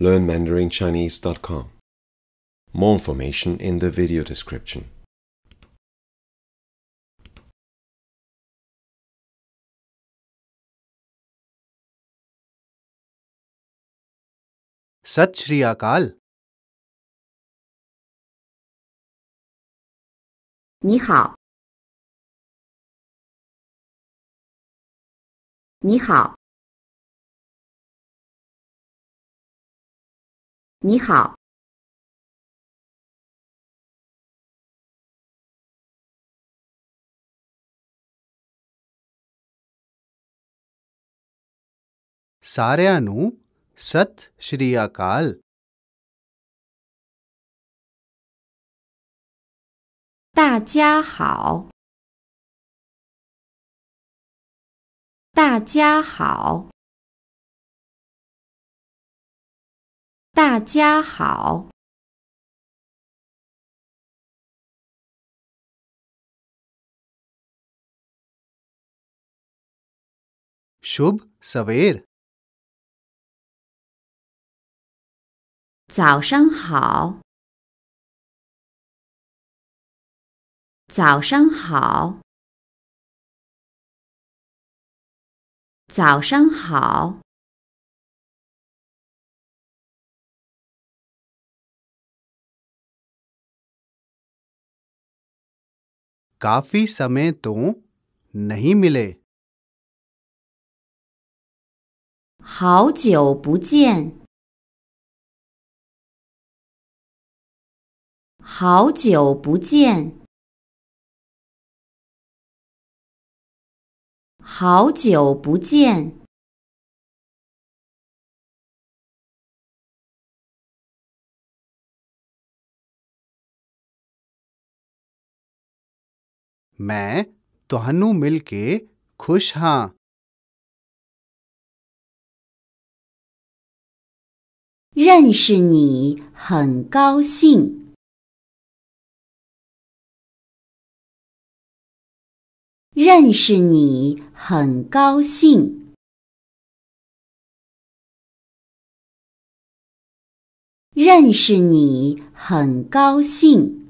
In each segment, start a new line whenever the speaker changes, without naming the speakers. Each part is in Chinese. learnmandarinchinese.com. More information in the video description. सत श्री अकाल 你好，你好。你好，萨雷亚努，萨特·斯里亚卡尔。大家好，大家好。大家好 s h u b Savair，早上好，早上好，早上好。
काफी समय तो नहीं मिले हाउ हाउ हाउ
हाउचियन हाउचियन 我、托哈努，米勒克，开心哈。认识你很高兴。认识你很高兴。认识你很高兴。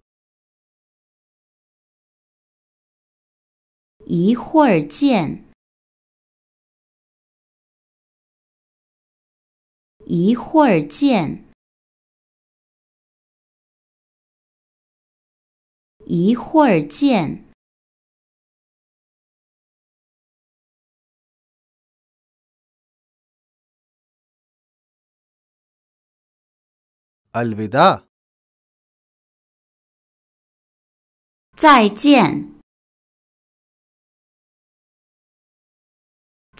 一会儿见，一会儿见，一会儿见。Alvida，再见。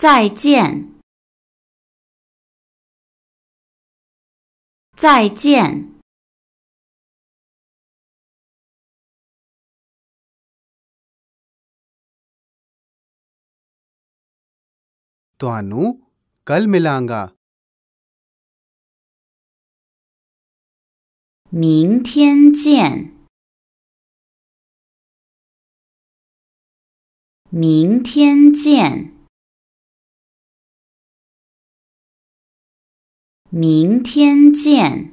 再见，再见。明天见。明天见。明天见。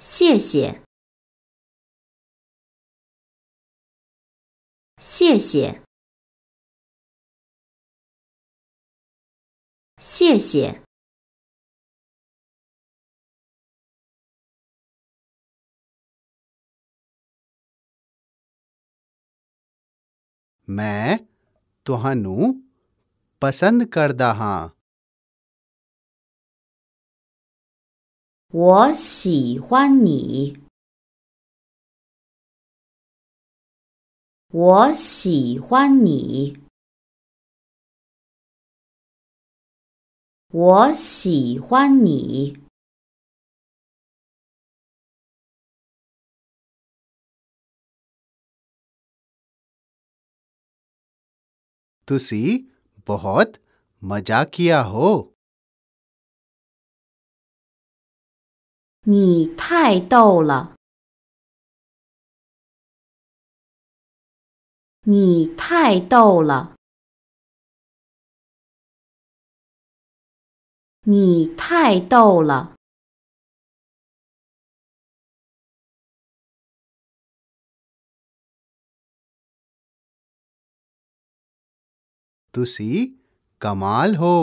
谢谢，谢谢，谢谢。ਮੈਂ ਤੁਹਾਨੂੰ ਪਸੰਦ ਕਰਦਾ ਹਾਂ 我喜欢你。我喜欢你。我喜欢你。तुसी
बहुत मजा किया हो
नी तुसी कमाल हो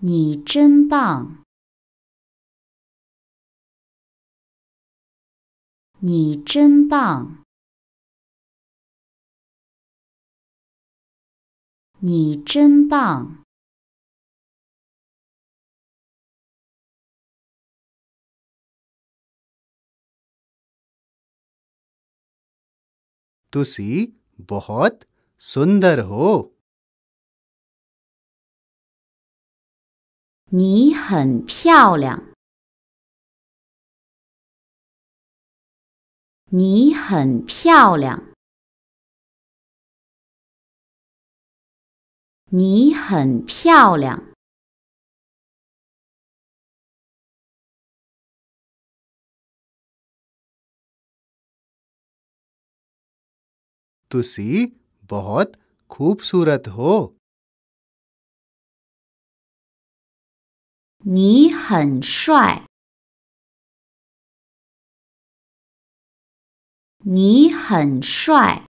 你真棒！你真棒！你真棒！तुसी बहुत सुंदर हो नी हन प्याओल्यांग नी हन प्याओल्यांग नी हन प्याओल्यांग
तुसी बहुत खूबसूरत हो 你很帅。
你很帅。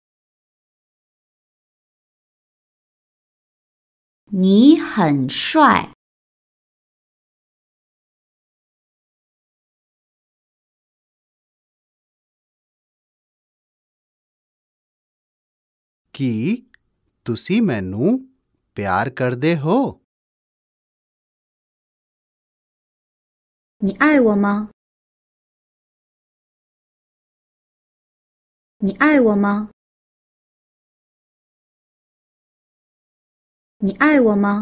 你很帅。
ਕੀ ਤੁਸੀਂ ਮੈਨੂੰ ਪਿਆਰ ਕਰਦੇ ਹੋ
你爱我吗？你爱我吗？你爱我吗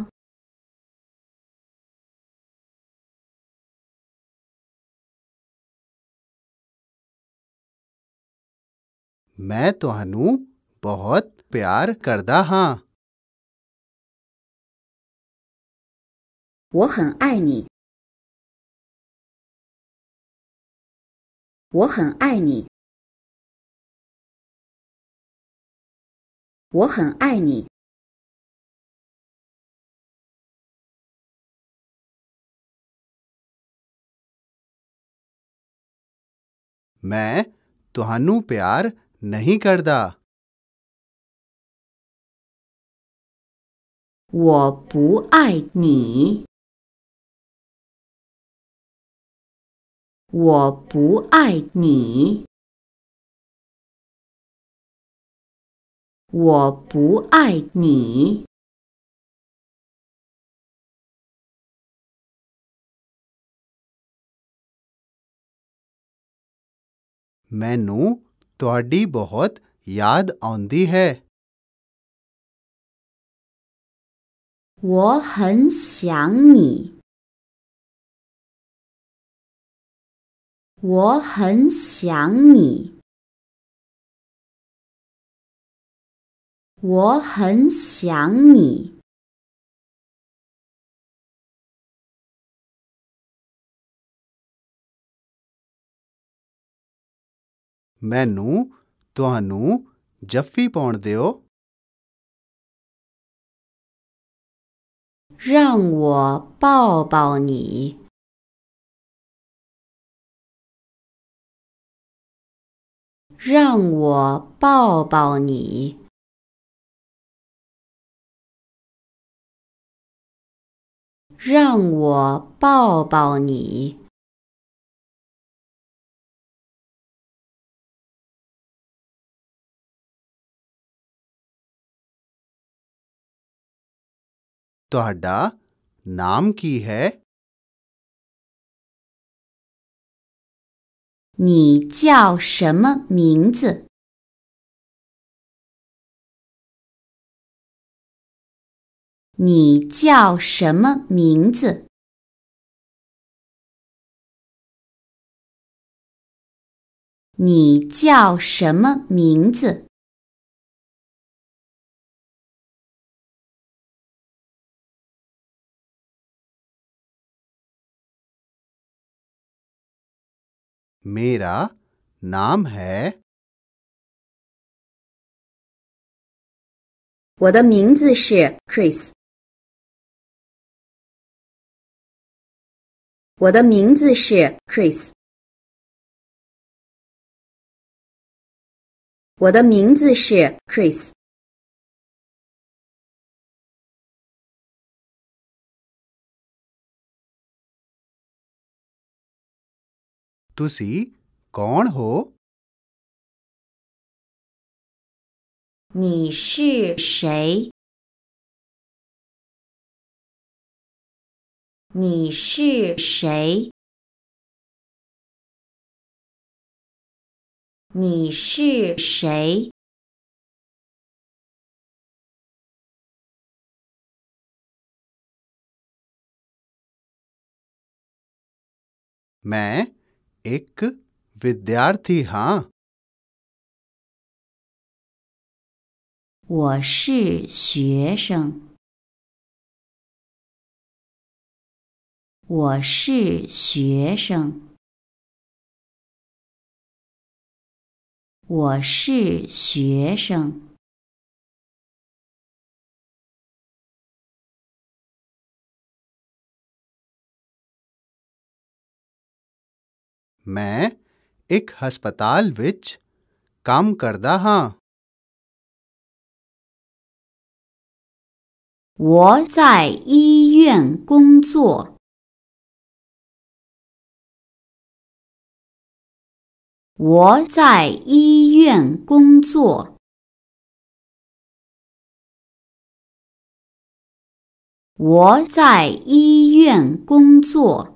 ？मैं ਤੁਹਾਨੂੰ ਬਹੁਤ ਪਿਆਰ ਕਰਦਾ ਹਾਂ 我很爱你。我很爱你。我很爱你。मैं ਤੁਹਾਨੂੰ ਪਿਆਰ ਨਹੀਂ ਕਰਦਾ 我不爱你，我不爱你，我不爱你。
मैनू थी बहुत याद आती है 我
很想你，我很想你，我很想你。那侬多还侬，怎会碰得哟？让我抱抱你，让我抱抱你，让我抱抱你。ਤੁਹਾਡਾ ਨਾਮ ਕੀ ਹੈ 你叫什么名字？你叫什么名字？你叫什么名字？我的名字是 Chris。我的名字是 Chris。我的名字是 Chris。ਤੁਸੀਂ ਕੌਣ ਹੋ 你是谁？你是谁？你是谁？मैं
एक विद्यार्थी हाँ वो शिशंग
वो शिशंग वो
ਮੈਂ ਇੱਕ ਹਸਪਤਾਲ ਵਿੱਚ ਕੰਮ ਕਰਦਾ ਹਾਂ 我在医
院工作。我在医院工作。我在医院工作。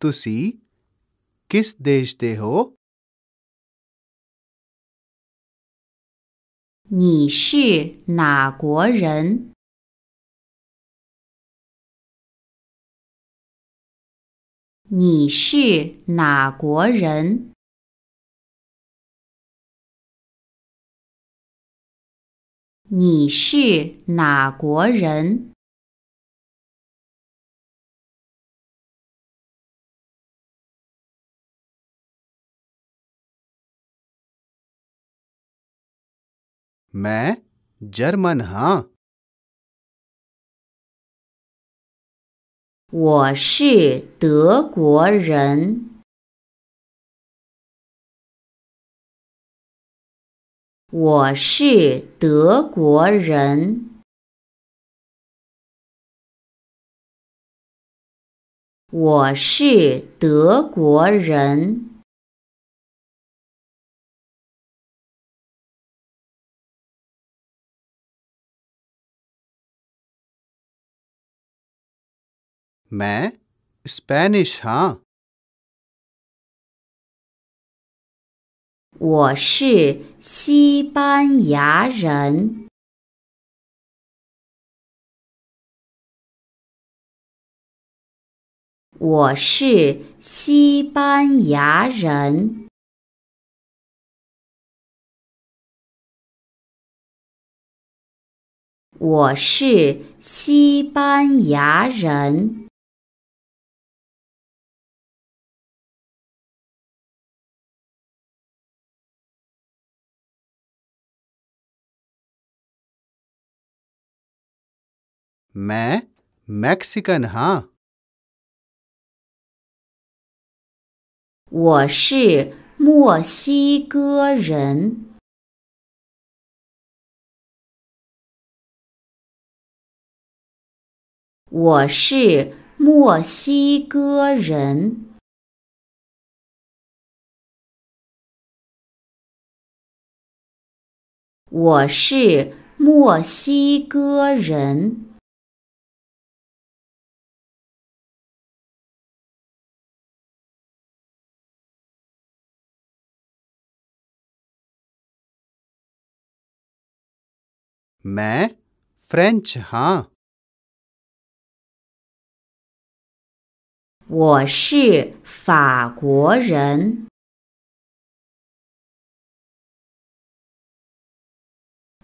ਤੁਸੀਂ ਕਿਸ ਦੇਸ਼ ਦੇ ਹੋ? 你是哪国人？你是哪国人？你是哪国人？
我 German，哈。我是德国人。
我是德国人。我是德国人。我，Spanish，哈。我是西班牙人。我是西班牙人。我是西班牙人。我
Mexican，哈。我是墨西哥人。
我是墨西哥人。我是墨西哥人。我 French，哈。我是法国人。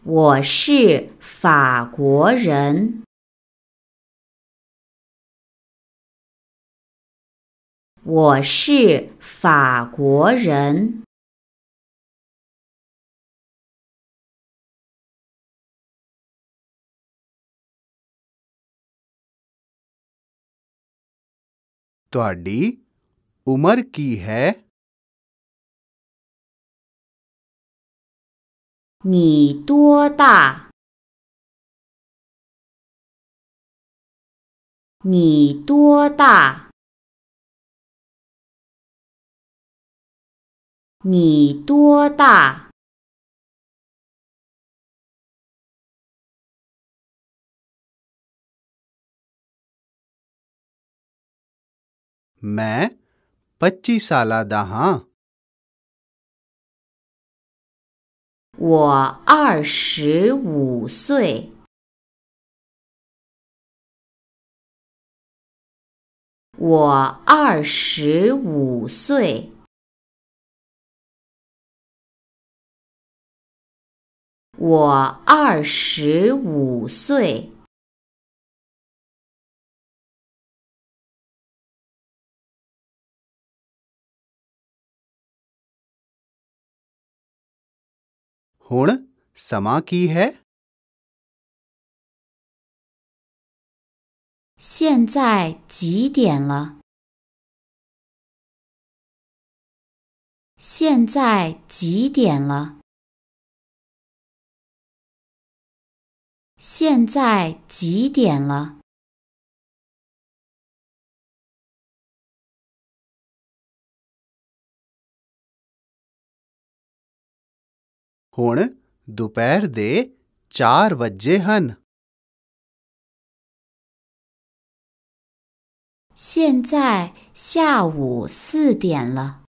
我是法国人。我是法国人。ਤੁਹਾਡੀ ਉਮਰ ਕੀ ਹੈ 你多大？你多大？你多大？मैं 25 साल दा हां 我二十五岁。我二十五岁。我二十五岁。现在几点了？现在几点了？现在几点了？
现在下午四点
了。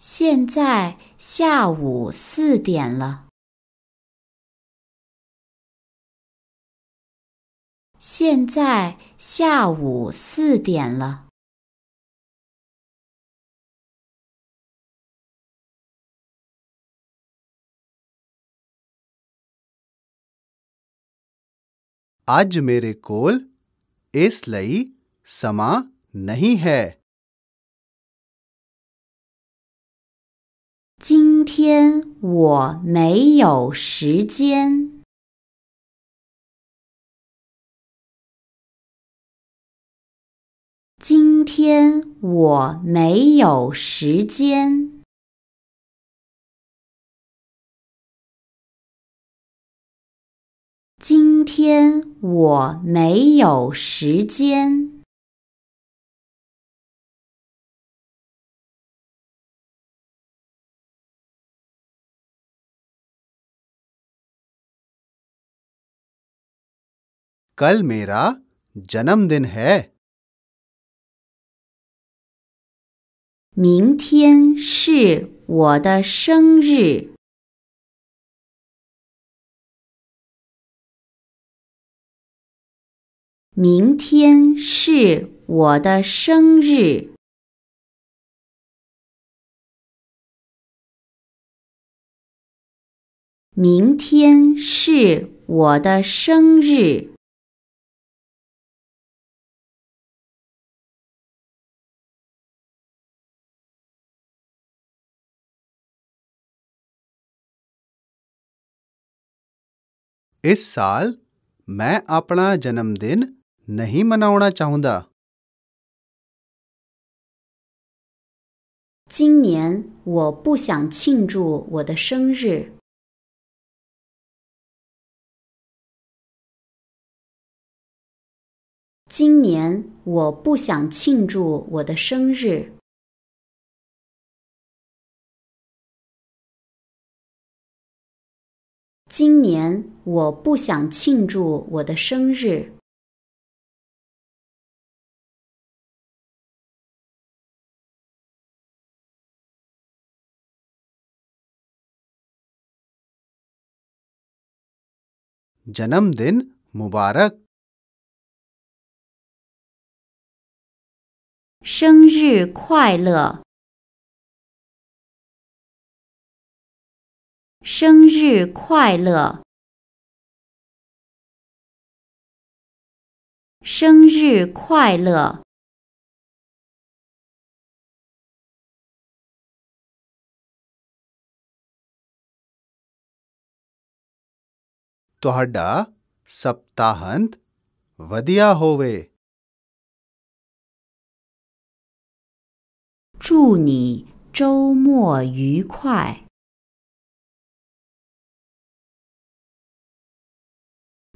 现在下午四点了。现在下午
四点了。
ਅੱਜ ਮੇਰੇ ਕੋਲ ਇਸ ਲਈ ਸਮਾਂ ਨਹੀਂ ਹੈ 今天我没有时间。
今天我没有时间。天，我没有时间。
Kul mera janam din hai。
明天是我的生日。明天是我的生日。明天是我的生日。
इस साल मैं अपना जन्मदिन 不，今年
我不想庆祝我的生日。今年我不想庆祝我的生日。今年我不想庆祝我的生日。जन्मदिन मुबारक 生日快乐！生日快乐！生日快乐！
祝你周
末愉快！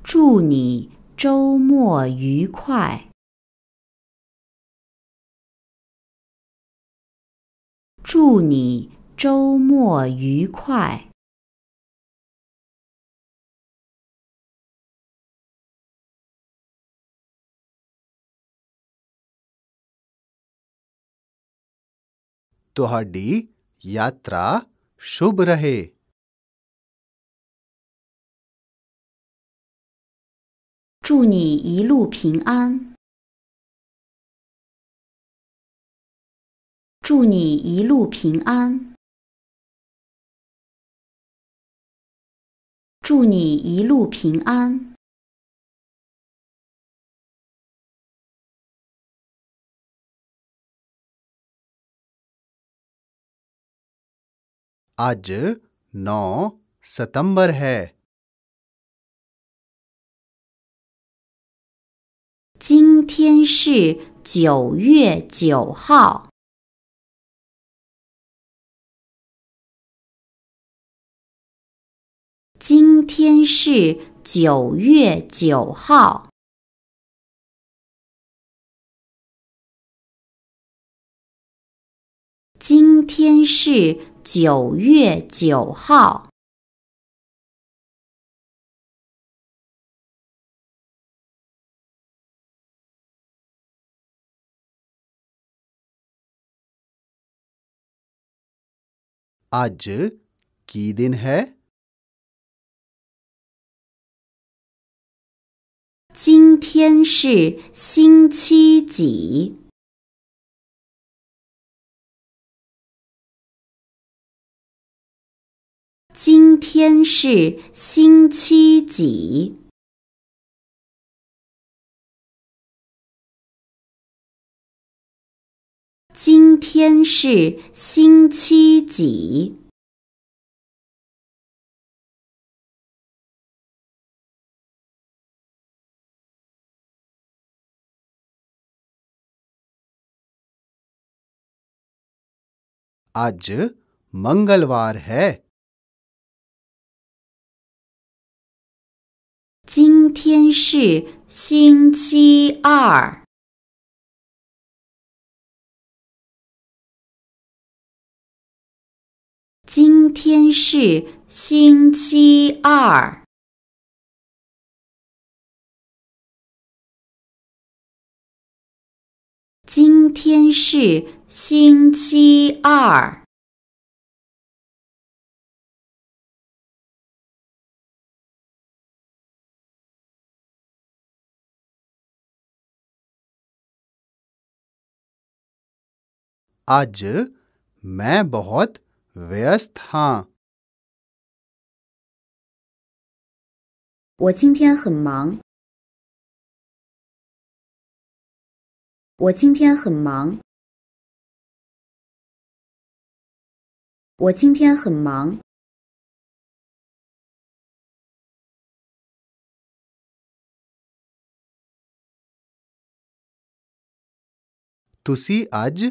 祝你周末愉快！祝你周末愉快！ਤੁਹਾਡੀ
ਯਾਤਰਾ ਸ਼ੁਭ ਰਹੇ
祝你一路平安。祝你一路平安。祝你一路平安。今天是九月九号。今天是九月九号。今天是九月九号。
आज किधिन है？
今天是星期几？今天是星期几？今天是星期几？आज
मंगलवार है。
今天是星期二。今天是星期二。今天是星期二。आज मैं बहुत व्यस्त हाँ
तुसी अज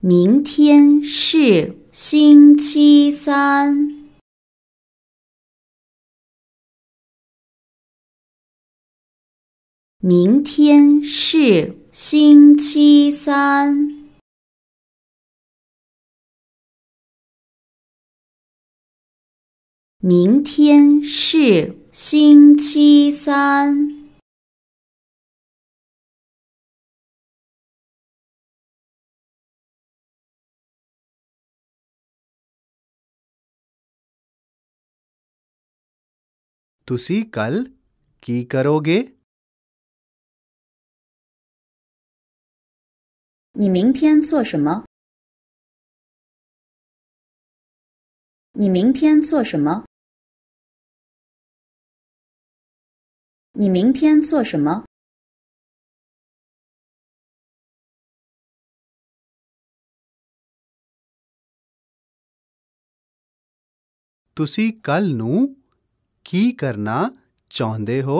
明天是星期三。明天是星期三。明天是星期三。ਤੁਸੀਂ ਕੱਲ੍ਹ ਕੀ ਕਰੋਗੇ 你明天做什么？你明天做什么？你明天做什么？ਤੁਸੀਂ
ਕੱਲ ਨੂੰ की करना चाहते हो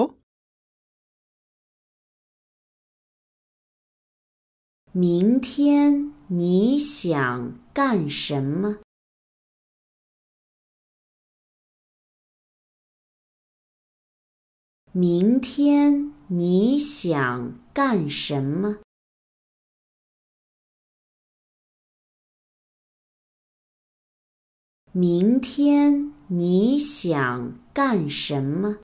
मिंग थियन निश्यांग गान शम मिंग थियन 干什么？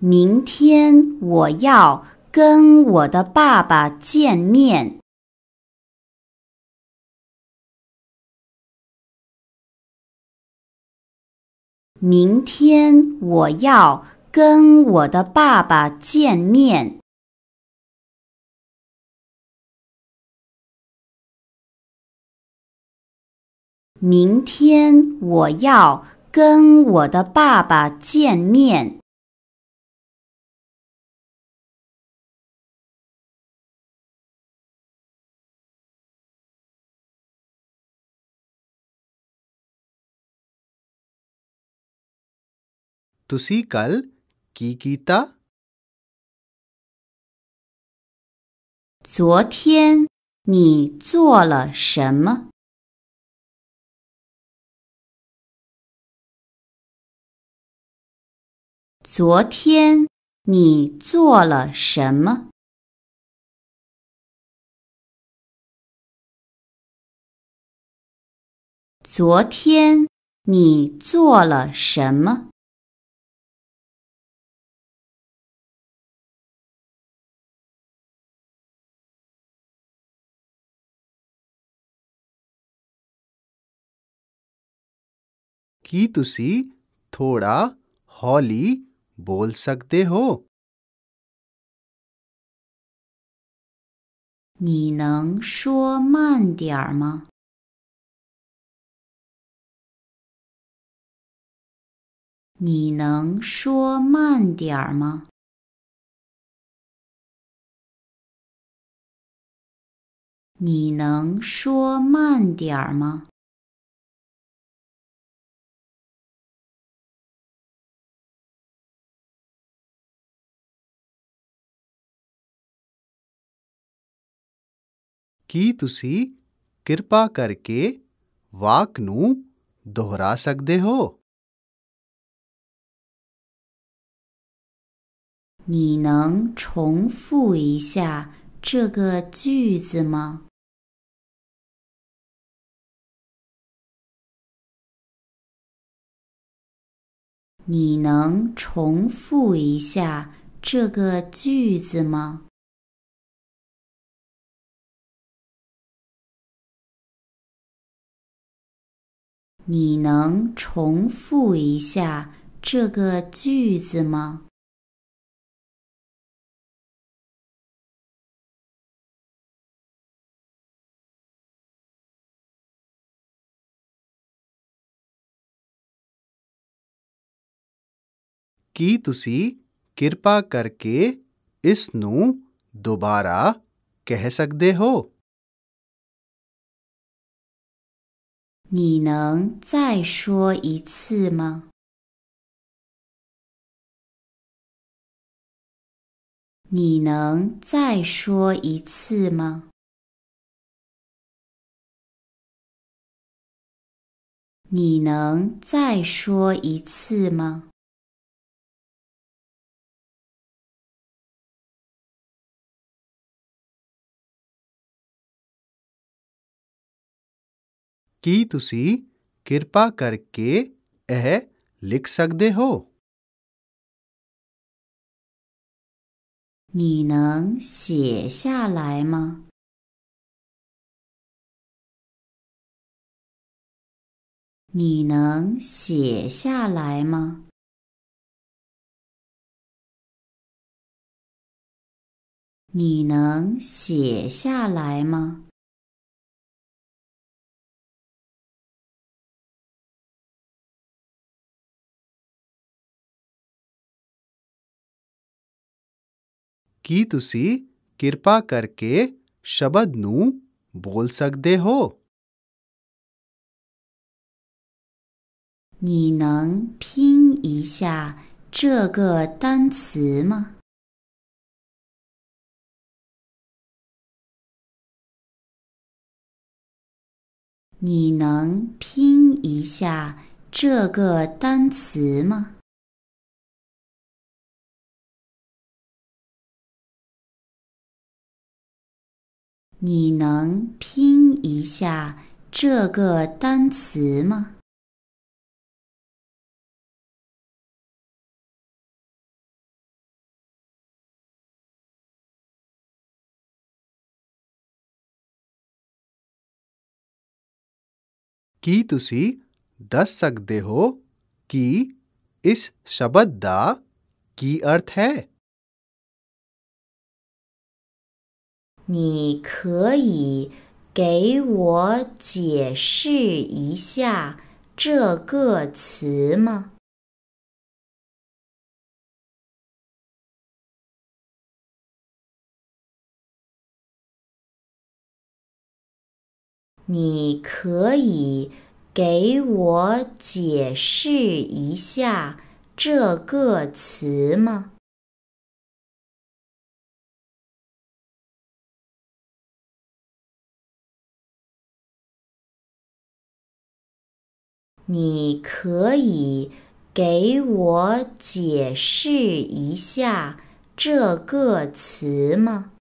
明天我要跟我的爸爸见面。
明天我要跟我的爸爸见面。明天我要跟我的爸爸见面。昨天你做了什么？昨天你做了什么？昨天你做了什么？
ਕੀ ਤੁਸੀਂ ਥੋੜ੍ਹਾ ਹੌਲੀ ਬੋਲ ਸਕਦੇ ਹੋ
你能说慢点儿吗？你能说慢点儿吗？你能说慢点儿吗？
你能重复一下这个句
子吗？你能重复一下这个句子吗？你能重复一下这个句子吗
？ਕੀ ਤੁਸੀਂ ਕਿਰਪਾ ਕਰਕੇ ਇਸ ਨੂੰ ਦੁਬਾਰਾ ਕਹਿ ਸਕਦੇ ਹੋ
你能再说一次吗？你能再说一次吗？
你能再说一次吗？
ਕੀ ਤੁਸੀਂ ਕਿਰਪਾ ਕਰਕੇ ਇਹ ਲਿਖ ਸਕਦੇ ਹੋ 你能写下来吗？
你能写下来吗？你能写下来吗？
ਕੀ ਤੁਸੀਂ ਕਿਰਪਾ ਕਰਕੇ ਸ਼ਬਦ ਨੂੰ ਬੋਲ ਸਕਦੇ ਹੋ 你能拼一下这个单
词吗？你能拼一下这个单词吗？你能拼一下这个单词吗
？ਕੀ ਤੁਸੀਂ ਦੱਸ ਸਕਦੇ ਹੋ ਕਿ ਇਸ ਸ਼ਬਦ ਦਾ ਕੀ ਅਰਥ
ਹੈ 你可以给我解释一下这个词吗？你可以给我解释一下这个词吗？你可以给我解释一下这个词吗？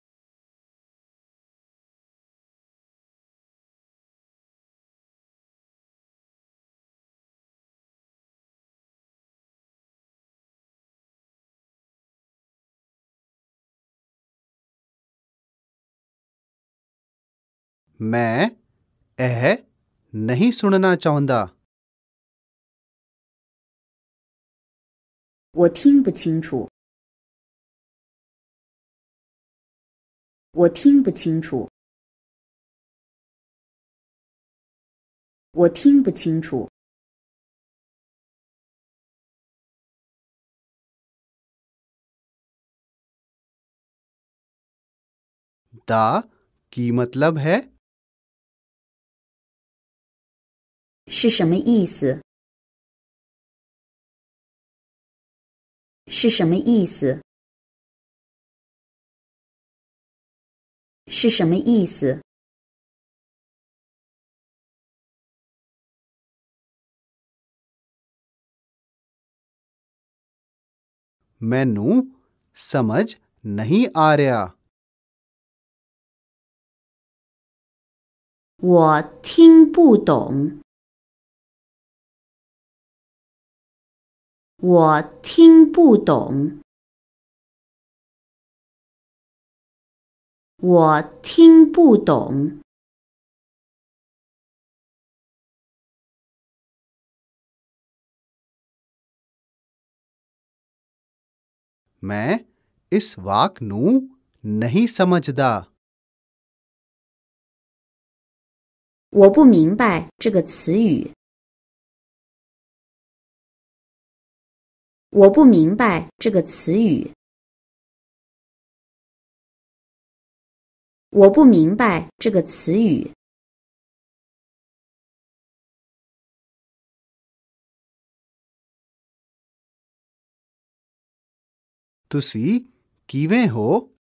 我，呃，不听，不听，不听，我听不清楚。
我听不清楚。我听不清楚。ता की मतलब है? 是什么意思？是什么意思？是什么意思？Menu，什么 झ नहीं आ रहा。我听不懂。我听不懂，我听不懂。
मैं इस व ा क न ू नहीं समझदा。我
不明白这个词语。我不明白这个词语。我不明白这个词语。Tusi kivaho？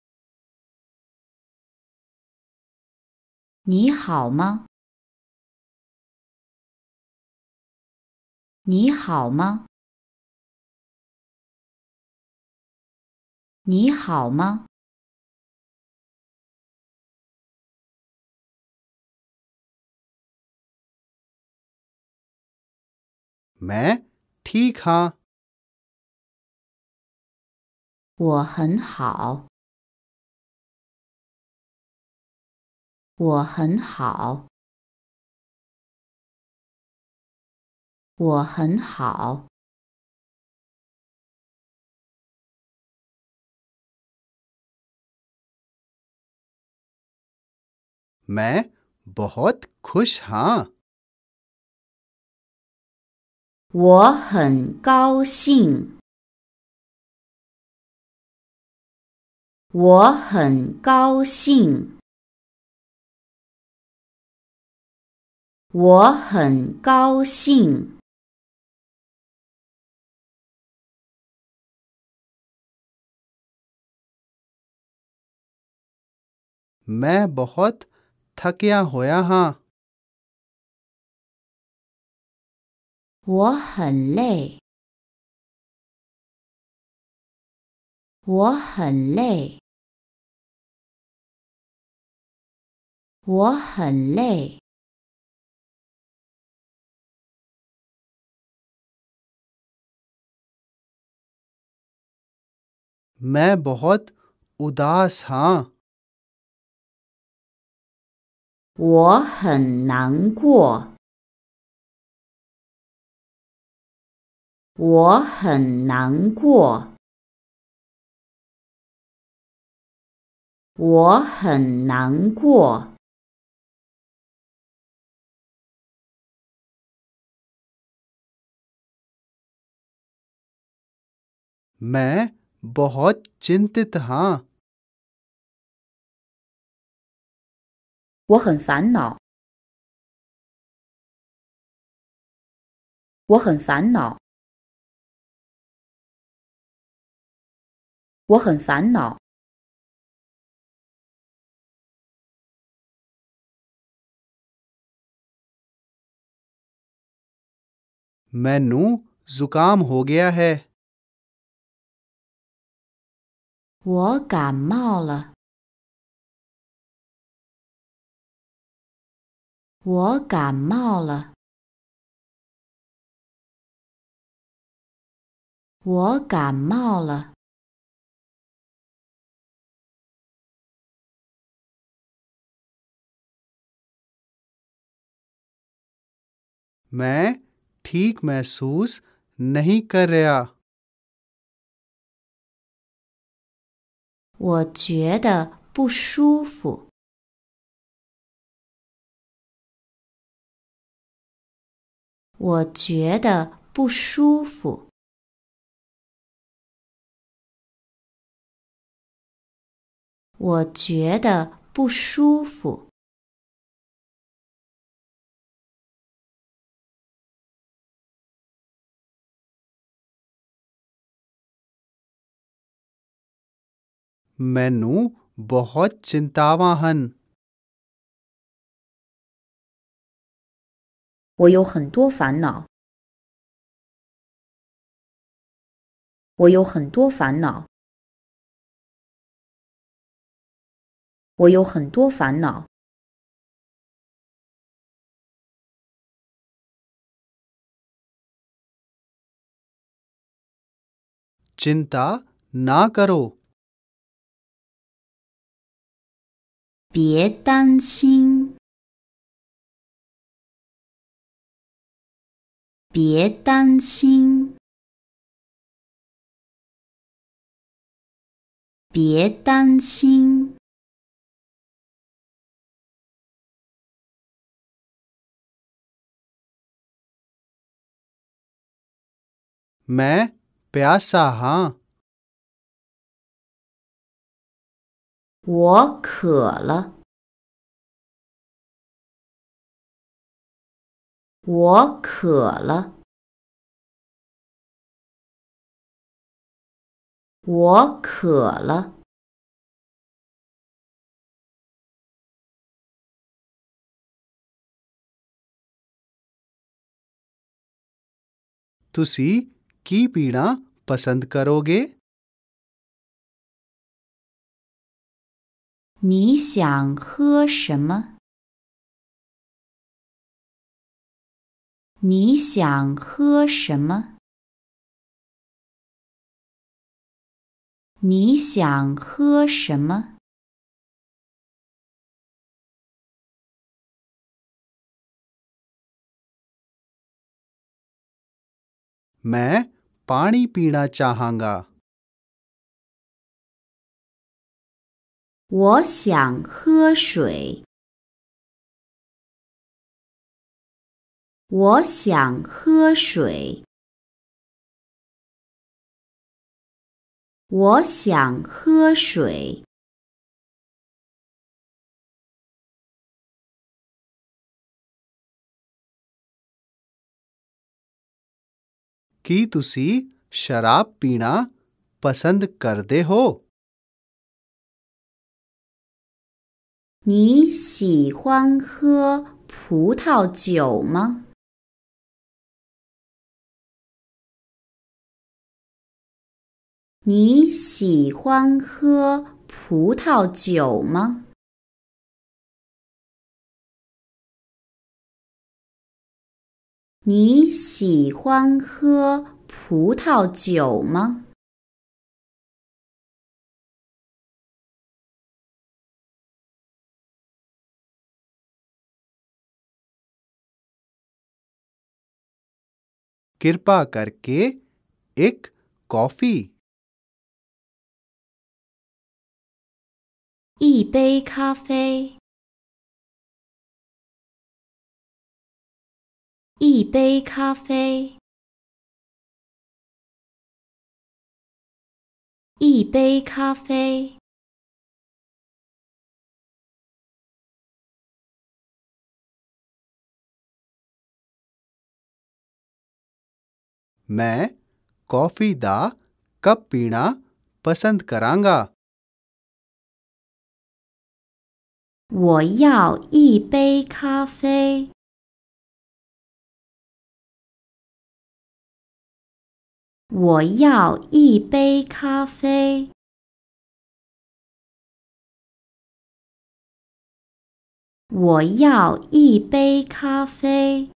你好吗？你好吗？你好吗？我，tī kā。我很好，我很好，我很好。मैं बहुत खुश हाँ 我很高兴。我很高兴。我很高兴。मैं बहुत थकिया होया हाँ
मैं बहुत उदास हाँ 我很难过，
我很难过，我很难过。मैं बहुत 我很烦恼。我很烦恼。我很烦恼。म ै नू ु क ा म हो गया है。我感冒了。我感冒了。我感冒了。我，١
٠ ٠ ٠ ٠
我觉得不舒服。我觉得不舒服。मैं नू बहुत चिंतावाहन 我有很多烦恼。我有很多烦恼。我有很多烦恼。चिंता ना करो。别担心。别担心，别担心。我渴了。我渴了，我渴了。
तुषी किपी ना पसंद करोगे？
你想喝什么？
你想喝什么？你想喝什么
？मैं पानी पीना चाहूँगा。我想喝水。
我想喝水。我想喝水。
你喜
欢喝葡萄酒吗？你喜欢喝葡萄酒吗？你喜欢喝葡萄酒吗
？कृपा करके एक कॉफी
一杯咖啡，一杯咖啡，一杯咖啡。
मैं कॉफ़ी दा कप पीना पसंद करांगा 我要
一杯咖啡。我要一杯咖啡。我要一杯咖啡。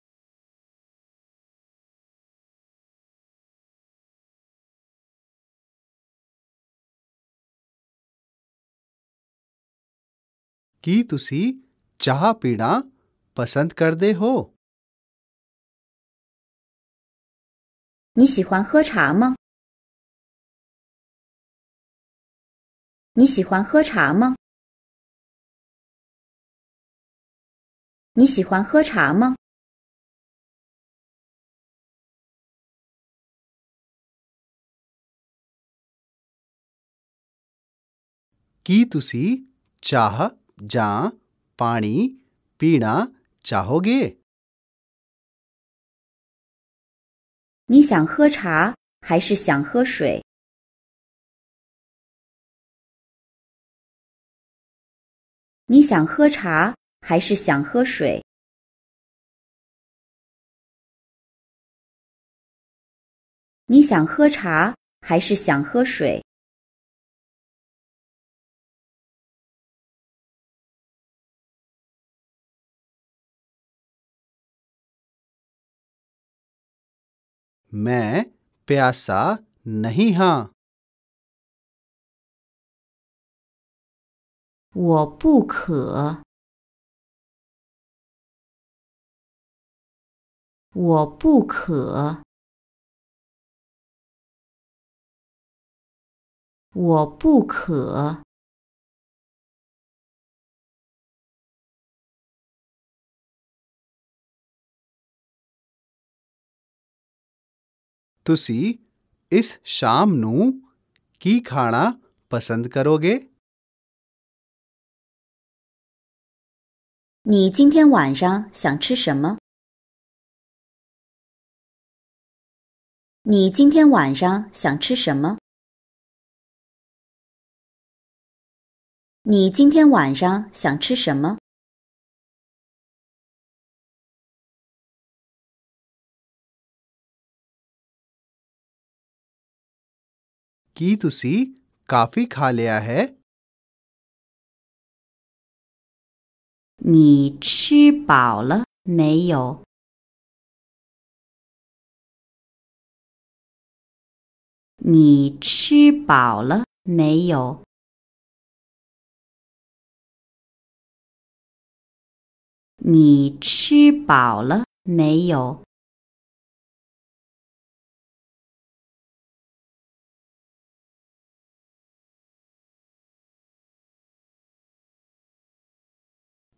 ਕੀ ਤੁਸੀਂ ਚਾਹ ਪੀਣਾ ਪਸੰਦ ਕਰਦੇ ਹੋ? 你喜欢喝茶吗？你喜欢喝茶吗？你喜欢喝茶吗
？ਕੀ ਤੁਸੀਂ ਚਾਹ じゃ、水、ピーナ、茶をゲ。
你想喝茶还是想喝水？你想喝茶还是想喝水？你想喝茶还是想喝水？मैं प्यासा नहीं हां वो पुख
तुसी इस शाम नू की खाना पसंद करोगे?
你今天晚上想吃什么？你今天晚上想吃什么？你今天晚上想吃什么？你肚子，你吃饱了没有？你吃饱了没有？你吃饱了没有？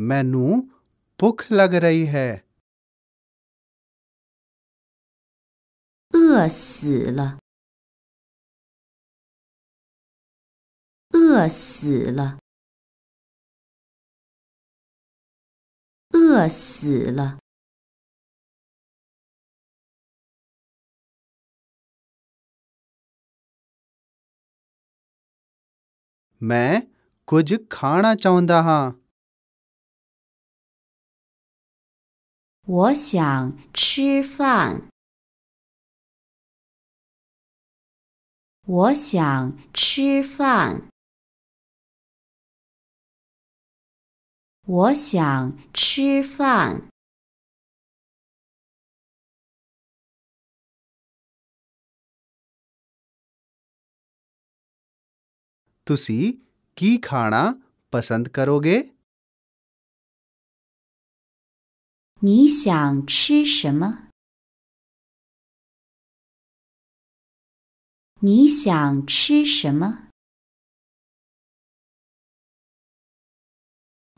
曼努，苦，饿死了，饿死了，饿死了。我，没吃，没吃，没吃。我想吃饭。我想吃饭。我想吃饭。ਤੁਸੀਂ की खाना पसंद करोगे 你想吃什么？你想吃什么？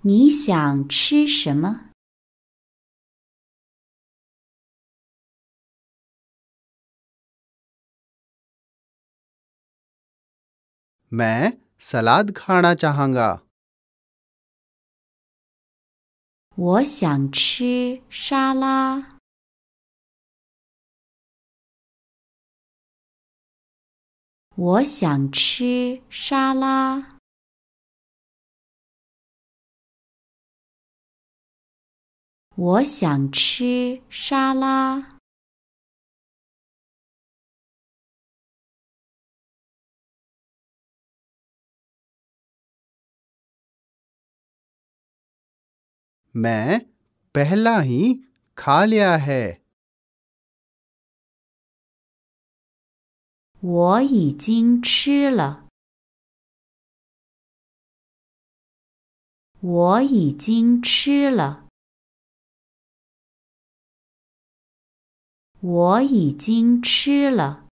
你想吃什么？मैं सलाद खाना चाहूँगा。我想吃沙拉。我想吃沙拉。我想吃沙拉。मैं पहला ही खा लिया है 我已经吃了。我已经吃了。我已经吃了。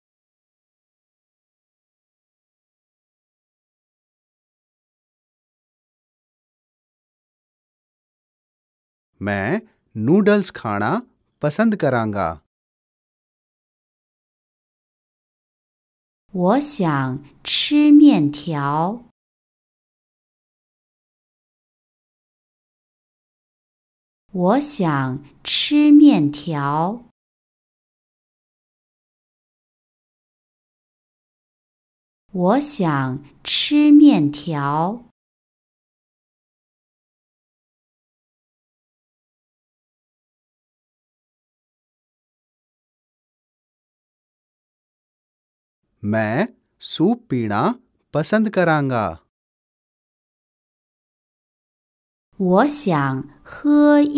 मैं नूडल्स
खाना पसंद करांगा
我想吃面条。
我想
吃面条。我想吃面条。
मैं सूप पीना पसंद करांगा वो श्यांग थंग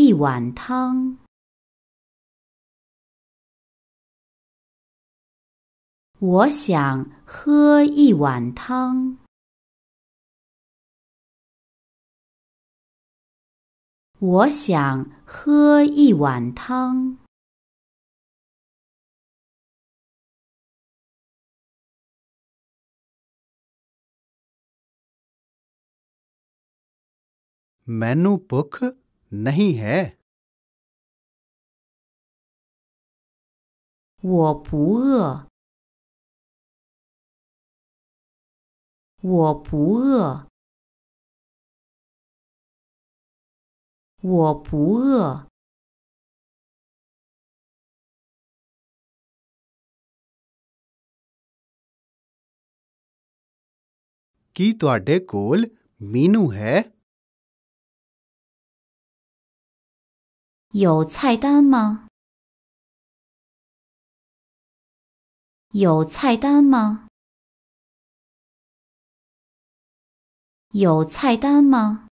थंग
थंग ਮੈਨੂੰ ਭੁੱਖ ਨਹੀਂ ਹੈ 我不饿，我不饿，我不饿。ਕੀ ਤੁਹਾਡੇ ਕੋਲ ਮੀਨੂ ਹੈ 有菜单吗？有菜单吗？有菜单吗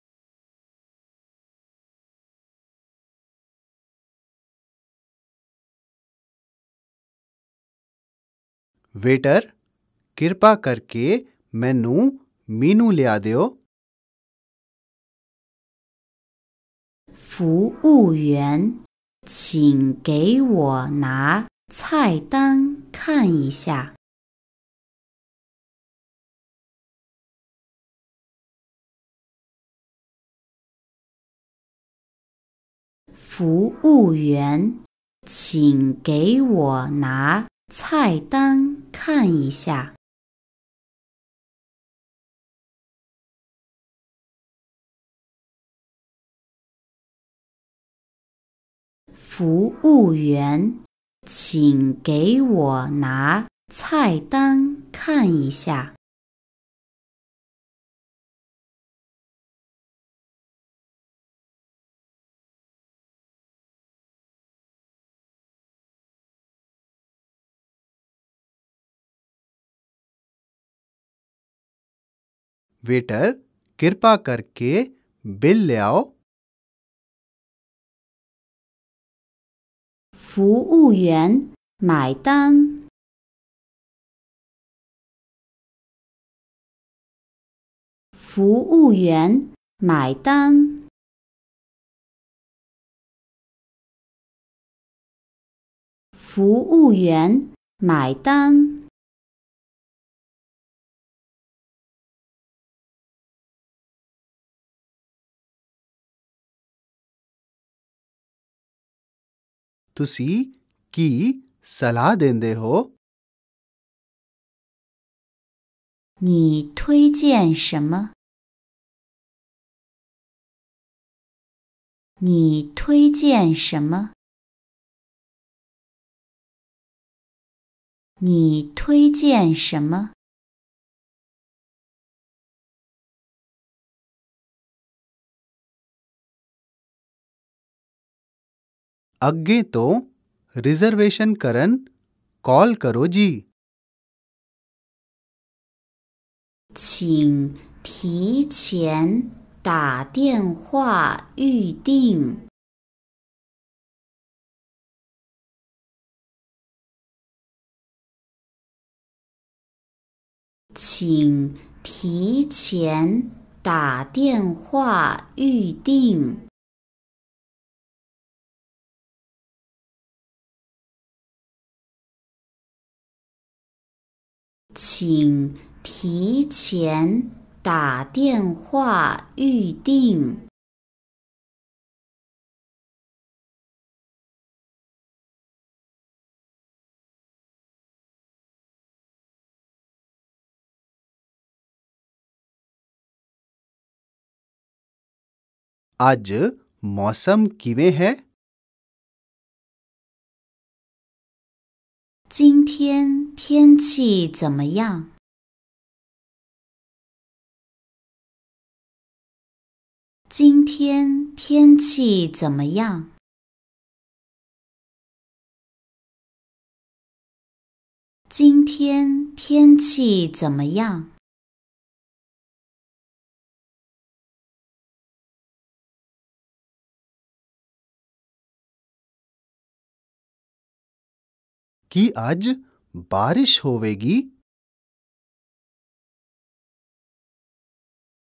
？ਵੇਟਰ ਕਿਰਪਾ ਕਰਕੇ ਮੈਨੂੰ ਮੀਨੂ ਲਿਆ ਦਿਓ
服务员，请给我拿菜单看一下。服务员，请给我拿菜单看一下。服务员，请给我拿菜单看一下。
Waiter，कृपा करके बिल ले आओ。服务员买单。服务员买单。服务员买单。
你推荐什么？
你推荐什么？你推荐什么？
अगे तो रिजर्वेशन करन कॉल करो जी 请提前
打电话预定。
请提前打电话预定。
请提前打电话预订。今天天气怎么样？今天天气怎么样？今天天气怎么样？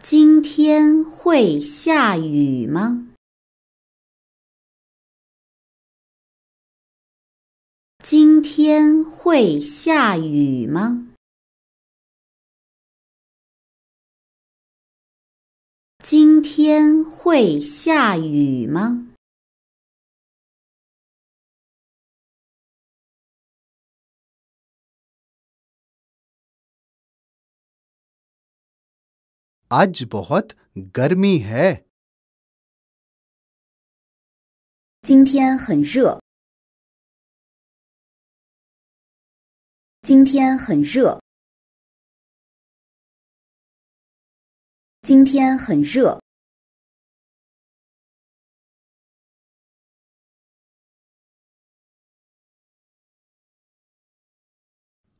今天会下雨吗？今天会下雨吗？今天会下雨吗？आज बहुत गर्मी है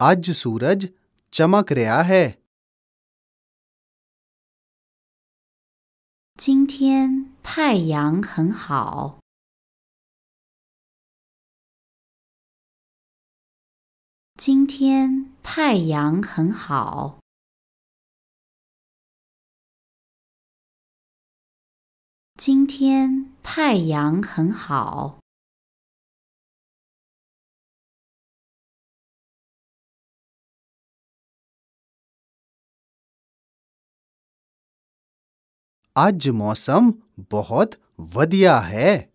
आज
सूरज चमक रहा है 今天太阳很好。
今天太阳很好。今天太阳很好。
आज मौसम बहुत वदिया है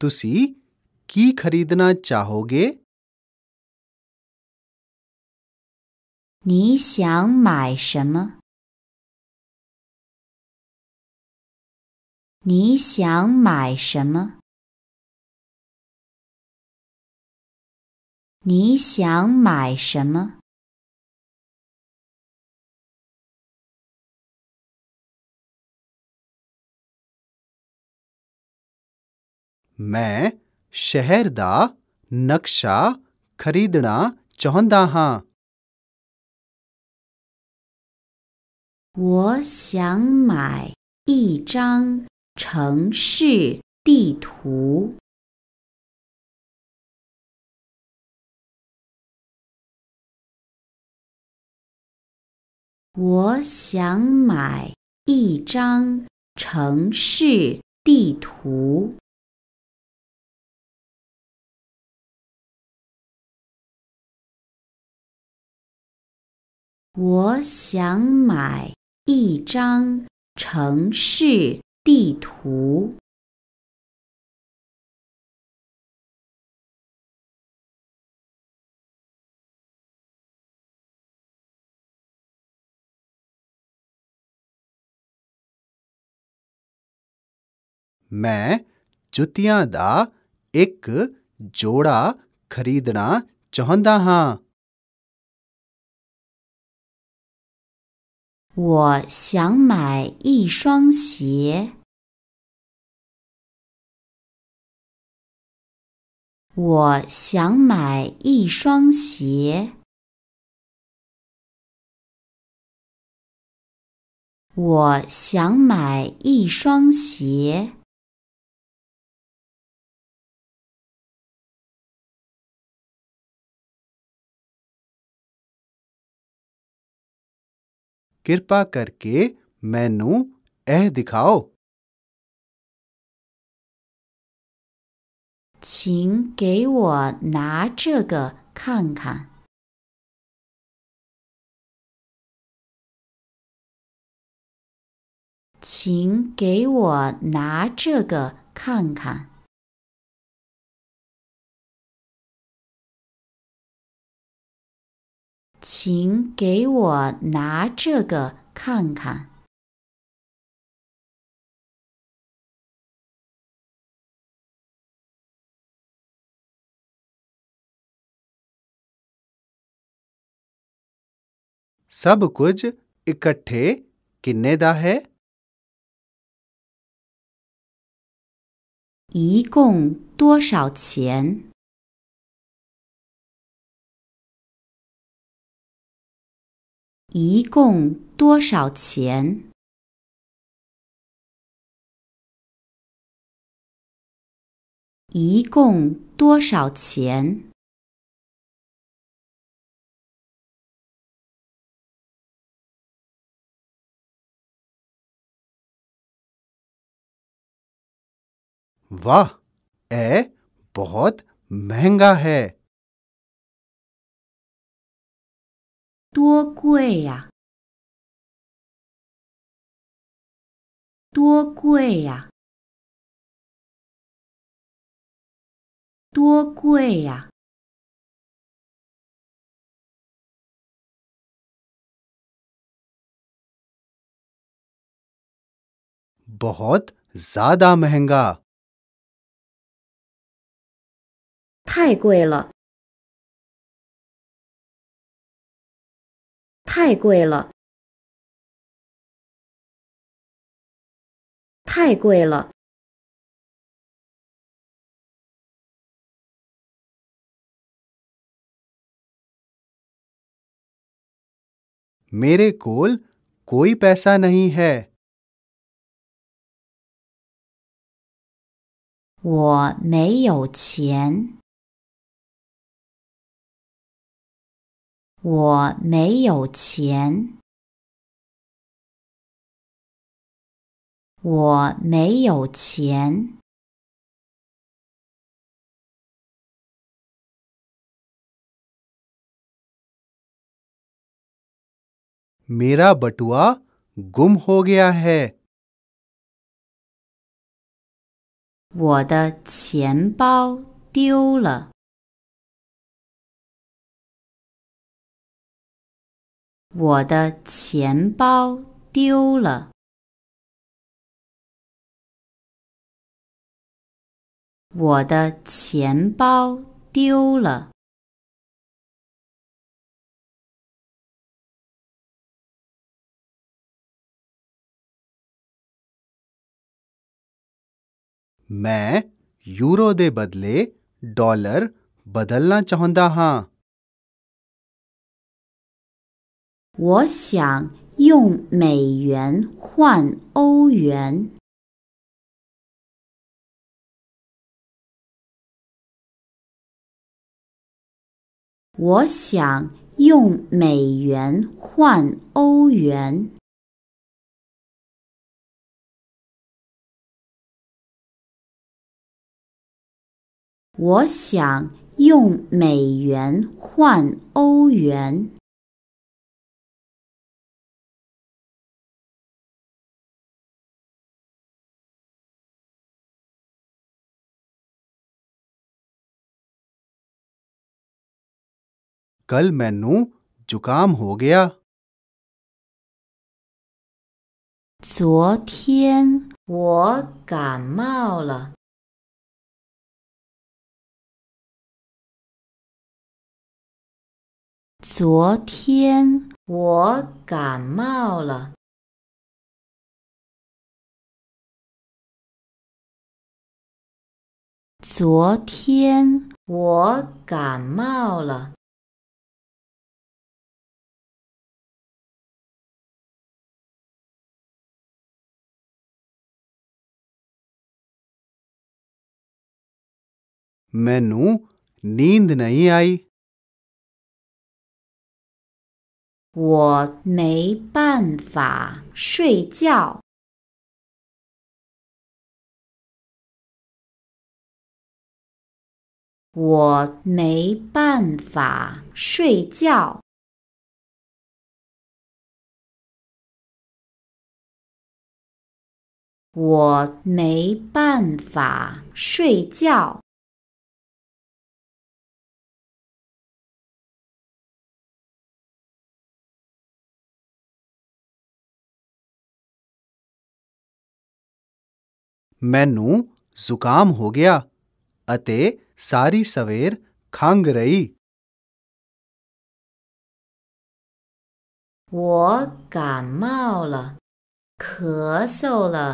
ਤੁਸੀਂ ਕੀ ਖਰੀਦਣਾ ਚਾਹੋਗੇ? 你想买什么？
你想买什么？你想买什么？
ਮੈਂ ਸ਼ਹਿਰ ਦਾ ਨਕਸ਼ਾ ਖਰੀਦਣਾ ਚਾਹੁੰਦਾ ਹਾਂ
我想买一张城市地图。
我想买一张城市地图。
我想买一张城市地图。
m 我想买
一双鞋。我想买一双鞋。我想买一双鞋。ਕਿਰਪਾ ਕਰਕੇ ਮੈਨੂੰ ਇਹ ਦਿਖਾਓ 请给我拿这个看看。请给我拿这个看看。请给我拿这个看看。
所有东西都收集起来了吗？
一共多少钱？一共多少钱？一共多少钱哇，ह 不好 महंगा है। 多贵呀！多贵呀！多贵呀！बहोत ज ् य ा द ा महंगा。太贵了。太贵了，太贵了。मेरे कोल कोई पैसा नहीं है。我没有钱。我没有钱，我没有钱。मेरा बटुआ गुम हो गया है。我的钱包丢了。我的钱包丢了。我的钱包丢了。
मैं यूरो दे बदले डॉलर बदलना चाहता हाँ। 我想用美元换
欧元。我想用美元换欧元。我想用美元换欧元。昨
天我感冒了。
昨天我感冒了。昨天我感冒了。
我没办法睡觉。
我没办法睡觉。我没办法睡觉。
ਮੈਨੂੰ ਜ਼ੁਕਾਮ ਹੋ ਗਿਆ ਅਤੇ ਸਾਰੀ ਸਵੇਰ ਖੰਘ ਰਹੀ
我感冒了，咳
嗽了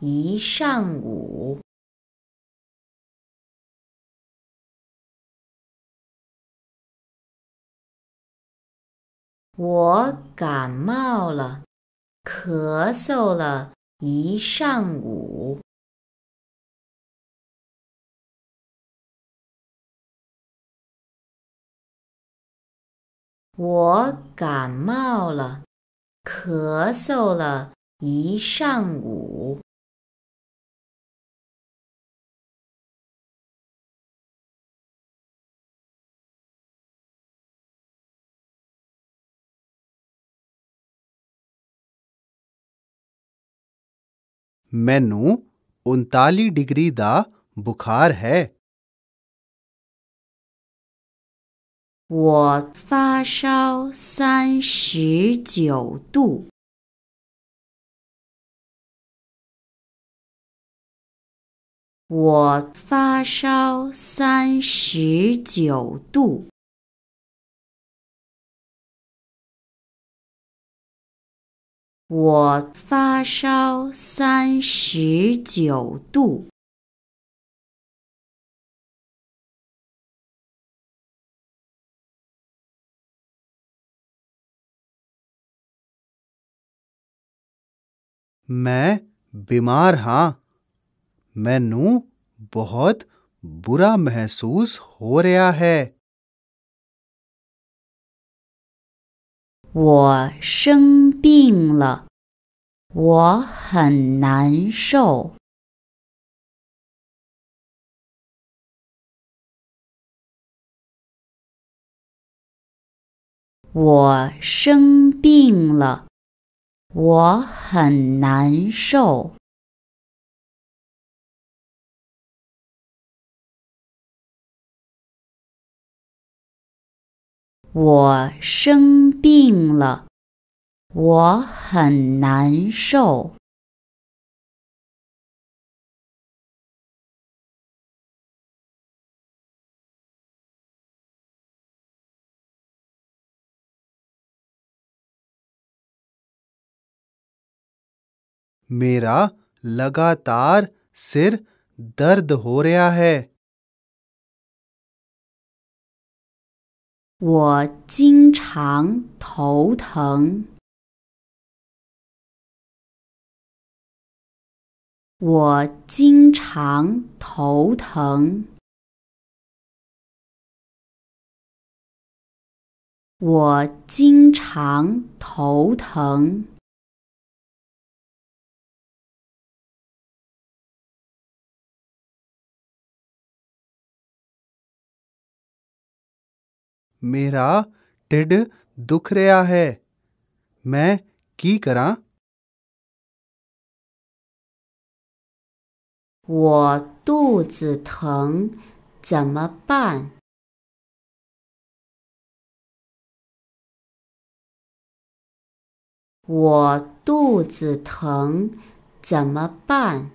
一上午。我感冒了，咳嗽了一上午。我感冒了，咳嗽了一上午。
ਮੈਨੂੰ 39 ਡਿਗਰੀ ਦਾ ਬੁਖਾਰ ਹੈ 我
发烧三十九度。我发烧三十九度。我发烧三十九度。
मैं बीमार हाँ मैनू बहुत बुरा महसूस हो रहा है 我生病了，我
很难受。我生病了，我很难受。我生病了，我很难受。
मेरा लगातार सिर दर्द हो रहा है चिंग 我
经常头疼。我经常头疼。
我经常头疼。
मेरा ढिड दुख रहा है मैं की करा वो
पान वो पान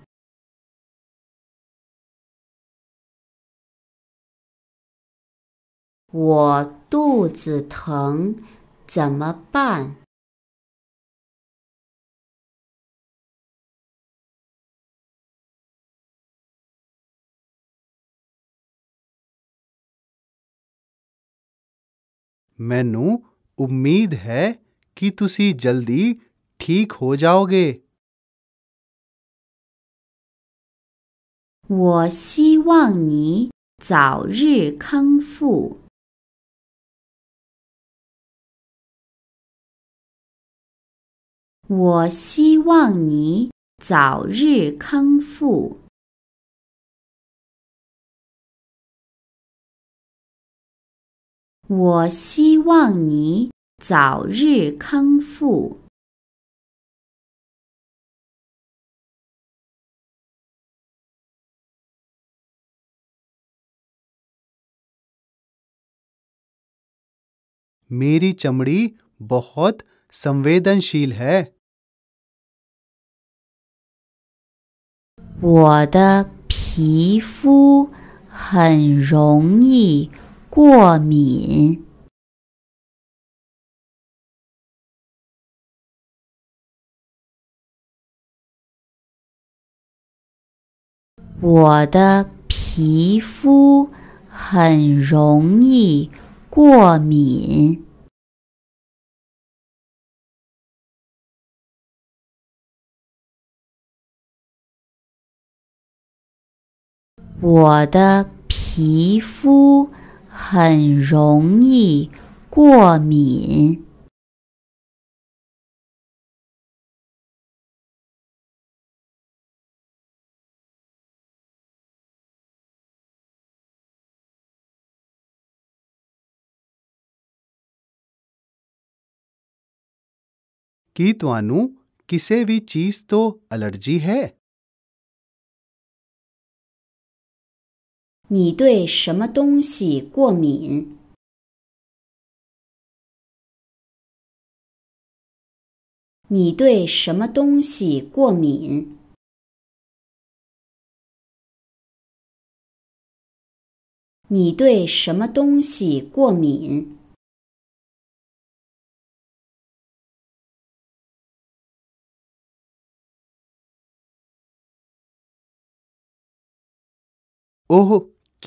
我肚子疼，怎么办
我希望你
早日康复。我希望你早日康复。我希望你早日康复。मेरी
चमड़ी बहुत संवेदनशील है。
我的皮肤很容易过敏。我的皮肤很容易过敏。我的皮肤很容易过敏。
ਕੀ ਤੁਹਾਨੂੰ ਕਿਸੇ ਵੀ ਚੀਜ਼ ਤੋਂ ਅਲਰਜੀ ਹੈ 你对什么东西过敏？你对什么东西过敏？你对什么东西过敏？哦。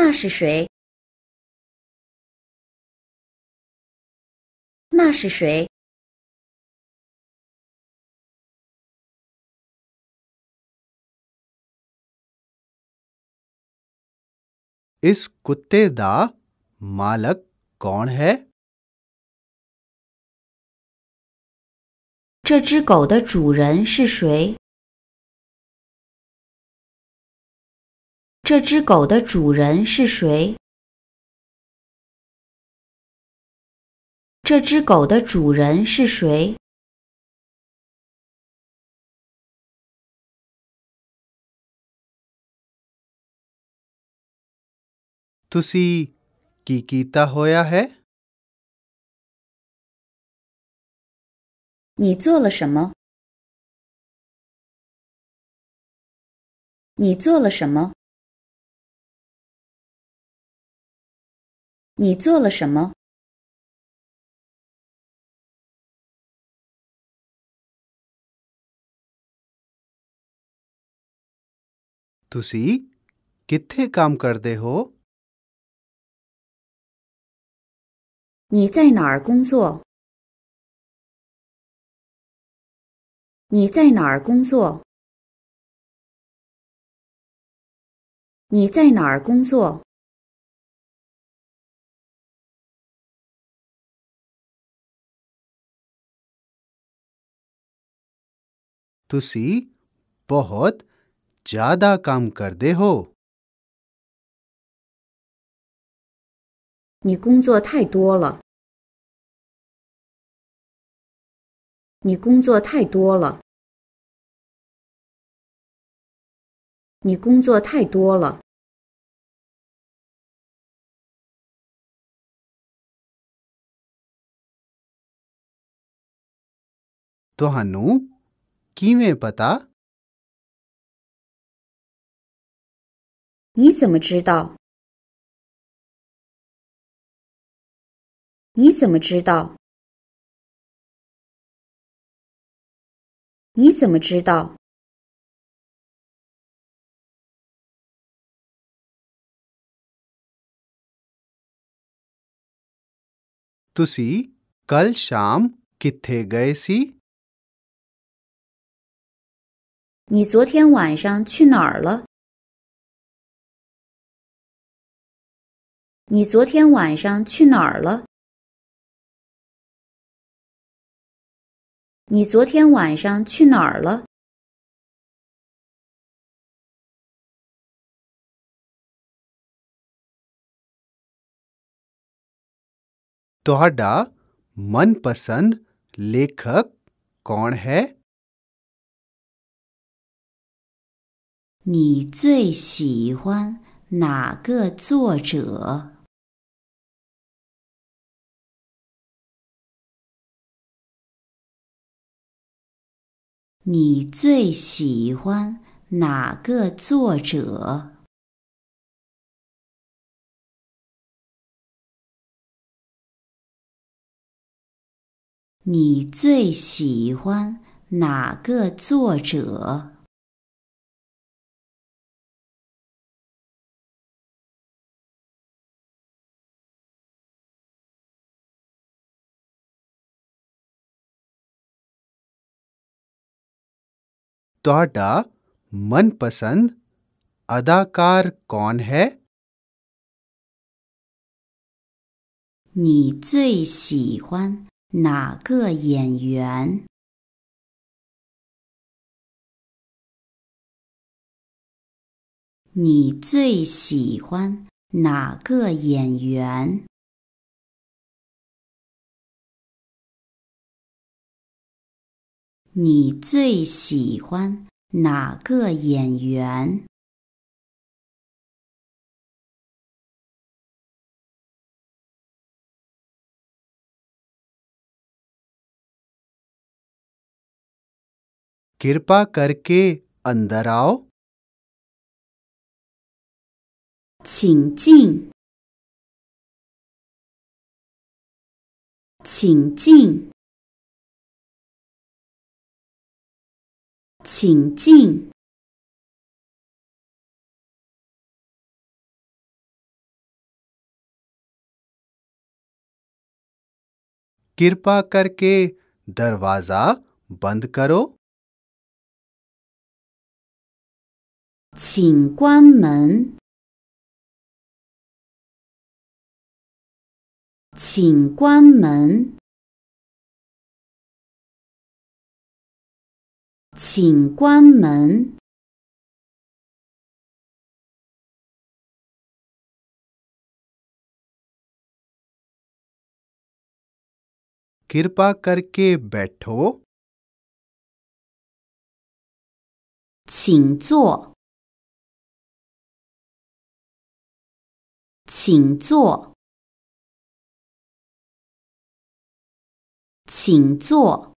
那是谁？那是谁？Is kute da malak kohn h a 这只狗的主人是谁？这只狗的主人是谁？Tusi kikita hoya he？你做了什么？你做了什么？你做了什么你在哪儿工作？你在哪儿工作？你在哪儿工作？ਤੁਸੀਂ ਬਹੁਤ ਜ਼ਿਆਦਾ ਕੰਮ ਕਰਦੇ ਹੋ 你工作太多了。你工作太多了。你工作太多了。ਤੁਹਾਨੂੰ किवें पता 你怎么知道？你怎么知道？你怎么知道
？ਤੁਸੀਂ ਕੱਲ ਸ਼ਾਮ ਕਿੱਥੇ ਗਏ ਸੀ
你昨天晚上去哪儿了？你昨天晚上去哪儿了？你昨天晚上去哪儿了？तो हर डा मन पसंद लेखक
कौन है? 你最喜欢哪个作者？
你最喜欢哪个作者？你最喜欢哪个作者？
ਤੁਹਾਡਾ ਮਨਪਸੰਦ ਅਦਾਕਾਰ ਕੌਣ ਹੈ? 你最喜欢哪个演员？
你最喜欢哪个演员？你最喜欢哪个演员？请进，请进。请进。कृपा करके दरवाजा बंद करो 请关门。请关门。请关门。请坐。请坐。请坐。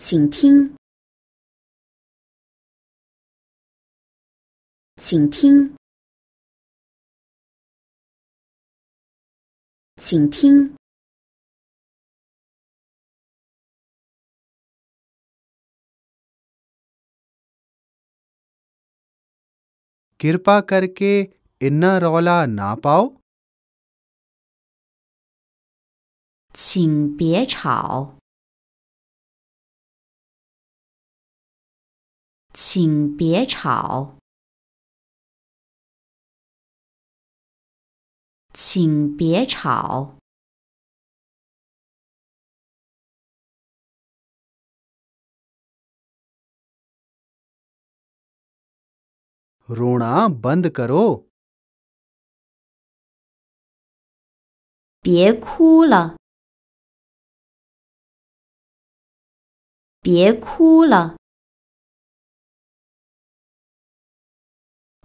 请听，请听，请听。कृपा करके इन्ना रौला ना पाओ 请别吵。请别吵！请别吵！रोना बंद करो。别哭了。别哭了。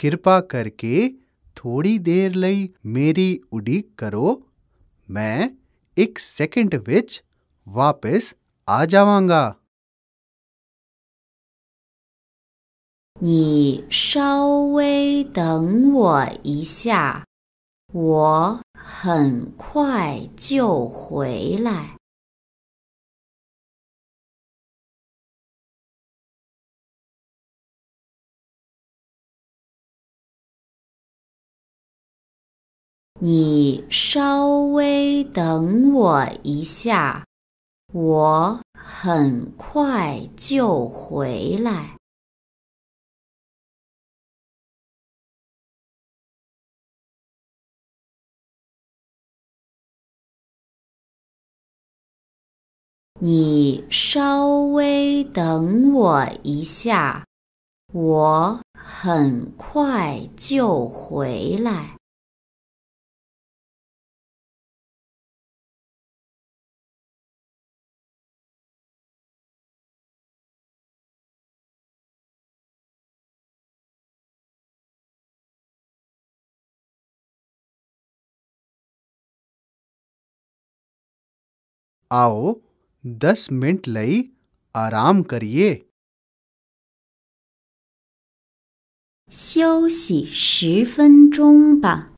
कृपा करके थोड़ी देर लई मेरी उड़ीक करो मैं एक सेकंड विच वापस आ जावांगा
你稍微等我一下，我很快就回来。你稍微等我一下，我很快就回来。
आओ દસ મિનિટ લઈ આરામ કરીએ 休息十分钟吧。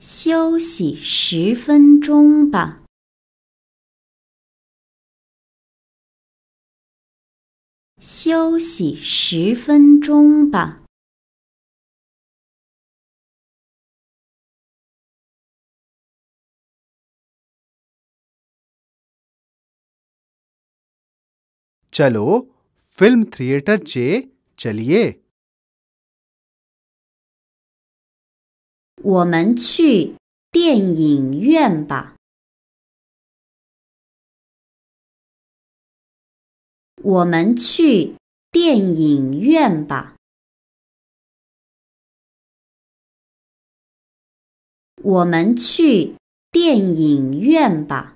休息十分钟吧。休息十分钟吧。चलो
फिल्म थिएटर चे चलिए
我们去电影院吧。我们去电影院吧。我们去电影院吧。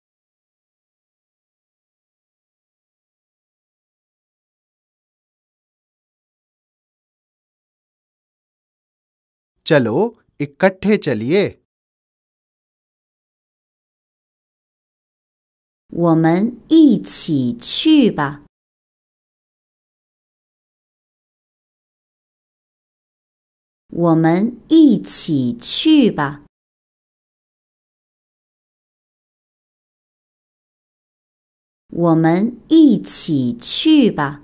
我们一起去吧。我们一起去吧。我们一起去吧。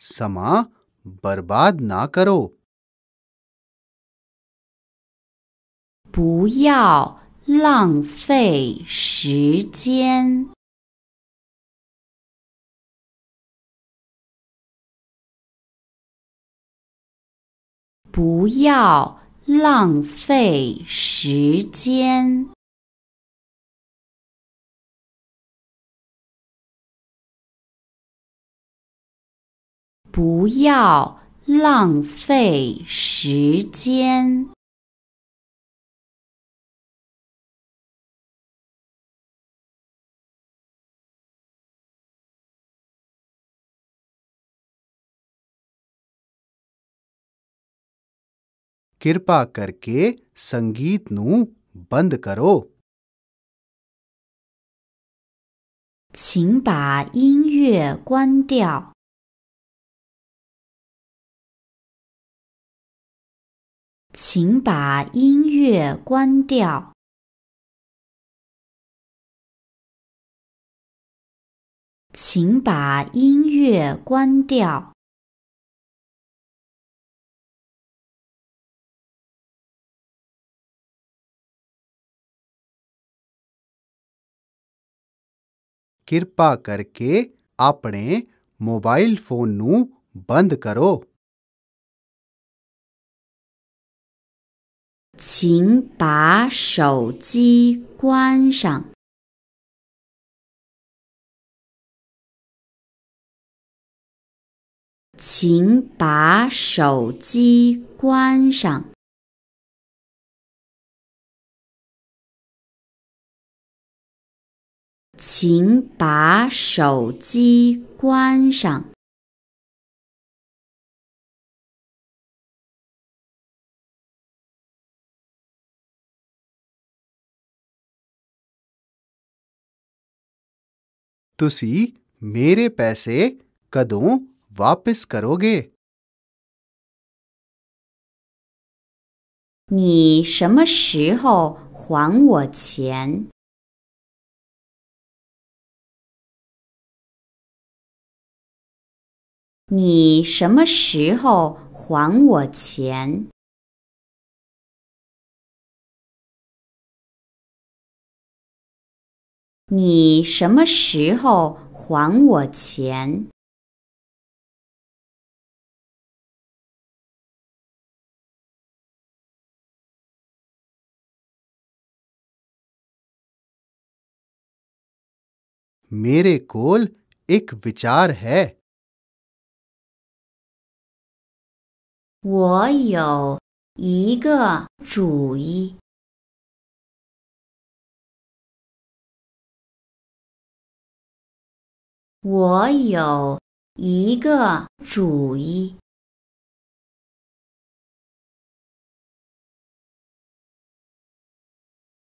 समा बरबाद ना करो。不要浪费时间。不要浪费时间。不要浪费时间。
请把音
乐关掉。请把音乐关掉。请把音乐关掉。
कृपा करके अपने मोबाइल फोन नू बंद करो। 请把手
机关上。请把手机关上。请把手机关上。तुसी मेरे
पैसे कदम वापिस करोगे。
你什么时候还我
钱？你什么时候还我钱？你什么时候还我钱？我的 c l e 一个，我有一个主意。我有一个主意。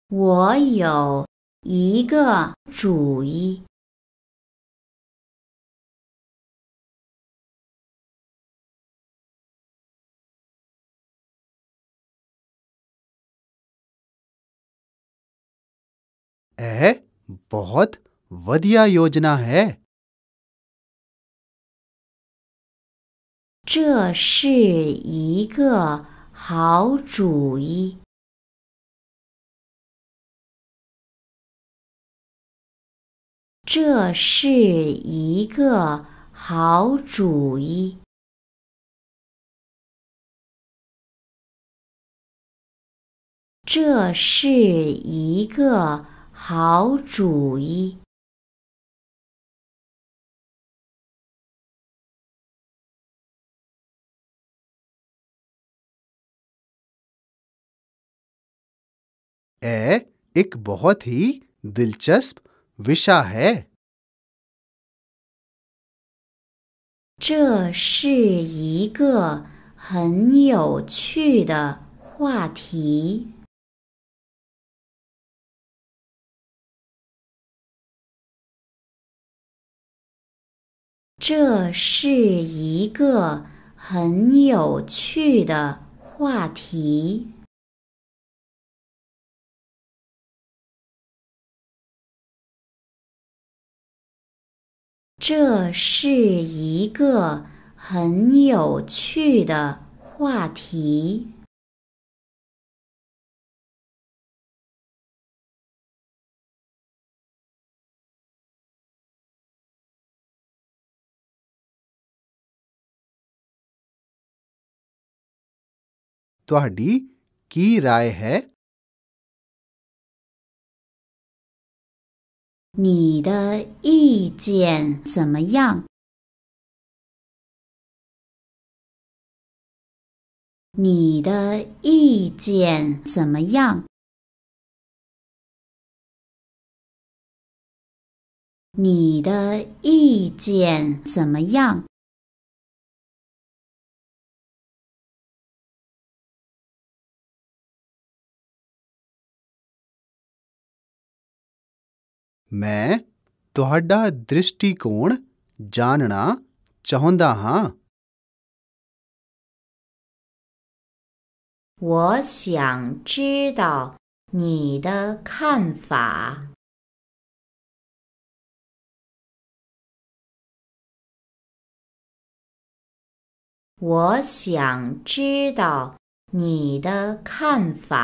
我有一个主意。
哎，不好！的，好主意。这是一
个好主意。这是一个好主意。这是一个好主意。ए
एक बहुत ही दिलचस्प विषय है
这是一个很有趣的话题。这是一个很有趣的话题。这是一个很有趣的话题。
你的意见怎
么样？你的意见怎么样？你的意见怎么样？
ਮੈਂ ਤੁਹਾਡਾ ਦ੍ਰਿਸ਼ਟੀਕੋਣ ਜਾਣਨਾ ਚਾਹੁੰਦਾ ਹਾਂ
我想知道你的
看法。我想知道你的看法。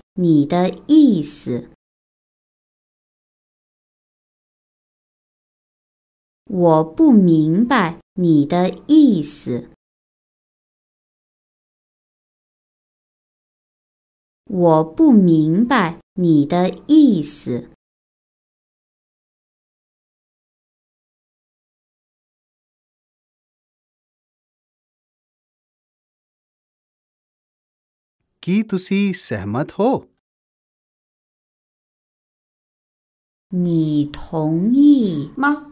你的意思？我不明白你的意思。我不明白你的意思。你同意吗？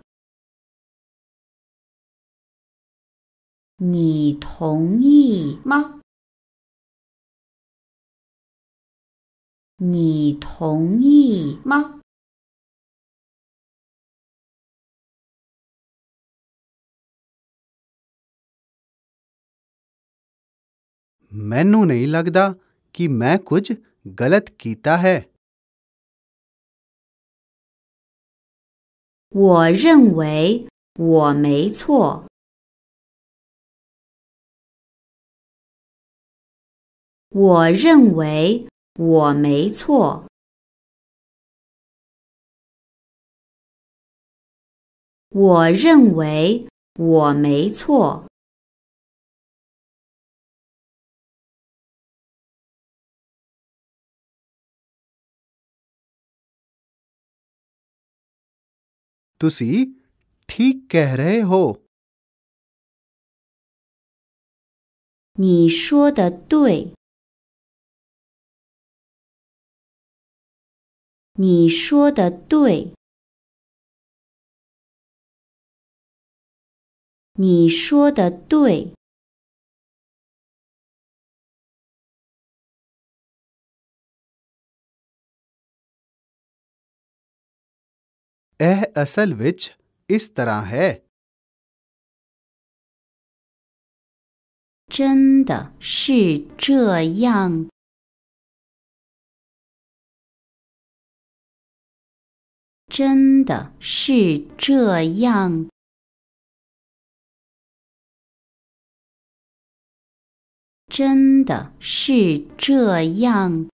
你同意吗？你同意吗？
ਮੈਨੂੰ ਨਹੀਂ ਲੱਗਦਾ ਕਿ ਮੈਂ ਕੁਝ ਗਲਤ ਕੀਤਾ ਹੈ
我认为我没错。我认为我没错。我认为我没错。ਤੁਸੀਂ ਠੀਕ ਕਹਿ ਰਹੇ ਹੋ 你说的对。你说的对。你说的对。यह असल
विच इस तरह है
चंदयांग चंद शि चयांग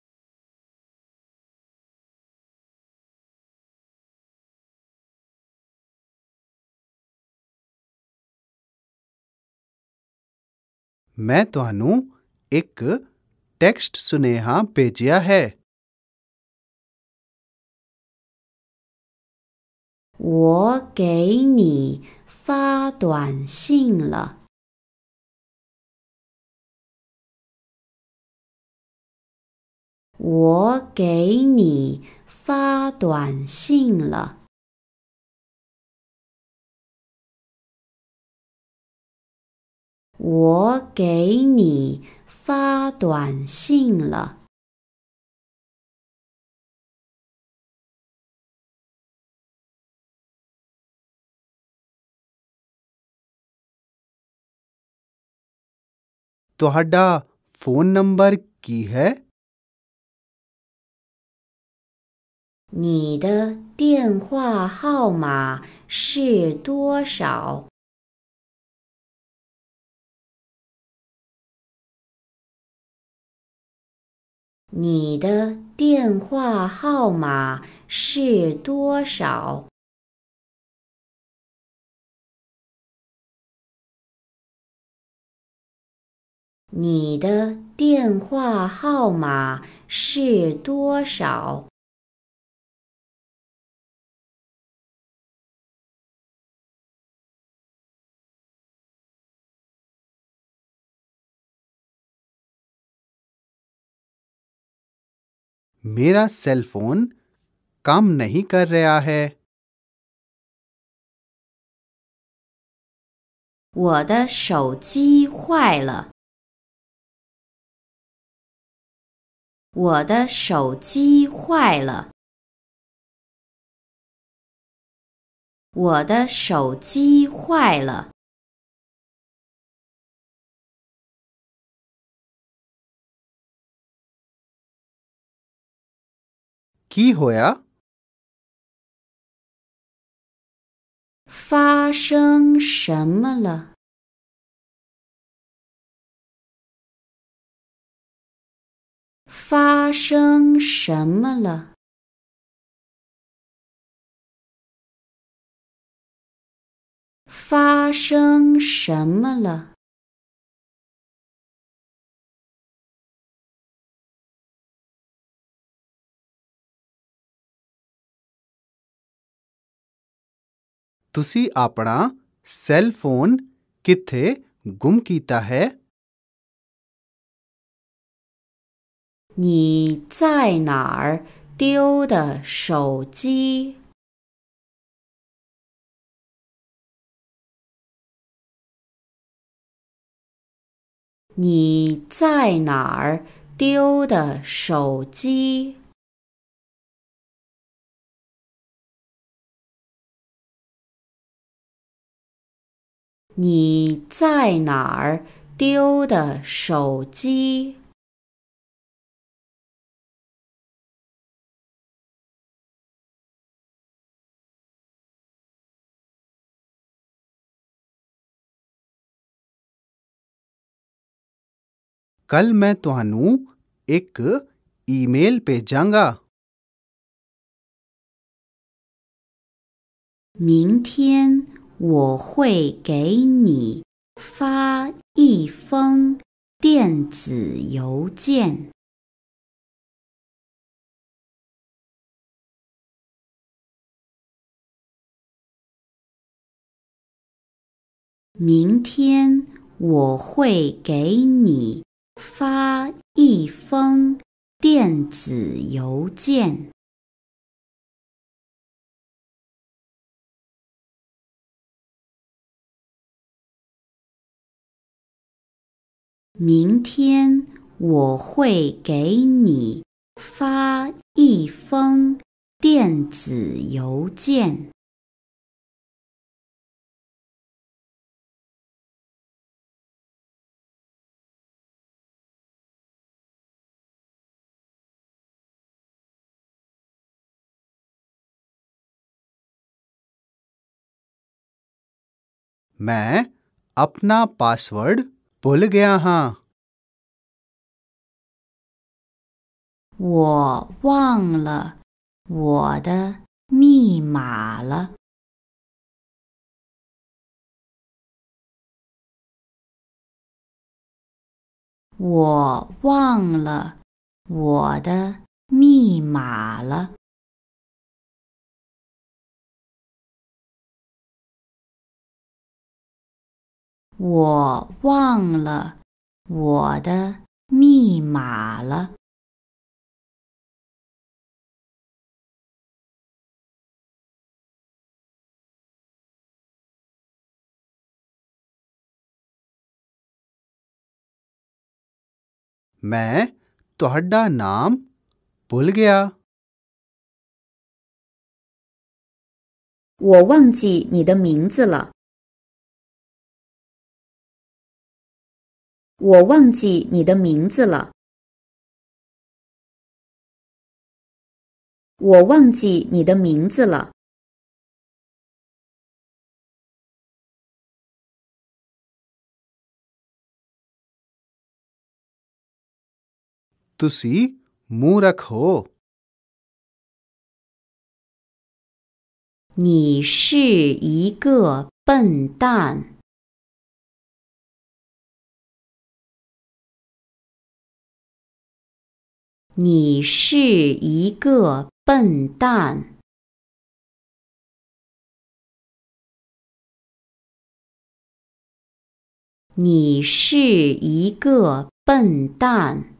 我给你发短信了。我给你发短信了。我给你发短信了。
你的电
话号码是多少？你的电话号码是多少？你的电话号码是多少？
मेरा सेल फोन काम नहीं कर रहा है 我的手机
坏了。我的手机坏了。我的手机坏了。起火呀！发生什么了？发生什么了？发生什么了？
ਤੁਸੀਂ ਆਪਣਾ ਸੈੱਲ ਫੋਨ ਕਿੱਥੇ ਗੁੰਮ ਕੀਤਾ ਹੈ 你在
哪儿丢的手机？你在哪儿丢的手机？你在哪儿丢的手机？Kal mein tuhano ek email pe janga。
明天。我会给你发一封电子邮件。明天我会给你发一封电子
邮件。
明天我会给你发一封电子邮件。我，我，我，我，我，我，我，我，我，我，
我，我，我，我，说呀，哈！我忘了我的密码了。我忘了我的密码了。我忘了我的密码了。मैं त 我忘记你的名字了。我忘记你的名字了。我忘记你的名字了。Tusi murakho。你是一个笨蛋。你是一个笨蛋。你是一个笨蛋。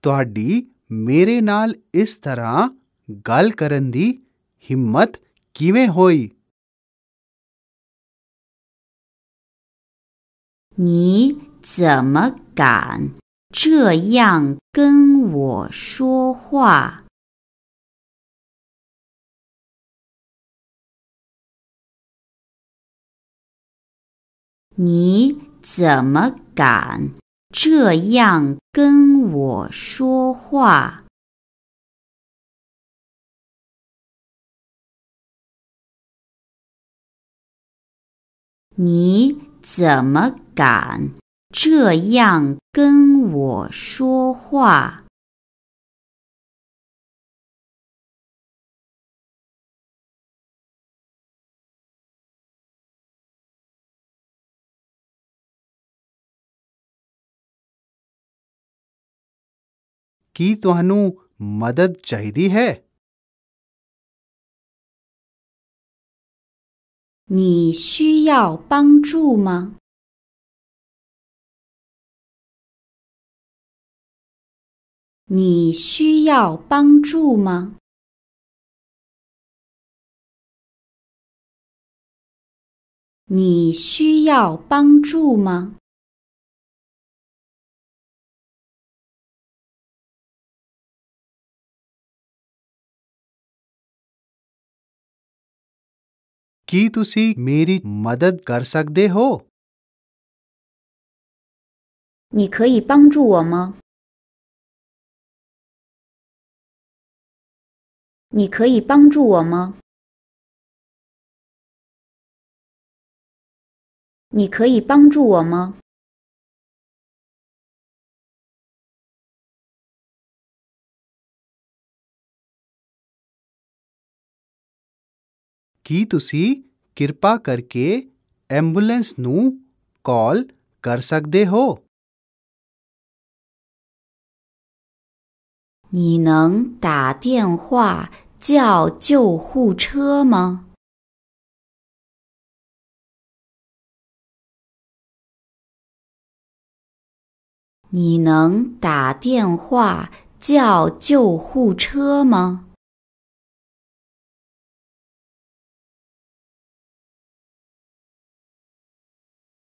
t a d i m i r e n a l is t a r a gallkarandi himmat kive hoy？
你怎么敢这样跟我说话？你怎么敢这样跟我说话？
你怎么敢这样跟我说话
？की तो हनु म
你需要帮助吗？你需要帮助吗？你需要帮助吗？
ਕੀ ਤੁਸੀਂ ਮੇਰੀ ਮਦਦ ਕਰ ਸਕਦੇ ਹੋ
你可以帮助我吗？你可以帮助我吗？你可以帮助我吗？
ਕੀ ਤੁਸੀਂ ਕਿਰਪਾ ਕਰਕੇ ਐਂਬੂਲੈਂਸ ਨੂੰ ਕਾਲ ਕਰ ਸਕਦੇ ਹੋ? 你能打电话叫救
护车吗？你能打电话叫救护车吗？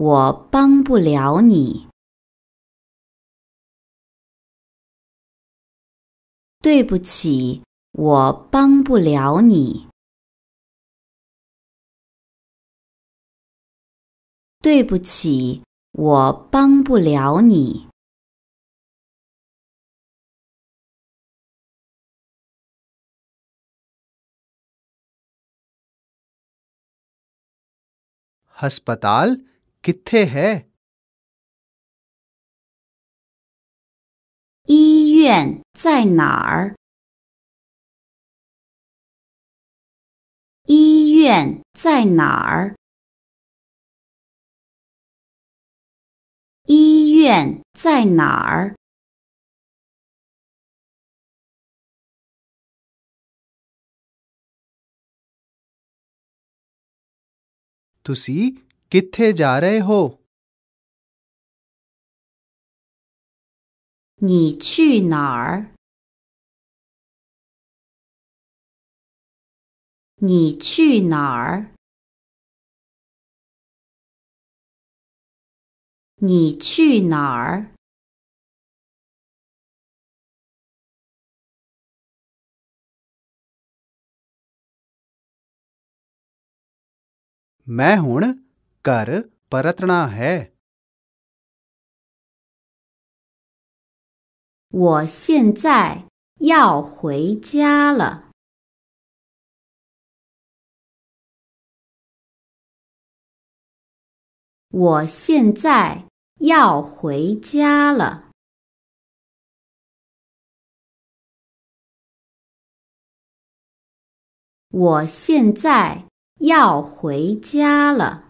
我帮不了你。对不起，我帮不了你。对不起，我帮不了你。Hospital。कित्थे है 医院在哪儿？医院在哪儿？医院在哪儿？ਤੁਸੀਂ किथे जा रहे हो नार नार मैं हूं कर परतना है 我现在要回家了。我现在要回家了。我现在要回家了。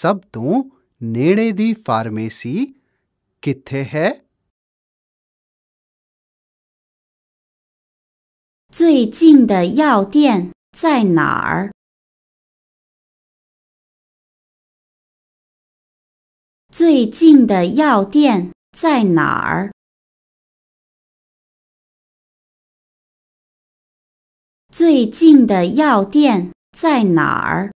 सब्दों नेरे दी फार्मेसी किथे है?
最近的药店在哪儿？最近的药店在哪儿？最近的药店在哪儿？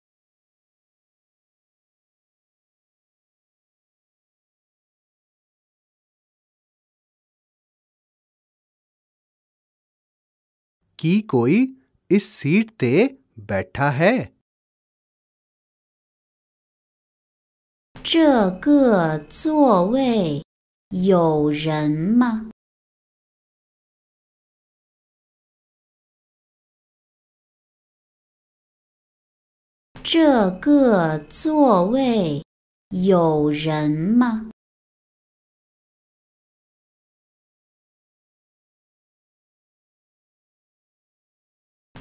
ਕੀ ਕੋਈ इस सीट ते बैठा है 这个座位有人吗？这个座位有人吗？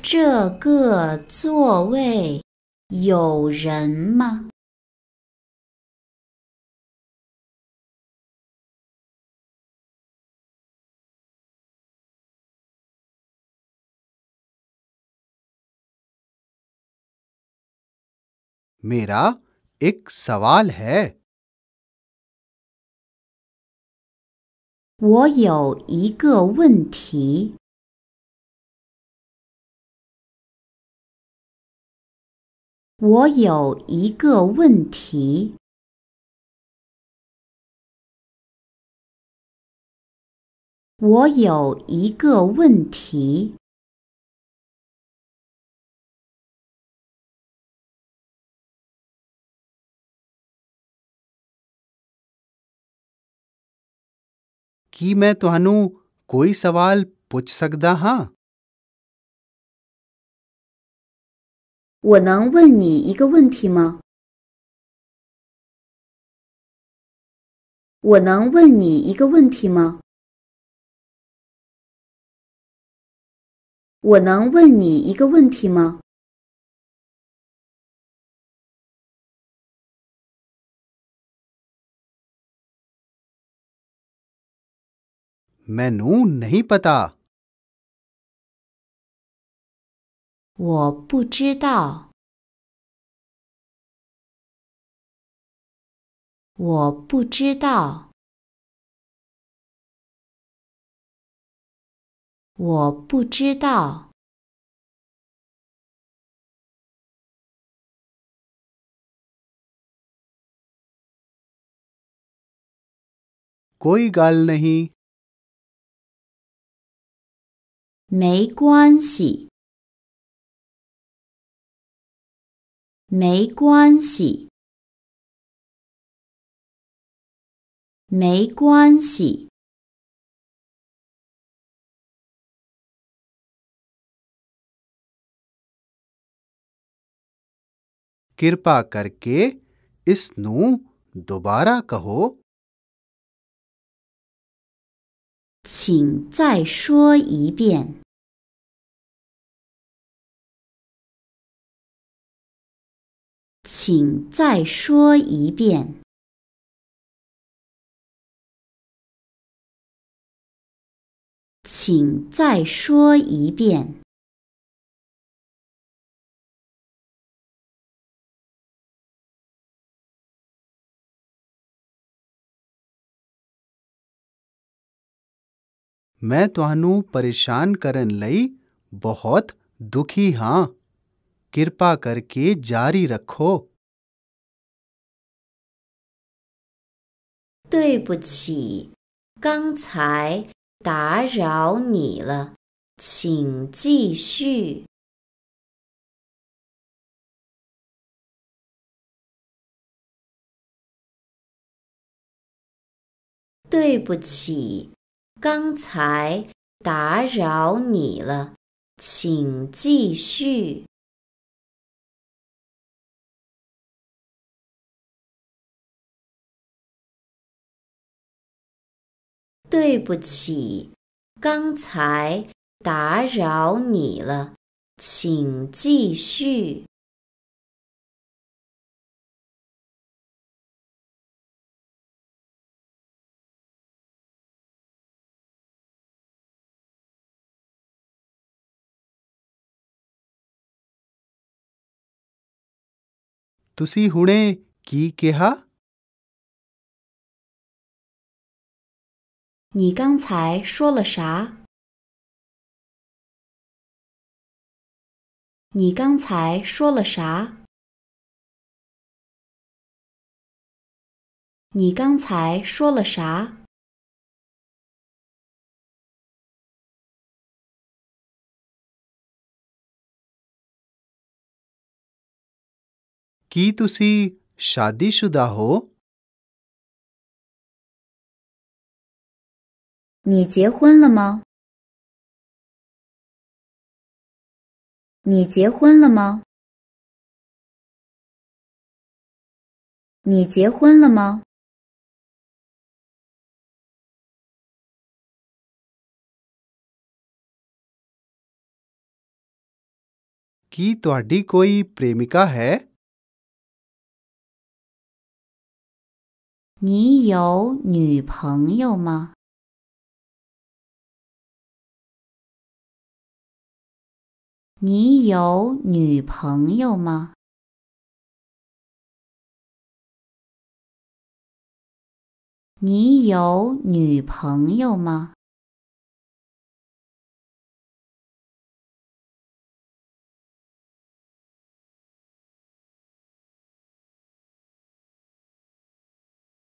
这个座位有人吗？मेरा एक सवाल है。我有一个问题。我有一个问题。我有一个问题。कि मैं तो हनु कोई सवाल 我能问你一个问题吗？我能问你一个问题吗？我能问你一个问题吗？मैं नहीं पता। 我不知道，我不知道，我不知道。कोई गल नहीं。没关系。没关系，没关系。
कृपा करके इस नू दोबारा कहो 请
再说一遍。请再说一遍。请再说一遍。
मैं तो अनु परेशान करने लगी, बहुत दुखी हाँ। कृपा करके जारी रखो
दुई गाउ 打扰你了，请继续。对不起，刚才打扰你了，请继
续。त ु你刚才说了啥？你刚才说了啥？你刚才说了啥？Kitusi shadi shuda ho? 你结婚了吗？你结婚了吗？你结婚了吗？की त ड ी
कोई प्रेमिका है？
你有女朋友吗？你有女朋友吗？你有女朋友吗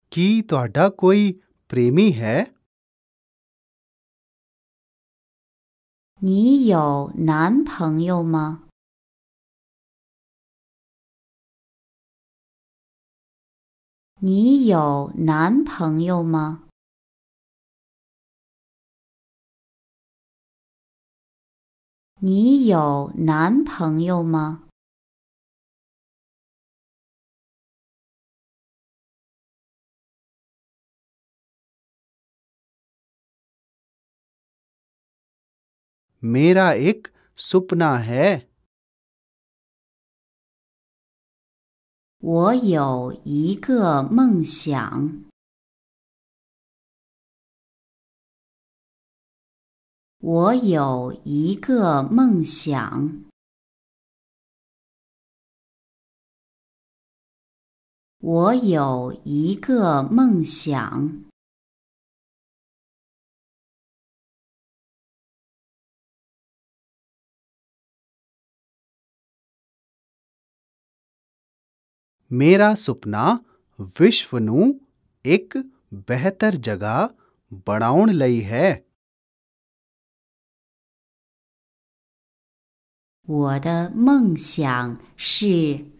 ？की तो कोई प्रेमी है।
你有男朋友吗？
你有男朋友吗？你有男朋友吗？
मेरा एक सपना है वो यो एक मंग
वो यो एक मंग 我有一个梦想。我有一个梦想
मेरा सुपना ਵਿਸ਼ਵ ਨੂੰ ਇੱਕ ਬਿਹਤਰ ਜਗ੍ਹਾ ਬਣਾਉਣ ਲਈ ਹੈ।
我的梦想是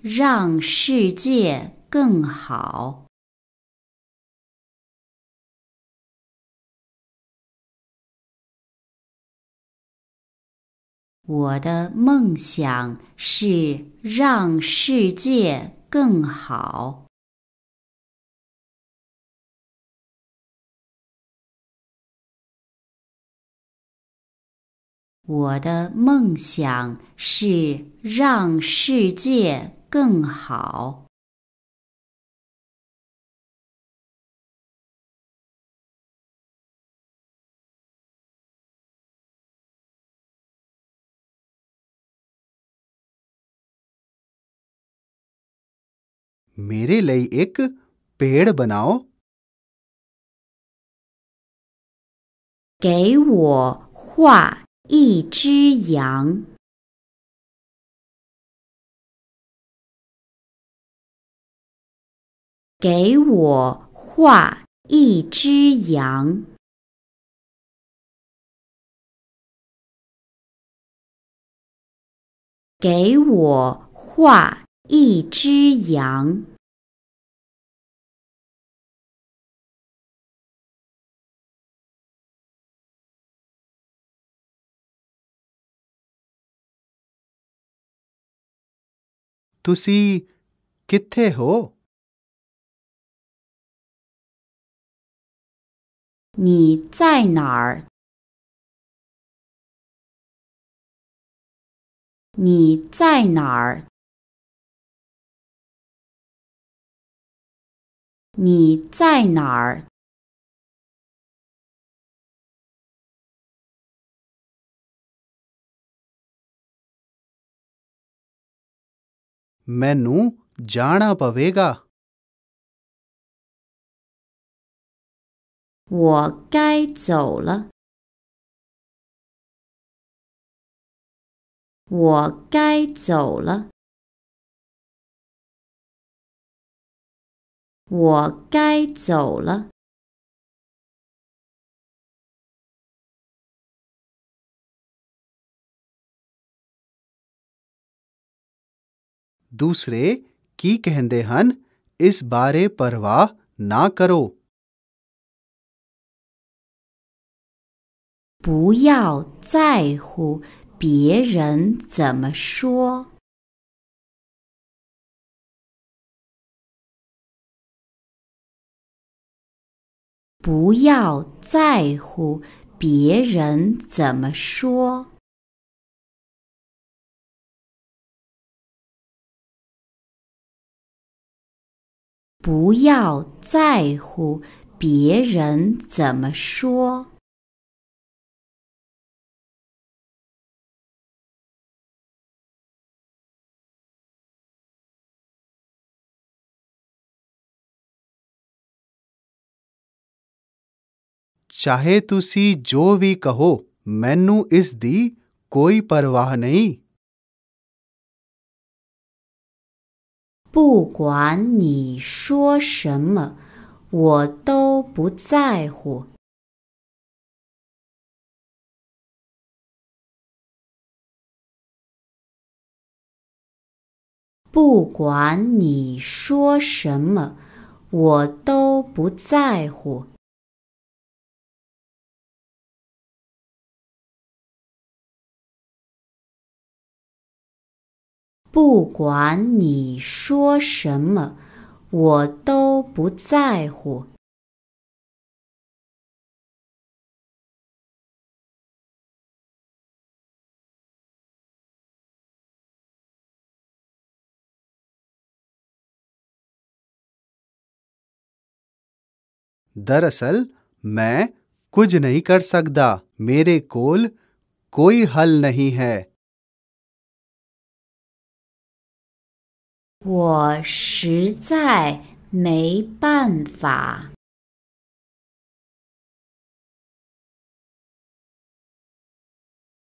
让世界更好。我的梦想是让世界更好。我的梦想是让世界更好。
给我画一只羊。给我画一只羊。给我画。一只羊。你在哪里？你在哪儿？你在哪儿？我该走了。我该走了。我该走了。
第二，की कहन्देहन इस बारे परवाह ना करो。不
要在乎别人怎么说。不要在乎别人怎么说。不要在乎别人怎么说。
ਚਾਹੇ ਤੁਸੀਂ ਜੋ ਵੀ ਕਹੋ ਮੈਨੂੰ ਇਸ ਦੀ ਕੋਈ ਪਰਵਾਹ ਨਹੀਂ
不管你说什么，我都不在乎。不管你说什么，我都不在乎。不管你说什么，我都不在乎。
दरअसल मैं कुछ नहीं कर सकता मेरे कोल कोई हल नहीं है 我实在没办法。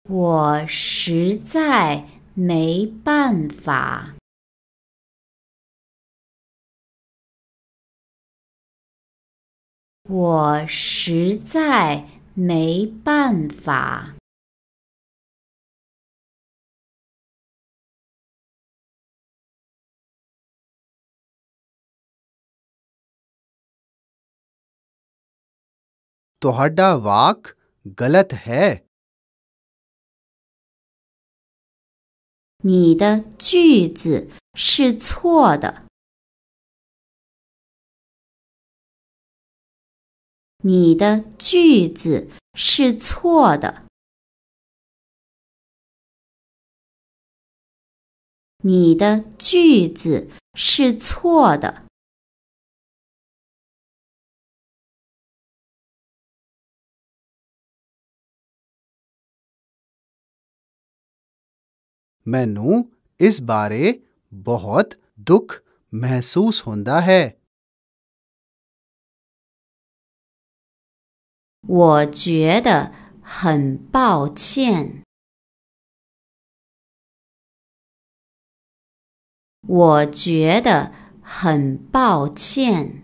我实在没办法。我实在没办法。ਤੁਹਾਡਾ ਵਾਕ ਗਲਤ ਹੈ 你的句子是错的。你的句子是错的。你的句子是错的。
ਮੈਨੂੰ ਇਸ ਬਾਰੇ ਬਹੁਤ ਦੁੱਖ ਮਹਿਸੂਸ ਹੁੰਦਾ ਹੈ 我觉得很
抱歉。我觉得很抱歉。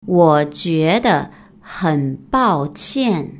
我觉得很抱歉。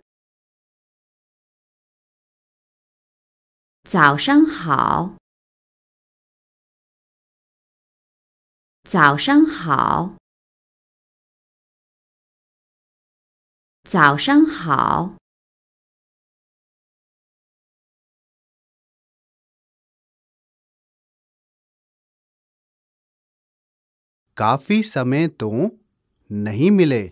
早上好，早上好，早上好。काफी समय तो नहीं मिले。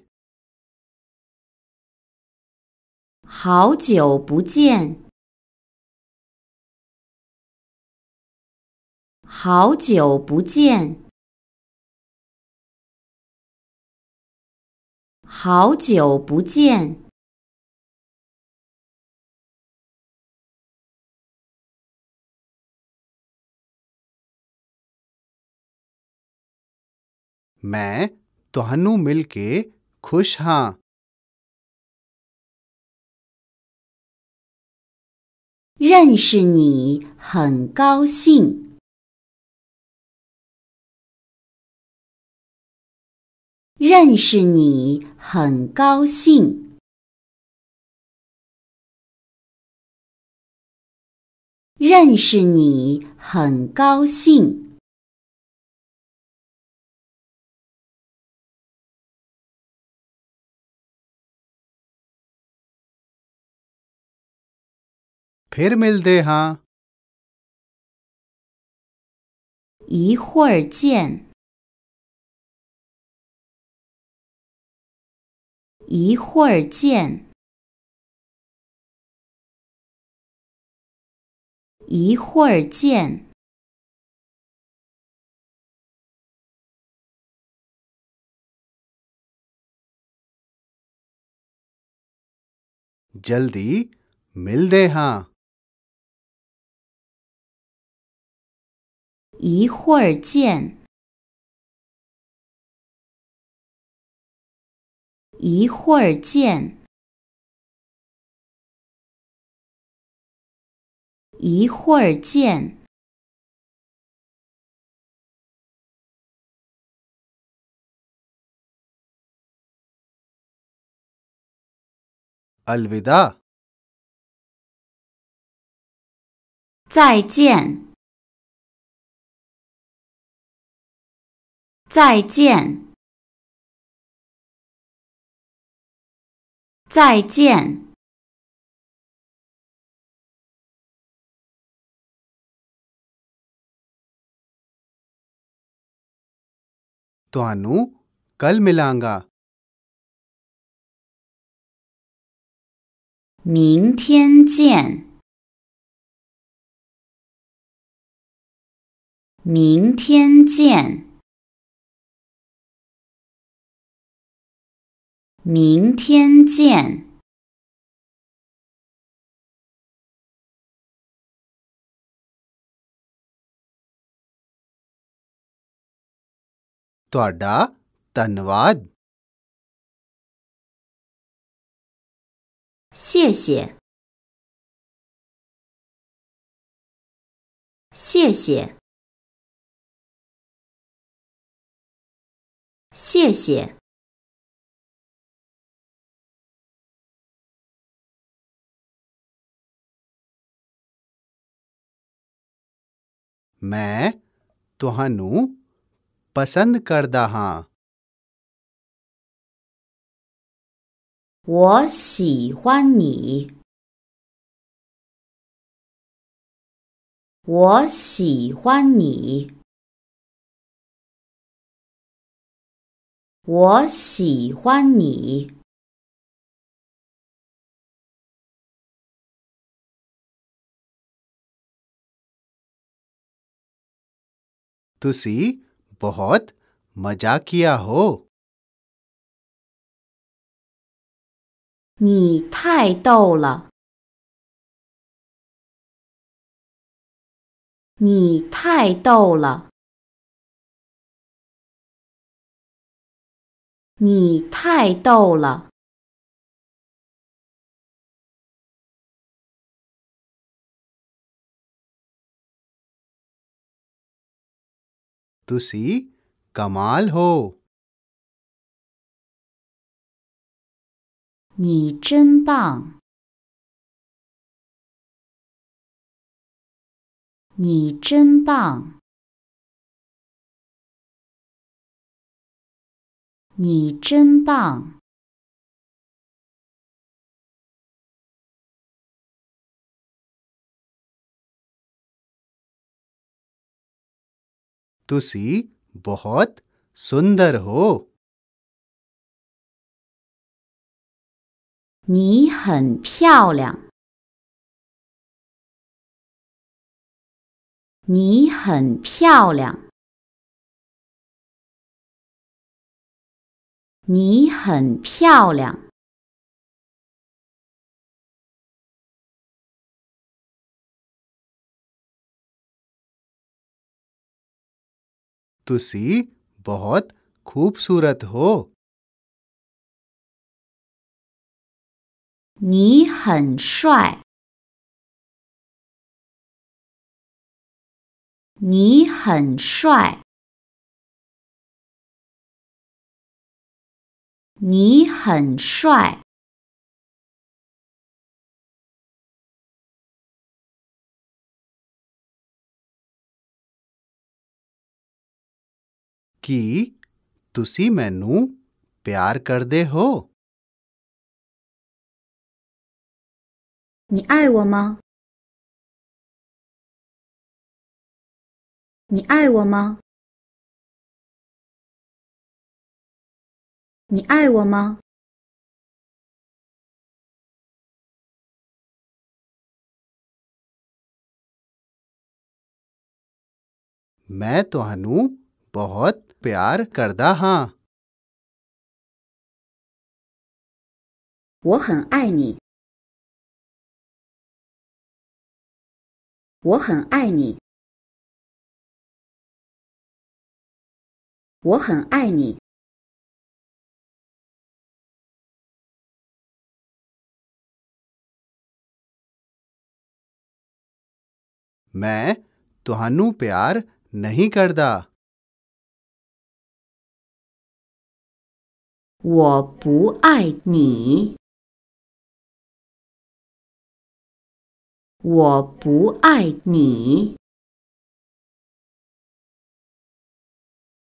好久不见。好久不见，好久不见。我，和汉努，米克，开心哈。认识你，很高兴。认识你很高兴，认识你很高兴。फिर मिलते हैं। 一会儿见。一会儿见，一会儿见，जल्दी मिल दे ह ा一会儿见。一会儿见，一会儿见。Alvīda，再见，再见。再见。天见。明天见。明天见。瓦达，达纳谢谢，谢谢，谢谢。
ਮੈਂ ਤੁਹਾਨੂੰ ਪਸੰਦ ਕਰਦਾ ਹਾਂ 我喜欢
你。我喜欢你。我喜欢你。ਤੁਸੀਂ ਬਹੁਤ ਮਜ਼ਾ ਕੀਆ ਹੋ 你太逗了！你太逗了！你太逗了！तुसी कमाल हो 你真棒！你真棒！你真棒！तुसी बहुत सुंदर हो नी प्याउल्याङ तुसी बहुत खूबसूरत हो नी हन श्वाय नी हन श्वाय नी हन श्वाय ਕੀ ਤੁਸੀਂ ਮੈਨੂੰ ਪਿਆਰ ਕਰਦੇ ਹੋ 你爱我吗？你爱我吗？你爱我吗？मैं तोहानू ਬਹੁਤ ਪਿਆਰ ਕਰਦਾ ਹਾਂ 我很爱你，我很爱你，我很爱你。मैं ਤੁਹਾਨੂੰ ਪਿਆਰ ਨਹੀਂ ਕਰਦਾ 我不爱你，我不爱你，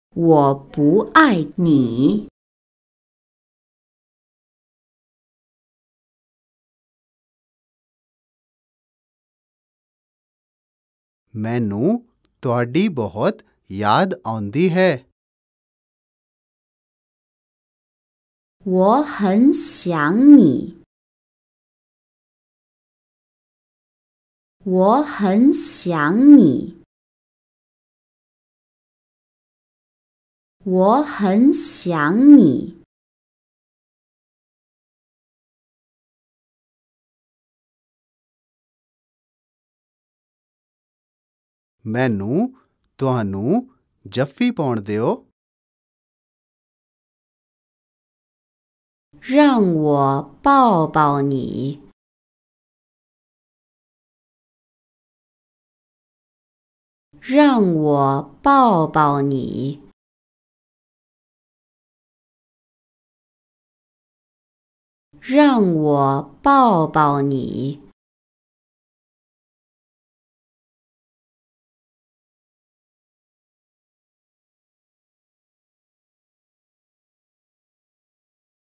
我不爱你。मैनू
थोड़ी बहुत याद आती है 我很想你，
我很想你，我很想你。
那侬，多汉侬，怎会碰得哟？让我抱抱你，
让我抱抱你，让我抱抱你。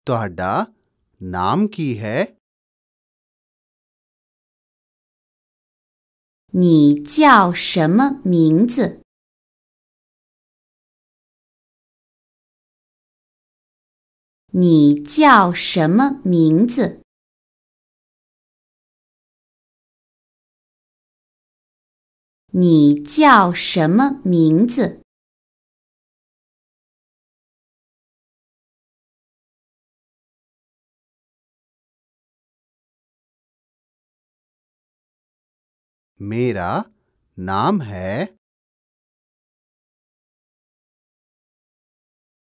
ਤੁਹਾਡਾ ਨਾਮ ਕੀ ਹੈ? 你叫什么名字？你叫什么名字？你叫什么名字？मेरा नाम है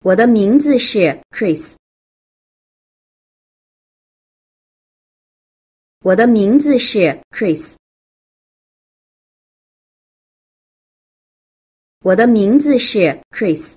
我的名字是 Chris。我的名字是 Chris。我的名字是 Chris。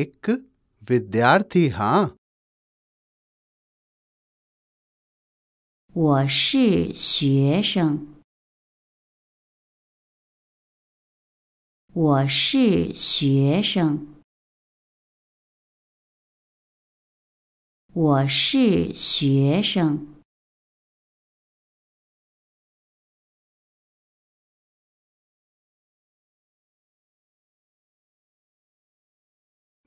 एक विद्यार्थी हाँ वो शिशंग
वो शिशंग वो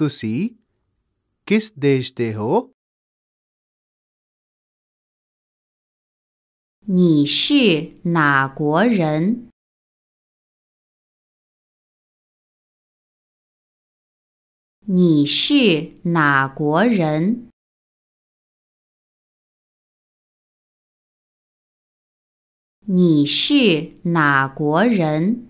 ਤੁਸੀਂ ਕਿਸ ਦੇਸ਼ ਦੇ ਹੋ?
你是哪国人？你是哪国人？你是哪国人？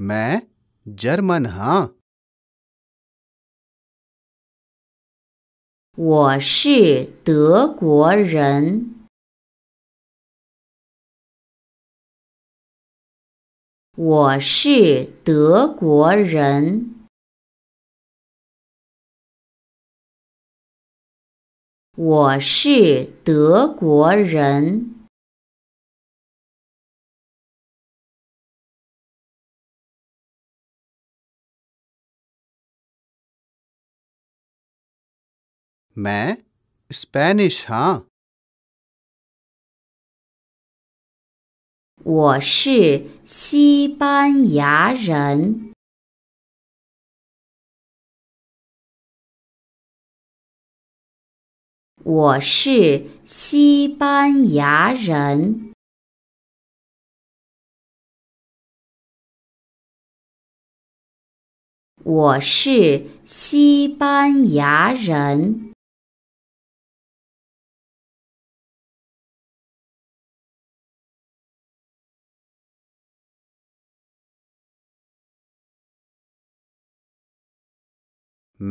我 German，哈。我是德国人。我是德国人。我是德国人。我，Spanish，哈。我是西班牙人。我是西班牙人。我是西班牙人。我，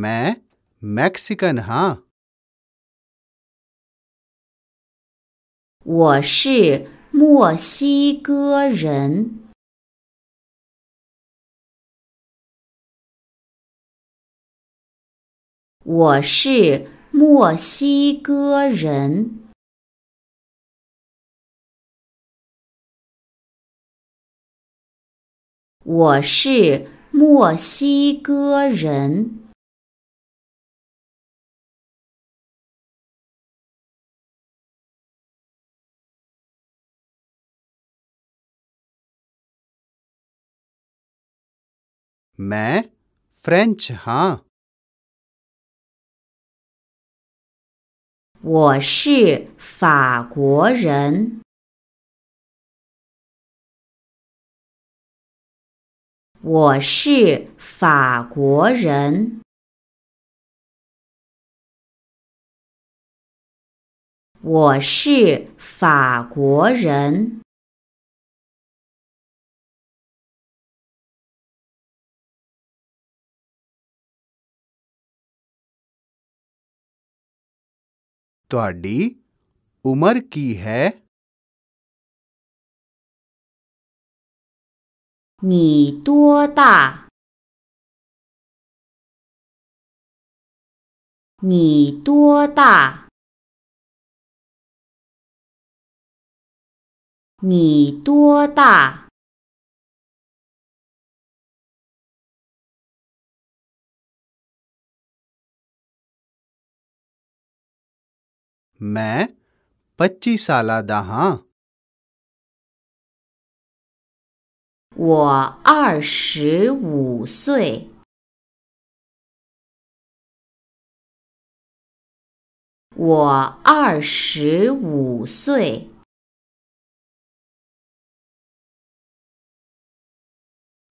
墨西哥人。我是墨西哥人。我是墨西哥人。我是墨西哥人。我 French，哈。我是法国人。我是法国人。我是法国人。ਤੁਹਾਡੀ ਉਮਰ ਕੀ ਹੈ 你多大？你多大？你多大？
मैं पच्ची साल दा हाँ 我二十五岁。
我二十五岁。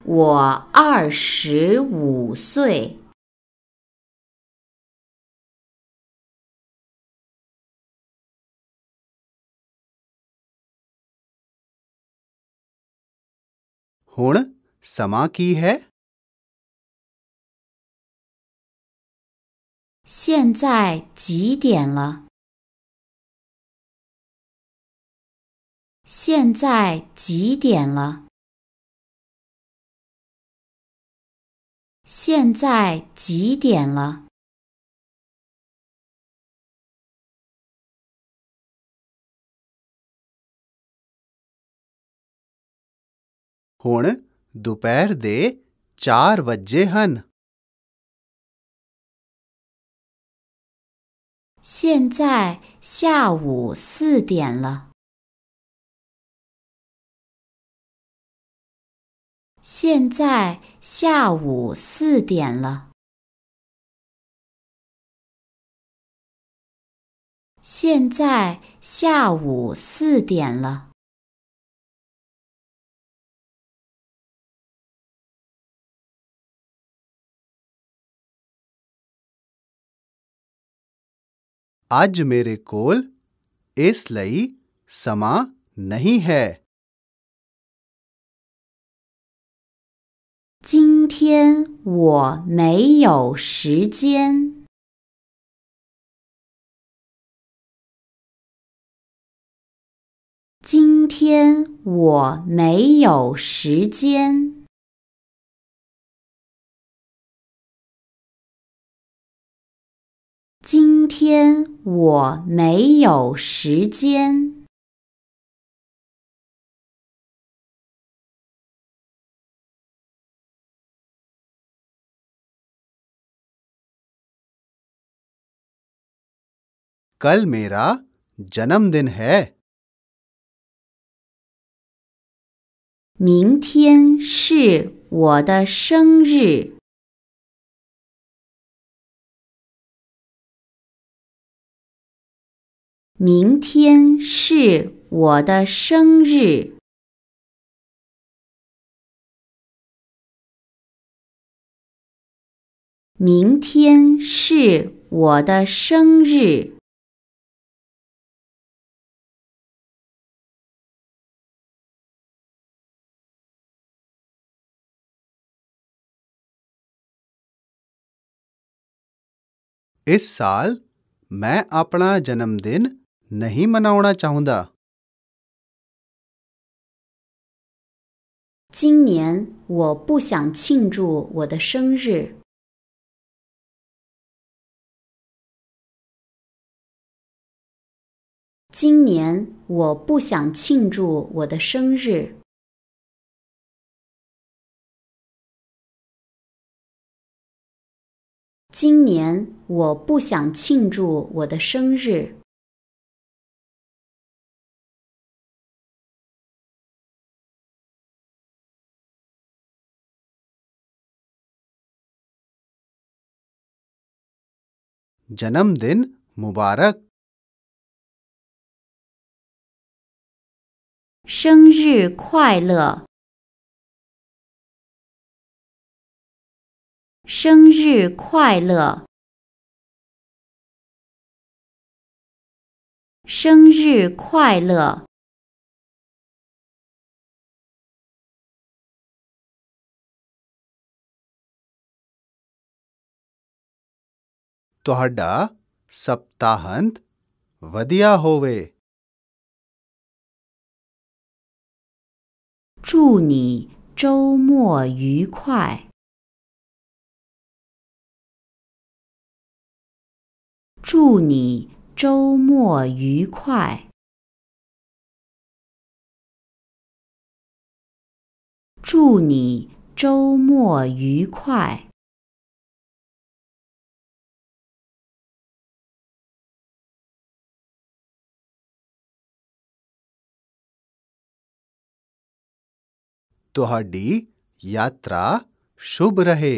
我二十五岁。霍呢？什么？几？现在几点了？现在几点了？现在几点了？现在下午四点了。现在下午四点了。现在下午四点了。
今天我
没有时间。今天我没有时间。天，我没有时间。
कल मेरा जन्मदिन है。明天是我的生日。
明天是我的生日。明天是我的生日。
इस साल मैं अपना जन्मदिन 不，
今年我不想庆祝我的生日。
今年我不想庆祝我的生日。今年我不想庆祝我的生日。जन्मदिन मुबारक 生日快乐！生日快乐！生日快乐！祝你周末愉快！祝你周末愉快！祝你周末愉快！ਤੁਹਾਡੀ ਯਾਤਰਾ ਸ਼ੁਭ ਰਹੇ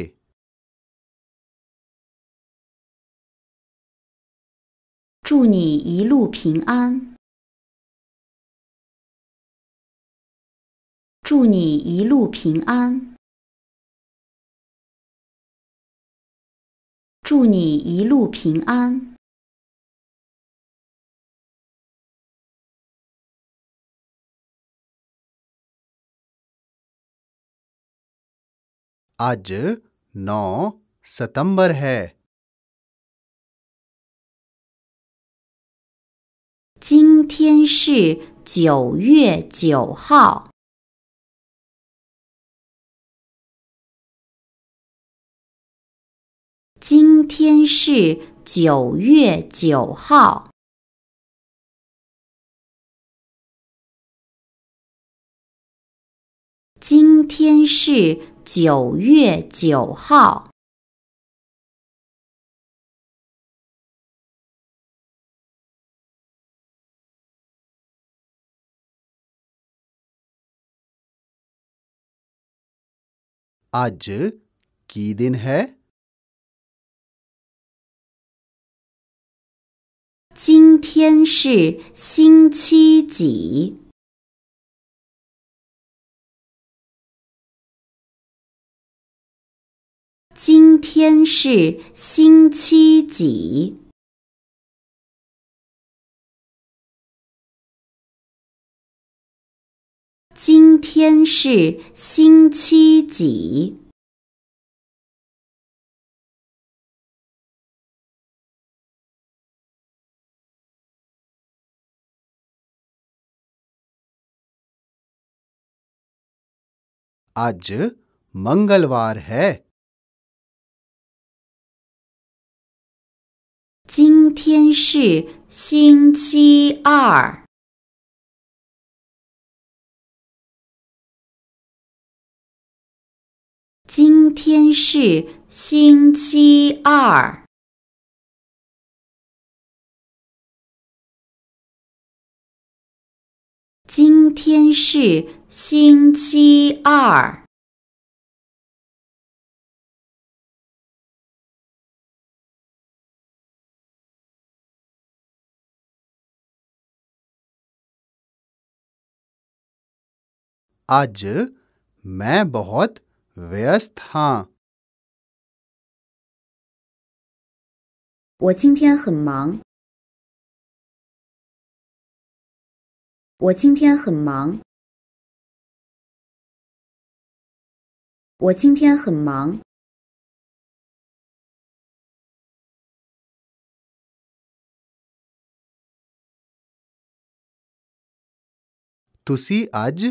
祝你一路平安。祝你一路平安。祝你一路平安。
今天是九月九号。
今天是九月九号。今天是九月九号。今天是星期几？今天是星期几？今天是星期几？आज मंगलवार है。今天是星期二。今天是星期二。今天是星期二。
आज मैं बहुत व्यस्त हाँ
तुसी आज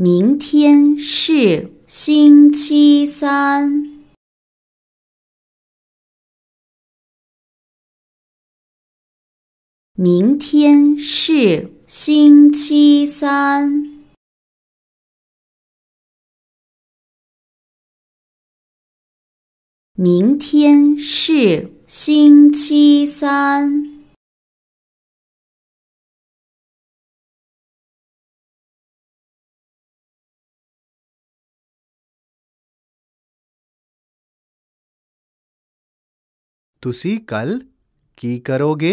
明天是星期三。明天是星期三。明天是星期三。ਤੁਸੀਂ ਕੱਲ੍ਹ ਕੀ ਕਰੋਗੇ?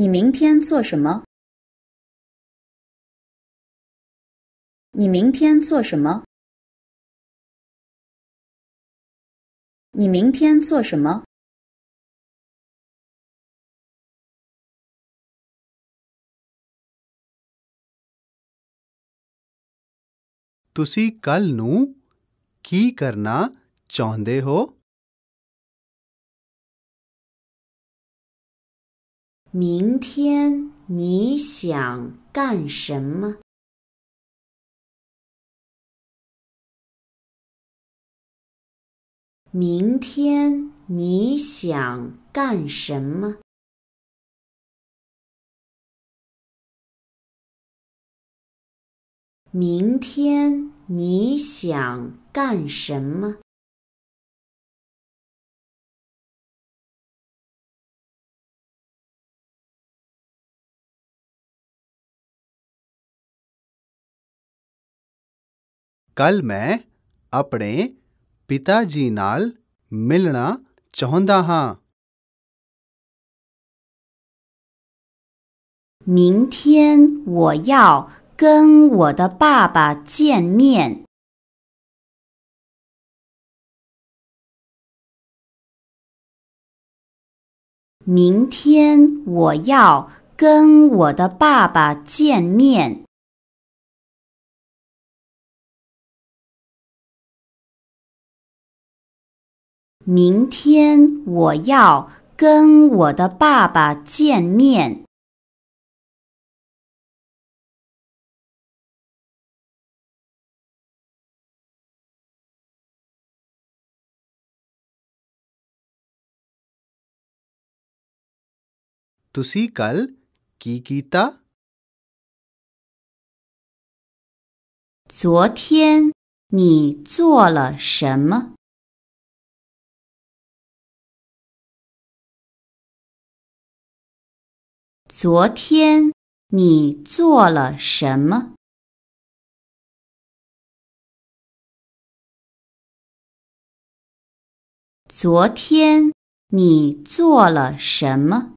你明天做什么？你明天做什么？你明天做什么？ਤੁਸੀਂ ਕੱਲ੍ਹ ਨੂੰ ਕੀ ਕਰਨਾ
ਚਾਹੁੰਦੇ ਹੋ
明天你想干什么？明天你想干什么？明天你想干什么？
明天我要
跟我的爸爸见面。明天我要跟我的爸爸见面。明天我要跟我的爸爸见面。
昨天你做了什么？
昨天你做了什么？昨天你做了什么？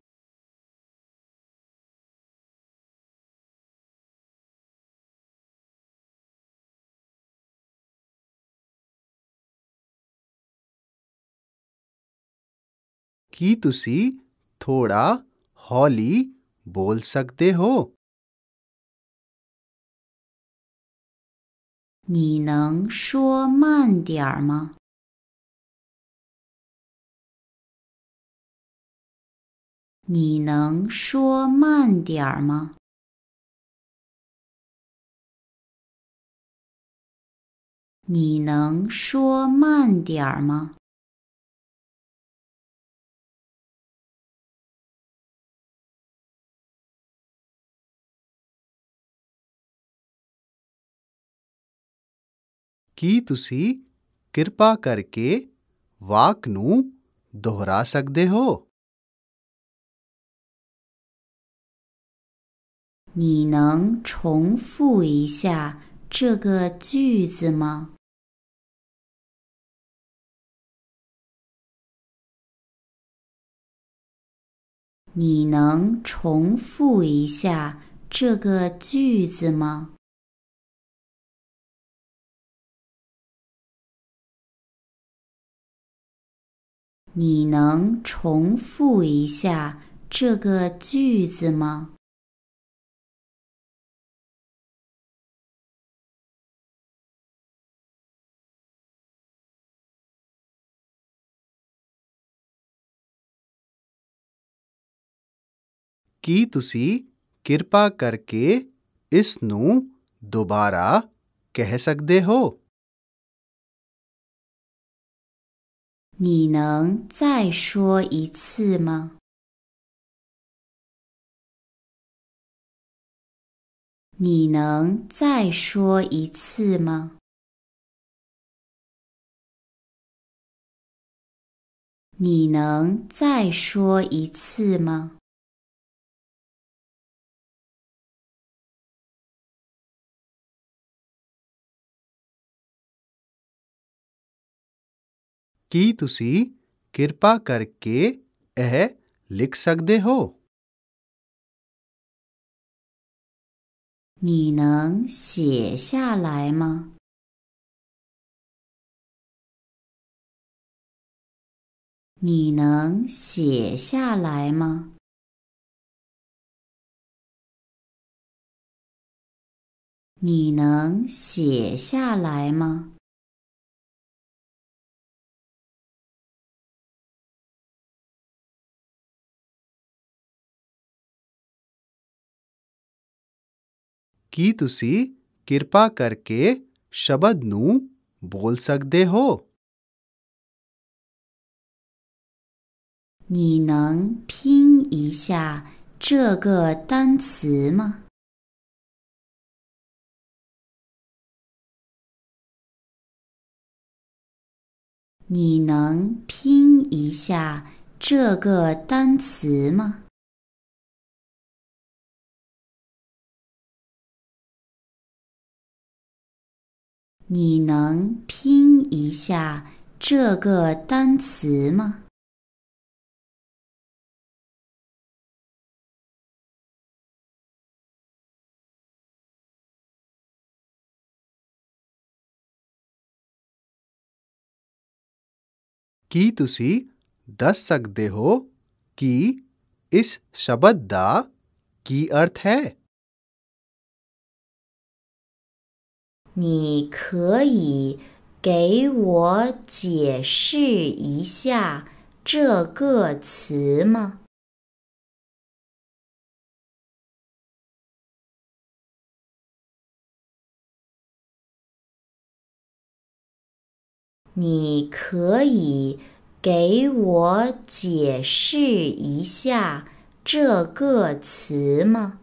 ਕੀ ਤੁਸੀਂ ਥੋੜ੍ਹਾ ਹੌਲੀ ਬੋਲ ਸਕਦੇ ਹੋ?
你能说慢点儿吗？
你能说慢点儿吗？你能说慢点儿吗？你能重复一下这个句子吗？你能重复一下这个句子吗？你能重复一下这个句子吗
？ਕੀ ਤੁਸੀਂ ਕਿਰਪਾ ਕਰਕੇ ਇਸ ਨੂੰ ਦੁਬਾਰਾ ਕਹਿ ਸਕਦੇ ਹੋ
你能再说一次吗？
你能
再说一次吗？你能再说一次吗？
ਕੀ ਤੁਸੀਂ ਕਿਰਪਾ ਕਰਕੇ ਇਹ ਲਿਖ ਸਕਦੇ ਹੋ
你能写下来吗？你能写下来吗？你能写下来吗？
ਕੀ ਤੁਸੀਂ ਕਿਰਪਾ ਕਰਕੇ ਸ਼ਬਦ ਨੂੰ ਬੋਲ ਸਕਦੇ ਹੋ 你能拼一
下这个单词吗？你能拼一下这个单词吗？你能拼一下这个单词吗
？ਕੀ ਤੁਸੀਂ ਦੱਸ ਸਕਦੇ ਹੋ ਕਿ ਇਸ ਸ਼ਬਦ ਦਾ ਕੀ ਅਰਥ ਹੈ
你可以给我解释一下这个词吗？你可以给我解释一下这个词吗？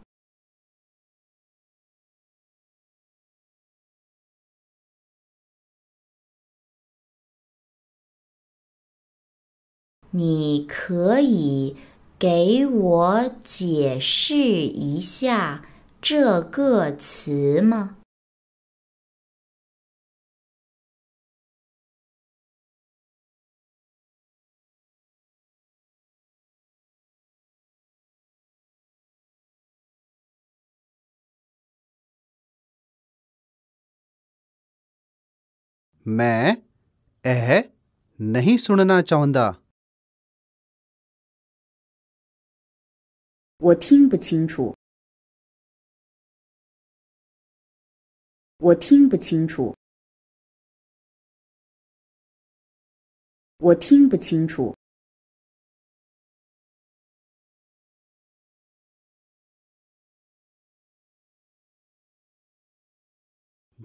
你可以给我解释一下这个词
吗？我听不清楚。我听不清楚。我听不清楚。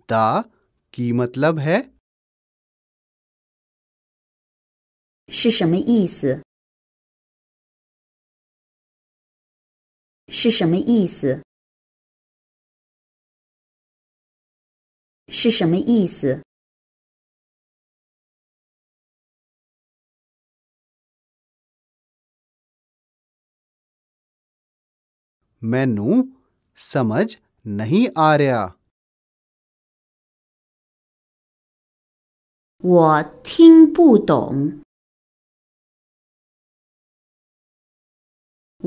ता की मतलब है? 是什么意思？是什么意思？是什么意思？मैं समझ नहीं आ रहा वो थिंग पू तोंग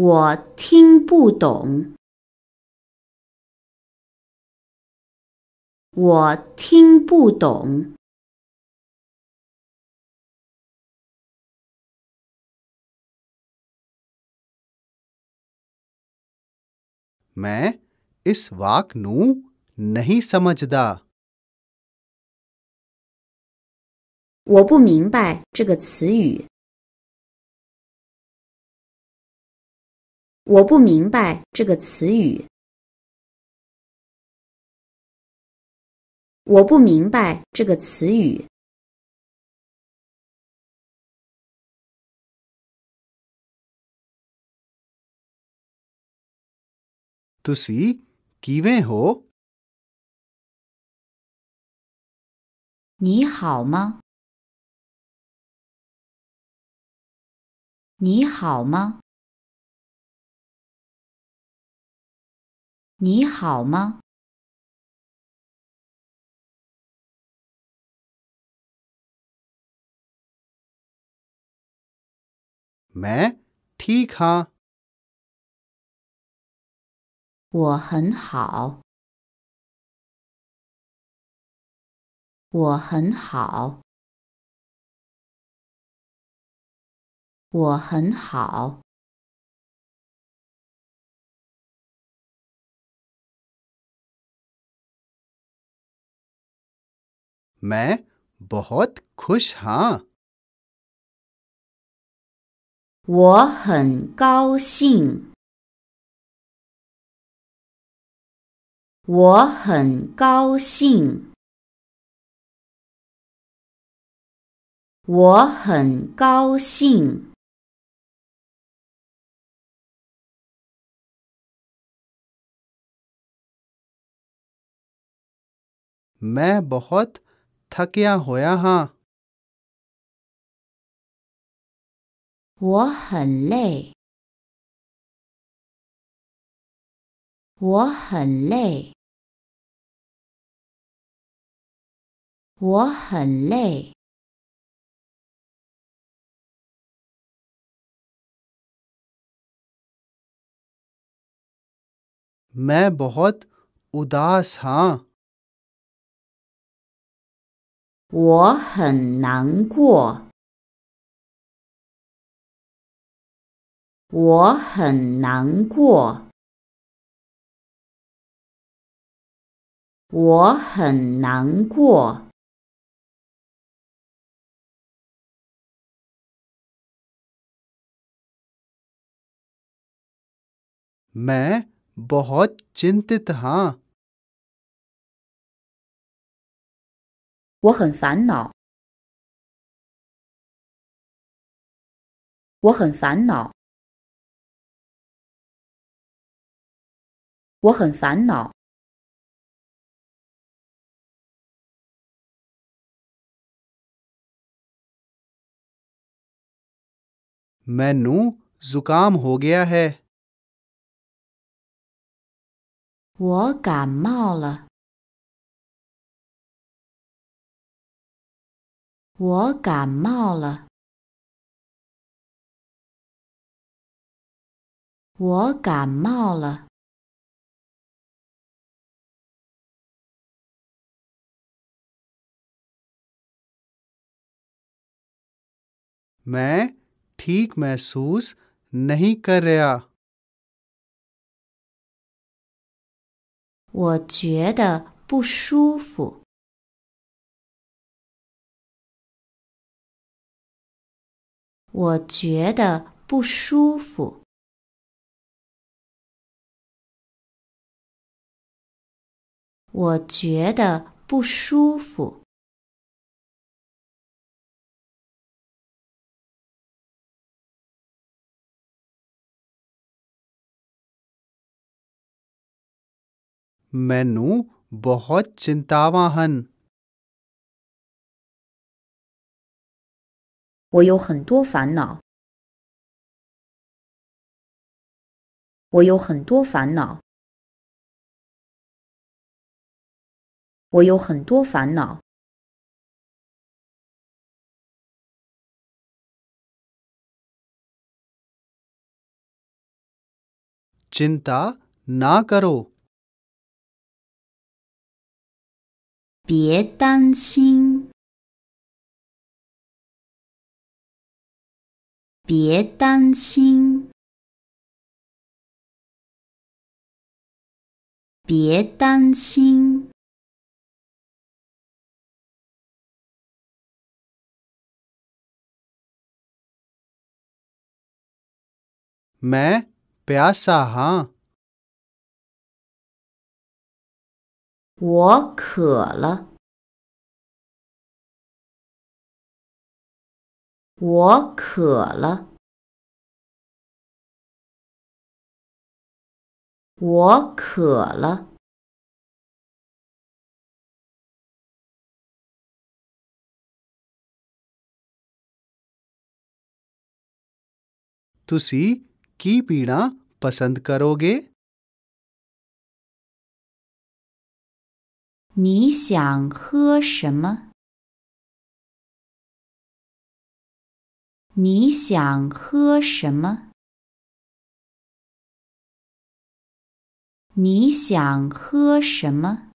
我听不懂，我听不懂。
मैं इस व ा क न नहीं समझदा。我不明
白这个词语。我不明白这个词语。我不明白这个词语。Tusi kiveno？你好吗？你好吗？你好吗？我，好。我很好。我很好。我很好。मैं बहुत खुश हाँ 我很高兴。我很高兴。我很高兴。मैं बहुत थकिया होया हाँ वो
मैं बहुत उदास हाँ 我很难过，
我很难过，我很难过。मैं बहुत चिंतित ह 我很烦恼，我很烦恼，我很烦恼。我感冒了。我感冒了。我感冒了。
我，١ ٠ ٠ ٠ ٠ ٠ ٠ ٠ ٠ ٠ ٠
٠ ٠ ٠我觉得不舒服。我觉得不舒服。मैं नू बहुत चिंतावाहन 我有很多烦恼。我有很多烦恼。我有很多烦恼。चिंता ना करो。别担心。别担心，别担心。我渴了。我渴了，我渴了。तुषी की पीना पसंद करोगे？你想喝什么？你想喝什么？你想喝什么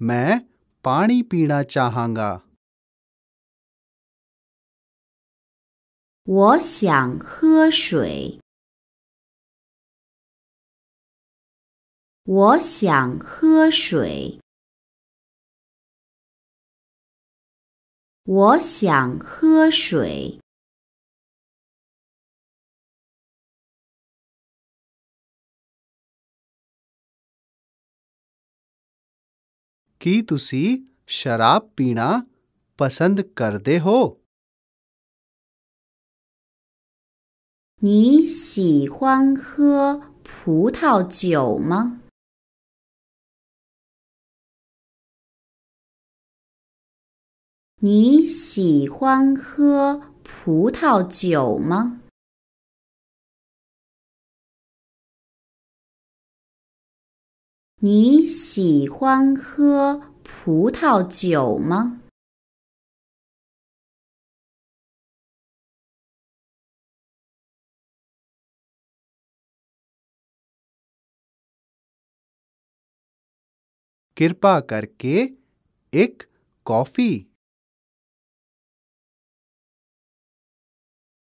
？मैं पानी पीना चाहूँगा。我想喝水。我想喝水。我想喝水。
की शराब पीना पसंद करते हो नी सी हुआ
हे
葡萄酒
吗？你喜欢喝葡萄酒吗？你喜欢喝葡萄酒吗？कृपा करके एक कॉफी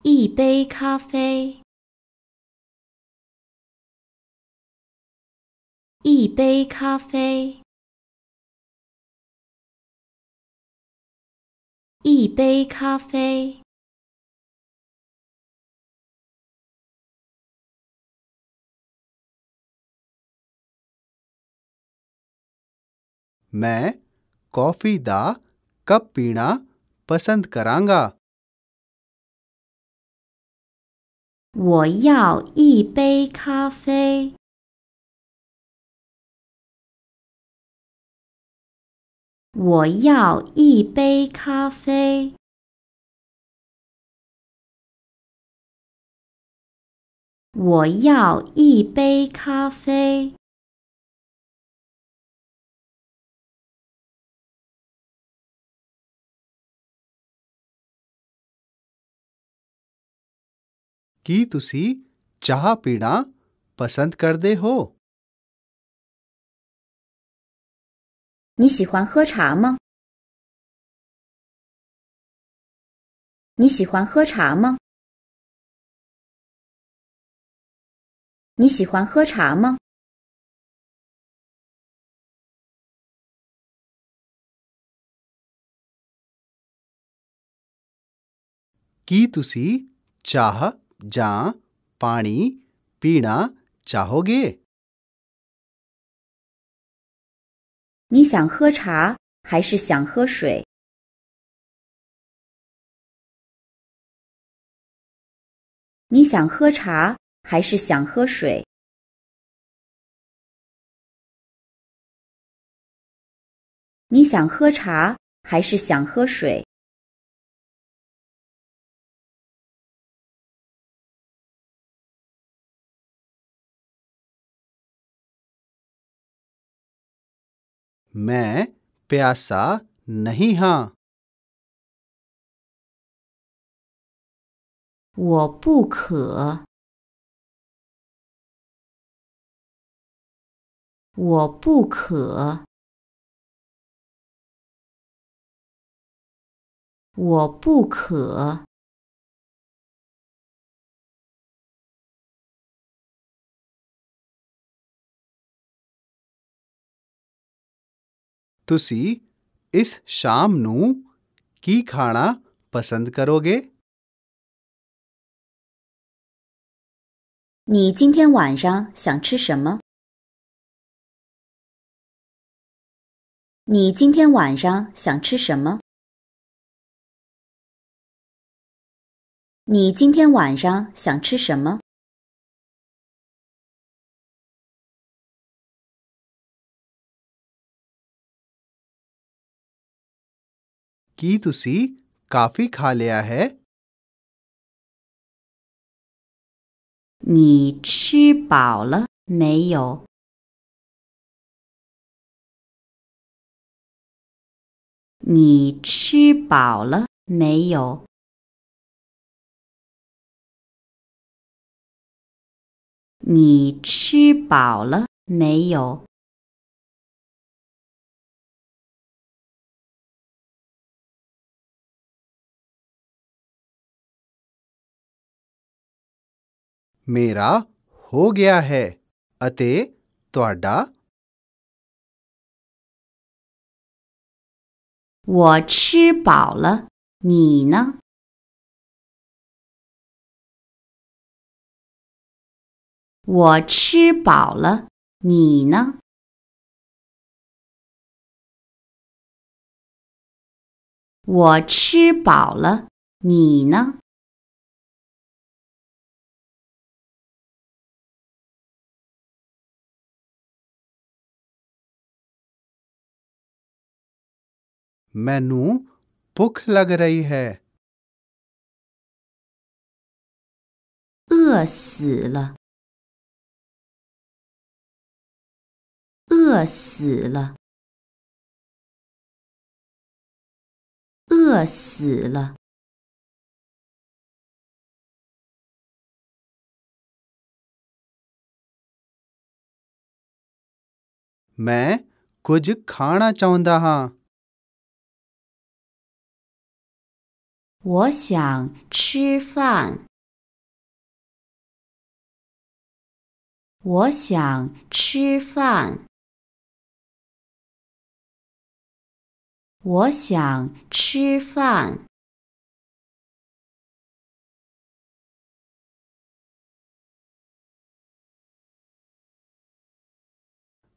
一杯咖啡，一杯咖啡，一杯咖啡。
मैं कॉफ़ी दा कप पीना पसंद करांगा 我要一杯咖啡。
我要一杯咖啡。我要一杯咖啡。
ਕੀ ਤੁਸੀਂ ਚਾਹ ਪੀਣਾ ਪਸੰਦ ਕਰਦੇ ਹੋ?
你喜欢喝茶吗？你喜欢喝茶吗？你喜欢喝茶吗
？ਕੀ ਤੁਸੀਂ ਚਾਹ じゃ、水、水な、茶をゲ。你想喝茶还是想喝
水？你想喝茶还是想喝水？你想喝茶还是想喝水？मैं प्यासा नहीं हां वो पू वो पू वो पू
ਤੁਸੀਂ ਇਸ ਸ਼ਾਮ ਨੂੰ ਕੀ ਖਾਣਾ ਪਸੰਦ ਕਰੋਗੇ
你今天晚上想吃什么？
你今天晚上想吃什么？你今天晚上想吃什么？
ਕੀ ਤੁਸੀਂ ਕਾਫੀ ਖਾ ਲਿਆ ਹੈ? 你吃饱了没有？
你吃饱了没有？你吃饱了没有？मेरा हो गया है अते त्वाडा नीना वो छी पाओ ल नीना मैनू भूख लग रही है
मैं कुछ खाना चाहता हाँ 我想吃饭。
我想吃饭。我想吃饭。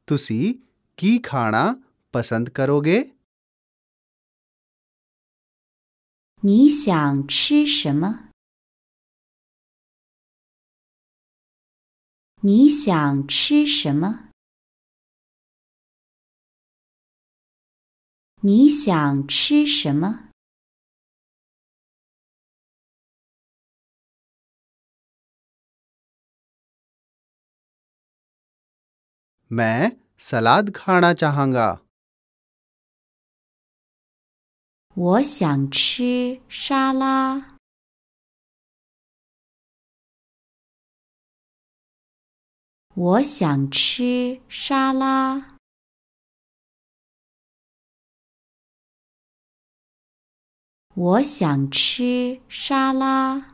ਤੁਸੀਂ की खाना पसंद करोगे 你想吃什么？
你想吃什么？你想吃什么
？मैं सलाद खाना चाहूँगा。我想吃沙拉。
我想吃沙拉。我想吃沙拉。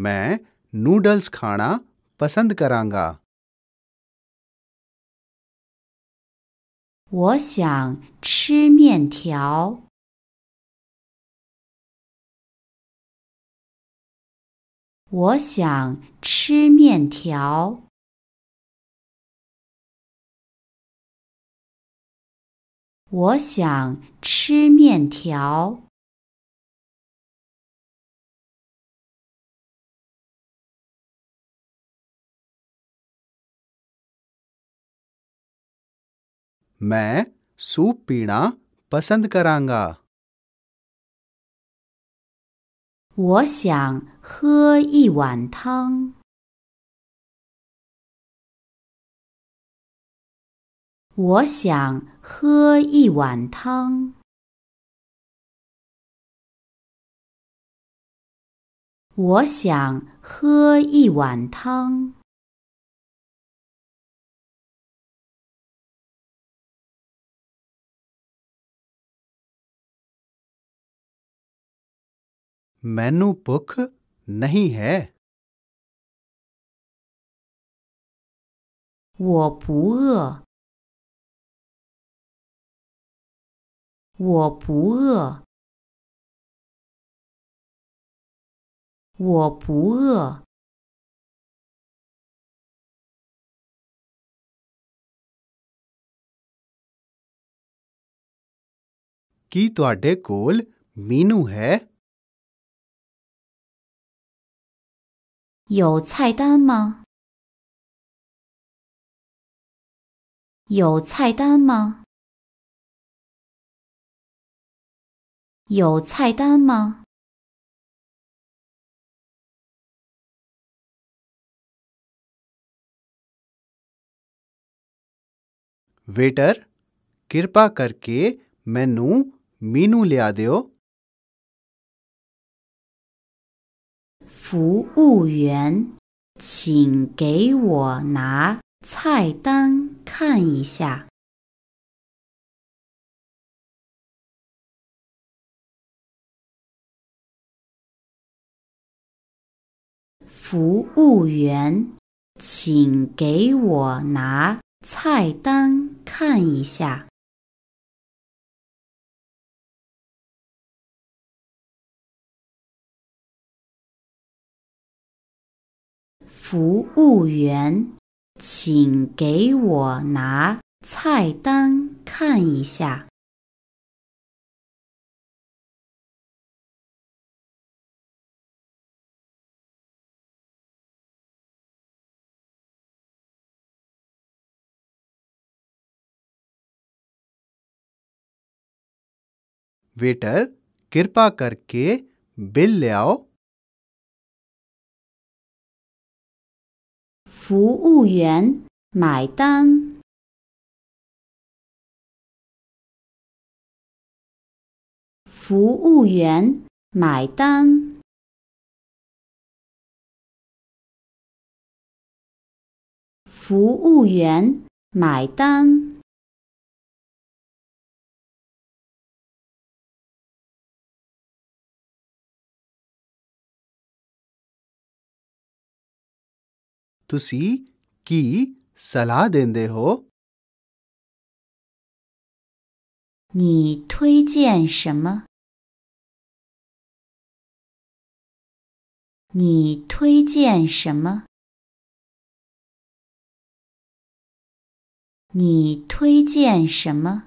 मैं नूडल्स खाना पसंद करांगा
我想
吃
面条。我想吃面条。我想吃面条。मैं सूप पीना पसंद करांगा थांग थांग थांग मैनू भुख नहीं है वो वो वो
की तो कोल मीनू है
有菜单吗？有菜单吗？有菜单吗
？ਵੇਟਰ ਕਿਰਪਾ ਕਰਕੇ ਮੈਨੂੰ ਮੀਨੂ ਲਿਆ ਦਿਓ
服务员，请给我拿菜单看一下。服务员，请给我拿菜单看一下。服务员，请给我拿菜单看一下。
Waiter，कृपा करके बिल ले आओ。服务员
买单。服务员买单。服务员买单。你推荐什么？你推荐什么？你推荐什么？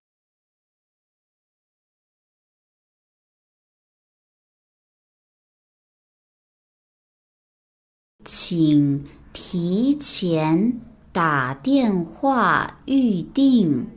请提前打电话预订。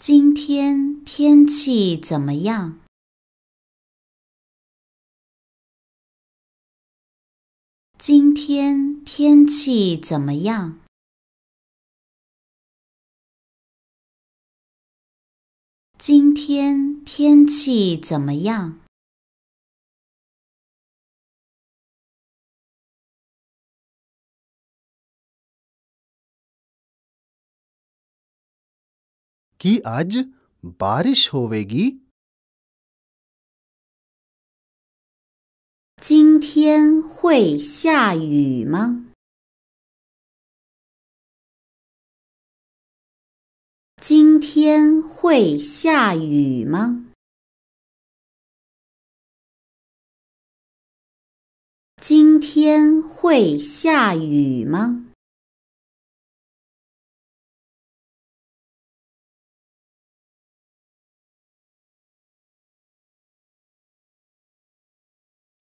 今天天气怎么样？
今天天气怎么样？今天天气怎么样？
कि आज बारिश होवेगी 今天会下雨吗？
今天会下雨吗？今天会下雨吗？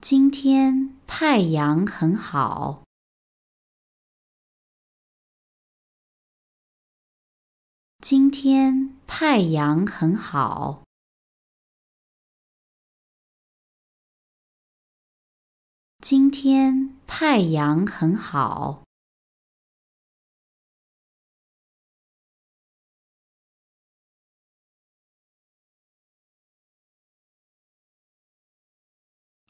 今天太阳
很好。今天太阳很好。今天太阳很好。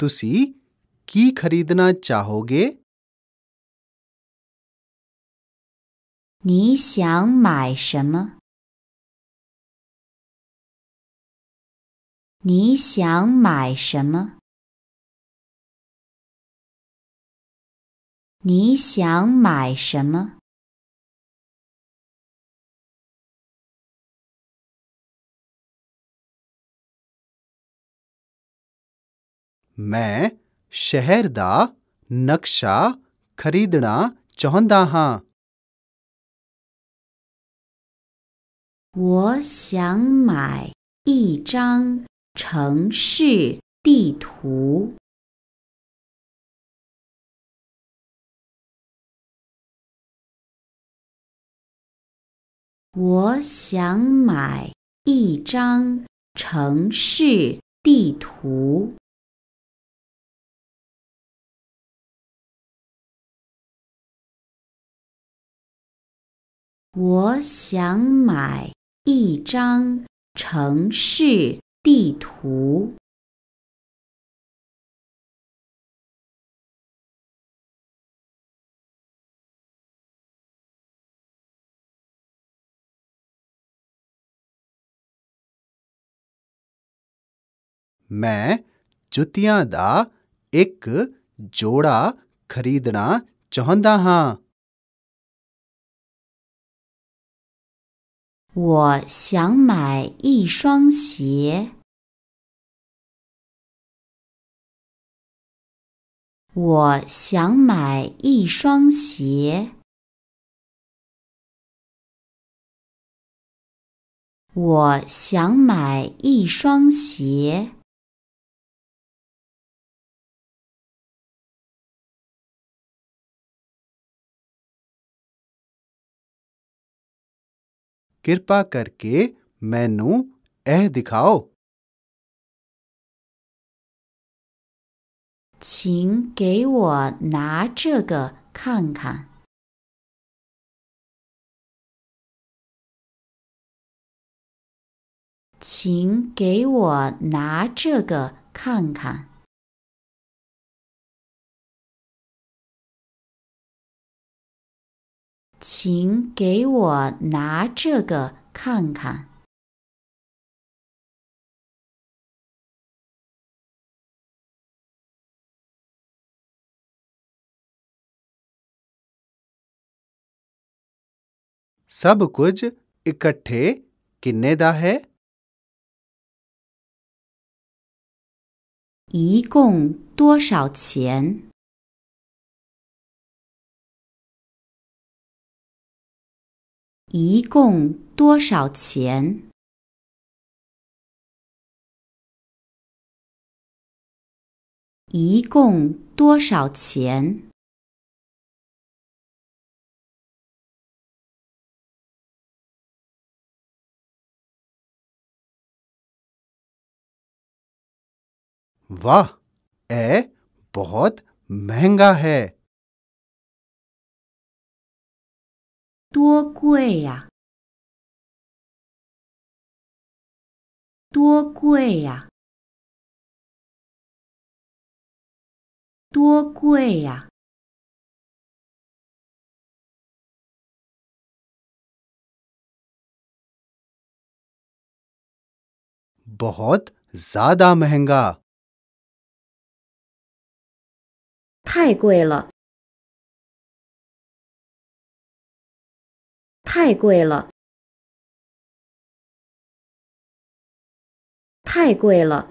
ਤੁਸੀਂ ਕੀ ਖਰੀਦਣਾ ਚਾਹੋਗੇ? 你想买什么？你想买什么？你想买什么？
ਮੈਂ ਸ਼ਹਿਰ ਦਾ ਨਕਸ਼ਾ ਖਰੀਦਣਾ ਚਾਹੁੰਦਾ ਹਾਂ
我想买一张城市地图。
我想买一张城市地图。我想买一张城市地图。
मैं जुतियां दा एक जोड़ा खरीदना चाहता हाँ
我想买一双鞋。我想买一双鞋。我想买一双鞋。
ਕਿਰਪਾ ਕਰਕੇ ਮੈਨੂੰ ਇਹ ਦਿਖਾਓ 请给我拿
这个看看。请给我拿这个看看。请给我拿这个看看。一共多少钱？一共多少钱？一共多少钱哇，ह बहुत महंगा है। 多贵呀！多贵呀！多贵呀！बहुत ज ् य ा द ा महंगा。太贵了。太贵了，太贵了。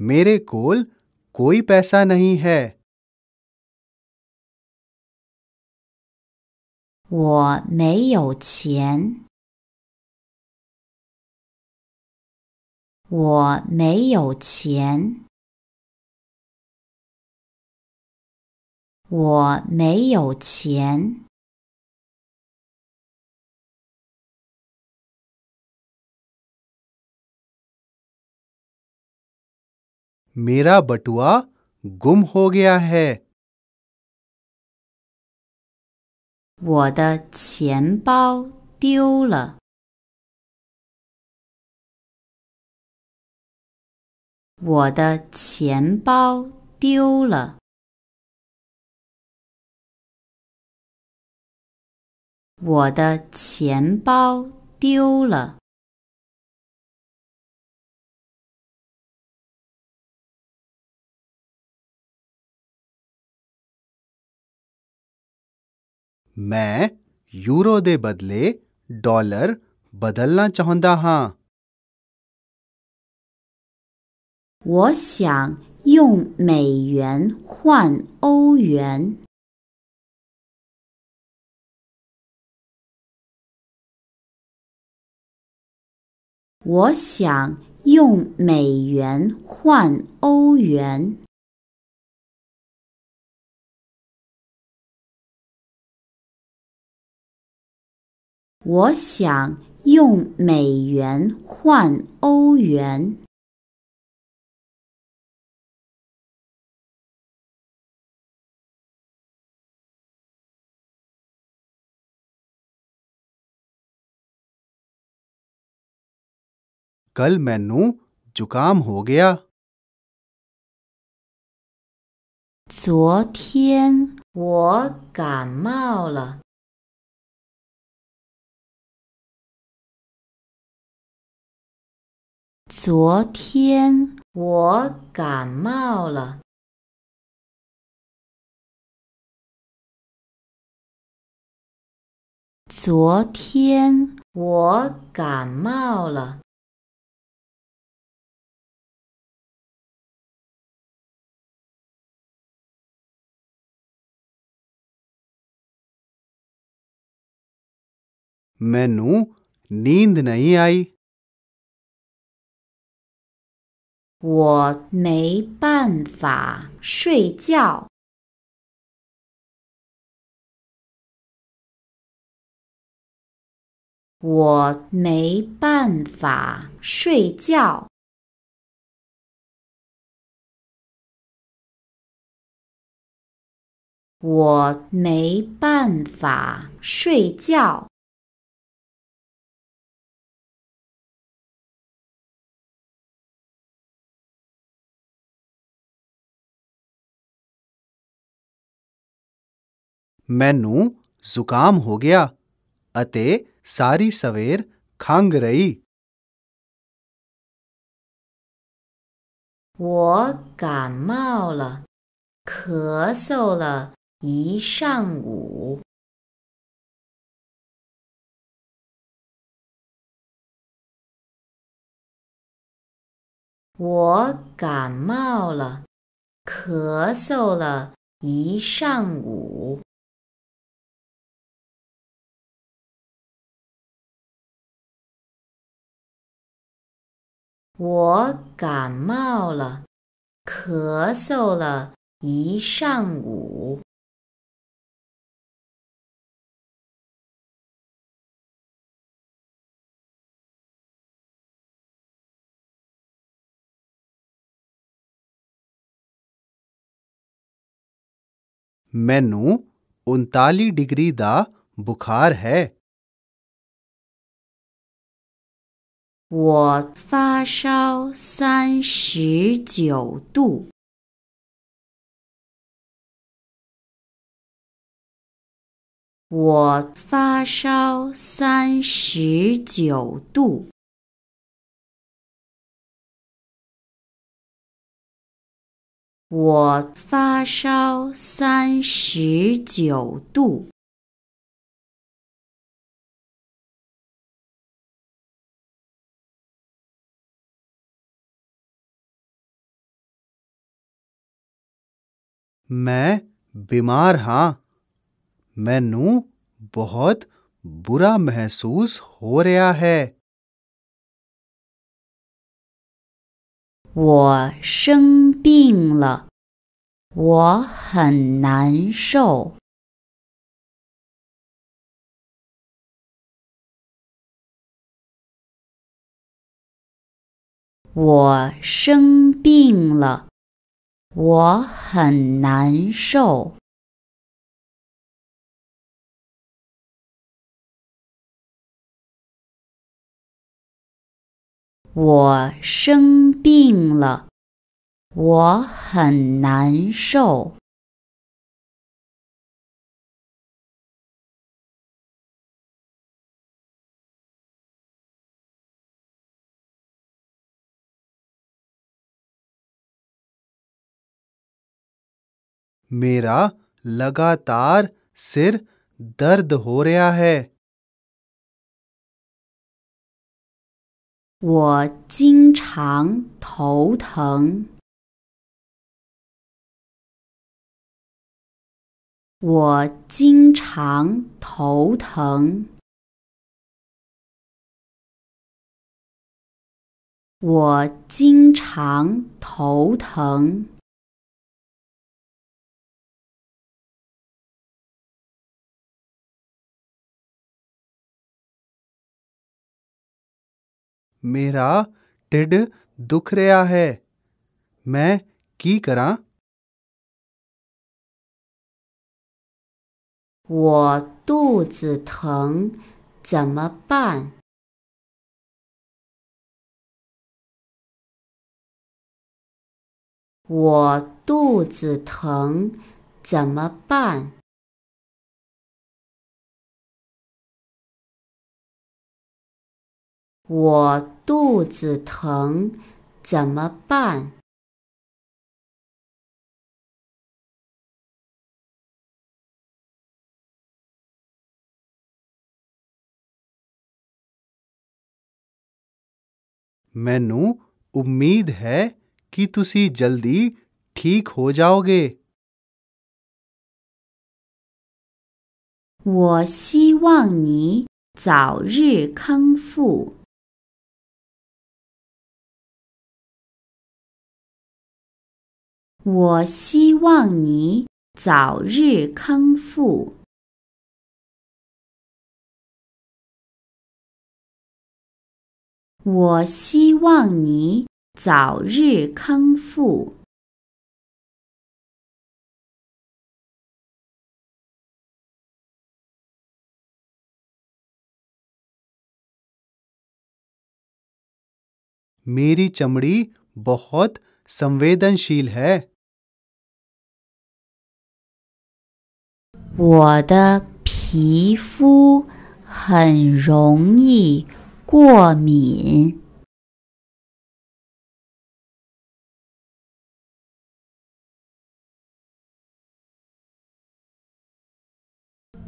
मेरे
कोल कोई पैसा नहीं है 我没有钱。
我没有钱，我没有钱。मेरा
बटुआ गुम हो गया है。我的钱包丢了。
我的钱包丢了。我的钱包丢了。
मैं यूरो दे बदले डॉलर बदलना
चाहुँ दा हाँ。我想用美元换欧元。
我想用美元换欧元。我想用美元换欧元。
昨天我感
冒了。昨天我感冒了。昨天我感冒了。我没办法睡觉。我没办法睡觉。我没办法睡觉。
ਮੈਨੂੰ ਜ਼ੁਕਾਮ ਹੋ ਗਿਆ ਅਤੇ ਸਾਰੀ ਸਵੇਰ ਖੰਘ ਰਹੀ 我
感冒了，咳嗽了一上午。我感冒了，咳嗽了一上午。我感冒了，咳嗽了一上午。मैनू उनताली
डिग्री का बुखार है 我发烧三十九度。
我发烧三十九度。我发烧三十九度。
मैं बीमार हाँ मैनू बहुत बुरा महसूस हो रहा है 我生
病了，我很难受。我生病了，我很难受。我生病了，我很难受。
मेरा लगातार सिर दर्द हो रहा है चिंग 我
经常头疼。我经
常头疼。我经常头疼。
मेरा टिड दुख रहा है मैं की करा
तू पान वो तू पान 我肚子疼，怎么办
？मैनू उम्मीद है कि ती जल्दी ठीक हो जाओगे
वो सी वांग नी ज़ाओ री खंग फू
我希望你早日康复。我希望你早日康复。
मेरी चमड़ी बहुत संवेदनशील
है。我的皮肤很容易过
敏。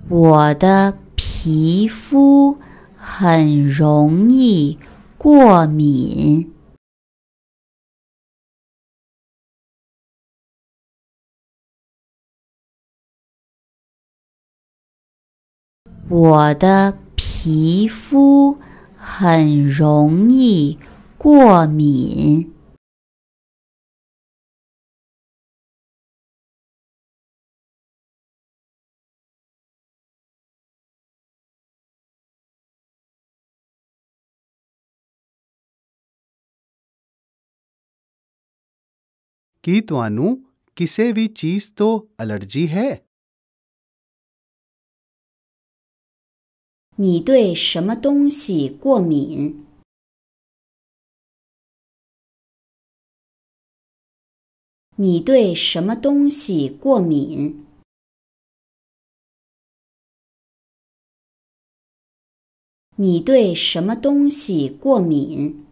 我的皮肤很容易过敏。我的皮肤很容易过敏。
की
तुनू किसी भी चीज़ तो एलर्जी है 你
对什么东西过敏？
你对什么东西过敏？你对什么东西过敏？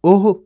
哦。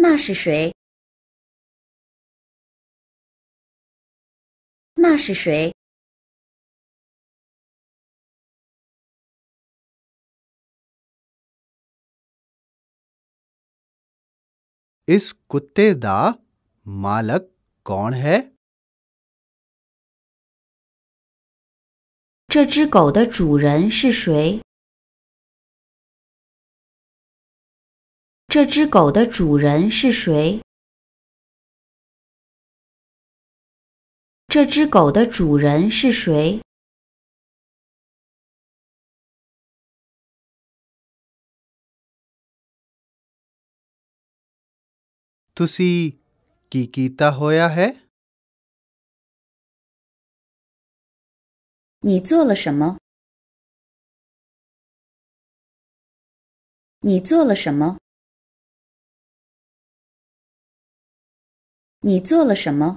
那是谁？那是谁
这只狗的主人是
谁？这只狗的主人是谁？这只狗的主人是谁？Tusi kikita hoya he？你做了什么？你做了什么？你做了什么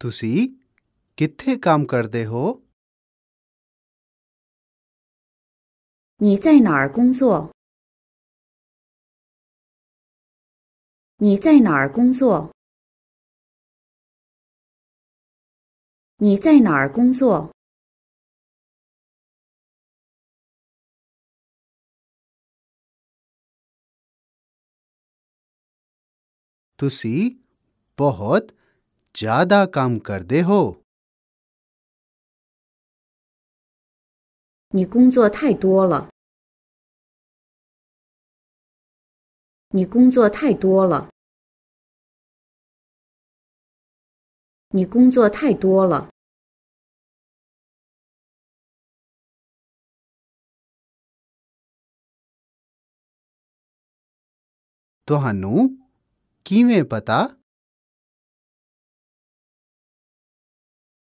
？तुषी किथे काम करते हो？你在哪儿工作？你在哪儿工作？你在哪儿工作？
ਤੁਸੀਂ ਬਹੁਤ ਜ਼ਿਆਦਾ ਕੰਮ ਕਰਦੇ ਹੋ
你工作太多了。你工作太多了。你工作太多了。ਤੁਹਾਨੂੰ ਕਿਵੇਂ ਪਤਾ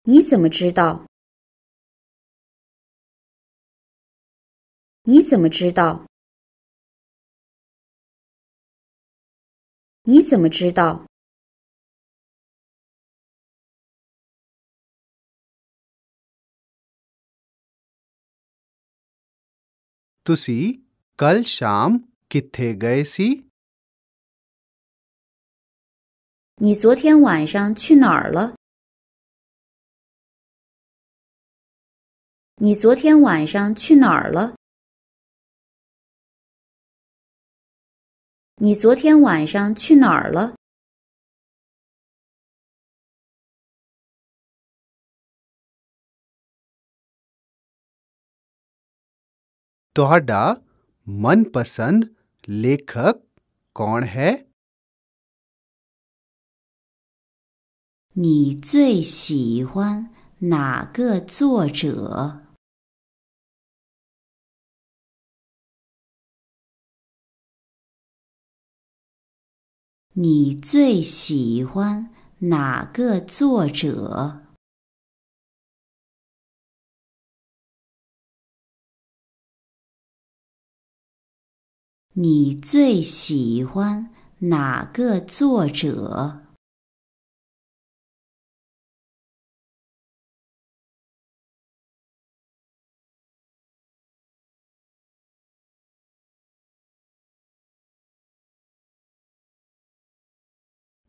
你怎么知道？你怎么知道？你怎么知道？ਤੁਸੀਂ
ਕੱਲ ਸ਼ਾਮ ਕਿੱਥੇ ਗਏ ਸੀ
你昨天晚上去哪儿了？你昨天晚上去哪儿了？你昨天晚上去哪儿了？ਤੁਹਾਡਾ
ਮਨਪਸੰਦ ਲੇਖਕ ਕੌਣ ਹੈ 你最喜欢哪
个作者？你最喜欢哪个作者？你最喜欢哪个作者？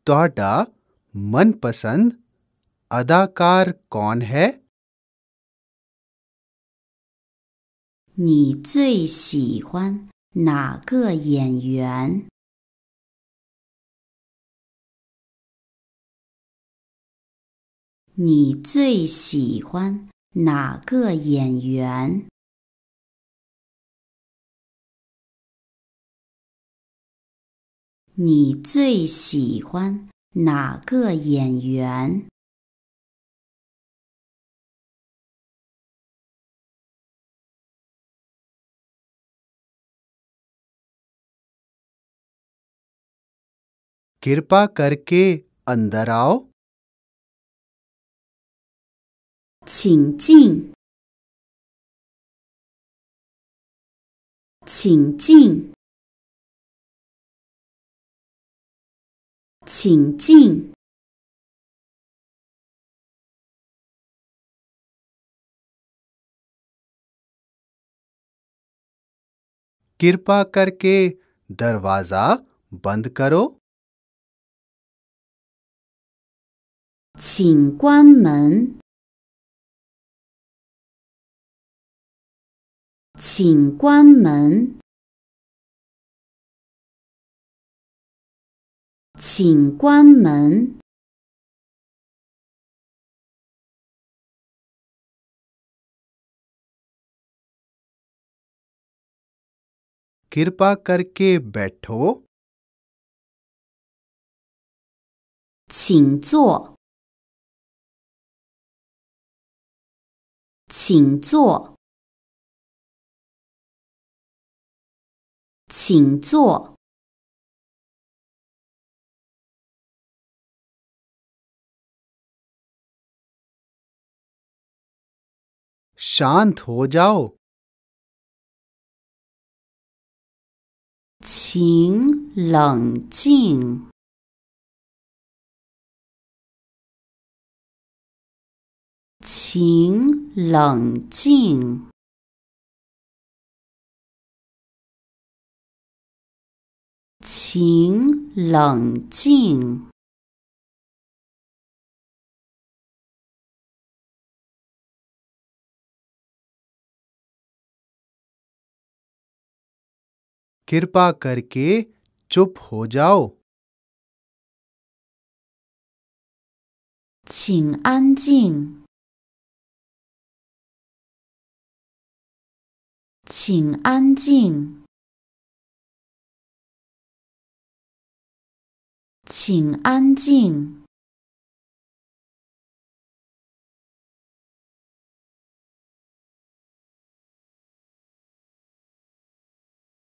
ਤੁਹਾਡਾ ਮਨਪਸੰਦ ਅਦਾਕਾਰ ਕੌਣ ਹੈ? 你最喜
欢哪个演员？你最喜欢哪个演员？你最喜欢哪个演员？请进，请进。请进。
कृपा करके दरवाजा बंद करो 请关门。
请关门。请关门。请坐。请坐。请坐。平静。平静。平静。
कृपा करके चुप हो जाओ छिंग अंजिंग
छिंग अंजिंग छिंग अंजिंग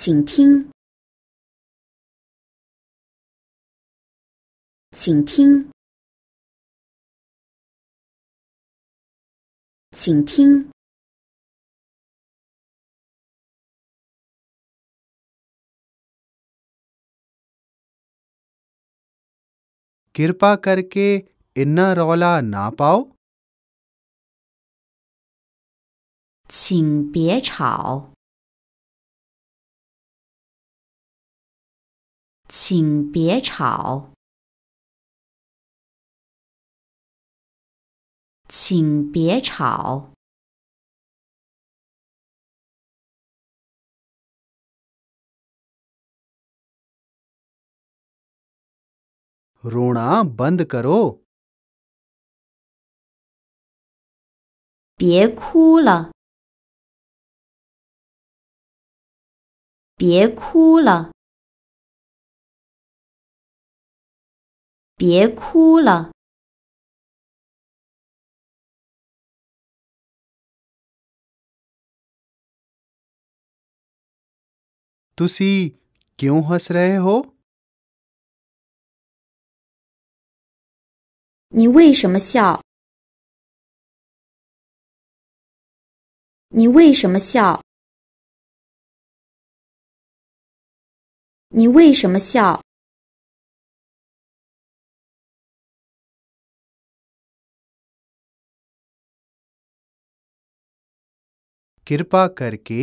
请听，请听，请听。
乞求，求请别吵。
请别吵！请别吵！रोना बंद करो。别哭了。别哭了。别哭了。Tusi 你为什么笑？你为什么笑？你为什么笑？
कृपा करके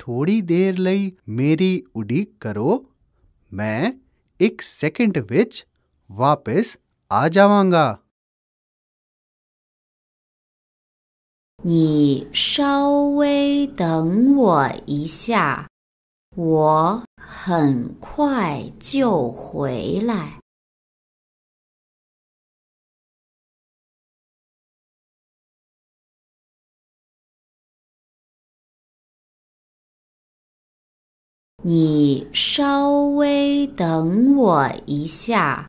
थोड़ी देर लई मेरी उड़ीक करो मैं एक सेकंड विच वापस आ जावांगा
你稍微等我一下，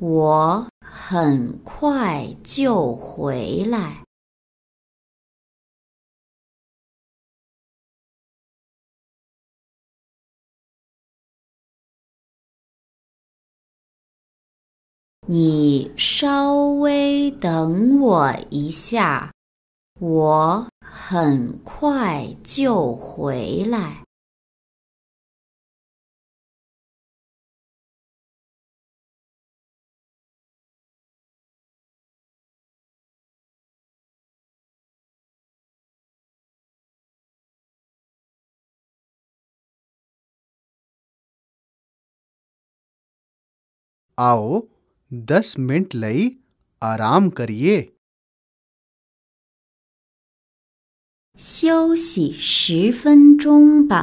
我很快就回来。你稍微等我一下，我很快就回来。
आओ
दस मिंट लई आराम करिए 休息十分钟吧。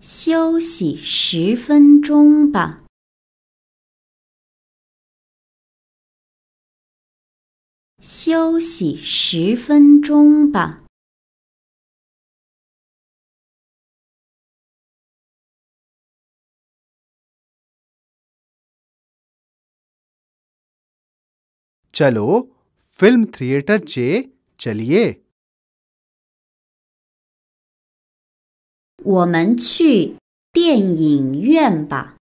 休息十分钟吧。休息十分钟吧。चलो फिल्म थिएटर चे चलिए 我们去电影院吧。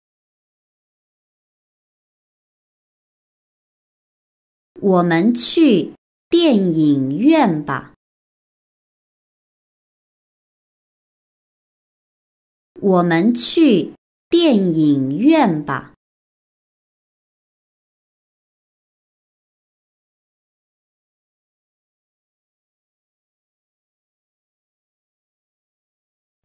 我们去电影院吧。我们去电影院吧。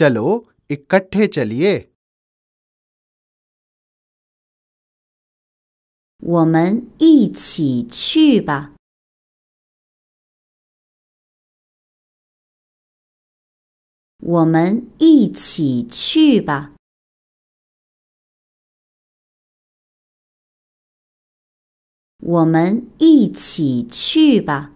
चलो इकट्ठे चलिए 我们一起去吧。我们一起去吧。我们一起去吧。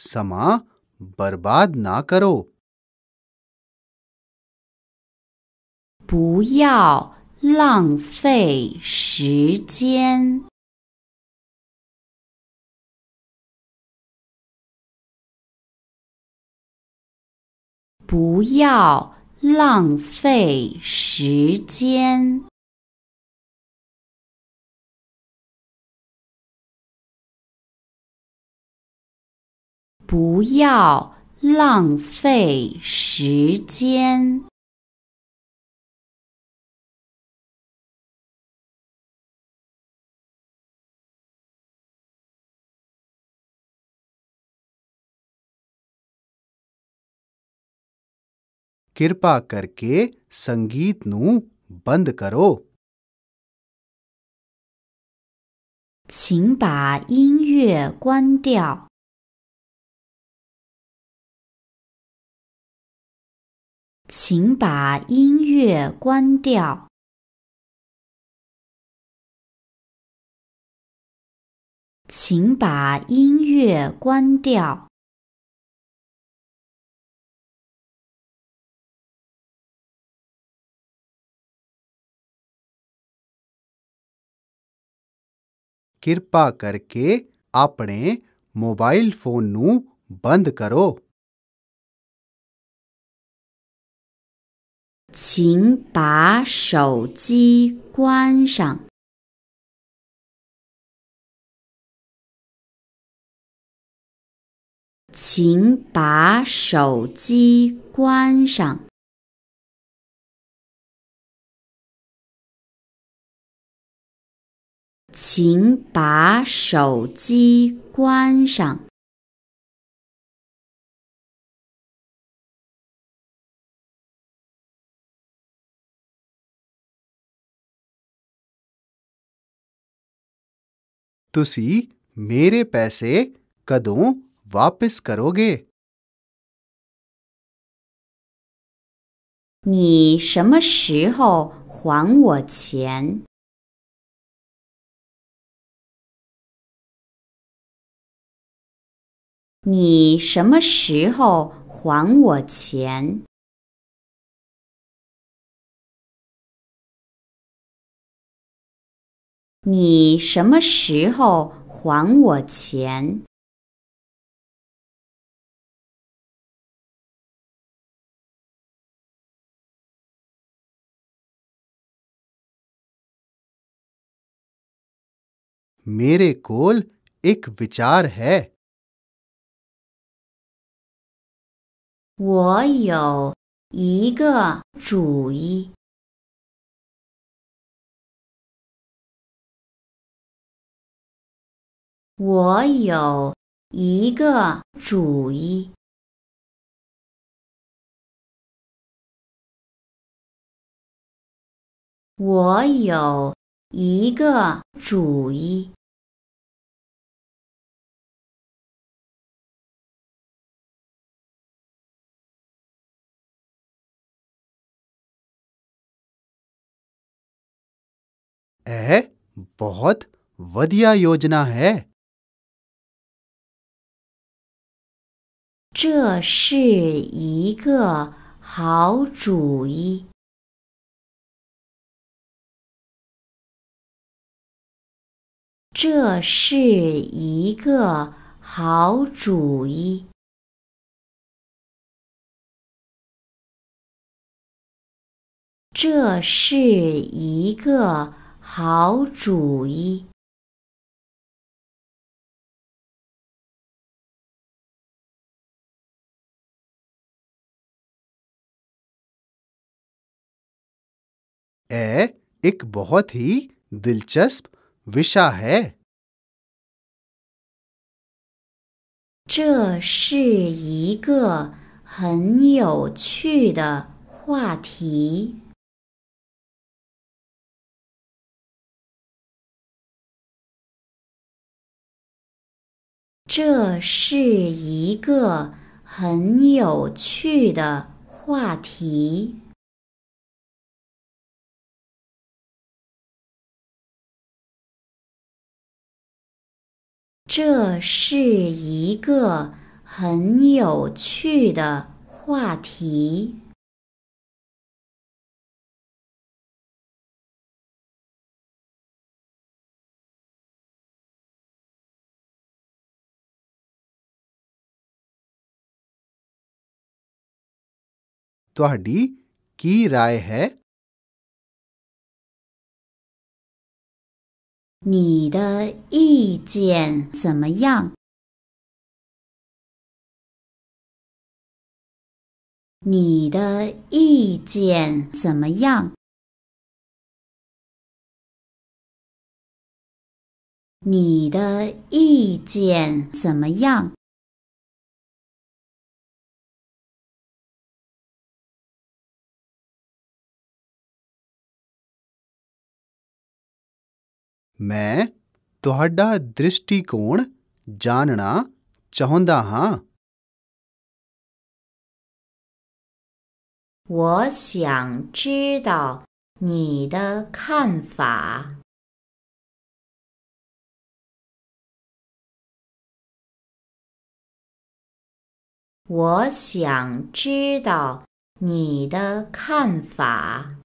时间，
不要浪费时间。
不要浪费时间。不要浪费时间。
请把音乐关掉。
请把音乐关掉。请把音乐关掉。
कृपा क र क e अपने मोबाइल फोन नू बंद करो।
请把手机关上。请把手机关上。请把手机关上。
तुसी मेरे पैसे कदम वापिस करोगे? 你
什么时候还我钱？你什么时候还我钱？你什么时候还我钱？
我的 goal 一个 vichar 是。
我有一个主意。我有一个主意。我有一个主意。ਇਹ ਬਹੁਤ
ਵਧੀਆ ਯੋਜਨਾ ਹੈ 这是一个好主意。
这是一个好主意。这是一个好主意。
ए एक बहुत ही दिलचस्प
विषय है 这是一个很有趣的话题。这是一个很有趣的话题。这是一个很有趣的话题。你的意见怎么样？你的意见
怎么样？你的意见怎么样？
ਮੈਂ ਤੁਹਾਡਾ ਦ੍ਰਿਸ਼ਟੀਕੋਣ ਜਾਣਨਾ ਚਾਹੁੰਦਾ ਹਾਂ
我想
知道你的看法。我想知道你的看法。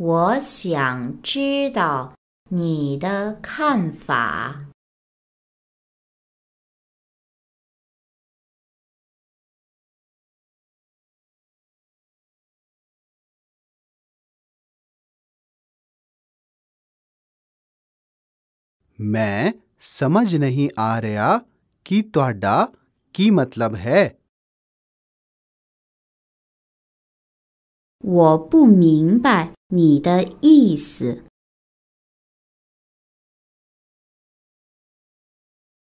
我想知道你的看法。
मैं समझ नहीं आ रहा कि तोड़ा की मतलब है 我不明白你的意思。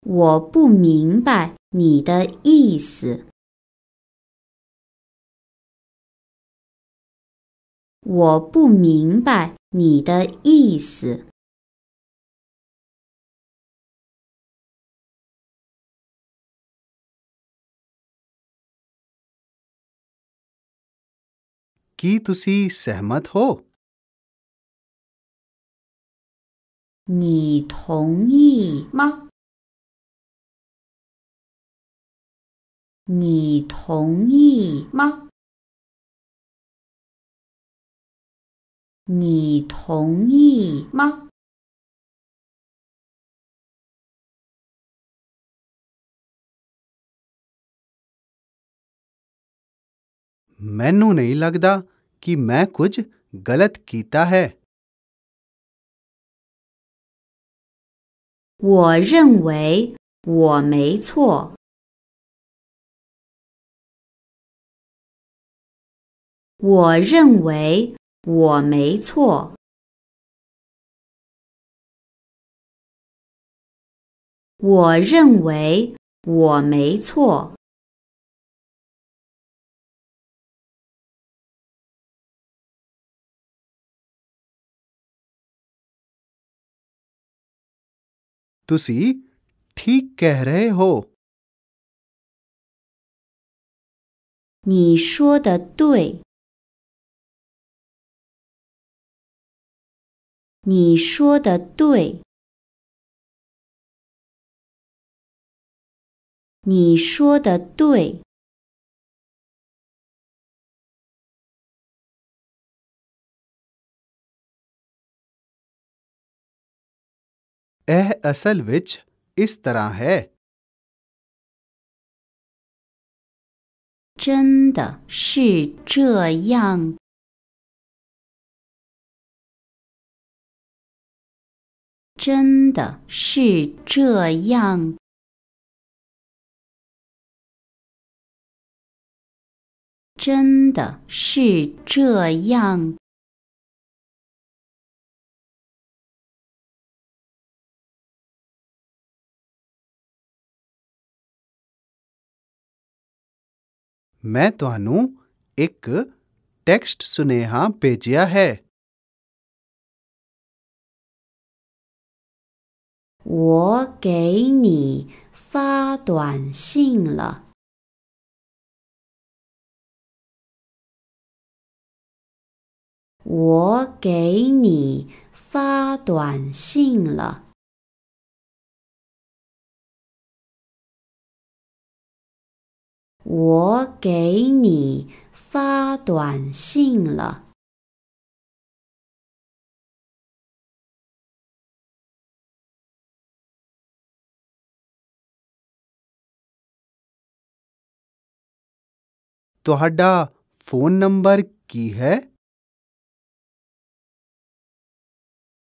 我不明白你的意思。我不明白你的意思。你同意吗？你同意吗？你同意吗？
ਮੈਨੂੰ ਨਹੀਂ ਲੱਗਦਾ ਕਿ ਮੈਂ ਕੁਝ ਗਲਤ ਕੀਤਾ ਹੈ 我认为我没错。
我认为我没错。我认为我没错。你说的对。你说的对。你说的对。
ਇਹ ਅਸਲ ਵਿੱਚ ਇਸ ਤਰ੍ਹਾਂ ਹੈ
真的是这样。真的是这样。真的是这样。
我给你发
短信了。我给你发短信了。我给你发短信了。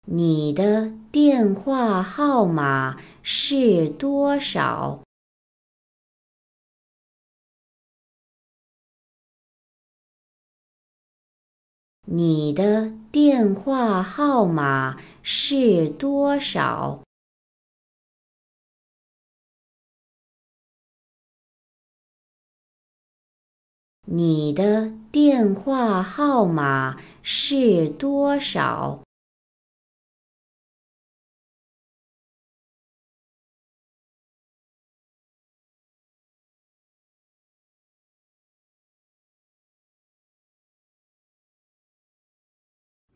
你的电话号码是多少？
你的电话号码是多少？你的电话号码是多少？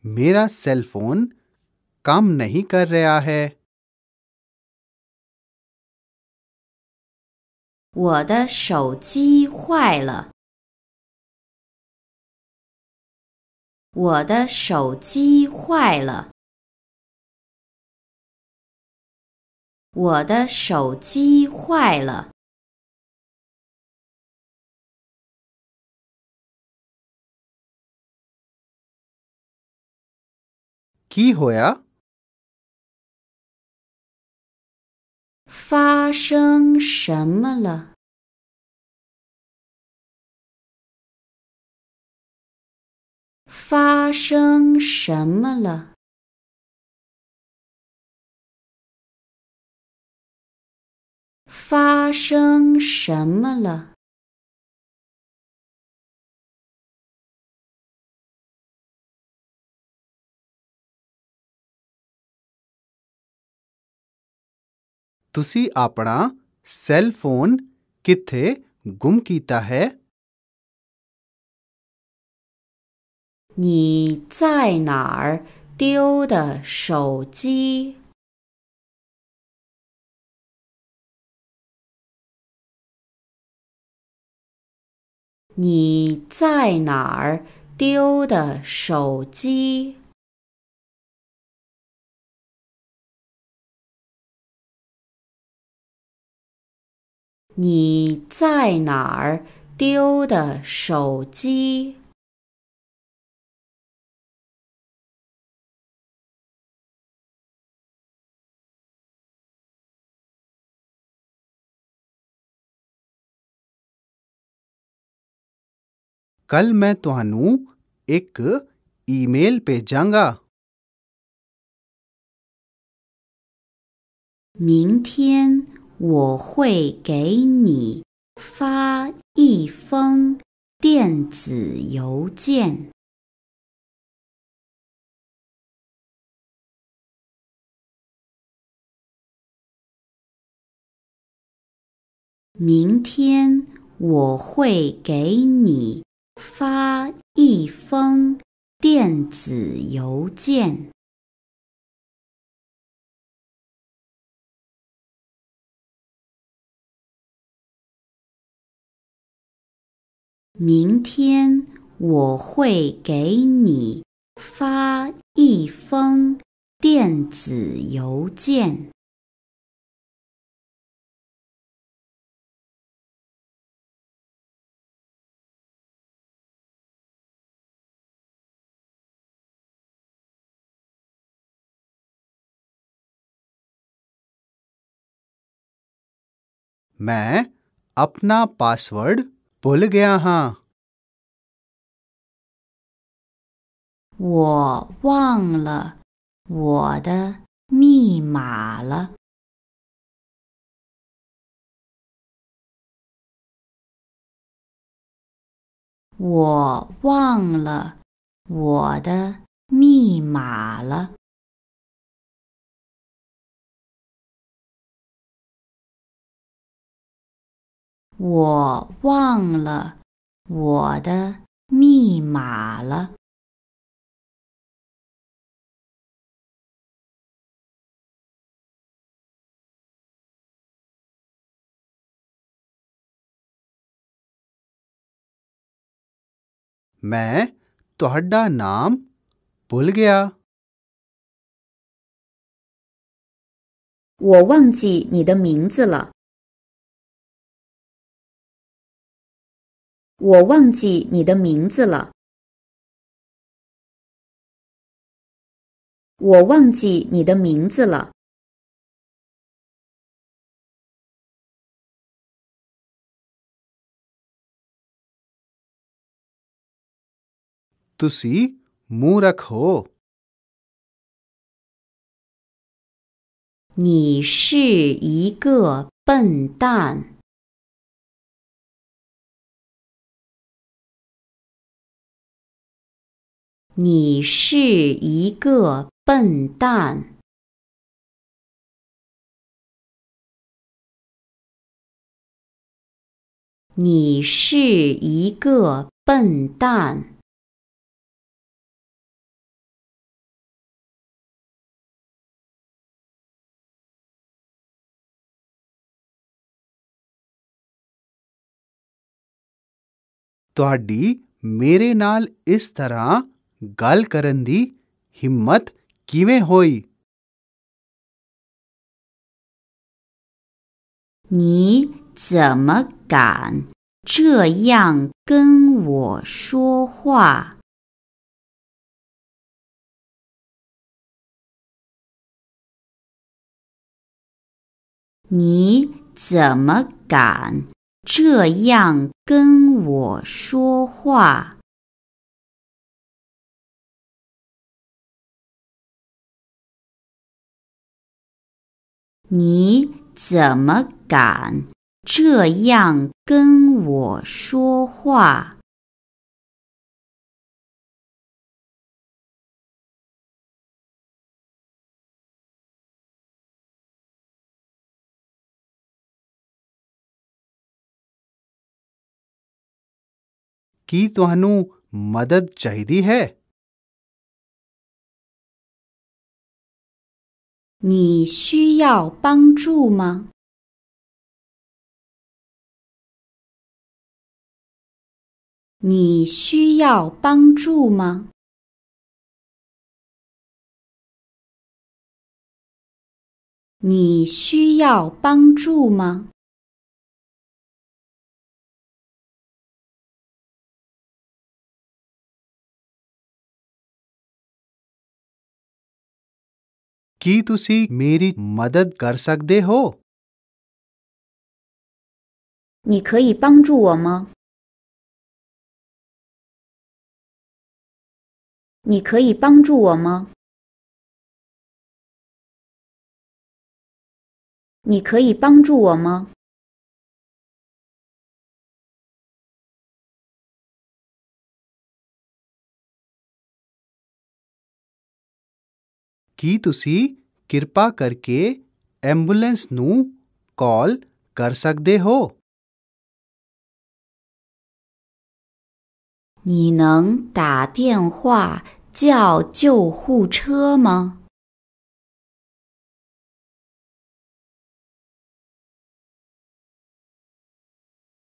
मेरा सेल फोन काम नहीं कर रहा है 我的手机坏了。我的手机坏了。我的手机坏了。key 发生什么了？发生什么了？发生什么了？
ਤੁਸੀਂ ਆਪਣਾ ਸੈੱਲ ਫੋਨ ਕਿੱਥੇ ਗੁੰਮ ਕੀਤਾ ਹੈ?
你在哪儿丢的手
机？你在哪儿丢的手机？你在哪儿丢的手机？कल मैं तुअनू
एक ईमेल पे जाऊंगा।
明天。我会给你发一封电子邮件。明天我会给你发一封电子邮件。明天我会给你发一封电子邮件。我，我
的
密码。说的呀，哈。
我忘了我的
密码了。我忘了我的密码了。我忘了我的密码了。मैं त ो ड ़ा नाम भूल गया。我忘记你的名字了。我忘记你的名字了。我忘记你的名字了。
Tusi m u r a k h 你是一个笨蛋。
你是一个笨蛋。你是一个笨蛋。
Tohadi mere nal is tarah。敢抗敌，有勇气。
你怎么敢这样跟我说话？你怎么敢这样跟我说话？你怎么敢这样跟我说话
？की तो हनु मदद 你需要帮助吗？你需要帮助吗？你需要帮助吗？ਕੀ ਤੁਸੀਂ ਮੇਰੀ ਮਦਦ ਕਰ ਸਕਦੇ ਹੋ 你可以帮助我吗？你可以帮助我吗？你可以帮助我吗？
ਕੀ ਤੁਸੀਂ ਕਿਰਪਾ ਕਰਕੇ ਐਂਬੂਲੈਂਸ ਨੂੰ ਕਾਲ ਕਰ ਸਕਦੇ ਹੋ 你能
打电话叫救护车吗？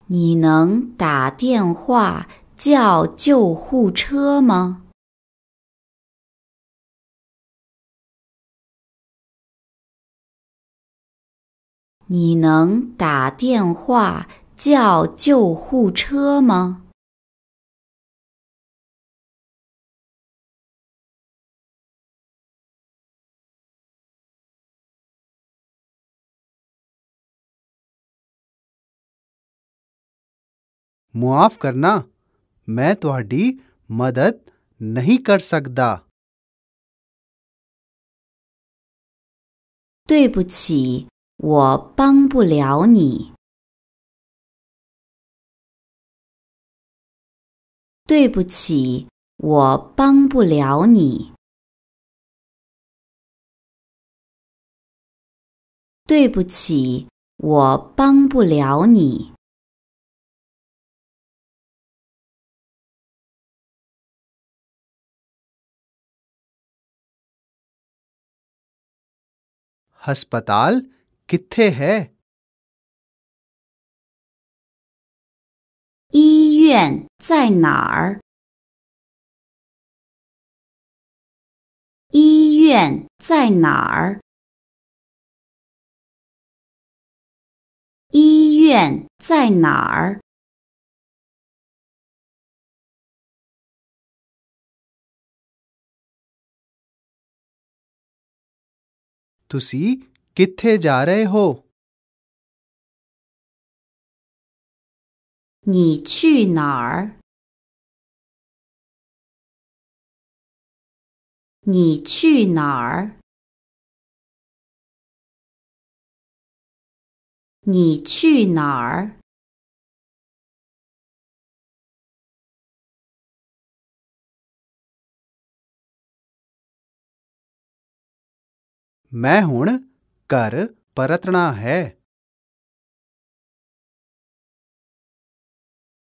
你能打电话叫救护车吗？你能打电话叫救护车吗
？माफ करना मैं थोड़ी मदद नहीं कर सकता 对不起我帮不了你。
对不起，我帮不了你。对不起，我帮不了你。Hospital。किथे है 医院在哪儿？医院在哪儿？医院在哪儿？ਤੁਸੀਂ किथे जा रहे हो नार नार
मैं हूं कर परतना है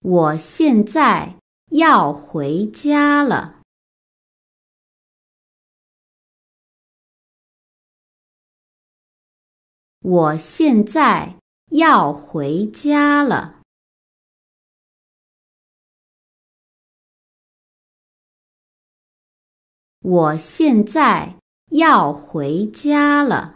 我现在要回
家了。我现在要回家了。我现在要回家了。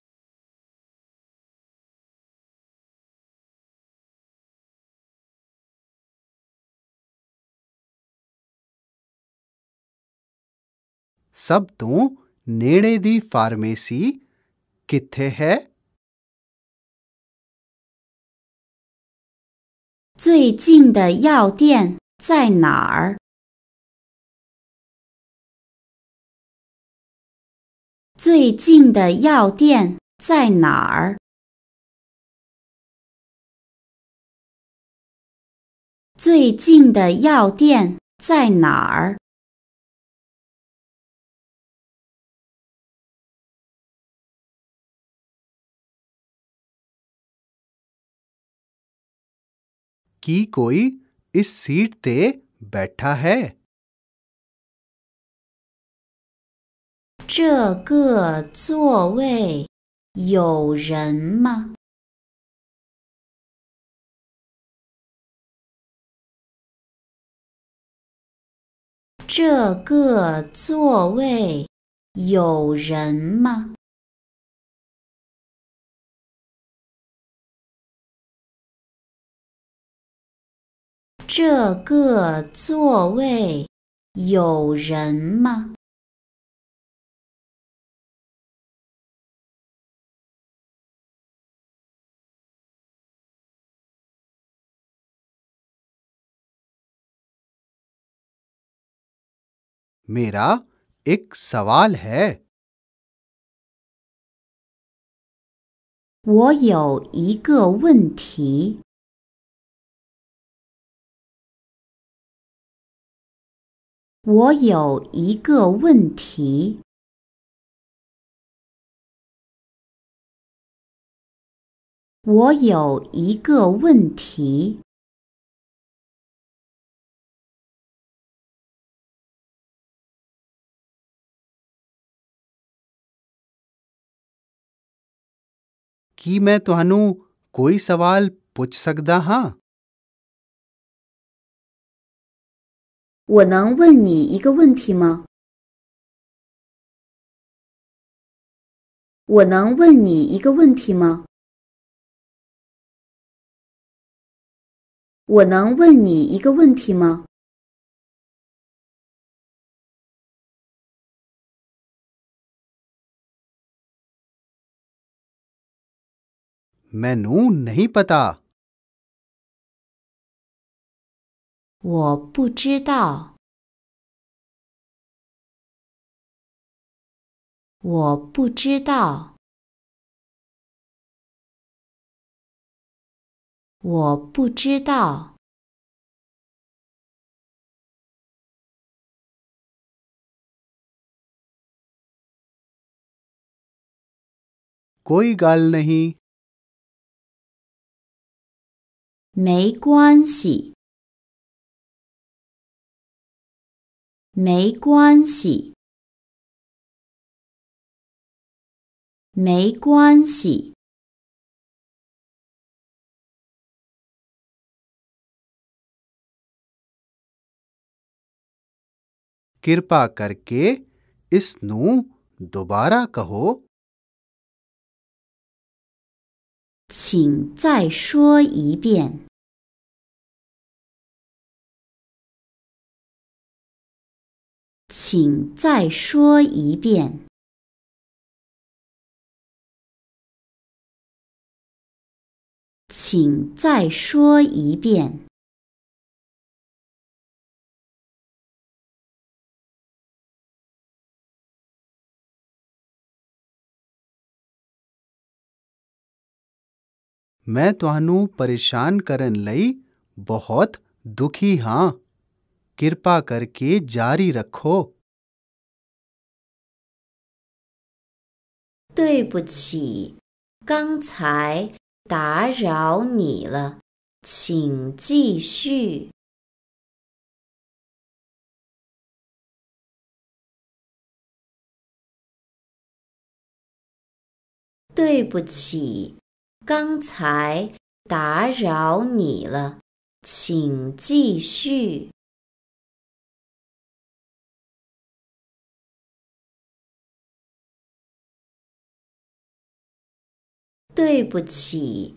सब्दों नेरे-दी फार्मेसी किथे है?
最近的药店在哪儿？最近的药店在哪儿？最近的药店在哪儿？ਕੀ
ਕੋਈ ਇਸ ਸੀਟ ਤੇ ਬੈਠਾ ਹੈ
这个座位有人吗？这个座位有人吗？这个座位有人吗？मेरा एक सवाल है。我有一个问题。我有一个问题。我有一个问题。
कि मैं तो हनु कोई सवाल
我能问你一个问题吗？我能问你一个问题吗？我能问你一个问题吗？मैं नहीं पता। 我不知道，我不知道，我不知道。कोई गल नहीं。没关系。没关系，没关系。कृपा करके इस नूं दोबारा कहो चिंग 请再说一遍。请再说一遍。
ਮੈਂ ਤੁਹਾਨੂੰ ਪਰੇਸ਼ਾਨ ਕਰਨ ਲਈ ਬਹੁਤ ਦੁਖੀ ਹਾਂ। कृपा करके जारी रखो
तुपुची कंछाय ताराव नील छिंग जी शू 对不起，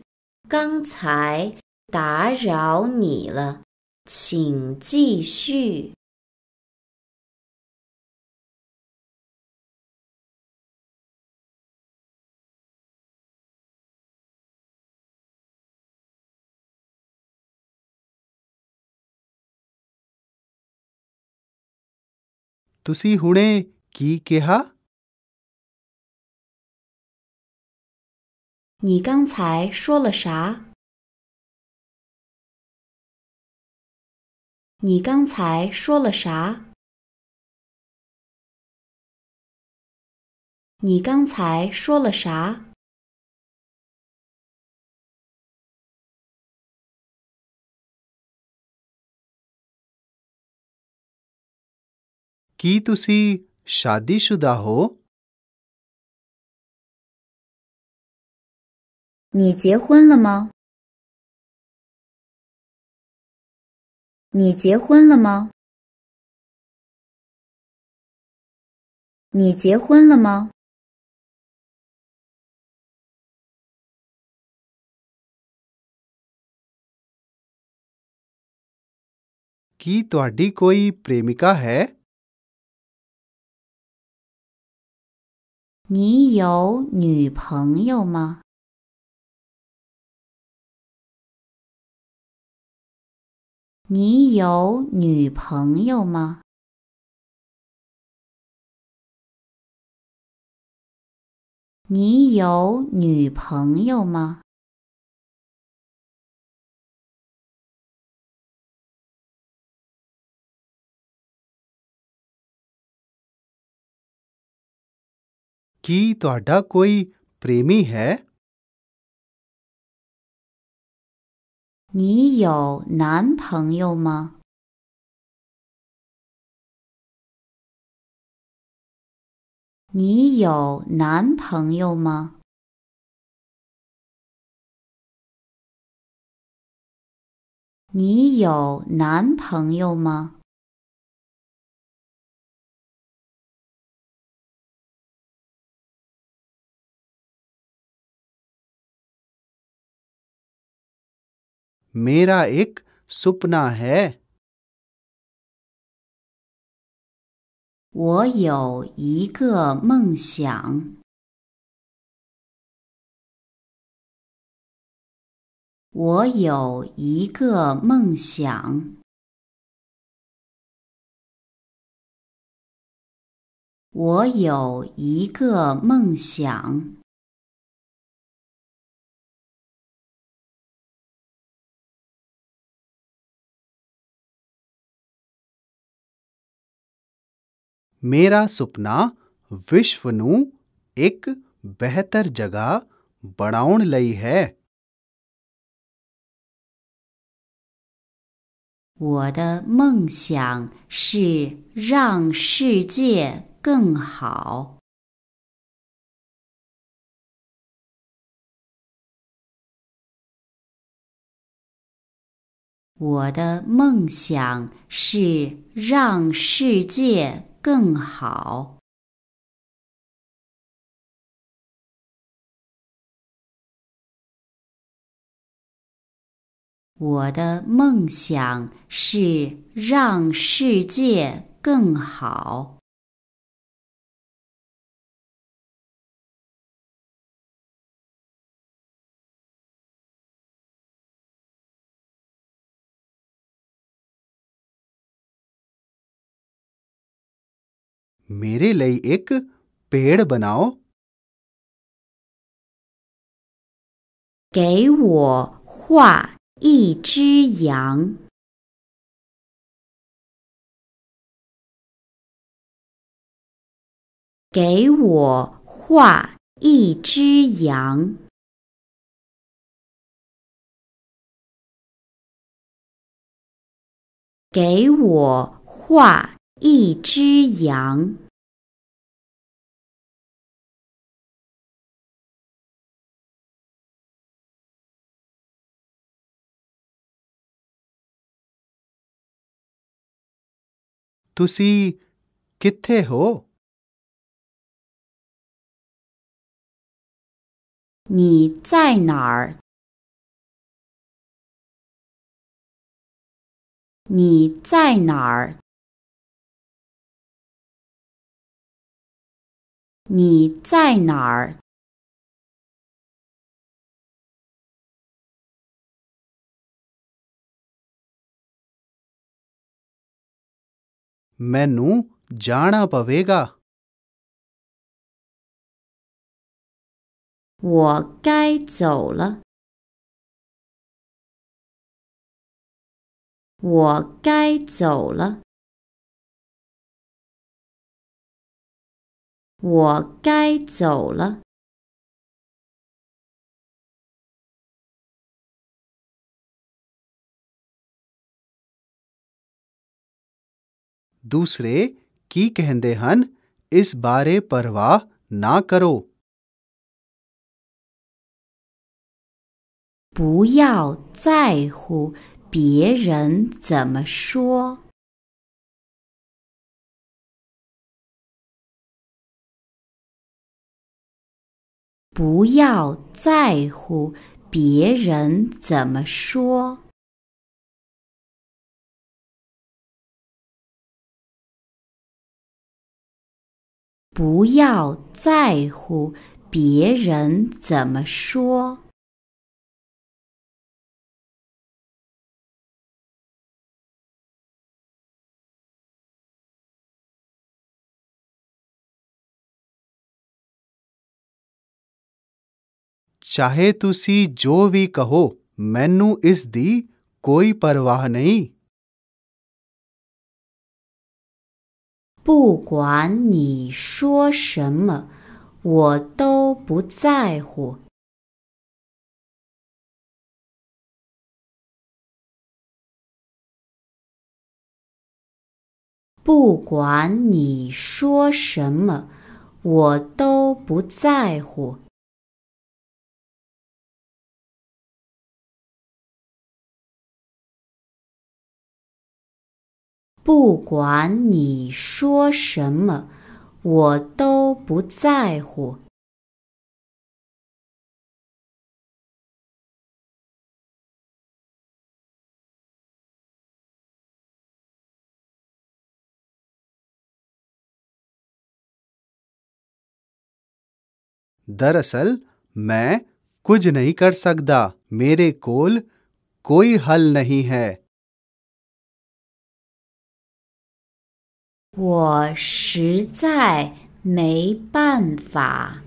刚才打扰你了，请继续。
你刚才说了啥？你刚才说了啥？你刚才说了啥 क श ु द ा你结婚了吗？你结婚了吗？你结婚了吗
？की त्वाडी कोई प्रेमिका है？
你有女朋友吗？你有女朋友吗？你有女朋友吗？की तोड़ा कोई प्रेमी है? 你有男朋友吗？你有男朋友吗？你有男朋友吗？मेरा एक सपना है वो एक मंग यौ एक मंग
मेरा ਸੁਪਨਾ ਵਿਸ਼ਵ ਨੂੰ ਇੱਕ ਬਿਹਤਰ ਜਗ੍ਹਾ ਬਣਾਉਣ ਲਈ ਹੈ।
我的梦想是让世界更好。我的梦想是让世界更好。我的梦想是让世界更好。
给我画一只羊。
给我画一只羊。给我画。一只羊。तुष्ट किथे हो？你在哪儿？你在哪儿？你在哪儿？我该走了。我该走了。
不
要在乎别
人怎么说。不要在乎别人怎么说。不要在乎别人怎么说。
चाहे तुसी जो भी कहो मैनू इस दी कोई परवाह
नहीं पुआ नि शो शम वो तो पुचाय हो 不管你说什么，我都不在乎。
दरअसल मैं कुछ नहीं कर सकता मेरे कोल कोई हल नहीं है
我实
在没办法。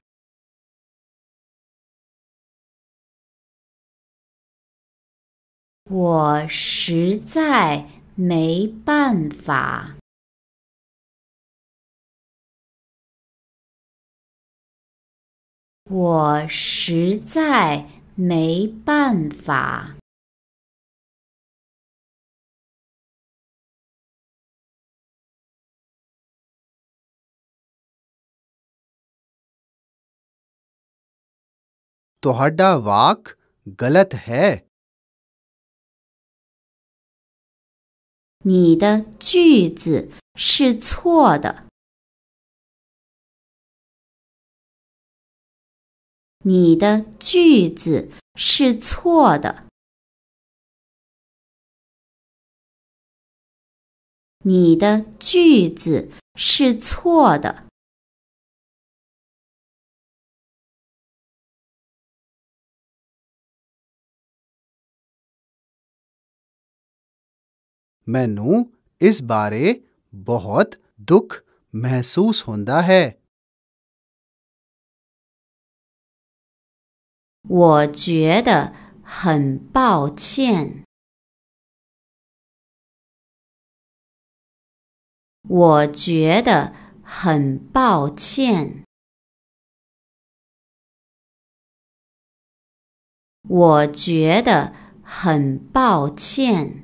我实在没办法。我实在没办法。
你的句子是错的。
你的句子是错的。你的句子是错的。
ਮੈਨੂੰ ਇਸ ਬਾਰੇ ਬਹੁਤ ਦੁੱਖ ਮਹਿਸੂਸ ਹੁੰਦਾ ਹੈ
我觉得很抱歉。我觉得
很抱歉。我觉得很抱歉。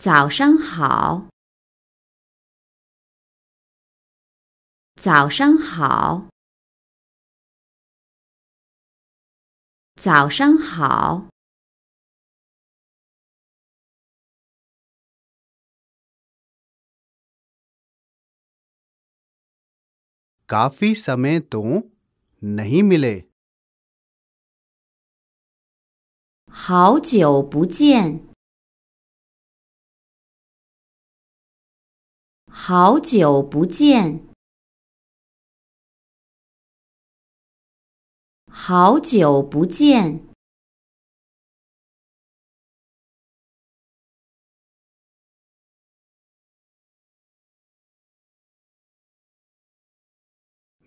早上好，早上好，早上好。
काफी समय तो नहीं मिले。好久不见。
好久不见，好久不见。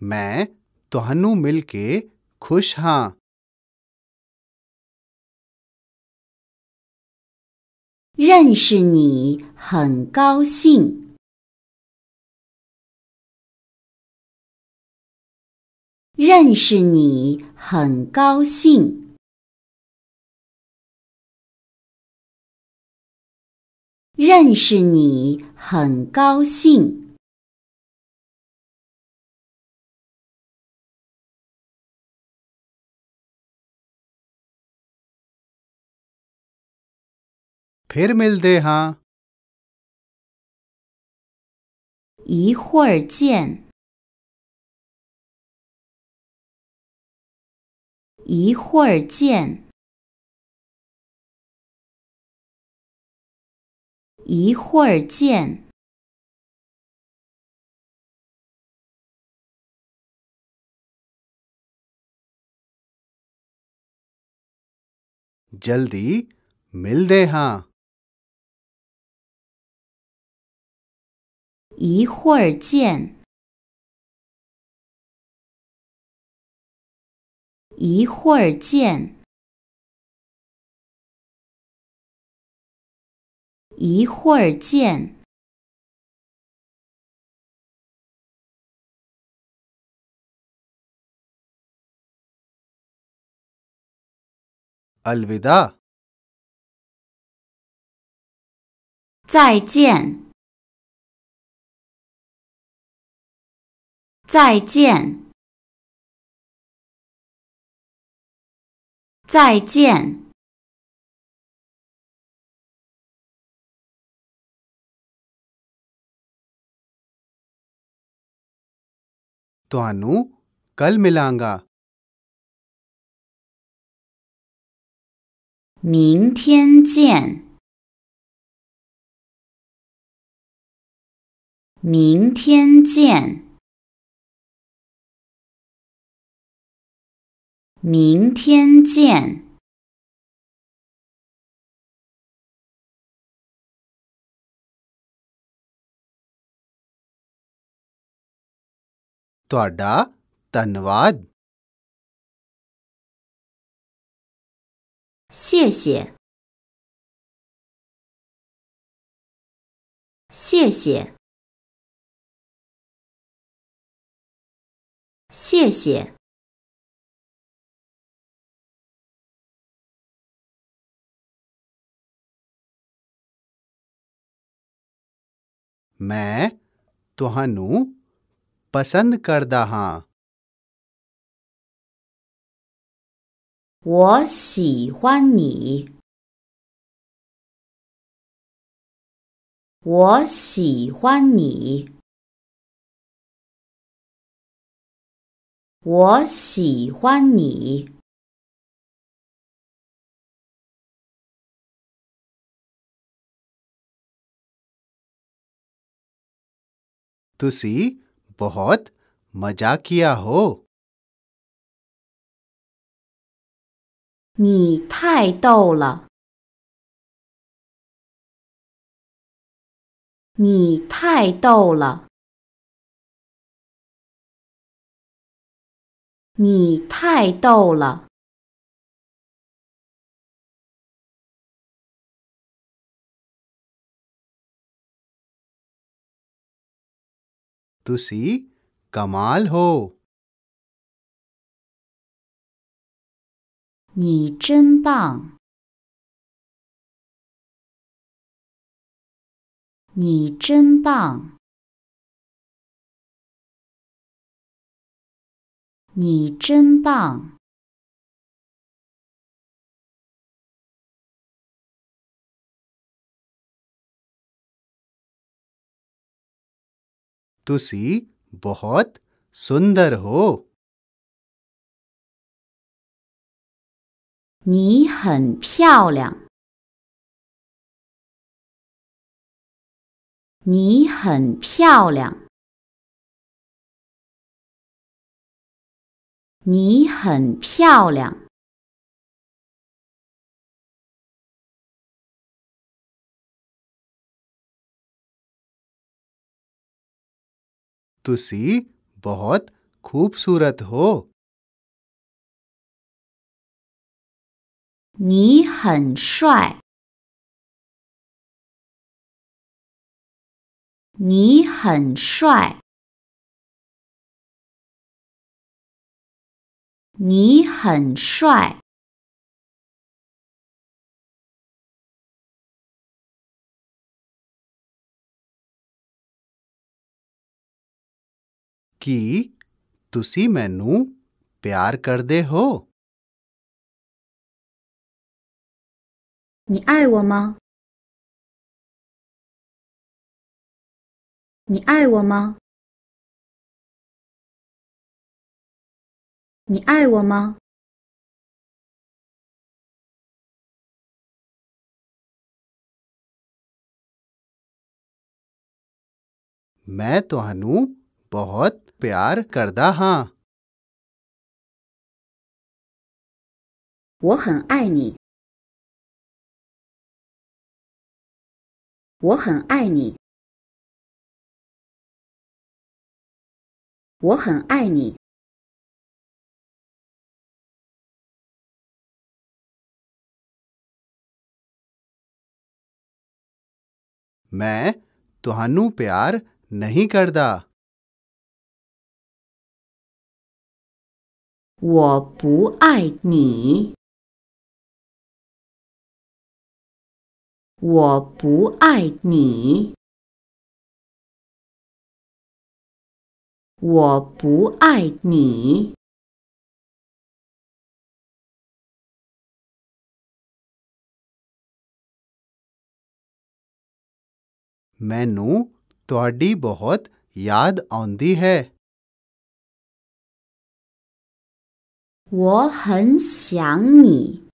我，托哈努，米勒克，开心哈。认识你，很高兴。认识你很高兴，认识你很高兴。फिर मिलते हैं। 一会儿见。一会儿见，一会儿见。जल्दी मिलते हैं。一会儿见。一会儿见，一会儿见。a l v i d a 再见，再见。再见。明天见。明天见。明天见。谢谢，谢谢，谢谢。ਮੈਂ ਤੁਹਾਨੂੰ ਪਸੰਦ ਕਰਦਾ ਹਾਂ 我喜欢你。我喜欢你。我喜欢你。तुसी
बहुत मजा किया हो
नी ताई दौला तुसी कमाल हो 你真棒！你真棒！你真棒！ਤੁਸੀਂ ਬਹੁਤ ਸੁੰਦਰ ਹੋ 你很漂亮。你很漂亮。你很漂亮。
तुसी बहुत खूबसूरत हो 你很帅。
你很帅。你很帅。
ਕੀ ਤੁਸੀਂ ਮੈਨੂੰ ਪਿਆਰ ਕਰਦੇ ਹੋ
你爱我吗？你爱我吗？你爱我吗？मैं ਤੁਹਾਨੂੰ ਬਹੁਤ ਪਿਆਰ ਕਰਦਾ ਹਾਂ 我很爱你。我很爱你。我很爱你。मैं ਤੁਹਾਨੂੰ ਪਿਆਰ ਨਹੀਂ ਕਰਦਾ 我不爱你，我不爱你，我不爱你。
ਮੈਨੂੰ ਤੁਹਾਡੀ ਬਹੁਤ ਯਾਦ ਆਉਂਦੀ ਹੈ 我很
想你，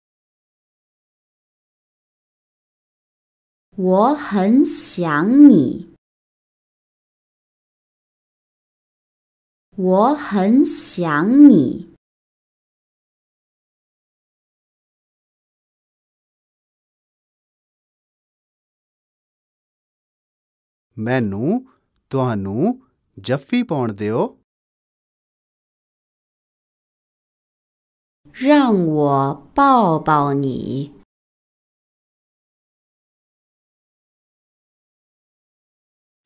我很想你，我很想你。那侬多还侬，怎会碰得哟？让我抱抱你，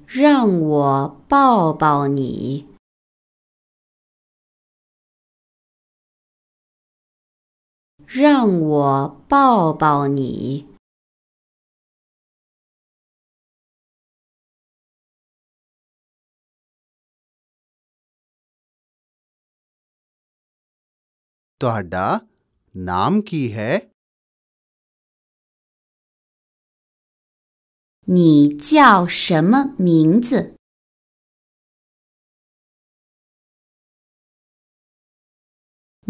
让我抱抱你，让我抱抱你。ਤੁਹਾਡਾ ਨਾਮ ਕੀ ਹੈ 你叫什么名字？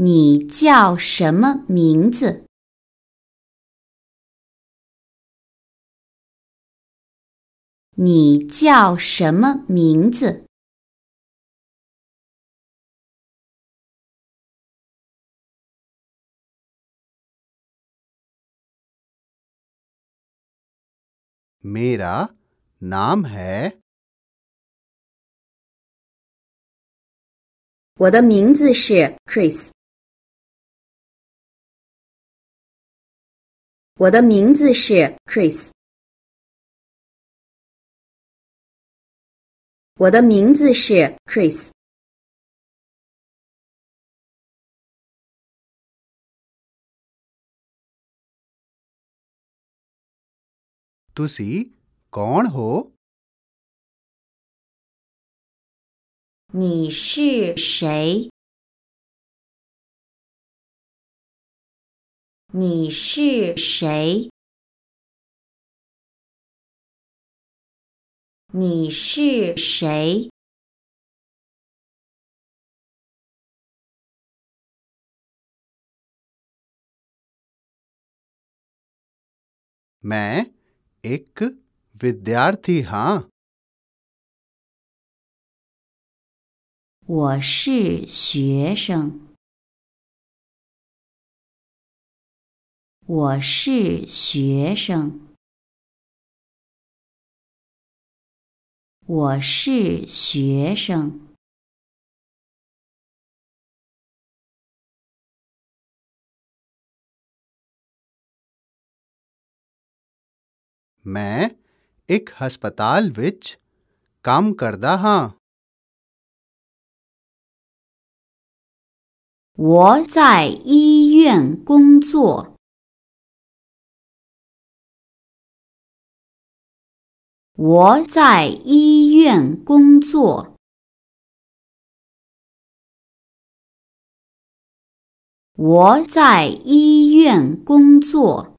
你叫什么名字？你叫什么名字？我的名字是 Chris。我的名字是 Chris。我的名字是 Chris。ਤੁਸੀਂ ਕੌਣ ਹੋ 你是谁？你是谁？你是谁？मैं एक
विद्यार्थी हाँ वो शिशंग
वो शिशंग वो
ਮੈਂ ਇੱਕ ਹਸਪਤਾਲ ਵਿੱਚ ਕੰਮ ਕਰਦਾ ਹਾਂ 我在医
院工作。我在医院工作。我在医院工作。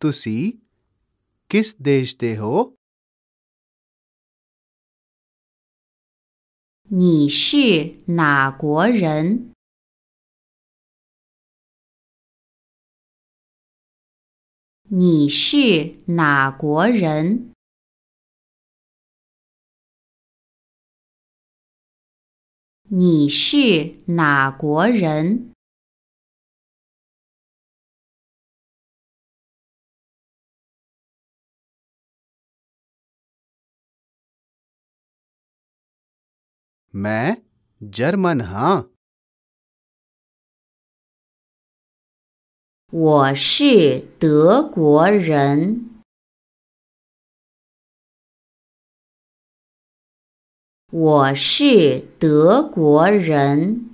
ਤੁਸੀਂ ਕਿਸ ਦੇਸ਼ ਦੇ ਹੋ? 你是哪国人？你是哪国人？你是哪国人？
我，German，哈。我是德国人。
我是德国人。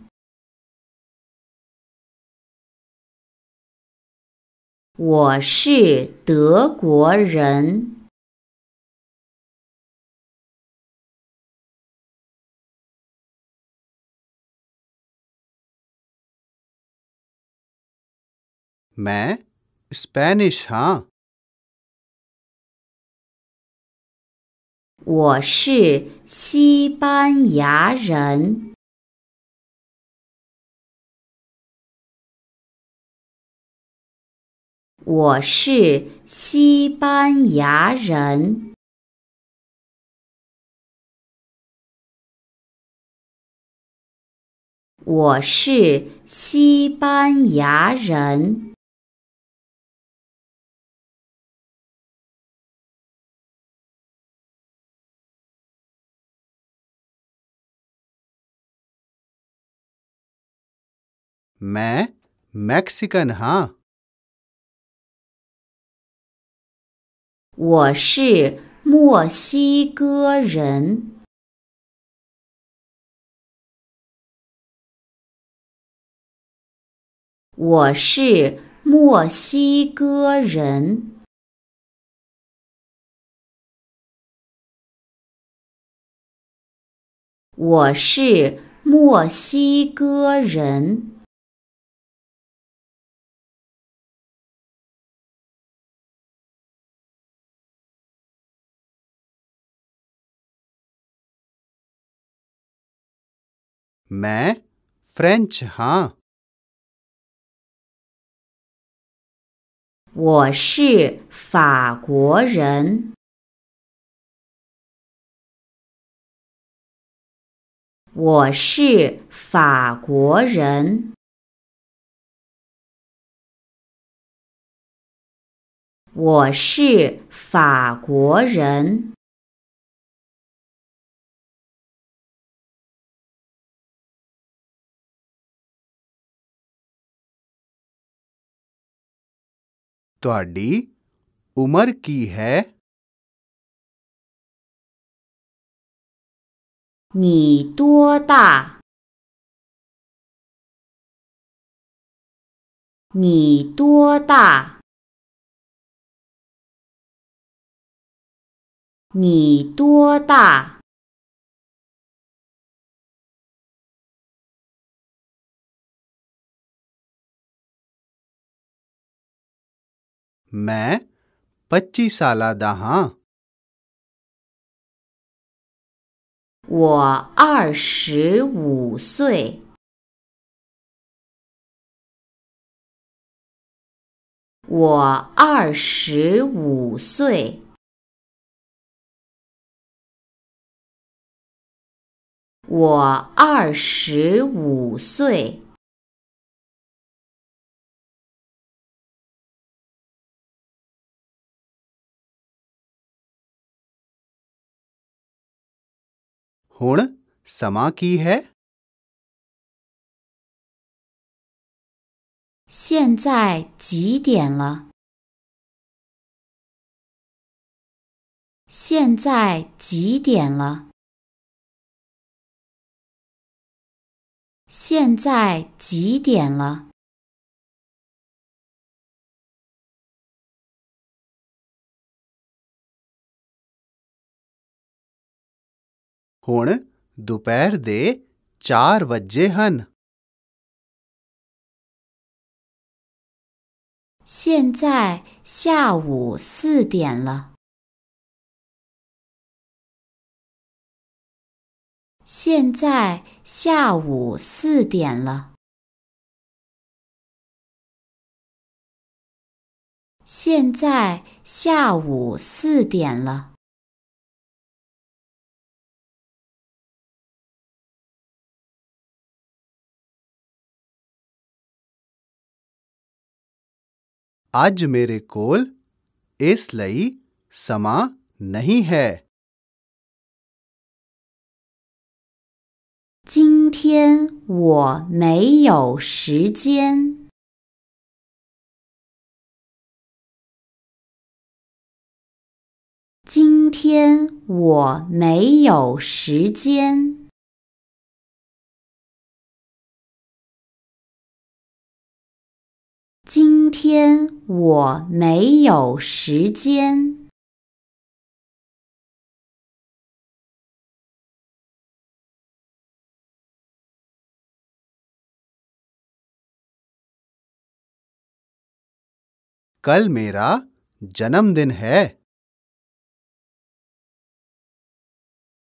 我是德国人。我，Spanish，哈。我是西班牙人。我是西班牙人。我是西班牙人。我
Mexican，哈。我是墨西哥人。
我是墨西哥人。我是墨西哥人。我 French，哈。我是法国人。我是法国人。我是法国人。ਤੁਹਾਡੀ ਉਮਰ ਕੀ ਹੈ 你多大？你多大？你多大？मैं 25 साल दा हां 我二十五岁。我二十五岁。我二十五岁。现在几点了？现在几点了？现在几点了？
现在下午四点了。
现
在下午四点了。现在下午
四点了。
ਅੱਜ ਮੇਰੇ ਕੋਲ ਇਸ ਲਈ ਸਮਾਂ ਨਹੀਂ ਹੈ 今天我没有时间。
今天我没有时间。今天我没有时间。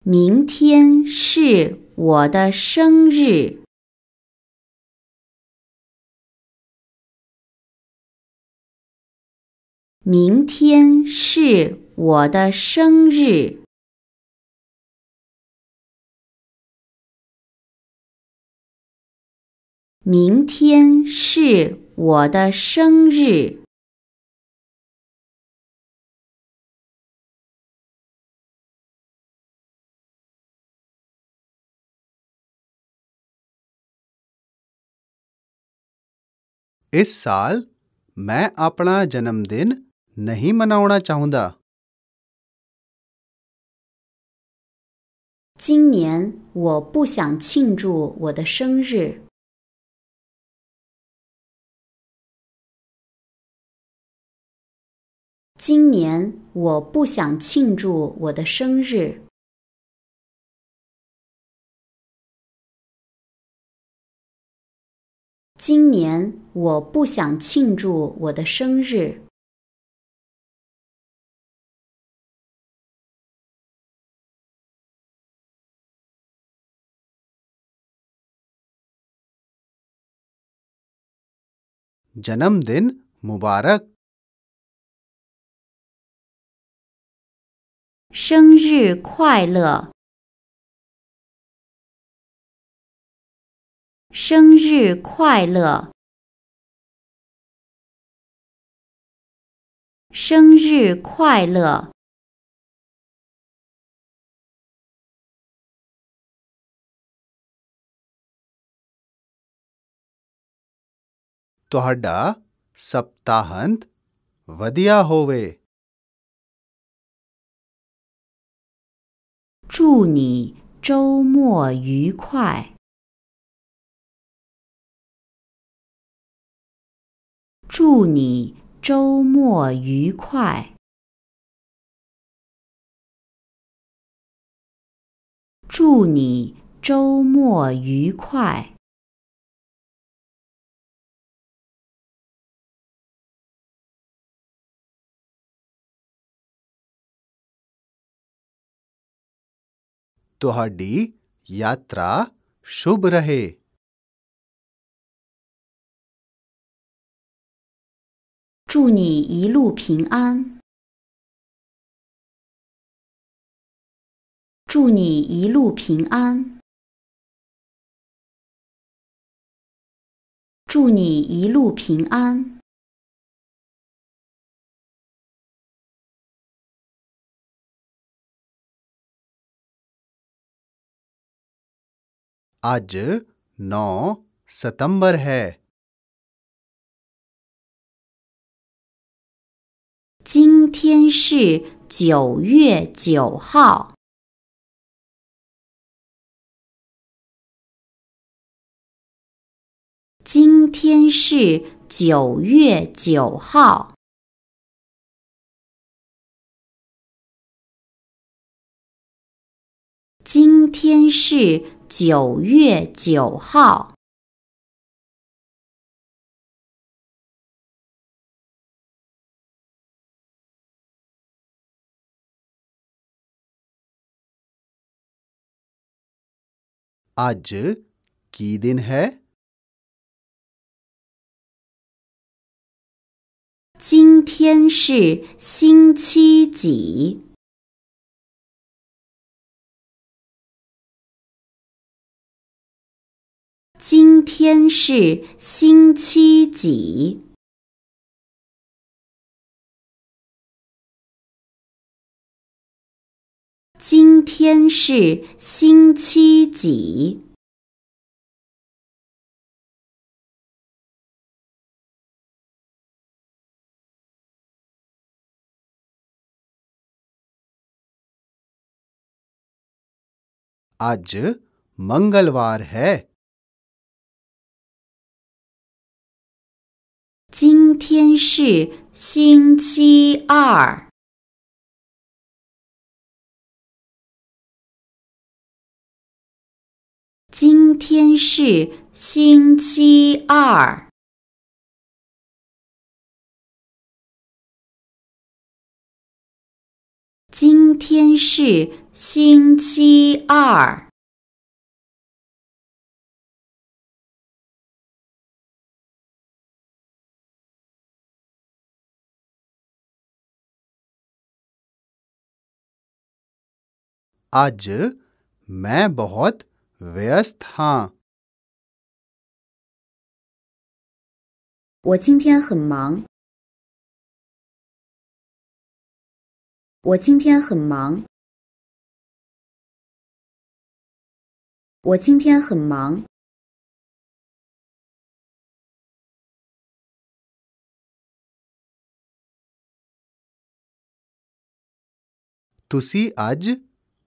明天是
我的生日。明天是我的生日。明天是我的生日。
इस साल मैं अपना जन्मदिन 不，今年我
不想庆祝我的生日。今年我不想庆祝我的生日。今年我不想庆祝我的生日。जन्मदिन मुबारक 生日快乐！生日快乐！生日快乐！祝
你周末
愉快！祝你周末愉快！祝你周末愉快！ਤੁਹਾਡੀ ਯਾਤਰਾ ਸ਼ੁਭ ਰਹੇ 祝你一路平安。祝你一路平安。祝你一路平安。今天是九月九号。今天是九月九号。今天是。九月九号
，आज क ि न है？
今天是星期几？今天是星期几？今天是星期几？आज
मंगलवार है。
今天是星期二。今天是星期二。今天是星期二。आज मैं बहुत व्यस्त हाँ मांग तुसी अज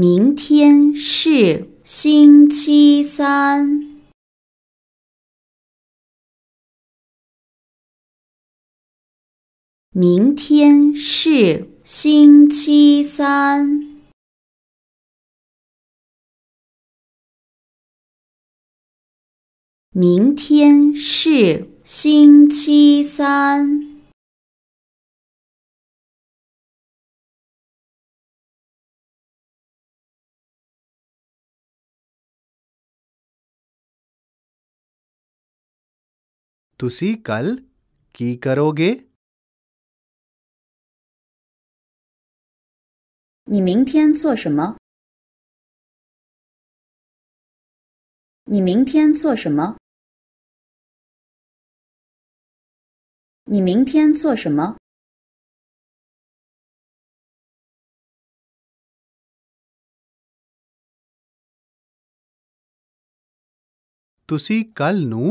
明天是星期三。明天是星期三。明天是星期三。
ਤੁਸੀਂ ਕੱਲ੍ਹ ਕੀ ਕਰੋਗੇ
你明天做什么？你明天做什么？你明天做什么？ਤੁਸੀਂ ਕੱਲ ਨੂੰ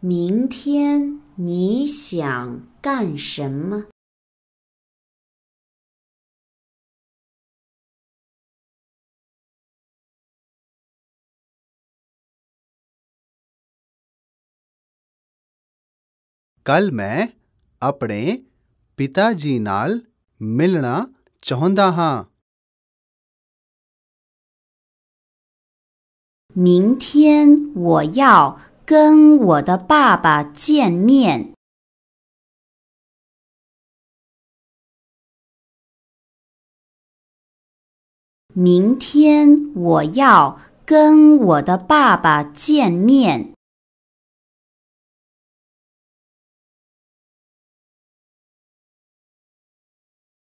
明天你想干什么
明天我要。跟我的爸爸见面。
明天我要跟我的爸爸见面。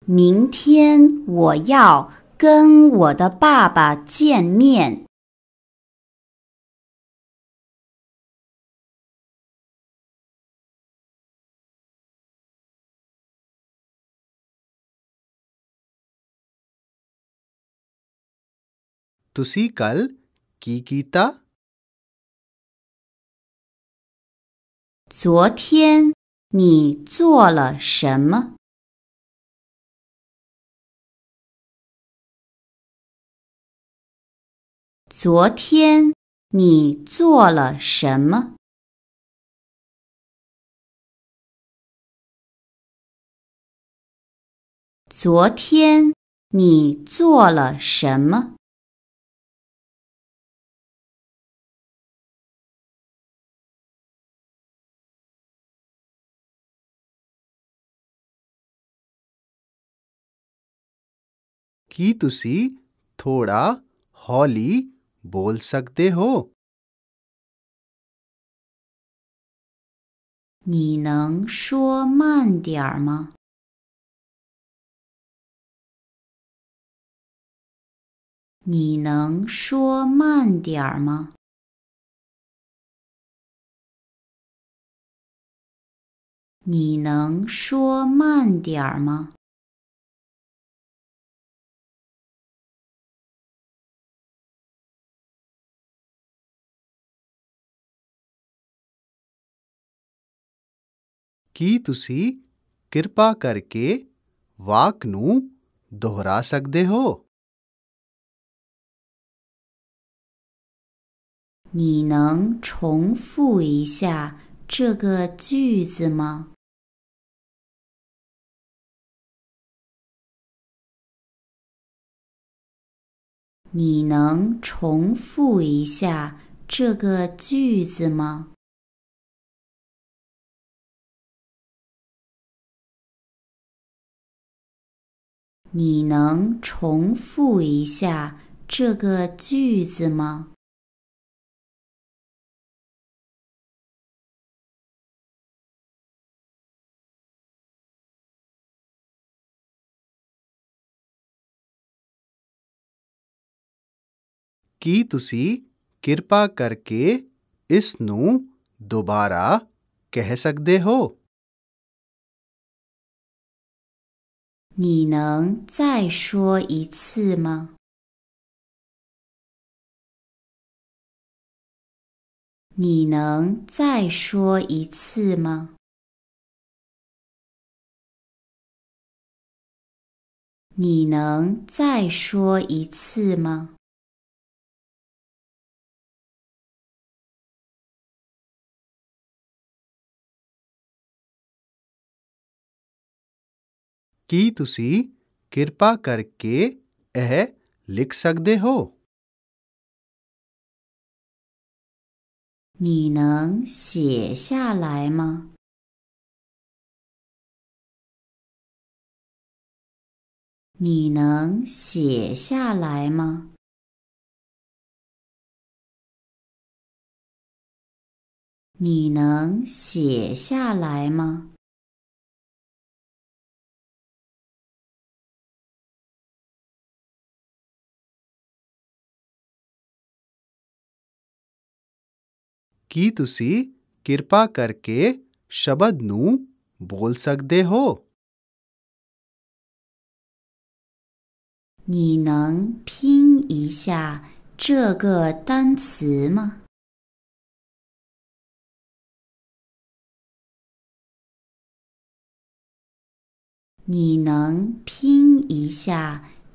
明天我要跟我的爸爸见面。昨天你做了什么？昨天你做了什么？昨天你做了什么？
ਕੀ ਤੁਸੀਂ ਥੋੜ੍ਹਾ ਹੌਲੀ ਬੋਲ ਸਕਦੇ ਹੋ
你能说慢点儿吗？你能说慢点儿吗？你能说慢点儿吗？
你
能重复一下这个句子
吗？你能重复一下这个句子吗？你能重复一下这个句子吗
？ਕੀ ਤੁਸੀਂ ਕਿਰਪਾ ਕਰਕੇ ਇਸ ਨੂੰ ਦੁਬਾਰਾ ਕਹਿ ਸਕਦੇ ਹੋ 你能再
说一次吗？你能再说一次吗？你能再说一次吗？
ਕੀ ਤੁਸੀਂ ਕਿਰਪਾ ਕਰਕੇ ਇਹ ਲਿਖ ਸਕਦੇ ਹੋ 你能写下来吗？
你能写下来吗？你能写下来吗？
ਕੀ ਤੁਸੀਂ ਕਿਰਪਾ ਕਰਕੇ ਸ਼ਬਦ ਨੂੰ ਬੋਲ ਸਕਦੇ ਹੋ 你能拼一下这个单词
吗？你能拼一下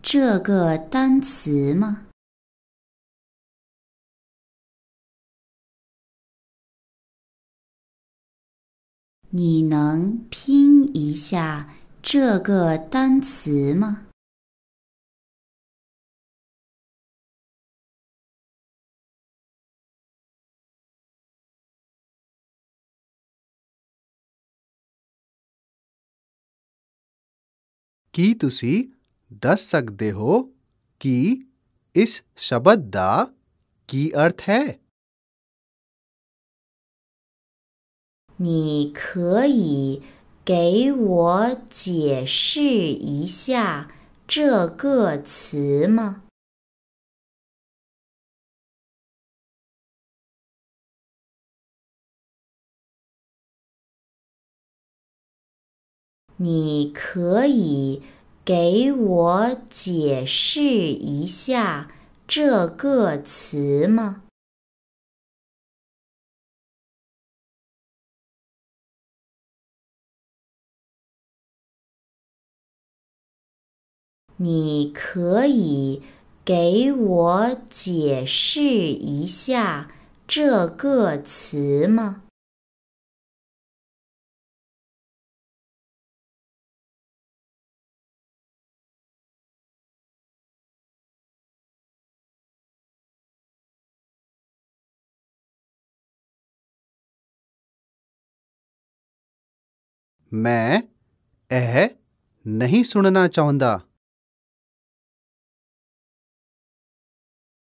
这个单词吗？你能拼一下这个单词吗
？ਕੀ ਤੁਸੀਂ ਦੱਸ ਸਕਦੇ ਹੋ ਕਿ ਇਸ ਸ਼ਬਦ ਦਾ ਕੀ ਅਰਥ ਹੈ
你可以给我解释一下这个词吗？你可以给我解释一下这个词吗？你可以给我解释一下这个词吗？
我，呃，不听，不听，不听，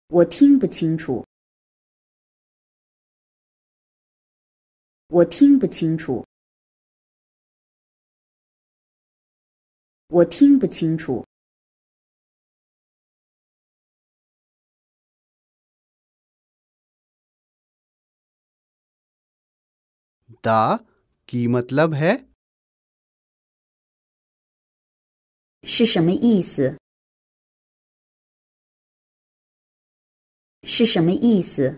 我听不清楚。
我听不清楚。我听不清楚。ता की मतलब है? 是什么意思？是什么意思？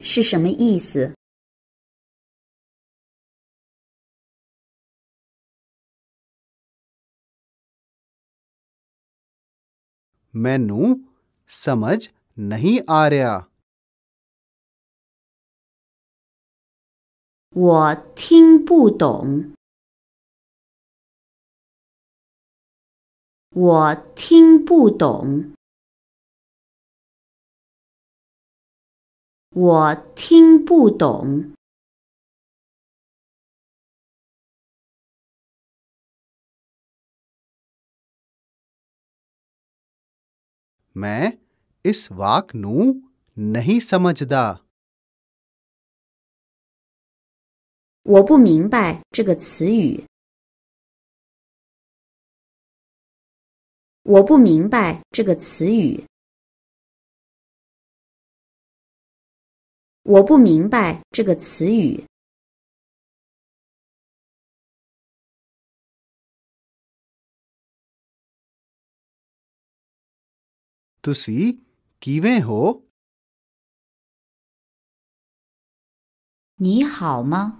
是什么意思？Menu，समझ नहीं a r y a 我听不懂。我听不懂，我听不懂。मैं
इस व ा क न ू नहीं समझदा。
我不明白这个词语。我不明白这个词语。我不明白这个词语。Tusi kivaho？你好吗？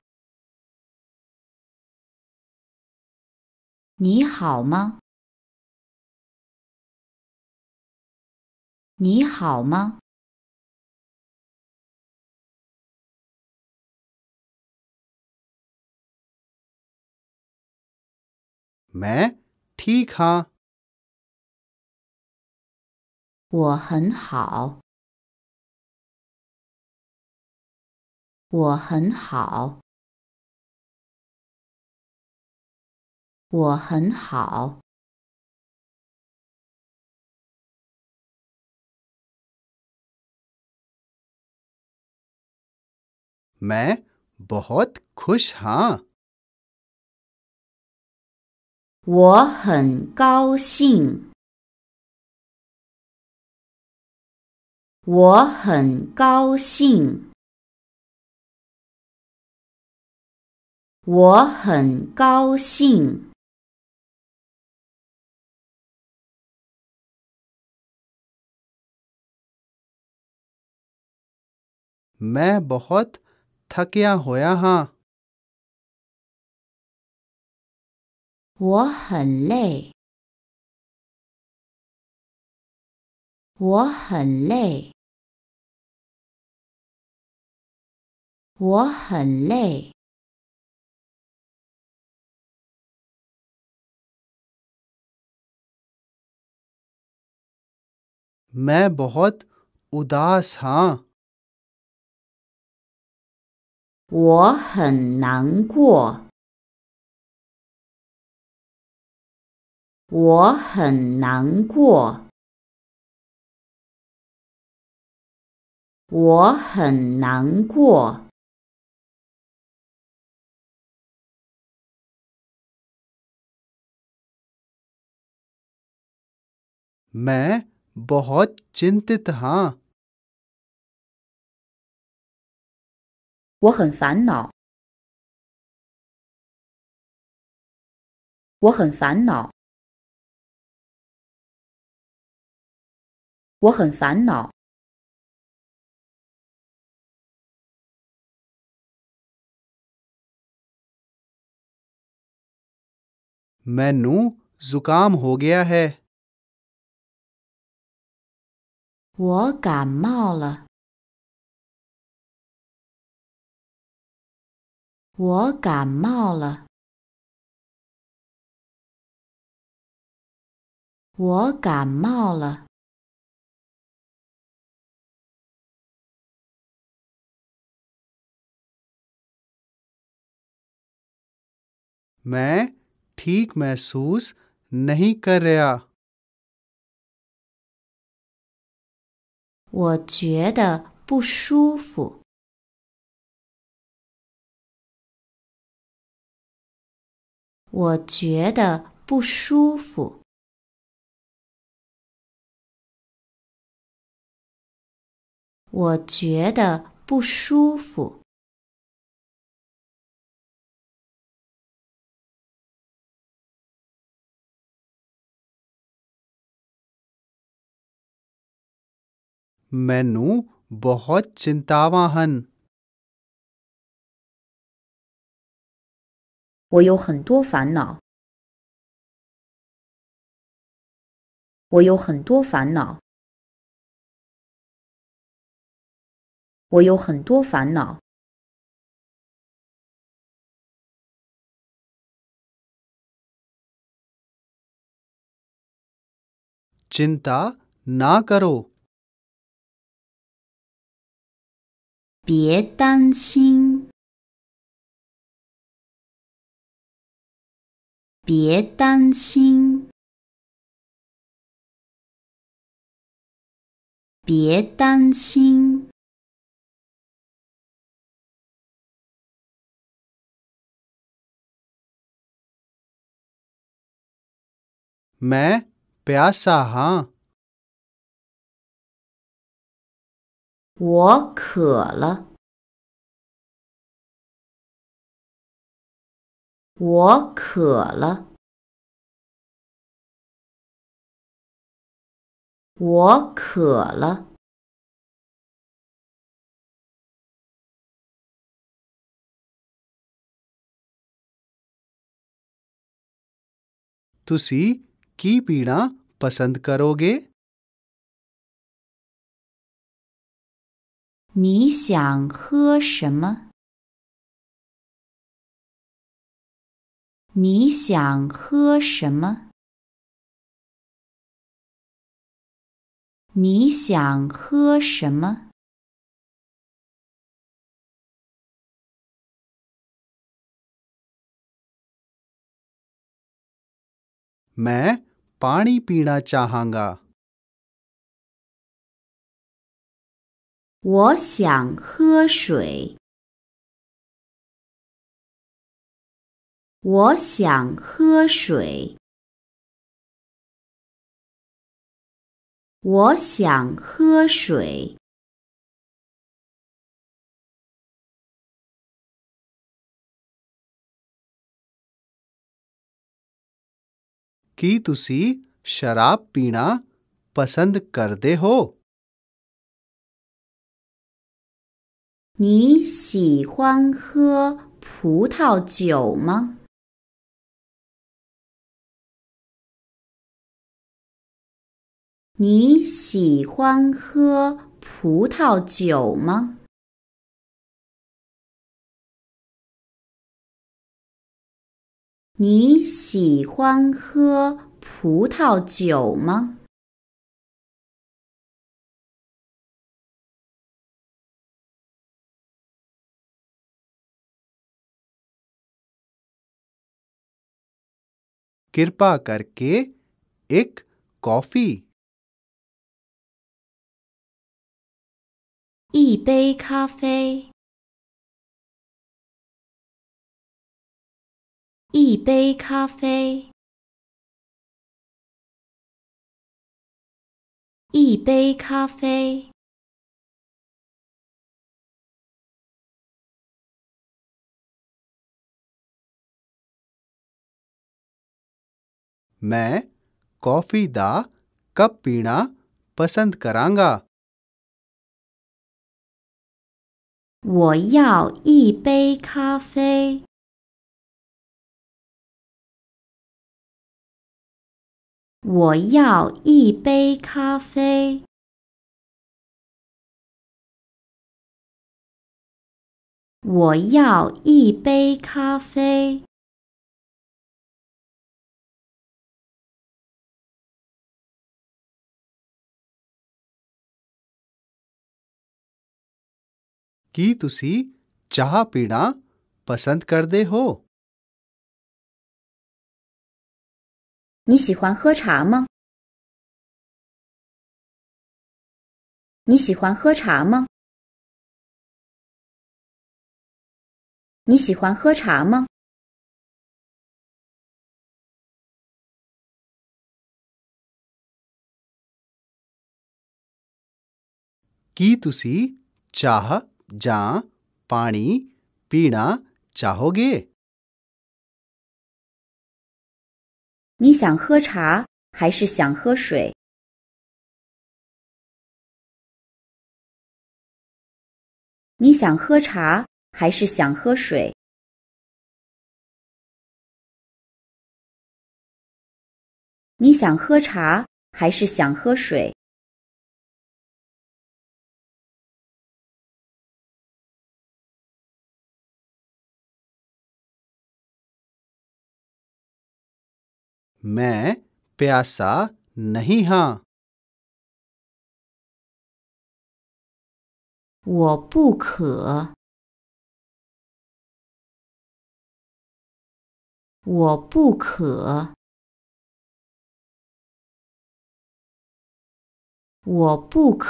你好吗？你好吗？我，tī kā。我很好，我很好，我很好。मैं बहुत खुश हाँ 我很高兴。我很高兴。我很高兴。मैं बहुत थकिया होया हाँ मैं बहुत उदास हाँ 我很难过，我很难过，我很难过。मैं बहुत चिंतित ह ँ我很烦恼。我很烦恼。我很烦恼。म ै नू ु क ा म हो गया है。我感冒了。我感冒了。我感冒了。我，ठीक महसूस नहीं कर रहा。我觉得不舒服。我觉得不舒服。我觉得不舒服。मैंने बहुत चिंतावाहन 我有很多烦恼。我有很多烦恼。我有很多烦恼。चिंता ना करो。别担心。别担心，别担心。我渴了。我渴了，我渴了。
त ुी क ी प ीा पसंद करोगे？
你想喝什么？
你想喝什么？你想喝什么
？मैं पानी पीना चाहूँगा。我想喝水。
我想喝水。我想喝水。
你喜
欢喝葡萄酒吗？你喜欢喝葡萄酒吗？你喜欢喝葡萄酒吗
？कृपा करके एक कॉफी
一杯咖啡，一杯咖啡，一杯咖啡。
मैं कॉफ़ी दा कप पीना पसंद करांगा 我要一
杯咖啡。我要一杯咖啡。我要一杯咖啡。ਕੀ ਤੁਸੀਂ ਚਾਹ ਪੀਣਾ ਪਸੰਦ ਕਰਦੇ ਹੋ? 你喜欢喝茶吗？你喜欢喝茶吗？你喜欢喝茶吗
？ਕੀ ਤੁਸੀਂ ਚਾਹ じゃ、水、ピーナ、茶をゲ。
你想喝茶还是想喝水？你想喝茶还是想喝水？你想喝茶还是想喝水？मैं प्यासा नहीं हां वो भूख वो पुख वो पुख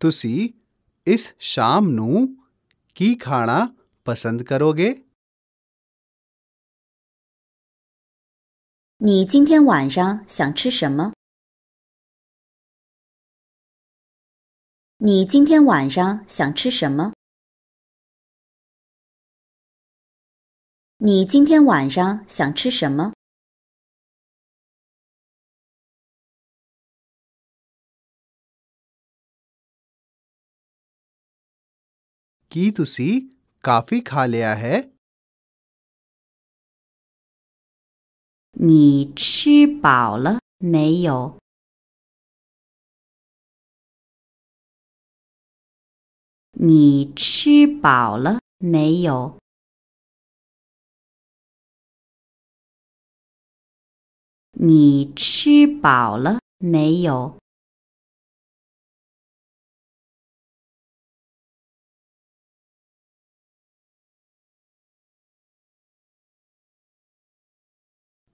तुसी इस शाम नू की खाना पसंद करोगे?
你今天晚上想吃什么？你今天晚上想吃什么？你今天晚上想吃什么？की तुसी काफी खा लिया है？你吃饱了没有？你吃饱了没有？你吃饱了没有？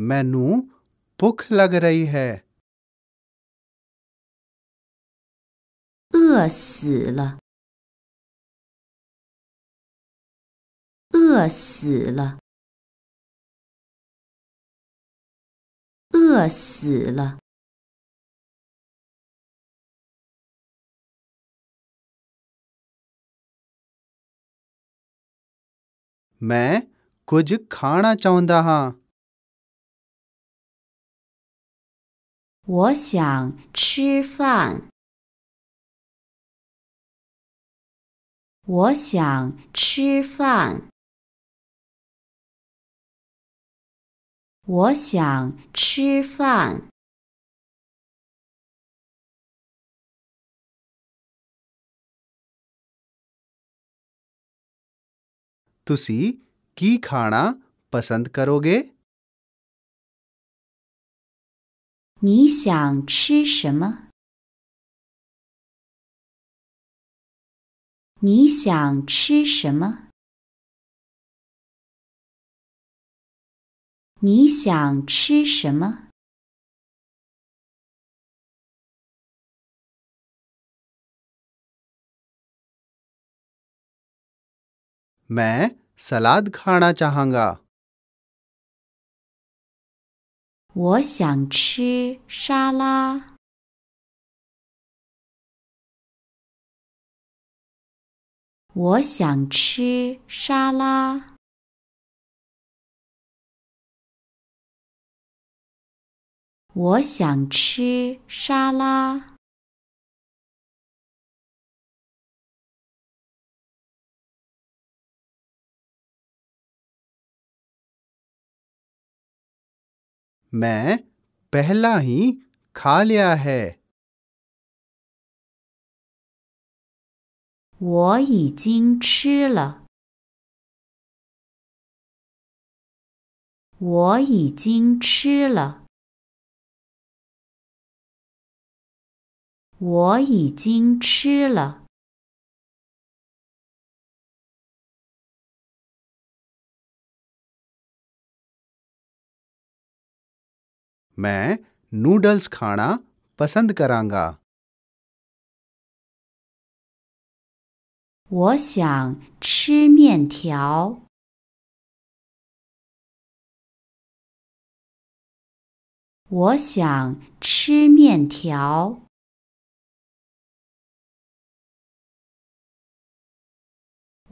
曼努，苦，饿死了，饿死了，饿死了。我，没吃，没吃，没吃。我想吃饭。我想吃饭。我想吃饭。ਤੁਸੀਂ की खाना पसंद करोगे 你想吃什么？你想吃什么？你想吃什么？मैं सलाद खाना चाहूँगा。我想吃沙拉。我想吃沙拉。我想吃沙拉。मैं पहला ही खा लिया है 我已经吃了。我已经吃了。我已经吃了。मैं नूडल्स खाना पसंद करांगा 我想吃面条。我想吃面条。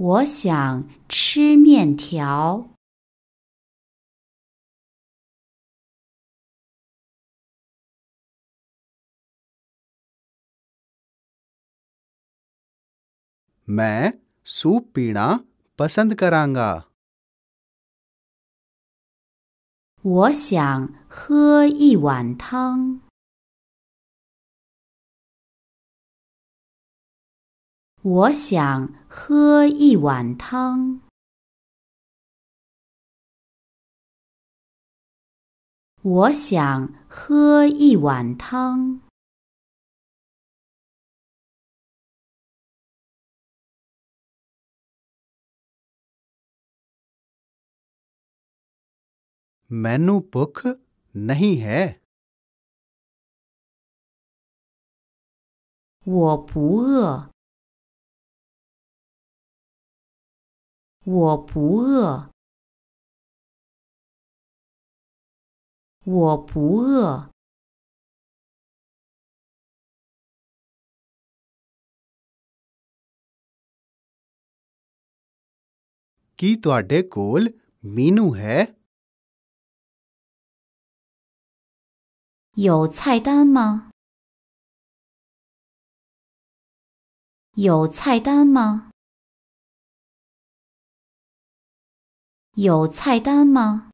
我想吃面条。
मैं सूप पीना पसंद करांगा थांग
थांग
थांग ਮੈਨੂੰ ਭੁੱਖ ਨਹੀਂ ਹੈ 我不饿，我不饿，我不饿。ਕੀ ਤੁਹਾਡੇ ਕੋਲ ਮੀਨੂ ਹੈ 有菜单吗？有菜单吗？有菜单吗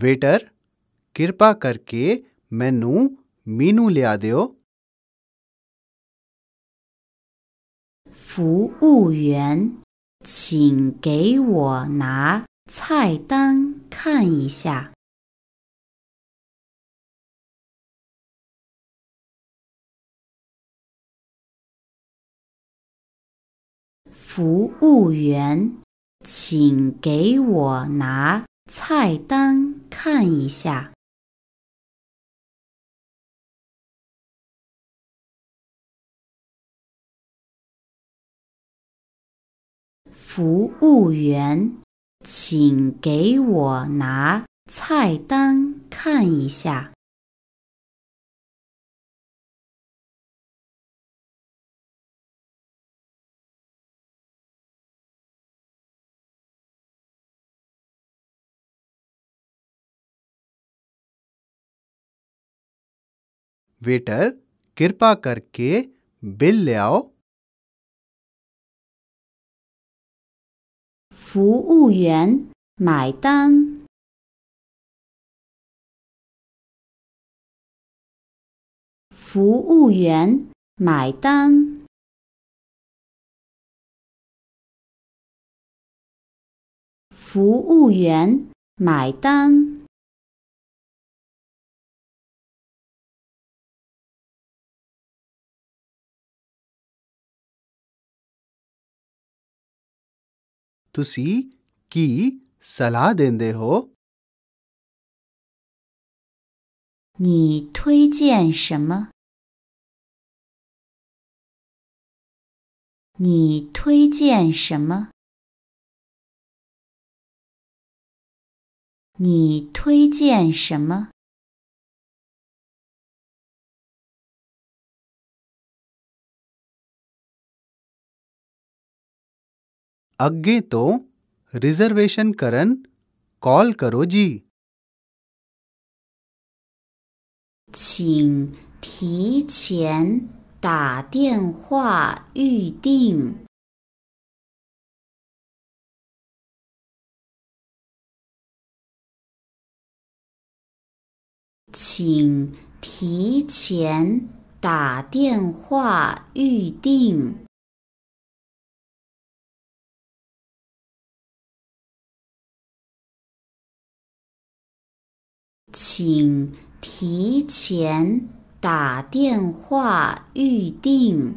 ？ਵੇਟਰ ਕਿਰਪਾ ਕਰਕੇ ਮੈਨੂੰ ਮੀਨੂ ਲਿਆ ਦਿਓ
服务员，请给我拿菜单看一下。服务员，请给我拿菜单看
一下。
服务员，请给我拿菜单看一下。
Waiter，कृपा करके बिल ले आओ。服务员买单。服务员买单。服务员买单。
你推荐什么？
你推荐什么？你推荐什么？
अगे तो रिजर्वेशन करन कॉल करो जी
请提前打电话预定。请提前打电话预定。
请提前打电话预订。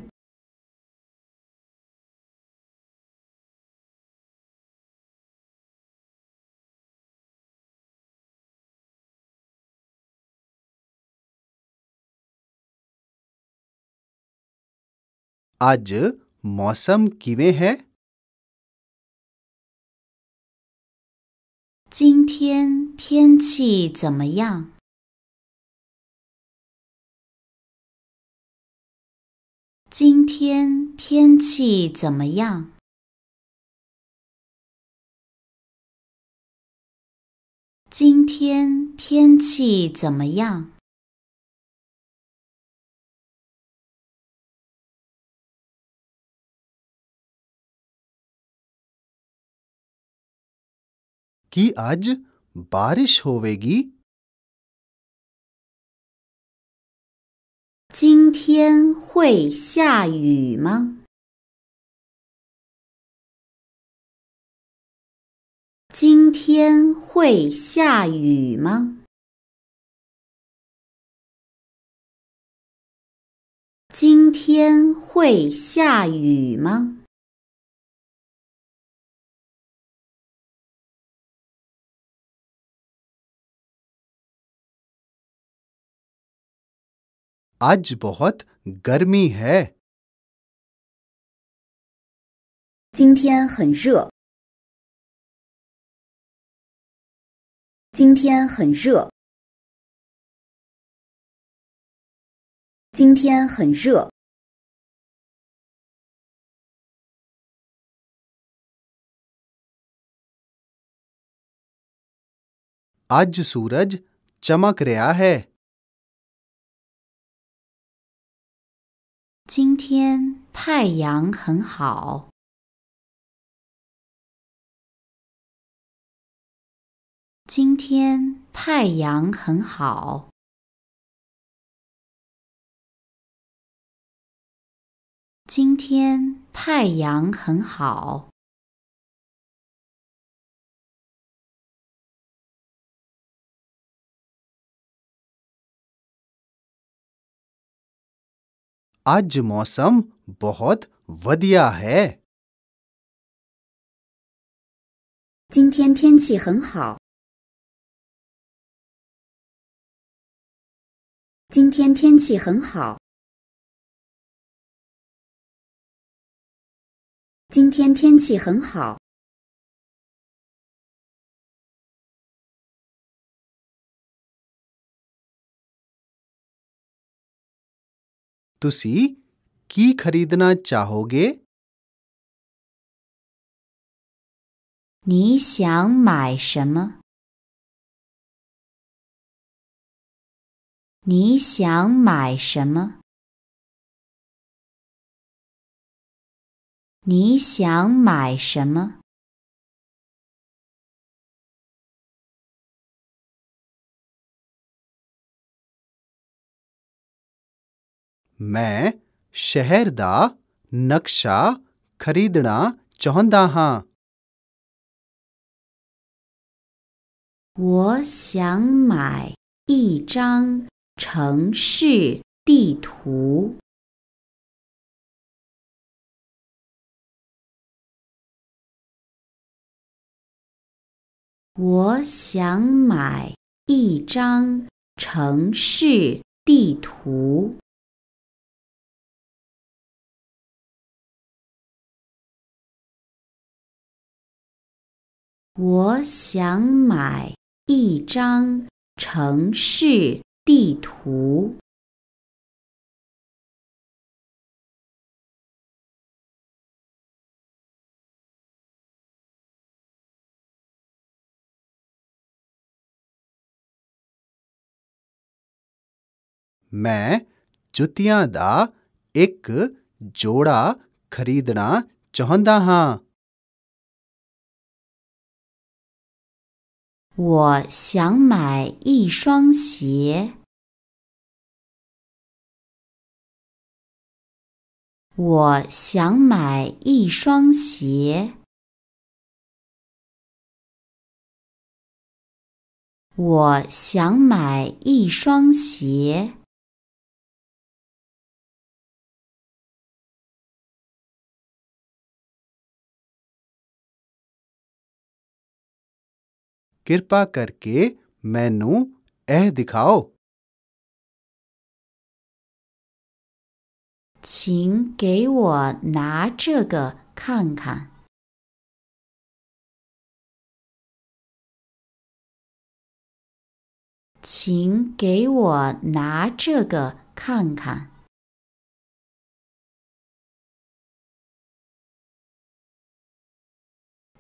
今天天气怎么样？今天天气怎么样？今天天气怎么样？今天会下雨吗？今天会下雨吗？今天会下雨吗？आज बहुत गर्मी है आज सूरज चमक रहा है 今天太阳很好。今天太阳很好。今天太阳很好。
आज मौसम बहुत वदिया है ਤੁਸੀਂ ਕੀ ਖਰੀਦਣਾ ਚਾਹੋਗੇ? 你想买什么？
你想买什么？你想买什么？
ਮੈਂ ਸ਼ਹਿਰ ਦਾ ਨਕਸ਼ਾ ਖਰੀਦਣਾ ਚਾਹੁੰਦਾ ਹਾਂ 我想
买一张城市地图。我想买一张城市地图。我想买一张城市地图。
我想买
一双鞋。我想买一双鞋。我想买一双鞋。ਕਿਰਪਾ ਕਰਕੇ ਮੈਨੂੰ ਇਹ ਦਿਖਾਓ 请给我拿这个看看。请给我拿这个看看。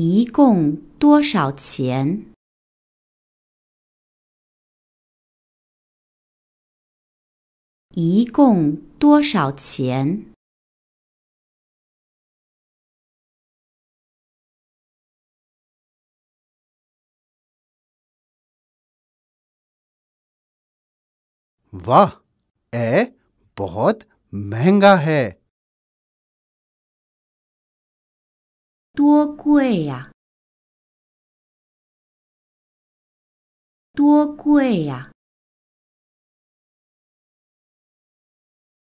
一共多少钱？一共多少钱哇，ह 不好 महंगा है। 多贵呀！多贵呀！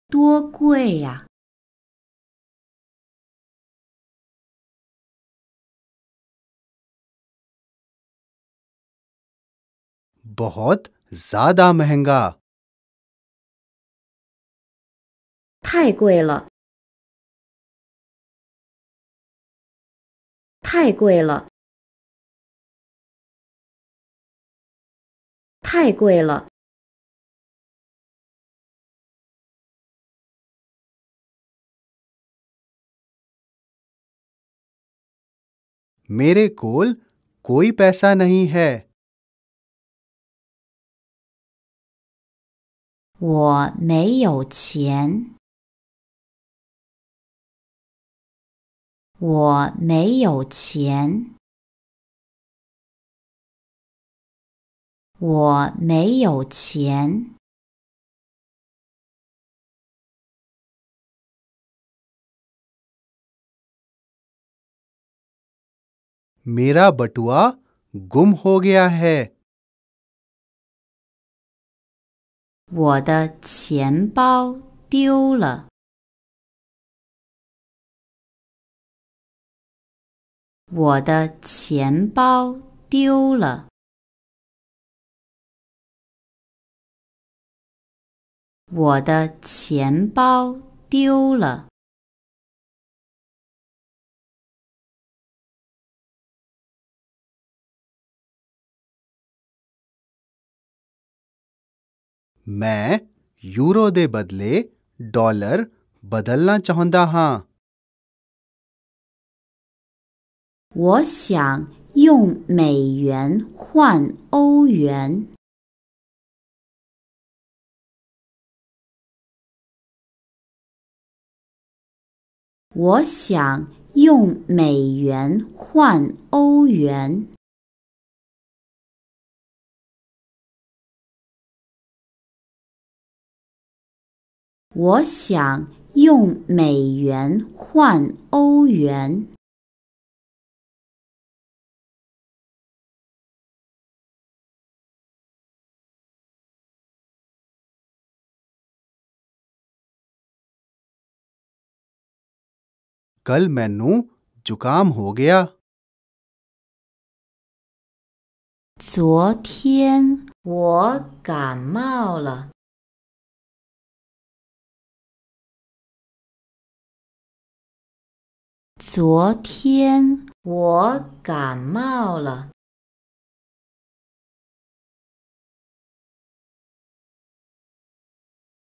多贵呀！बहोत ज ् य ा द ा महंगा。太贵了。太贵了，太贵了。मेरे कोल कोई पैसा नहीं है。我没有钱。我没有钱，我没有钱。
मेरा बटुआ गुम हो गया है。我的钱
包丢了。我的钱包丢了。我的钱包丢了。
मैं यूरो दे बदले डॉलर बदलना चाहता हाँ।
我想用美元换
欧元。我想用美元换欧元。我想用美元换欧元。कल मैं नू
जुकाम हो गया。昨天我感冒了。
昨天我感冒了。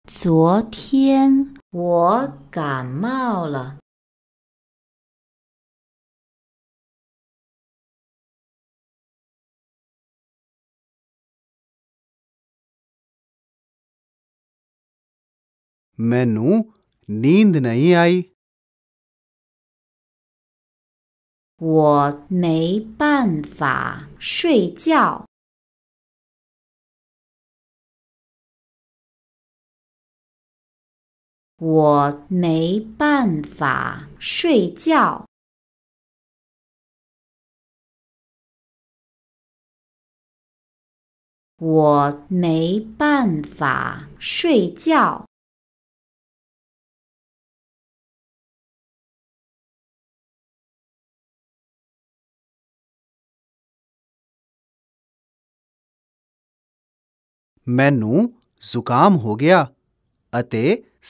昨天我感冒了。
ਮੈਨੂੰ ਨੀਂਦ ਨਹੀਂ ਆਈ 我没办法睡觉。
我没办法睡觉。我没办法睡觉。
ਮੈਨੂੰ ਜ਼ੁਕਾਮ ਹੋ ਗਿਆ ਅਤੇ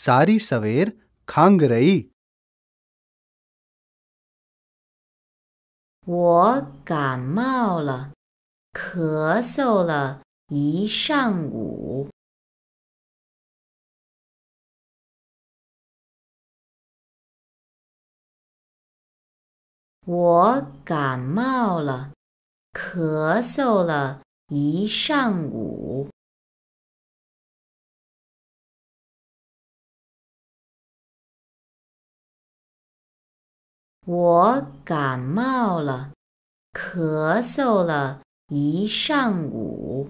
ਸਾਰੀ ਸਵੇਰ ਖੰਘ ਰਹੀ
我感冒了，咳
嗽了一上午。我感冒了，咳嗽了一上午。我感冒了，咳嗽了一上午。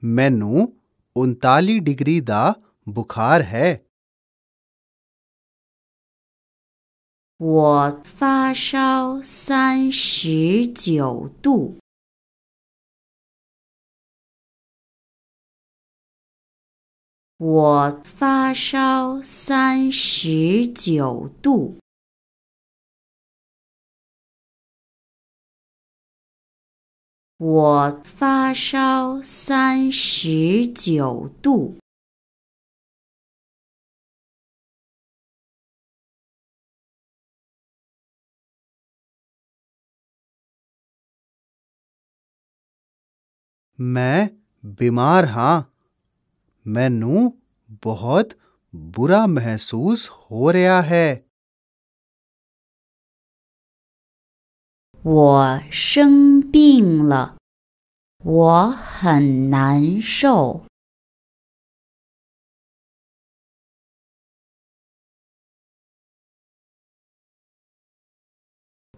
m a n u untali degree da bukhar hai. 我
发烧三十九度。我发烧三十九度。我发烧三十九度。
मैं बीमार हाँ मैनू बहुत बुरा महसूस हो रहा है 我生病了，我很
难受。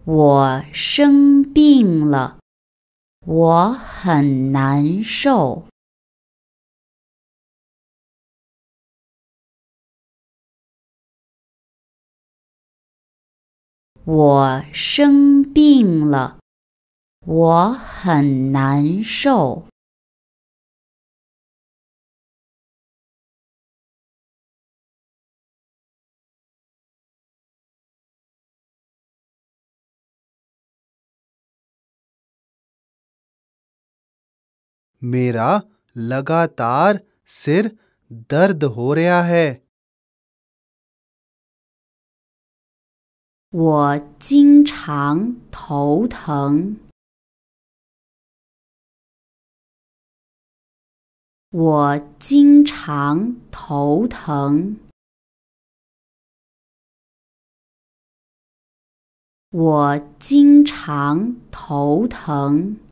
我生病了，我很难受。我生病了，我很难受。
मेरा लगातार सिर दर्द हो रहा है 我经常
头疼。我经常头疼。我经常头疼。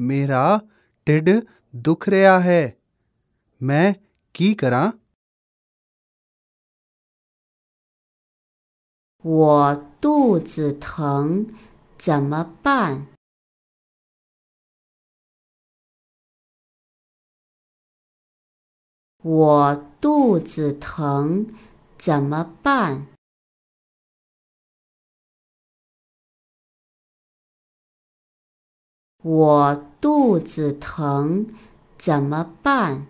मेरा टिड दुख रहा है मैं की करा वो
पान वो पान 我肚子疼，怎么办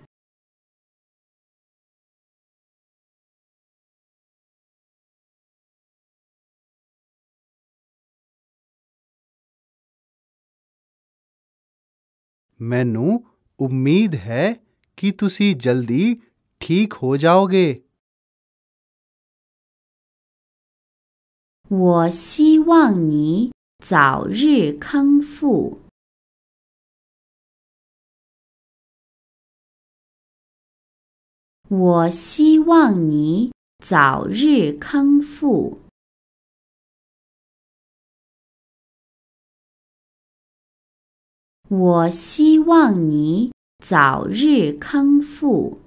我希望你
早日康复。我希望你早日康复。我希望你早日康复。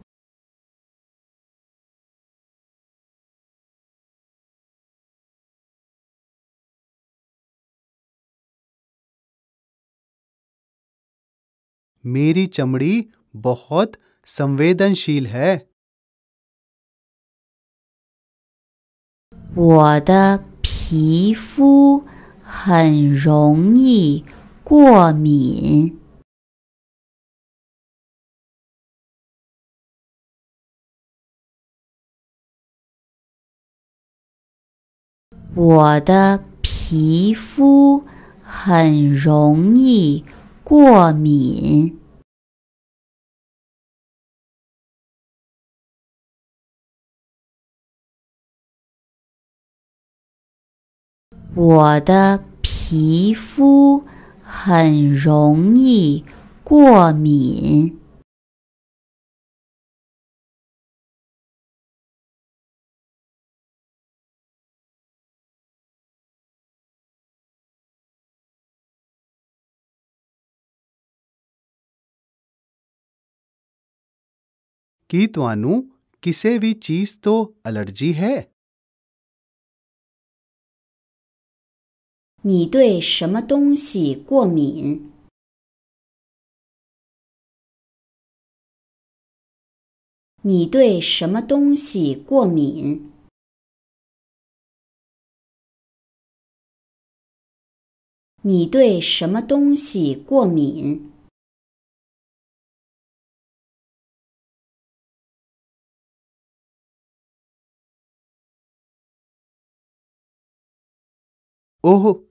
मेरी चमड़ी
बहुत संवेदनशील है。
我的皮肤很容易过敏。我的皮肤很容易过敏。我的皮肤很容易过敏。
ਕੀ ਤੁਹਾਨੂੰ ਕਿਸੇ ਵੀ ਚੀਜ਼ ਤੋਂ ਅਲਰਜੀ ਹੈ
你对什么东西过敏？你对什么东西过敏？你对什么东西过敏？哦吼！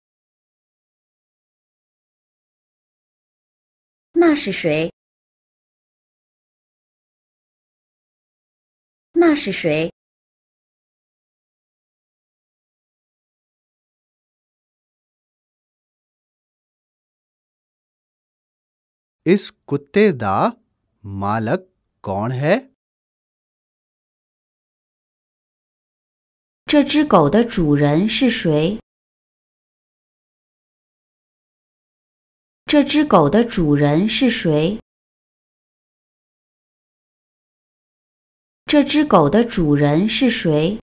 那是谁？那是谁？Is kute da malak kohn h a 这只狗的主人是谁？这只狗的主人是谁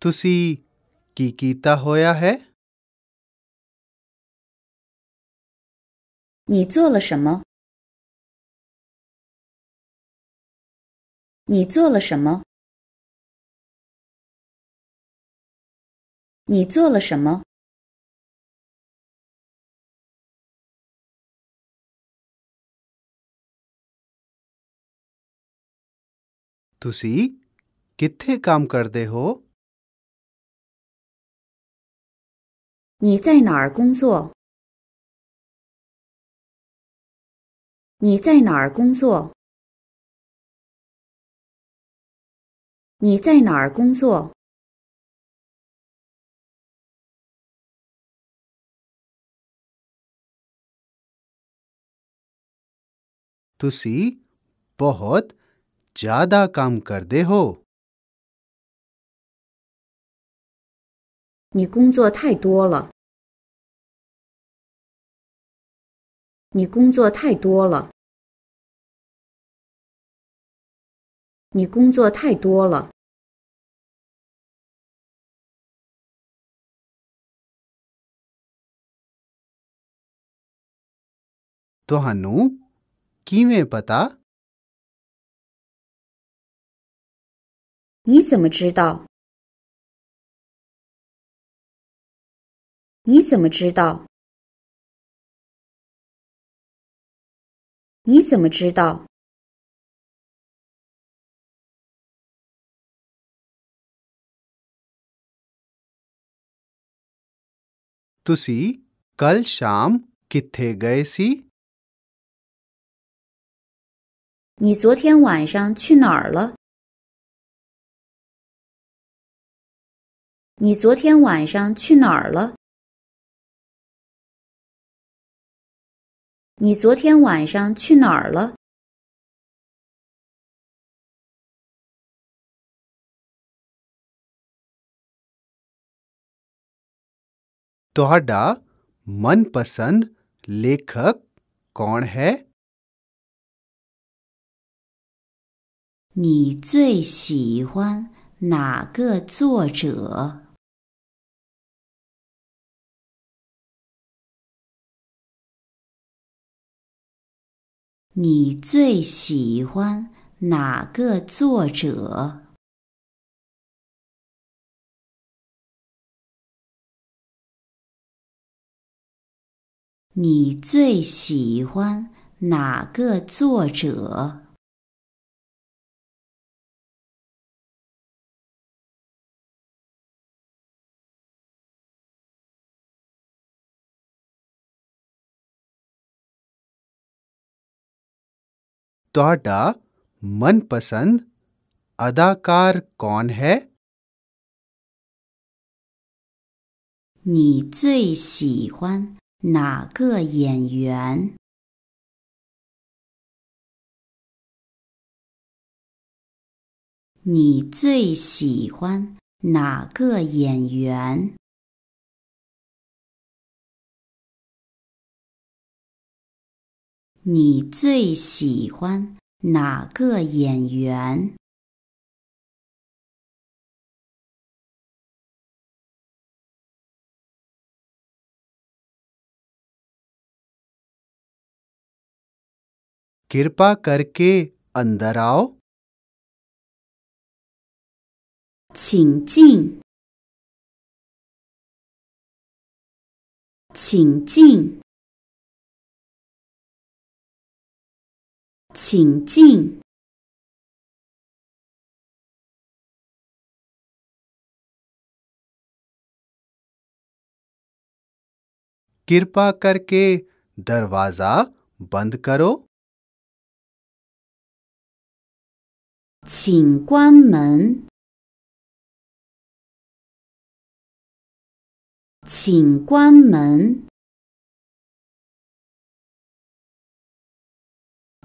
？Tusi kikita hoya he？你做了什么？你做了什么？你做了什么你在哪儿工作？你在哪儿工作？你在哪儿工作？ਤੁਸੀਂ ਬਹੁਤ ਜ਼ਿਆਦਾ ਕੰਮ ਕਰਦੇ ਹੋ 你工作太多了。你工作太多了。你工作太多了。ਤੁਹਾਨੂੰ किवें पता 你怎么知道？你怎么知道？你怎么知道
？ਤੁਸੀਂ ਕੱਲ ਸ਼ਾਮ ਕਿੱਥੇ ਗਏ ਸੀ
你昨天晚上去哪儿了？
你昨天晚上去哪儿了？你昨天晚上去哪儿了
？तो हर डा मन पसंद लेखक
कौन है? 你最喜欢哪个作者？
你最喜欢哪个作者？你最喜欢哪个作者？
daughter मनपसंद अदाकार कौन है 你最喜欢哪个演员？
你最喜欢哪个演员？你最喜欢哪个演员？请进，请进。请进。कृपा करके दरवाजा बंद करो 请关门。请关门。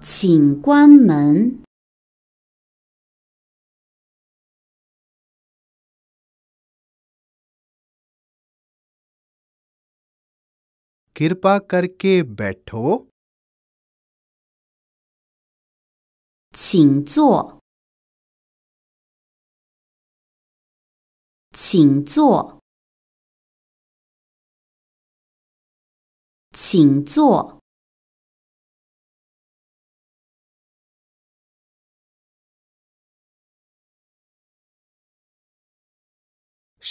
请关门。请坐。请坐。请坐。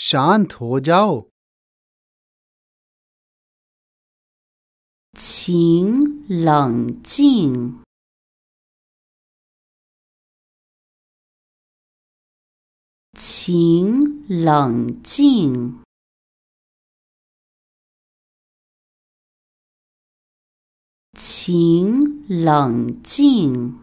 冷静，冷静，冷静。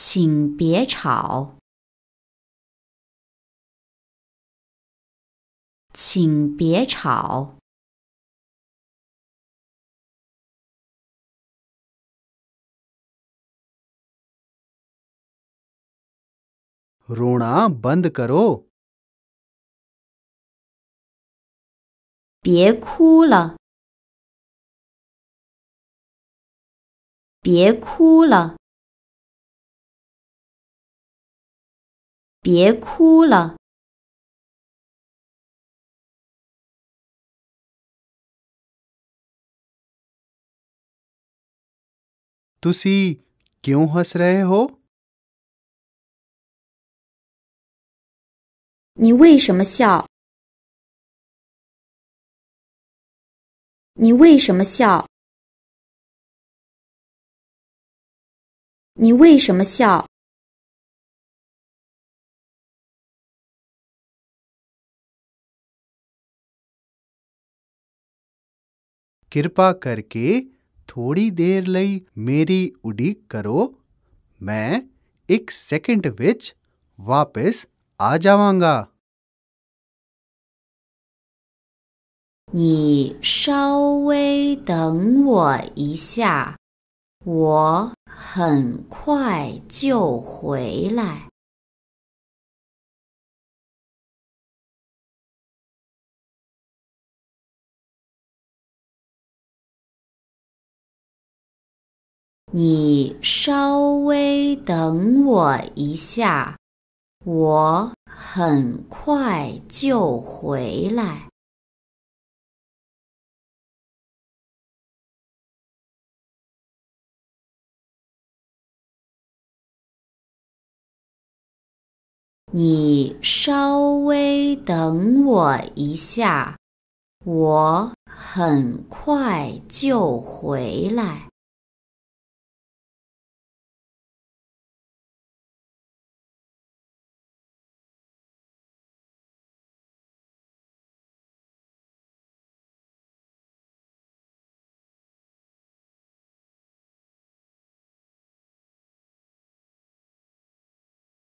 请别吵！请别吵！रोना बंद करो。别哭了。别哭了。别哭了。你为什么笑？你为什么笑？你为什么笑？
कृपा करके थोड़ी देर लई मेरी उड़ीक करो मैं एक सेकंड विच वापस आ जावांगा
नी शाओ 你稍微等我一下，我很快就回来。你稍微等我一下，我很快就回来。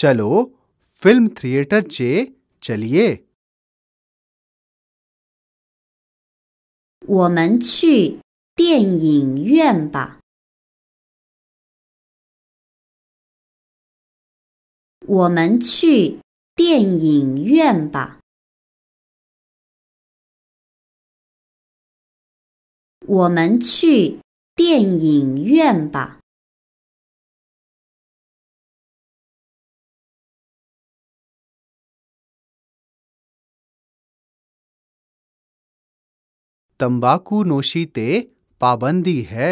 चलो
फिल्म थिएटर चे चलिए
我们去电影院吧。我们去电影院吧。我们去电影院吧。
तंबाकू नोशी ते पाबंदी है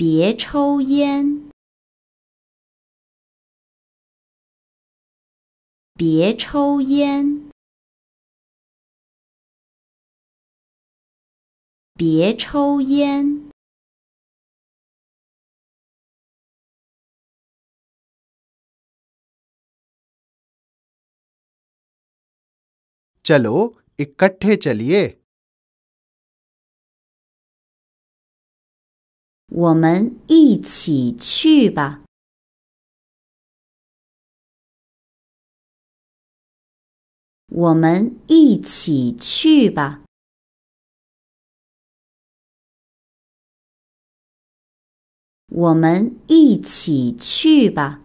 别抽烟，
别抽烟，别抽烟。
चलो इकट्ठे चलिए
我们一起去吧。我们一起去吧。我们一起去吧。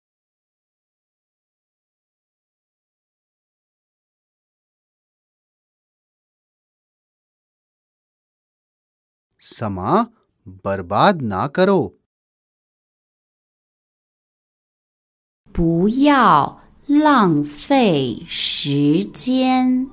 समा बरबाद ना करो。不要浪费时间。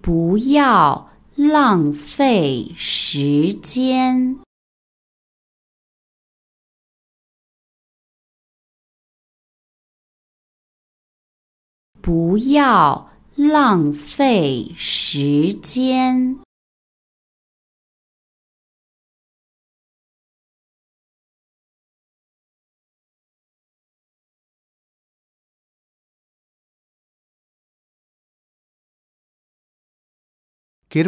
不要浪费时间。不要浪费时间。
请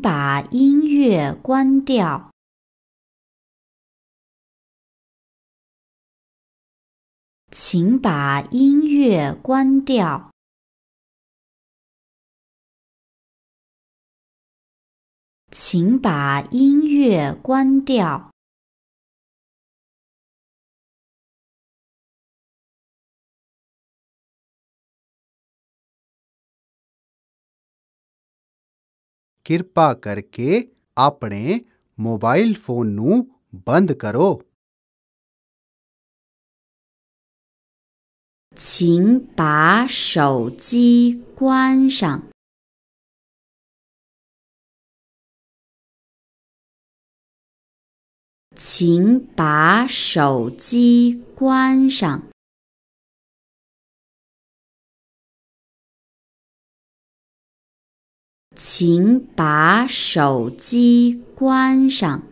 把音乐
关掉。请把音乐关掉。请把音乐关掉。
कृपा करके अपने मोबाइल फोन नू बंद करो। 请把手机
关上。请把手机关上。请把手机关上。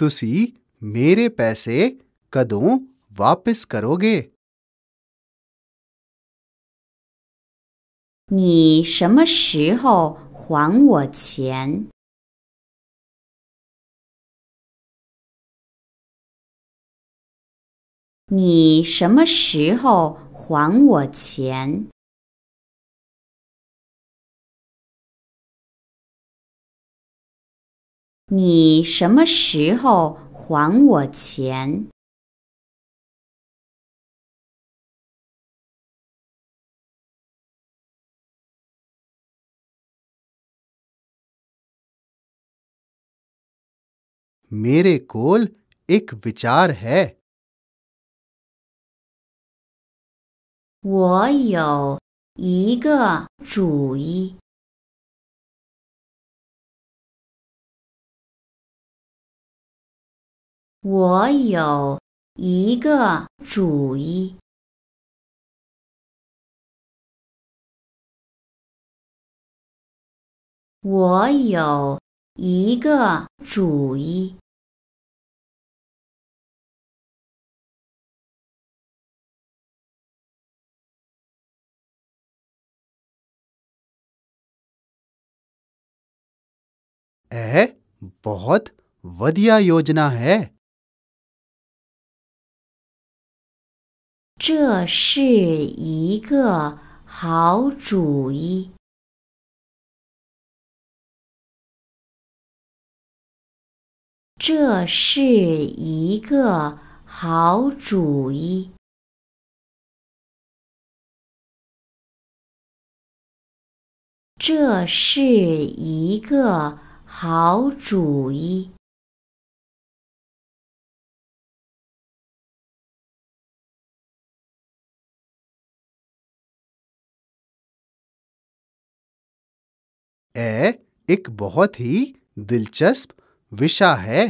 तुसी मेरे
पैसे कदम वापिस करोगे。
你什么时候还我
钱？你什么时候还我钱？你什么时候还我钱？我的 c l e 一个 vichar 是。我有一个主意。我有一个主意。我有一个主意。
哎，不好！的，好主意。这是一
个好主意。这是一个好主意。这是一个好主意。ए एक
बहुत ही दिलचस्प विषय है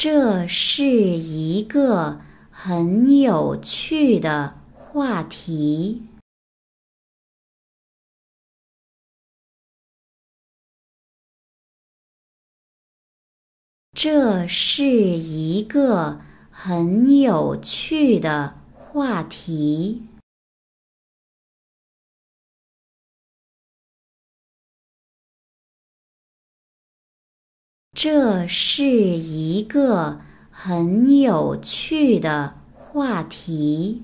这是一个很有趣的话题。这是一个很有趣的话题。这是一个很有趣的话题。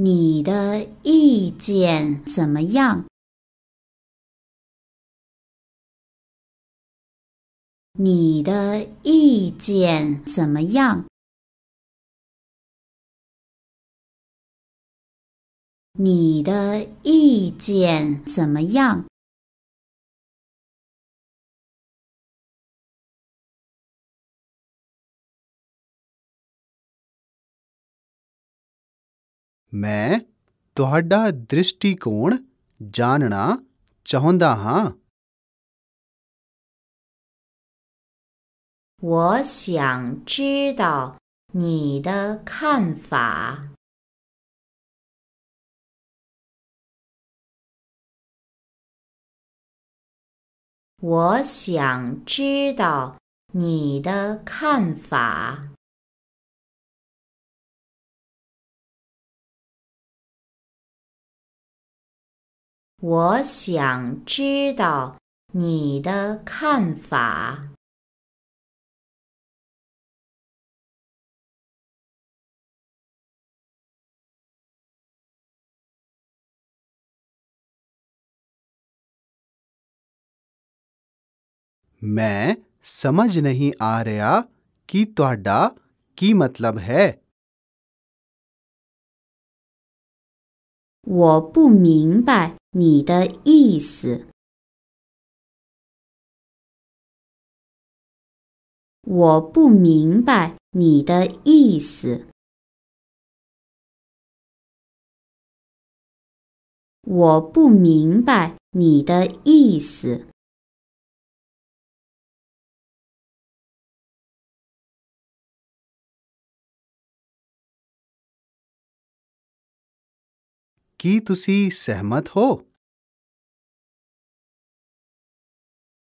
你的意见怎么
样？
你的意见怎么样？你的意
见怎么样？
ਮੈਂ ਤੁਹਾਡਾ ਦ੍ਰਿਸ਼ਟੀਕੋਣ ਜਾਣਨਾ ਚਾਹੁੰਦਾ ਹਾਂ
我想知道你的看
法。我想知道你的看法。我想知道你的看法。
मैं समझ नहीं आ रहा कि तोड़ा की मतलब है 我不明白
你的意思。我不明白你的意思。我不明白你的意思。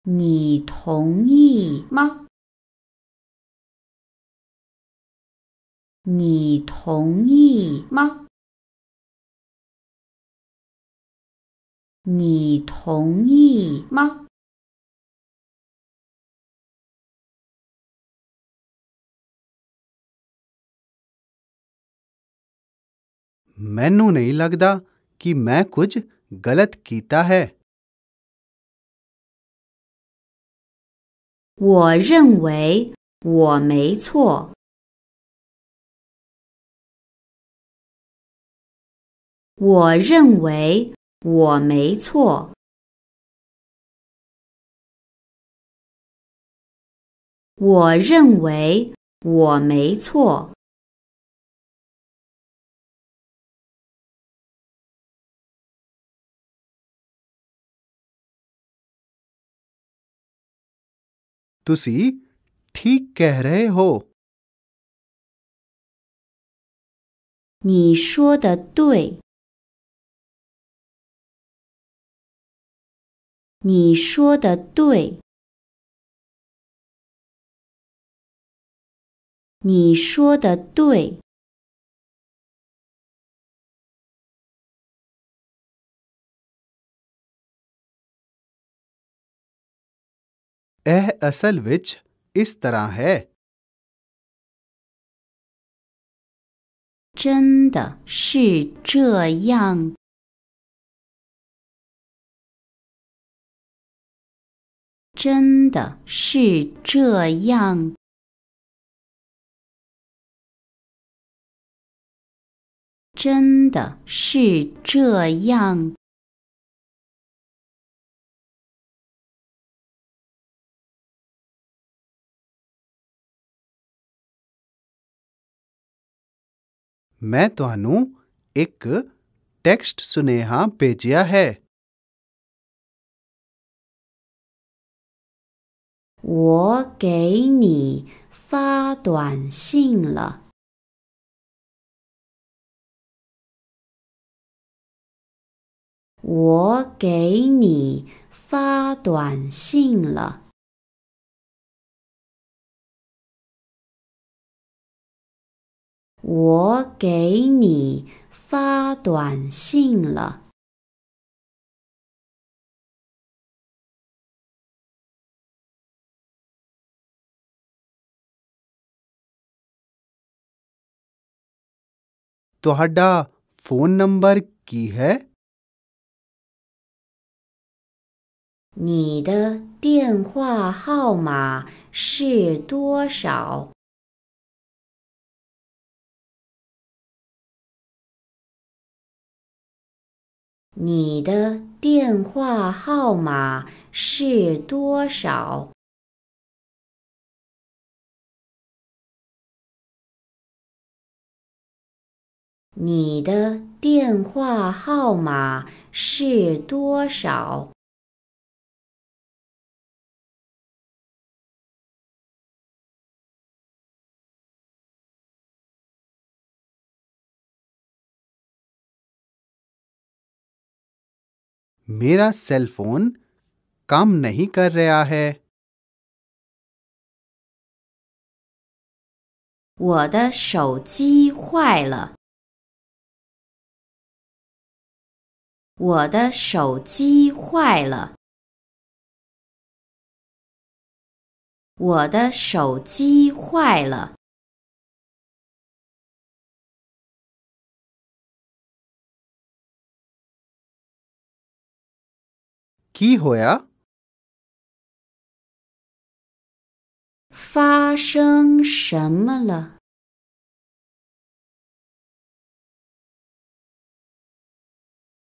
你同意吗？你同意吗？你同意吗？
ਮੈਨੂੰ ਨਹੀਂ ਲੱਗਦਾ ਕਿ ਮੈਂ ਕੁਝ ਗਲਤ ਕੀਤਾ ਹੈ 我
认为我没错。我认为我没错。我认为我没错。ਤੁਸੀਂ ਠੀਕ ਕਹਿ ਰਹੇ ਹੋ 你说的对。你说的对。你说的对。यह असल विच इस तरह है चंदयांग चंद शि चयांग
我
给你发短信了。我给你发短信了。我给你发短信了。
你的
电话号码
是多少？你的电话号码是多少？你的电话号码是多少？
मेरा सेल फोन काम नहीं कर रहा है 我的手机坏
了。我的手机坏了。我的手机坏了。起火呀！发生什么了？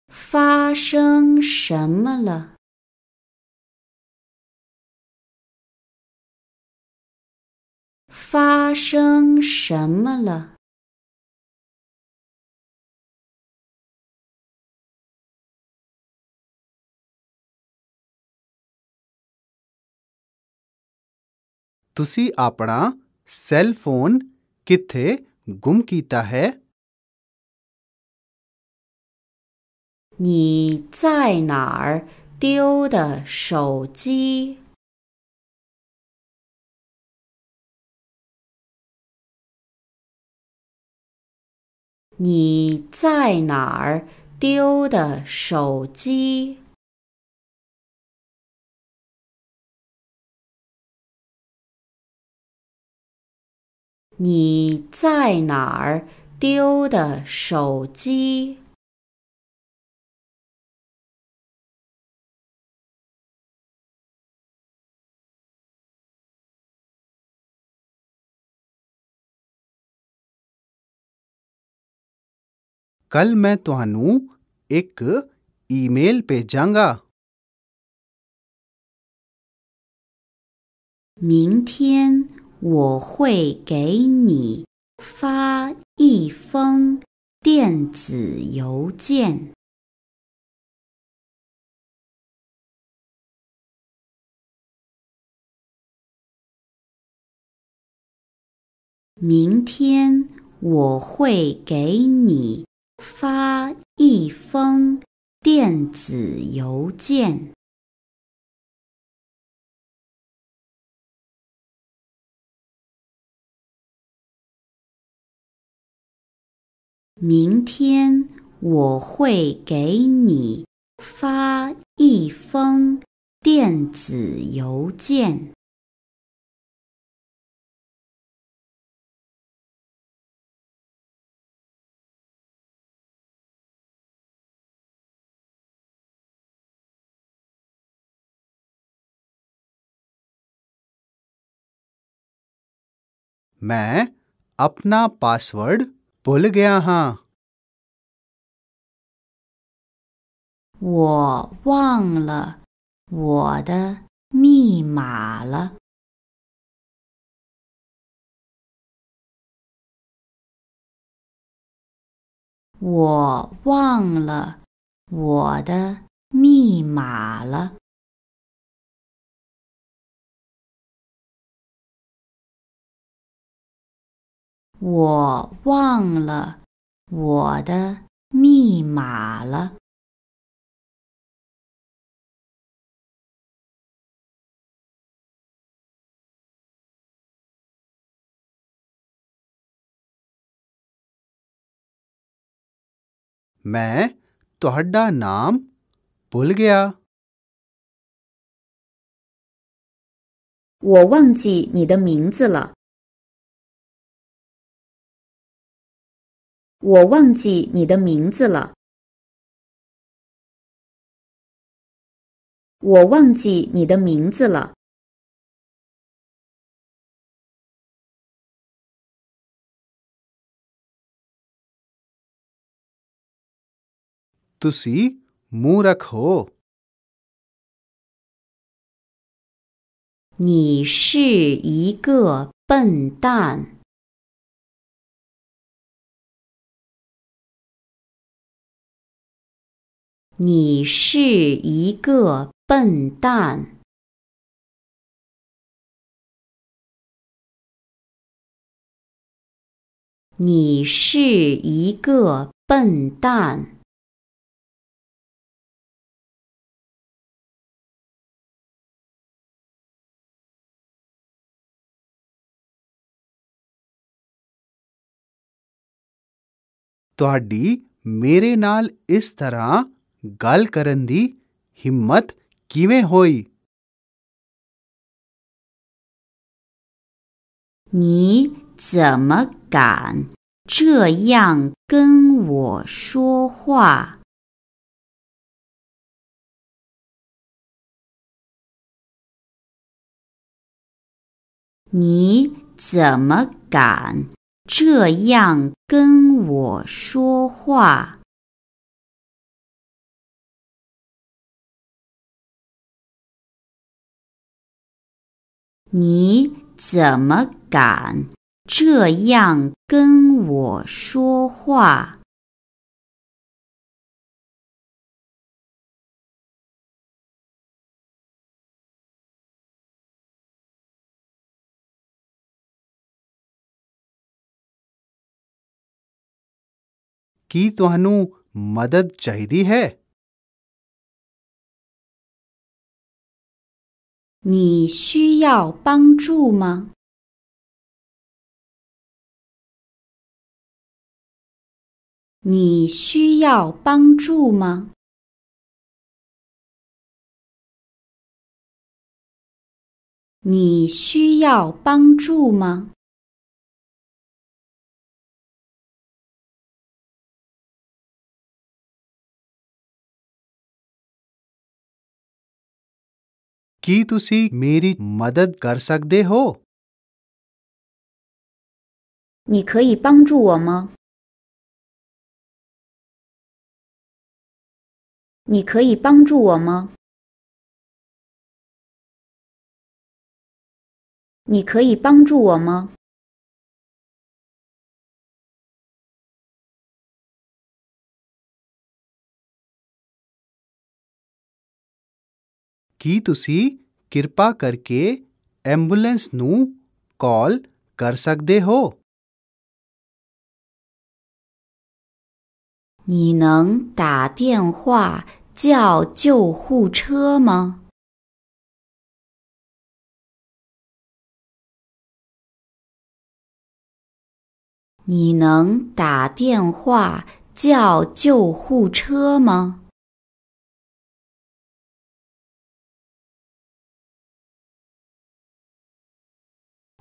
发生什么了？发生什么了？
ਤੁਸੀਂ ਆਪਣਾ ਸੈੱਲ ਫੋਨ ਕਿੱਥੇ ਗੁੰਮ ਕੀਤਾ ਹੈ
你在哪
儿丢的手机？你在哪儿丢的手机？你在哪儿丢的手机？कल मैं तुहानू एक ईमेल पे जाऊंगा。明
天。我会给你发一封电子邮件。明天我会给你发一封电子
邮件。
明天我会给你发一封电子邮件。我，
我的密码。说呀，哈！我忘了我的密码了。我忘了我的密码了。我忘了我的密码了。म 我忘记你的名字了。我忘记你的名字了。我忘记你的名字了。Tusi murakho。你是一个笨蛋。你是一个笨蛋。你是一个笨蛋。
Tohadi mere nal is tarah。gallkarandi himmat kive hoy
你怎么敢这样跟我说话？你怎么敢这样跟我说话？
你怎么敢这样跟我说话
？की तो हनु म द
你需要帮助吗？你需要帮助吗？你需要帮助吗？
ਕੀ ਤੁਸੀਂ ਮੇਰੀ ਮਦਦ ਕਰ ਸਕਦੇ ਹੋ
你可以帮助我吗？你可以帮助我吗？你可以帮助我吗？
ਕੀ ਤੁਸੀਂ ਕਿਰਪਾ ਕਰਕੇ ਐਂਬੂਲੈਂਸ ਨੂੰ ਕਾਲ ਕਰ ਸਕਦੇ ਹੋ 你能打电话叫救
护车吗？你能打电话叫救护车吗？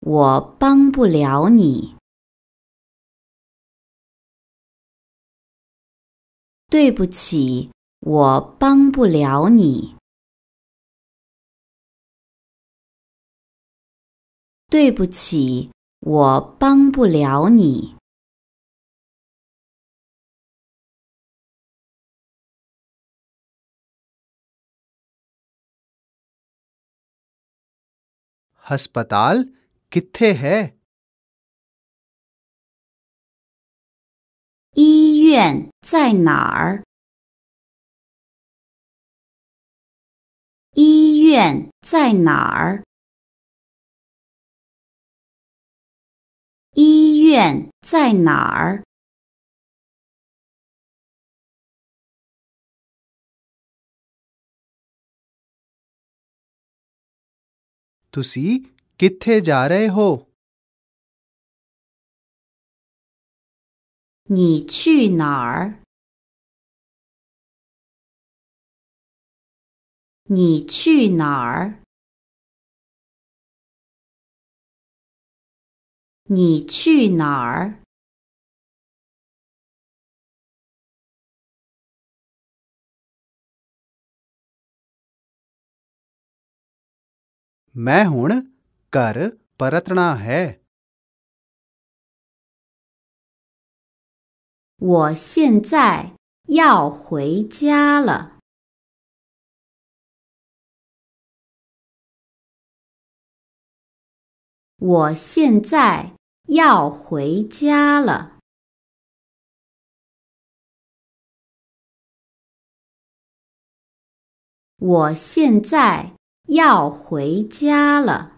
我帮不了你。对不起，我帮不了你。对不起，我帮不了你。Hospital。कित्थे है 医院在哪儿？医院在哪儿？医院在哪儿？ਤੁਸੀਂ किथे जा रहे हो नार नार मैं हूं कर परतना है 我现在要回家了。我现在要回家了。我现在要回家了。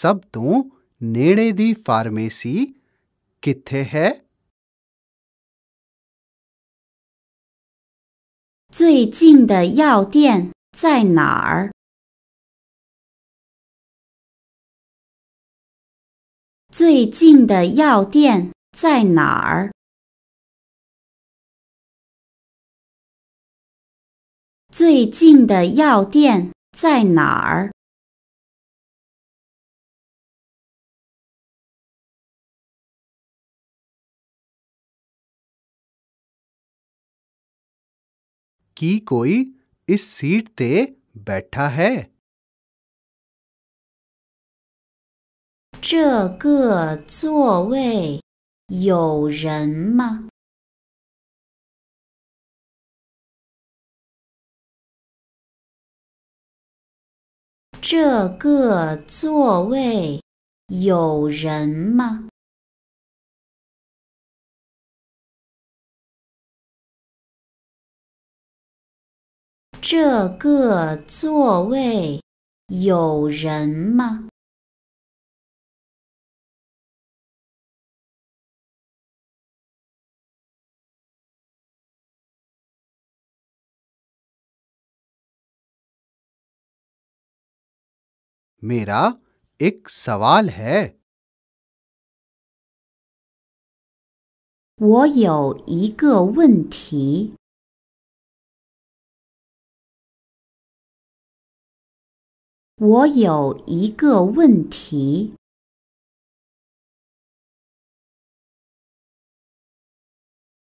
सब्दों नेरे दी फार्मेसी किथे है? 最近的药店在哪
儿？最近的药店在哪儿？最近的药店在哪儿？ਕੀ ਕੋਈ इस सीट ते बैठा है 这个座位有人吗？这个座位有人吗？这个座位有人吗？मेरा एक सवाल है。我有一个问题。我有一个问题。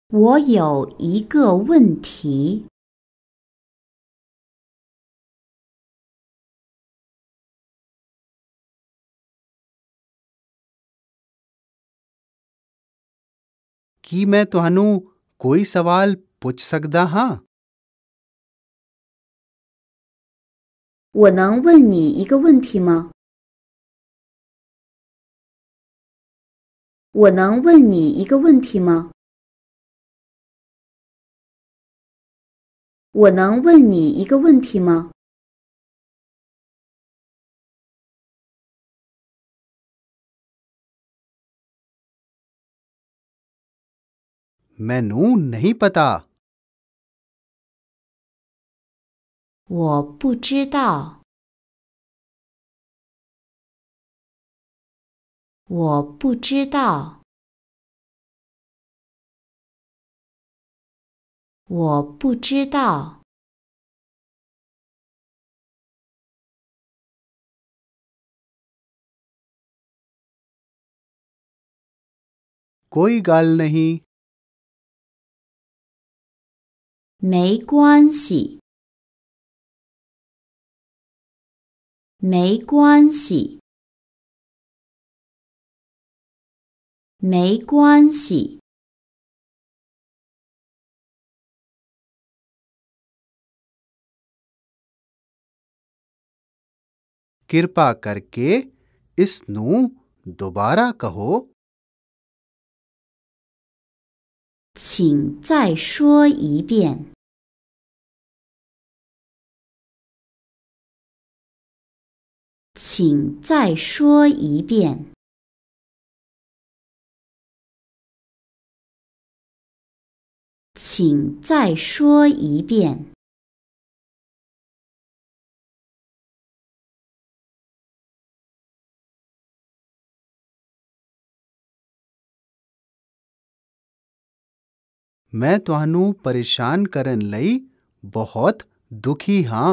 我有一个问题。कि मैं तो हनु कोई सवाल प 我能问你一个问题吗？我能问你一个问题吗？我能问你一个问题吗？मैं नहीं पता। 我不知道，我不知道，我不知道。कोई गल नहीं。没关系。没关系，没关系。
कृपा करके इस नु दोबारा कहो。请再
说一遍。请再说一遍。请再说一遍。
मैं तो अनु परेशान करने लगी, बहुत दुखी हाँ।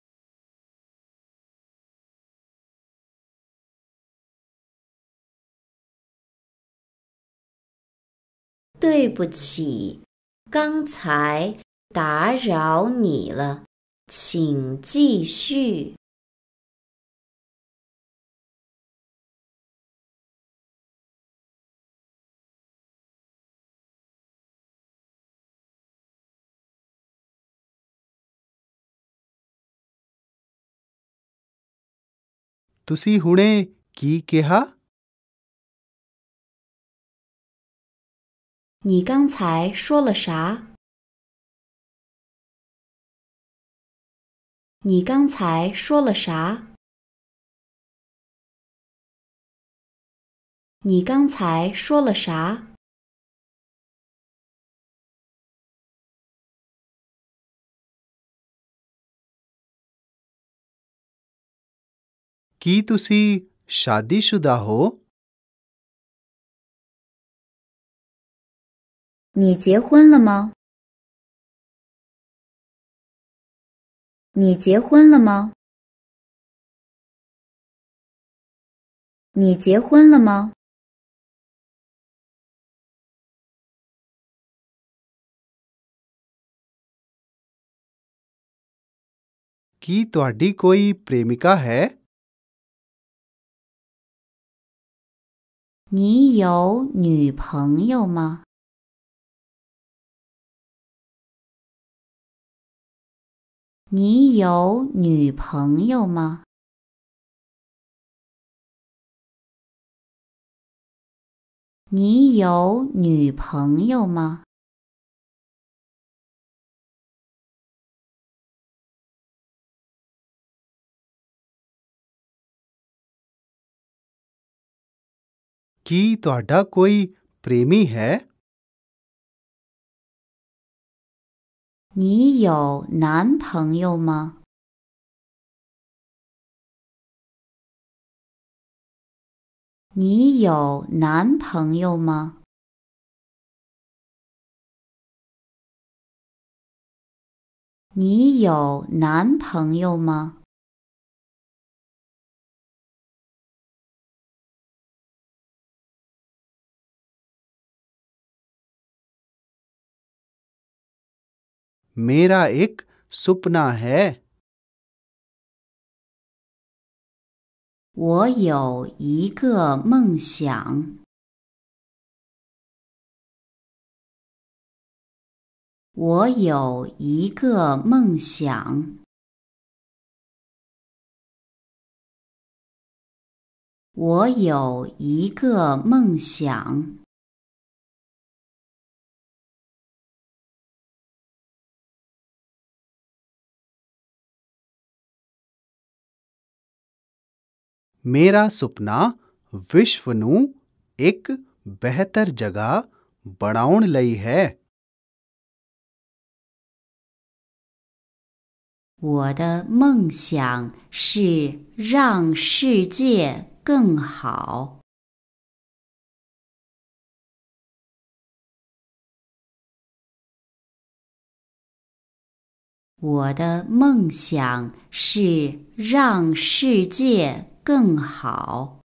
对不起，刚才打扰你了，请继续。
त ु你刚才说了啥？你刚才说了啥？你刚才说了啥？Kitusi shadi shuda ho? 你结婚了吗？你结婚了吗？你结婚了吗？की त ड ी कोई प्रेमिका है？你有女朋友吗？你有女朋友吗？你有女朋友吗
？की तो कोई प्रेमी है।
你有男朋友吗？
你有男朋友吗？你有男朋友吗？
我有一个梦想。
我有一个梦想。我有一个梦想。
मेरा सुपना विश्व ਨੂੰ ਇੱਕ ਬਿਹਤਰ ਜਗ੍ਹਾ ਬਣਾਉਣ ਲਈ ਹੈ।
我的梦想是让世界更好。我的梦想是让世界更好。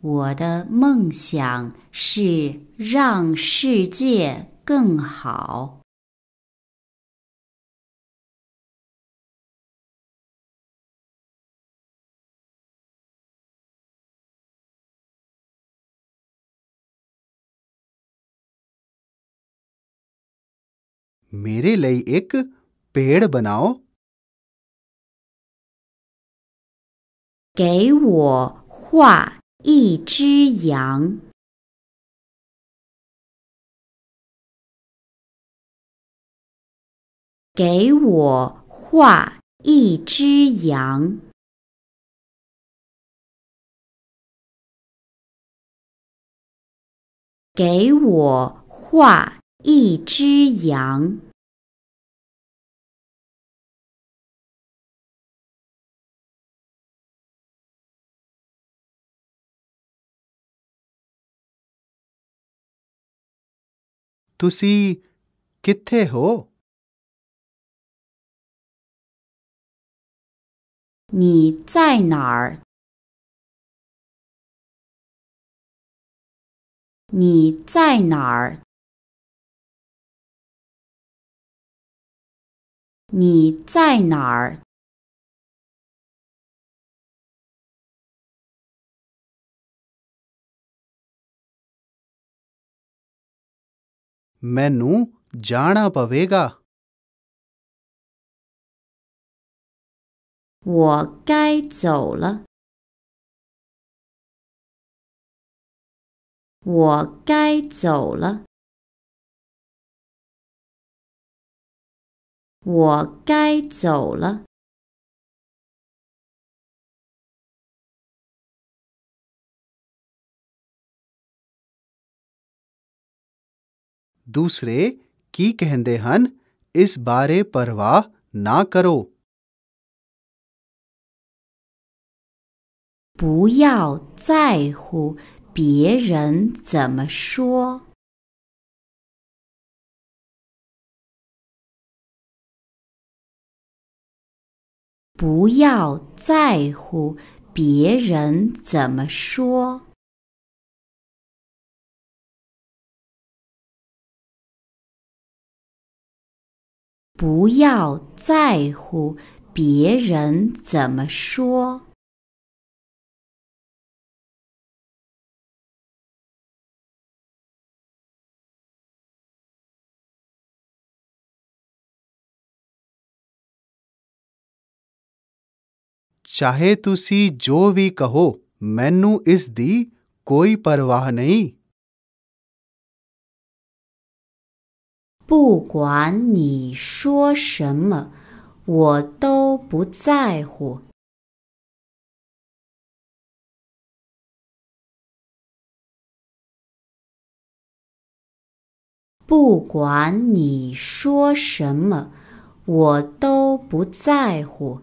我的梦想是让世界更好。
给我画一只羊。给我画一只羊。给我画。一只羊。你在哪里？你在哪儿？你在哪儿？我该走了。我该走了。我该走了。
第二，की कहन्देहन इस बारे परवाह ना करो。不要
在乎别人怎么说。不要在乎别人怎么说。不要在乎别人怎么说。
ਚਾਹੇ ਤੁਸੀਂ ਜੋ ਵੀ ਕਹੋ ਮੈਨੂੰ ਇਸ ਦੀ ਕੋਈ ਪਰਵਾਹ ਨਹੀਂ
不管你说什么，我都不在乎。不管你说什么，我都不在乎。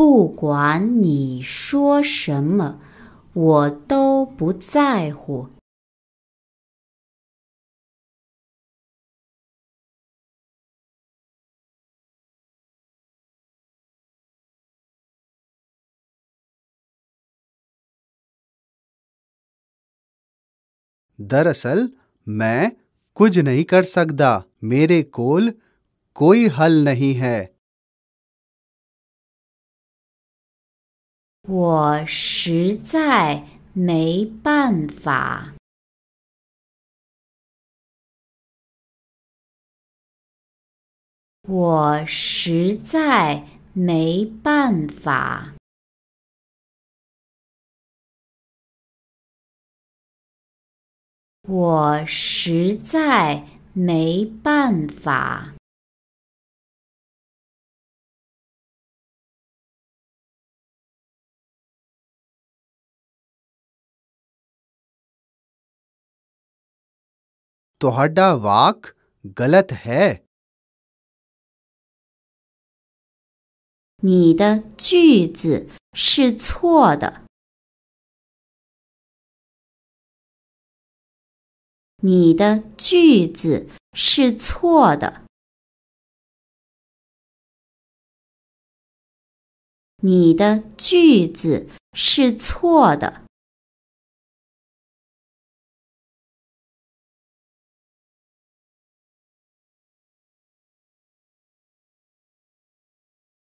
不管你说什么，我都不在乎。
दरअसल मैं कुछ नहीं कर सकता मेरे कोल कोई हल नहीं है 我实在没办法。
我实在没办法。我实在没办法。ਤੁਹਾਡਾ ਵਾਕ ਗਲਤ ਹੈ 你的句子是错的。你的句子是错的。你的句子是错的。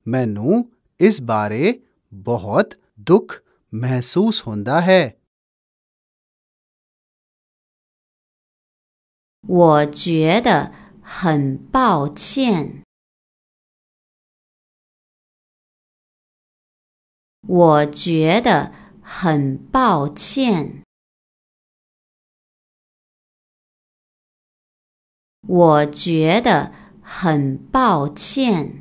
ਮੈਨੂੰ ਇਸ ਬਾਰੇ ਬਹੁਤ ਦੁੱਖ ਮਹਿਸੂਸ ਹੁੰਦਾ ਹੈ 我觉得很抱
歉。
我觉得很抱歉。我觉得
很抱歉。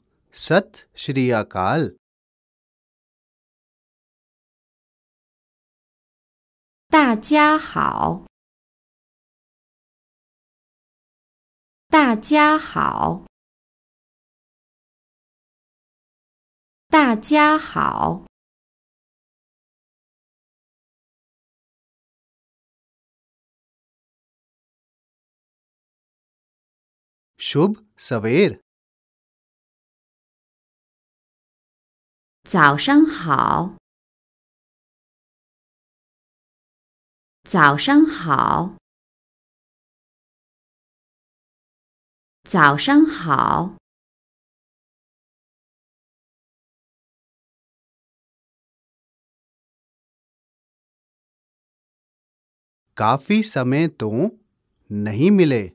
सत श्री अकाल हाओ शुभ सवेर 早上好，早上好，早上好。काफी समय तो नहीं मिले。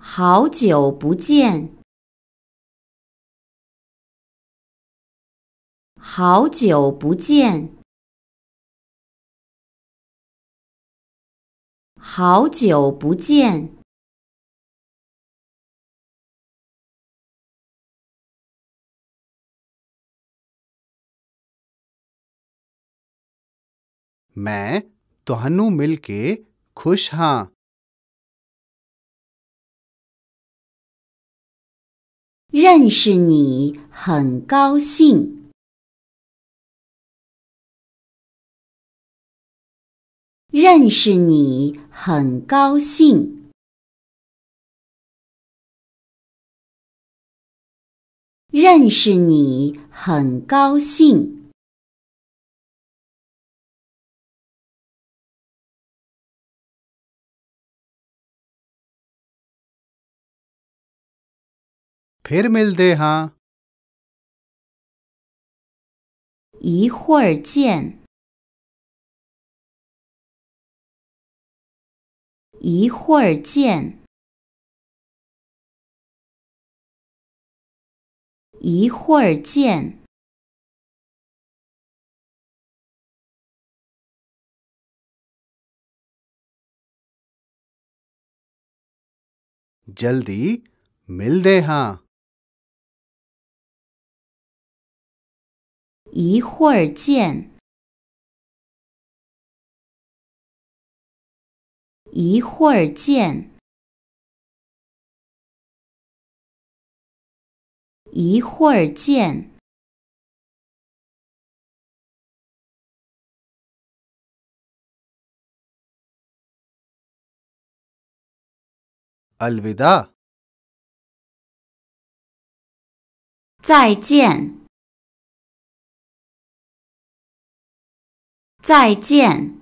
好久不见。好久不见，好久不见。我，和汉努，米克，开心。认识你，很高兴。认识你很高兴，认识你很高兴。फिर मिलते हैं。一会儿见。一会儿见，一会儿见，जल्दी मिलते हैं。一会儿见。一会儿见，一会儿见。Alvīda，再见，再见。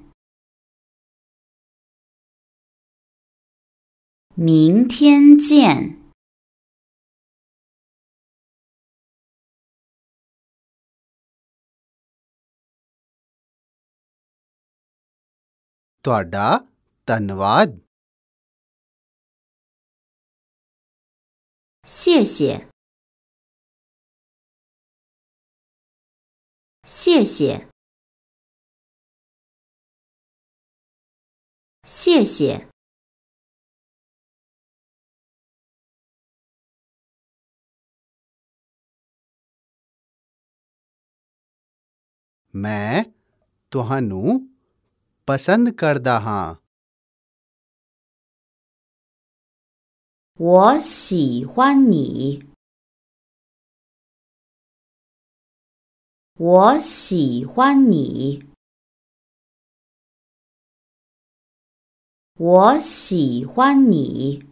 明天见。多达，坦沃谢谢，谢谢，谢谢。
ਮੈਂ ਤੁਹਾਨੂੰ ਪਸੰਦ ਕਰਦਾ ਹਾਂ 我喜欢
你。我喜欢你。我喜欢你。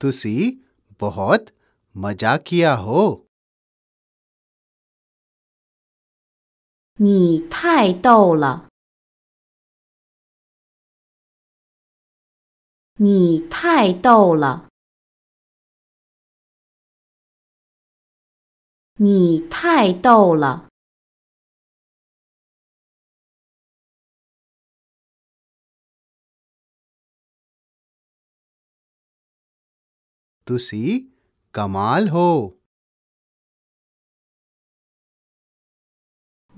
ਤੁਸੀਂ ਬਹੁਤ ਮਜ਼ਾ ਕੀਆ ਹੋ
你太逗了！你太逗了！你太逗了！तुसी कमाल हो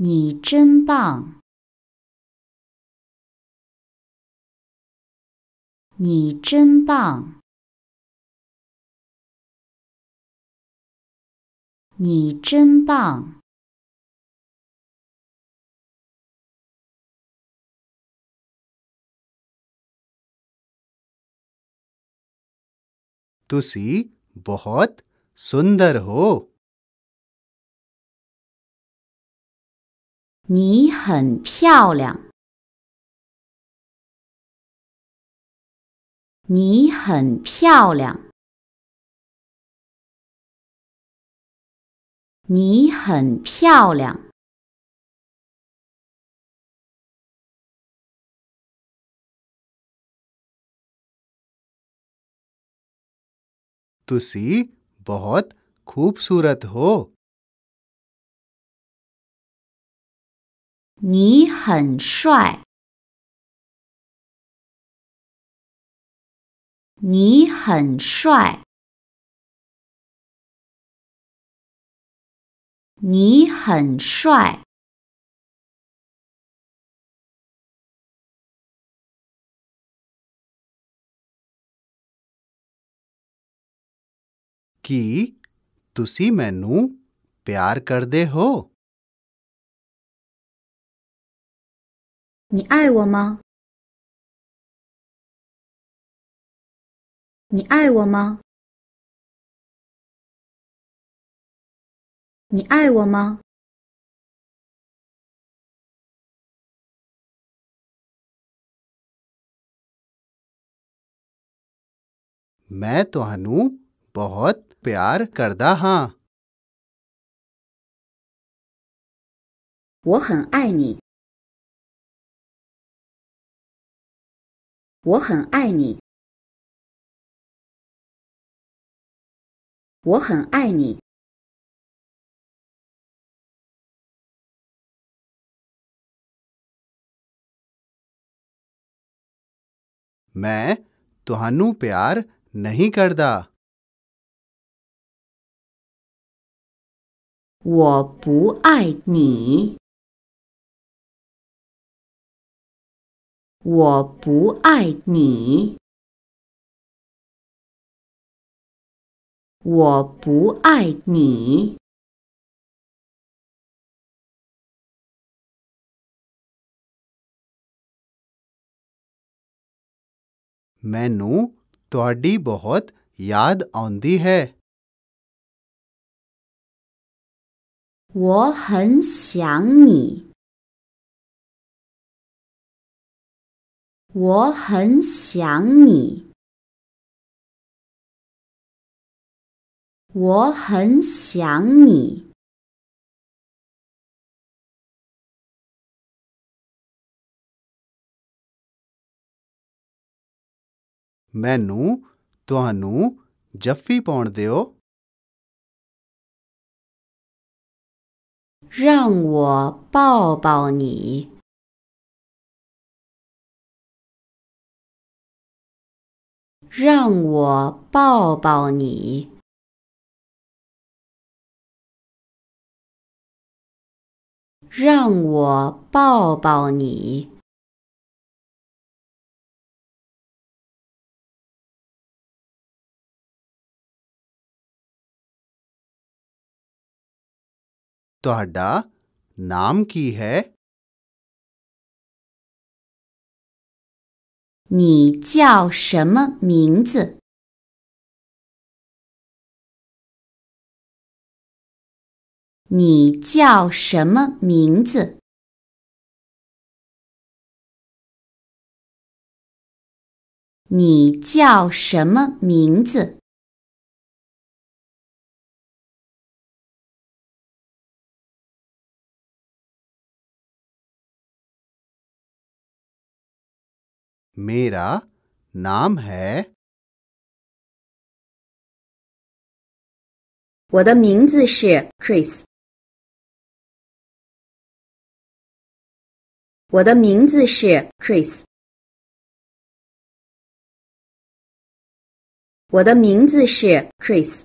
你真棒！你真棒！你真棒！तुसी बहुत सुंदर हो नी प्याल्या तुसी बहुत खूबसूरत हो श्वाय ਕੀ ਤੁਸੀਂ ਮੈਨੂੰ ਪਿਆਰ ਕਰਦੇ ਹੋ 你爱我吗？你爱我吗？你爱我吗？मैं ਤੁਹਾਨੂੰ ਬਹੁਤ ਪਿਆਰ ਕਰਦਾ ਹਾਂ 我很爱你，我很爱你，我很爱你。मैं ਤੁਹਾਨੂੰ ਪਿਆਰ ਨਹੀਂ ਕਰਦਾ 我不爱你，我不爱你，我不爱你。मैनू
थोड़ी बहुत याद आती है 我很想你，
我很想你，我很想你。那
侬，多汉侬，怎会碰得哟？让我抱抱你，
让我抱抱你，让我抱抱你。ਤੁਹਾਡਾ ਨਾਮ ਕੀ ਹੈ? 你叫什么名字？你叫什么名字？你叫什么名字？मेरा नाम है 我的名字是 Chris。我的名字是 Chris。我的名字是 Chris。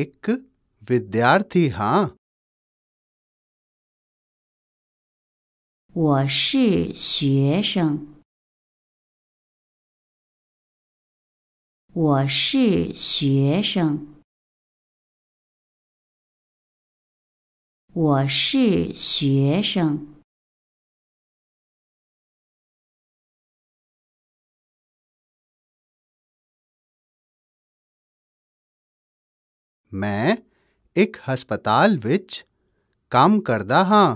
एक विद्यार्थी हाँ वो शिशंग
वो शिशंग वो
ਮੈਂ ਇੱਕ ਹਸਪਤਾਲ ਵਿੱਚ ਕੰਮ ਕਰਦਾ ਹਾਂ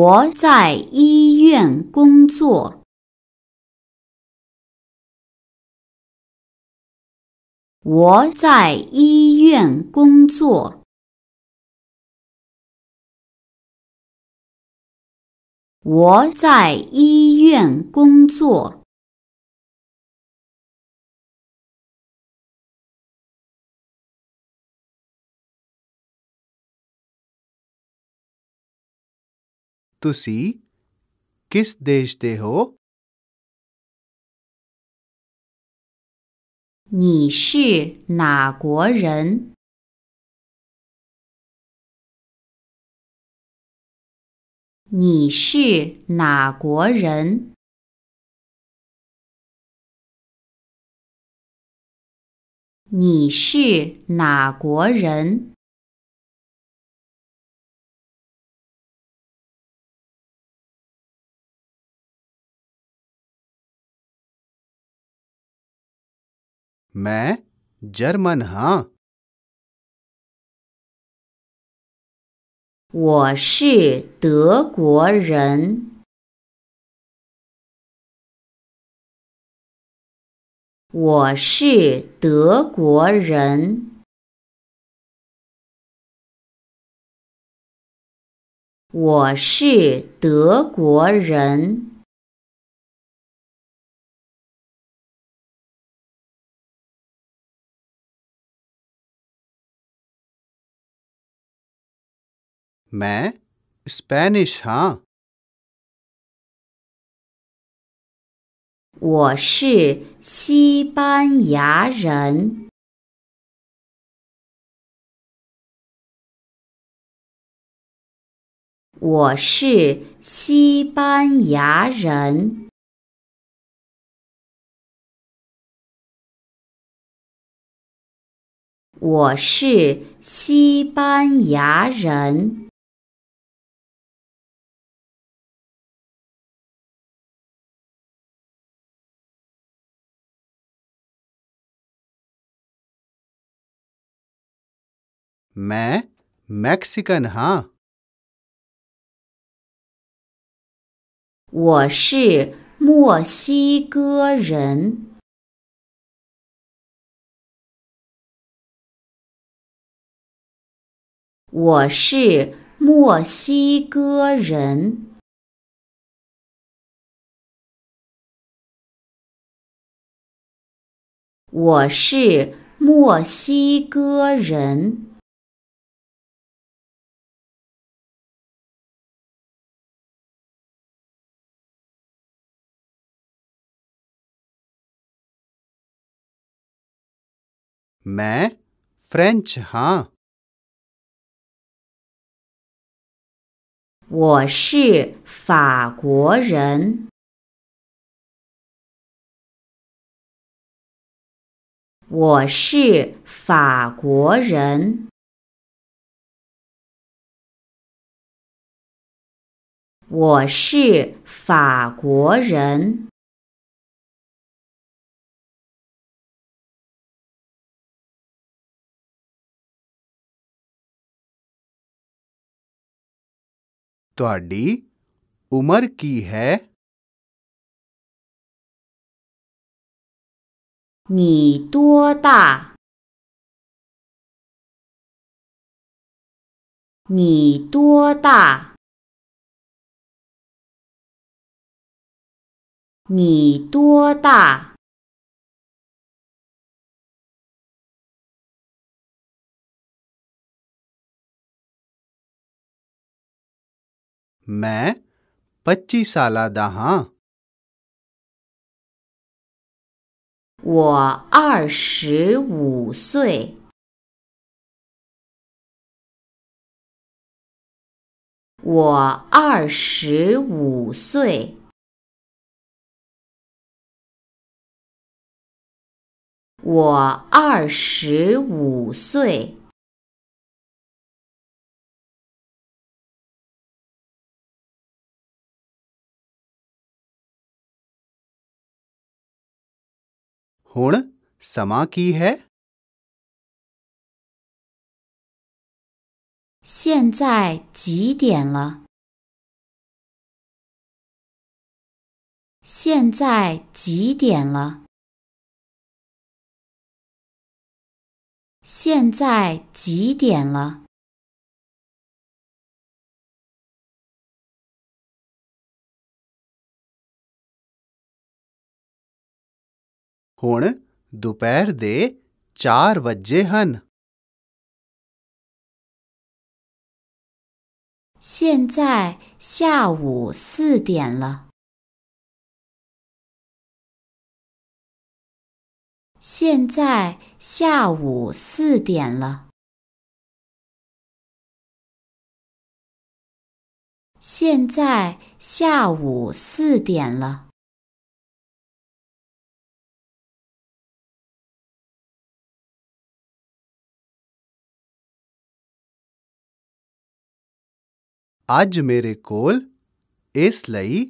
我在医院工作。我在医院工作。我在医院工作。
ਤੁਸੀਂ ਕਿਸ ਦੇਸ਼ ਦੇ ਹੋ?
你是哪国人？你是哪国人？你是哪国人？我 German，哈。我是德国人。我是德国人。我是德国人。我，Spanish，哈。我是西班牙人。我是西班牙人。我是西班牙人。我，墨西哥人。我是墨西哥人。我是墨西哥人。我是墨西哥人。我 French，哈。我是法国人。我是法国人。我是法国人。
ਤੁਹਾਡੀ ਉਮਰ ਕੀ ਹੈ
你多大？你多大？你多大？
मैं पच्ची साल दा हाँ 我二十五岁。
我二十五岁。我二十五岁。होना स म 现在几点了？现在几点了？现在几点了？
现在
下午四点了。现在下午四点了。现在下午四点了。
ਅੱਜ ਮੇਰੇ ਕੋਲ ਇਸ ਲਈ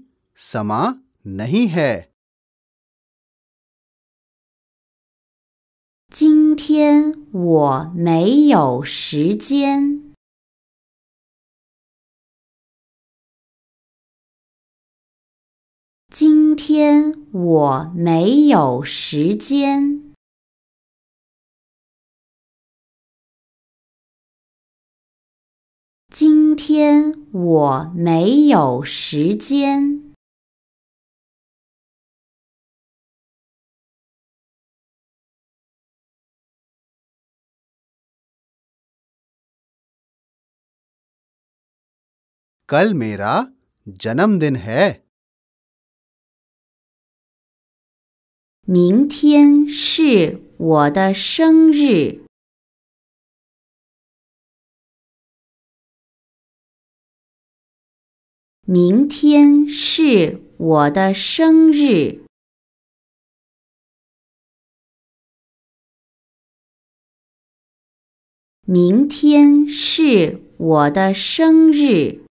ਸਮਾਂ ਨਹੀਂ ਹੈ 今天我
没有时间。今天我没有时间。今天我没有时间。कल
मेरा जन्मदिन है。明天是我的生日。
明天是我的生日。明天是我的生日。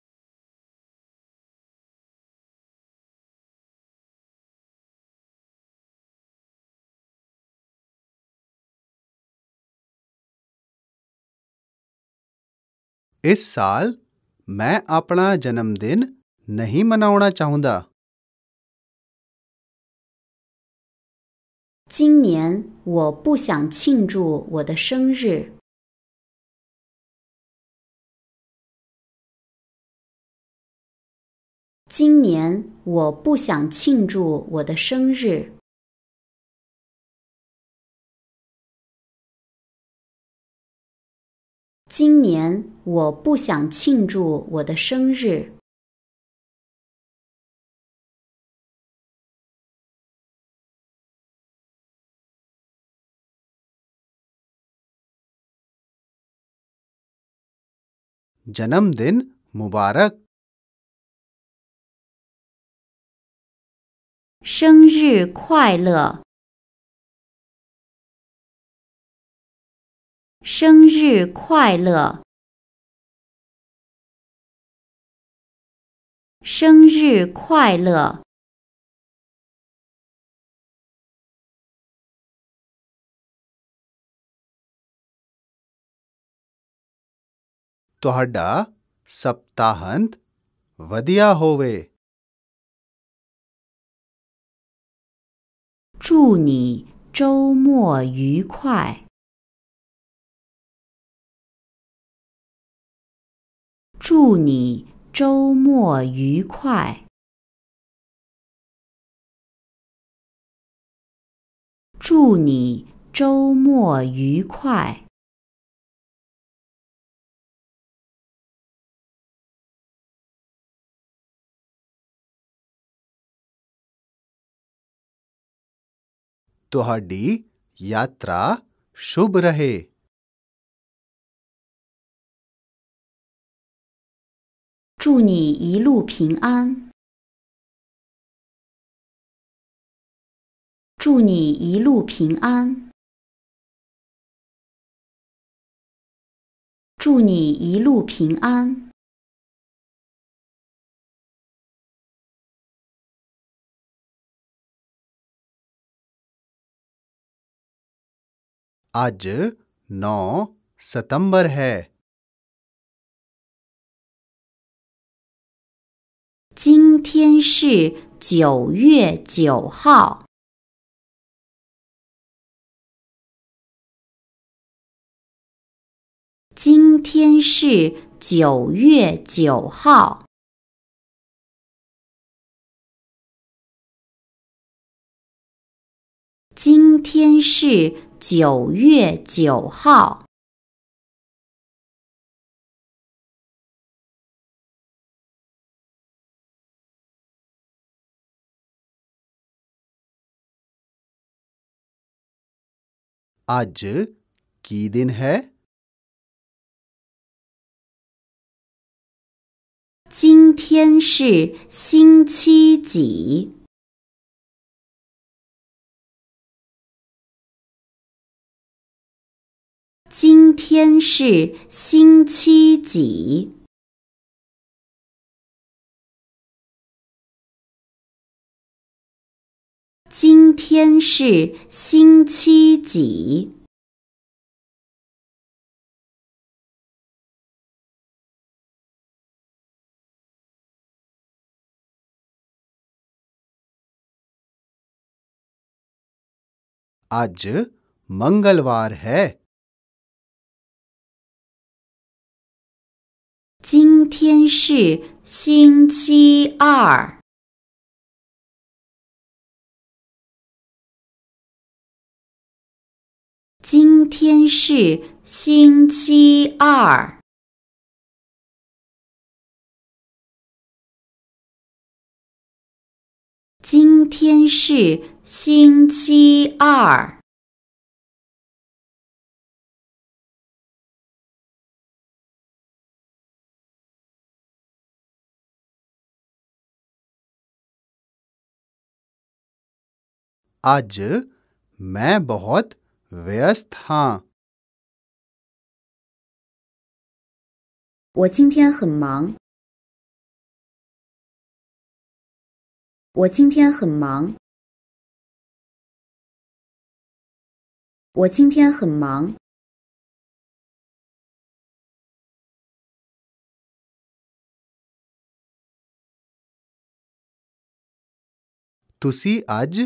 इस साल मैं अपना जन्मदिन 不，
今年我不想庆祝我的生日。
今年我不想庆祝我的生日。今年我不想庆祝我的生日。जन्मदिन मुबारक 生日快乐！生日快乐！生日快乐！祝你周末愉快！祝你周末愉快！祝你周末愉快！
ਤੁਹਾਡੀ ਯਾਤਰਾ ਸ਼ੁਭ ਰਹੇ
祝你一路平安。祝你一路平安。祝你一路平安。
今天是九月九号。
今天是九月九号。今天是九月九号。Aaj ki din h 今天是星期几？今天是星期几？今天是星期几
？आज मंगलवार है。
今天是星期二。今天是星期二。今天是星期二。
आज मैं बहुत व्यस्त हाँ
तुसी आज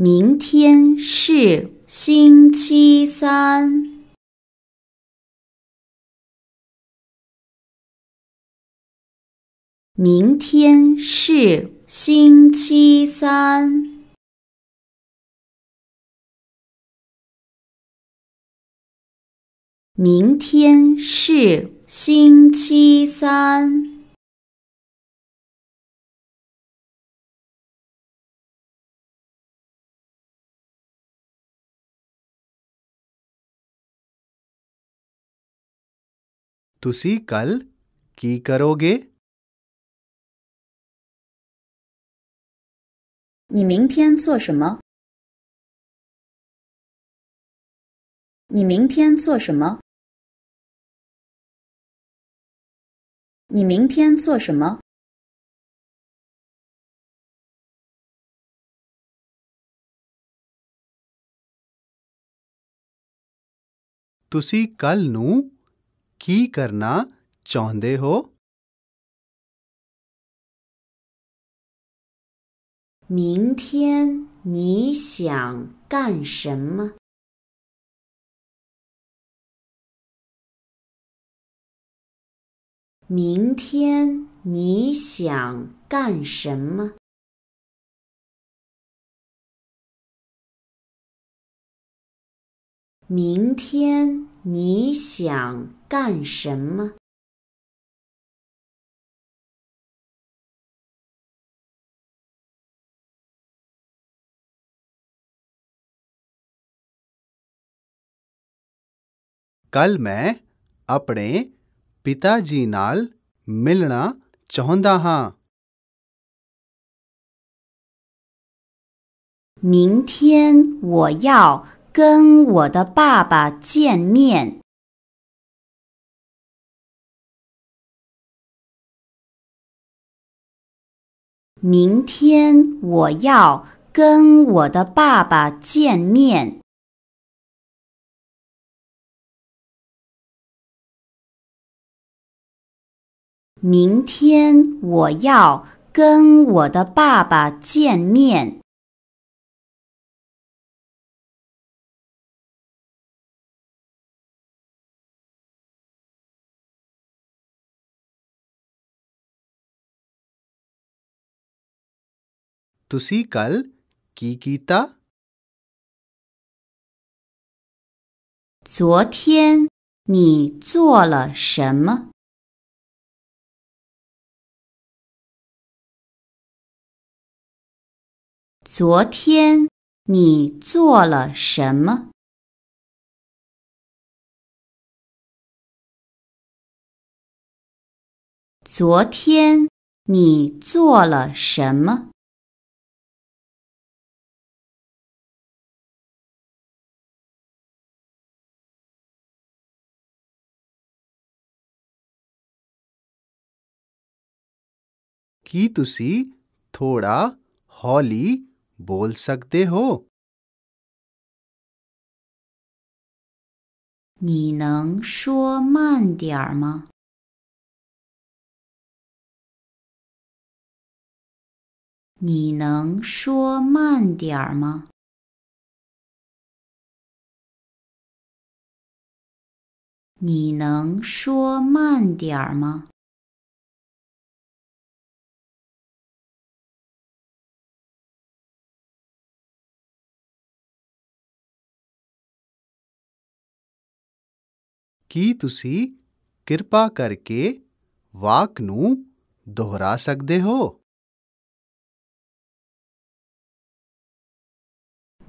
明天是星期三。明天是星期三。明天是星期三。ਤੁਸੀਂ ਕੱਲ੍ਹ ਕੀ ਕਰੋਗੇ? 你明天做什么？你明天做什么？你明天做什么？ਤੁਸੀਂ ਕੱਲ੍ਹ ਨੂੰ ਕੀ ਕਰਨਾ ਚਾਹੁੰਦੇ ਹੋ 明天你想干什么？明天你想干什么？明天你想干什么
？कल मैं अपने पिताजी नाल मिलना चौंधा हाँ。明天我要。跟
我的爸爸见面。明天我要跟我的爸爸见面。明天我要跟我的爸爸见面。
昨天你做了什么？
昨天你做了什么？昨天你做了什么？
ਕੀ ਤੁਸੀਂ ਥੋੜ੍ਹਾ ਹੌਲੀ ਬੋਲ ਸਕਦੇ ਹੋ?
你能说慢点儿吗？
你能说慢点儿吗？你能说慢点儿吗？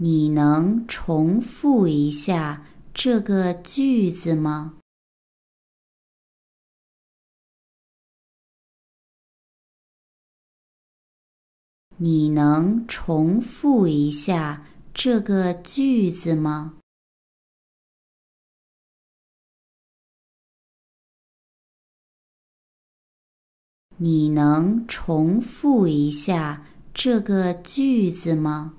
你能重复一下这个句子吗？你能重复一下这个句子吗？你能重复一下这个句子吗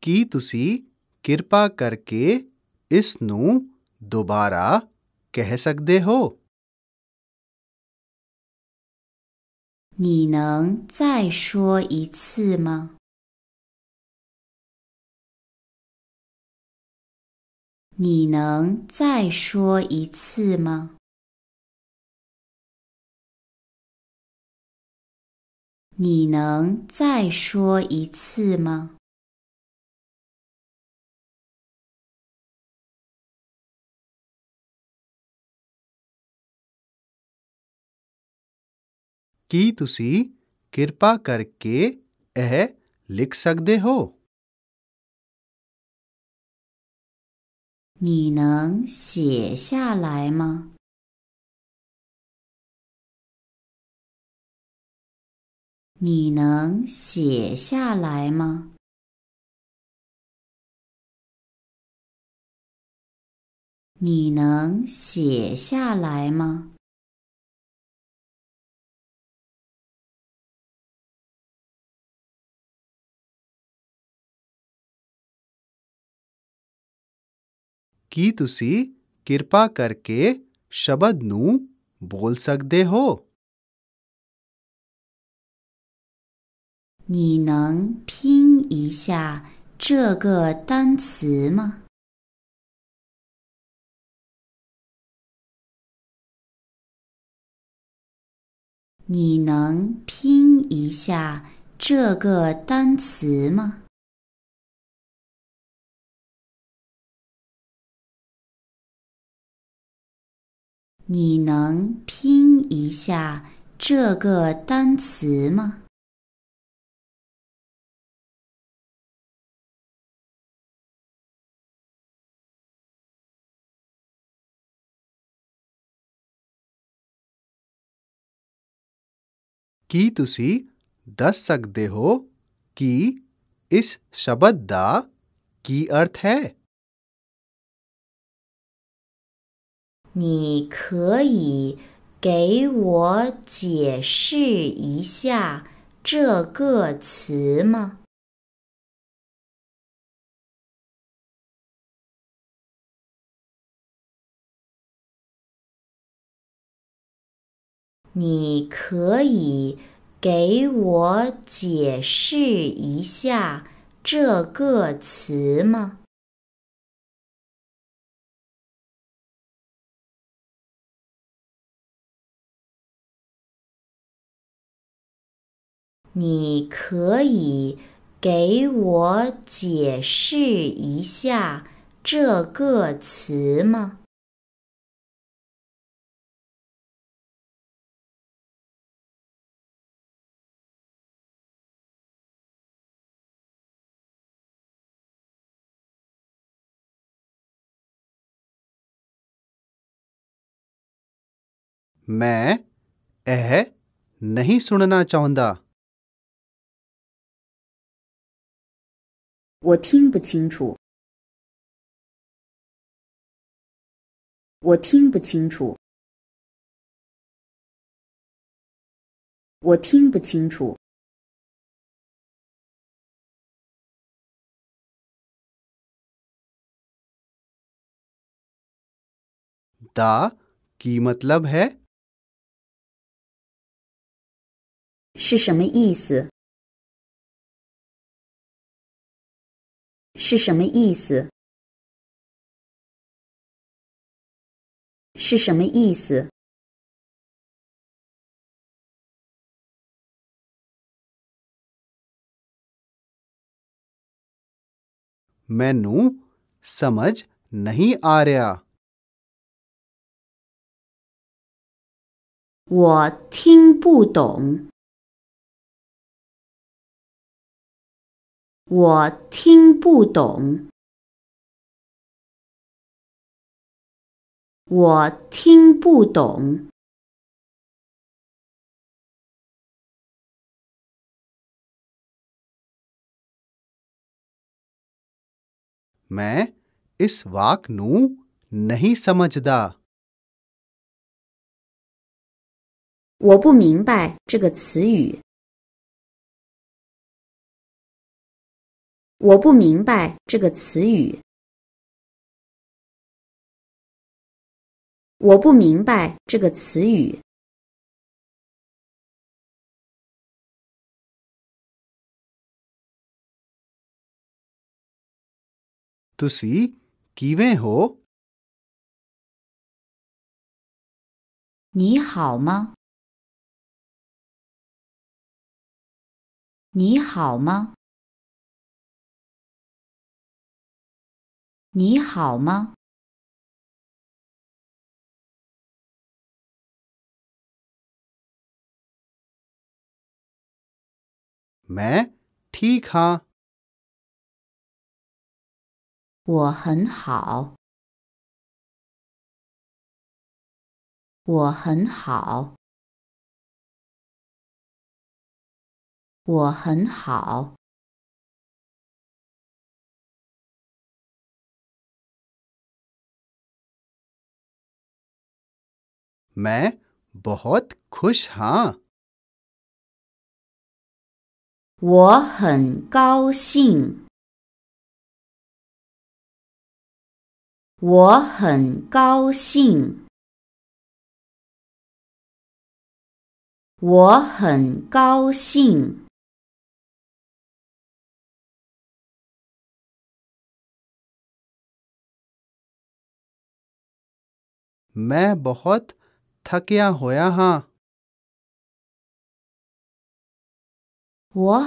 ？ਕੀ ਤੁਸੀਂ ਕਿਰਪਾ ਕਰਕੇ ਇਸ ਨੂੰ ਦੁਬਾਰਾ ਕਹਿ ਸਕਦੇ ਹੋ 你能再说一次吗？
你能再
说一次吗？你能再说一次吗？
ਕੀ ਤੁਸੀਂ ਕਿਰਪਾ ਕਰਕੇ ਇਹ ਲਿਖ ਸਕਦੇ ਹੋ
你能写下来吗？你能写下来吗？你能写下来吗？
ਕੀ ਤੁਸੀਂ ਕਿਰਪਾ ਕਰਕੇ ਸ਼ਬਦ ਨੂੰ ਬੋਲ ਸਕਦੇ ਹੋ 你能拼一下
这个单词吗？你能拼一下这个单词吗？你能拼一下这个单词吗
？ਕੀ ਤੁਸੀਂ ਦੱਸ ਸਕਦੇ ਹੋ ਕਿ ਇਸ ਸ਼ਬਦ ਦਾ ਕੀ ਅਰਥ ਹੈ
你可以给我解释一下这个词吗？你可以给我解释一下这个词吗？你可以给我解释一下这个词吗？
我听不清楚。我听不清楚。我听不清楚。ता की मतलब है? 是什么意思？是什么意思？是什么意思
？Menu，समझ नहीं आ रहा。我听不
懂。我听不懂，我听不懂。
मैं इस व ा क न ु नहीं समझदा。
我不明白这个词语。我不明白这个词语。我不明白这个词语。你好吗？你好吗？你好吗？我，很好。我很好。我很好。मैं बहुत खुश हाँ 我很高兴。我很高兴。我很高兴。मैं बहुत थकिया होया हाँ वो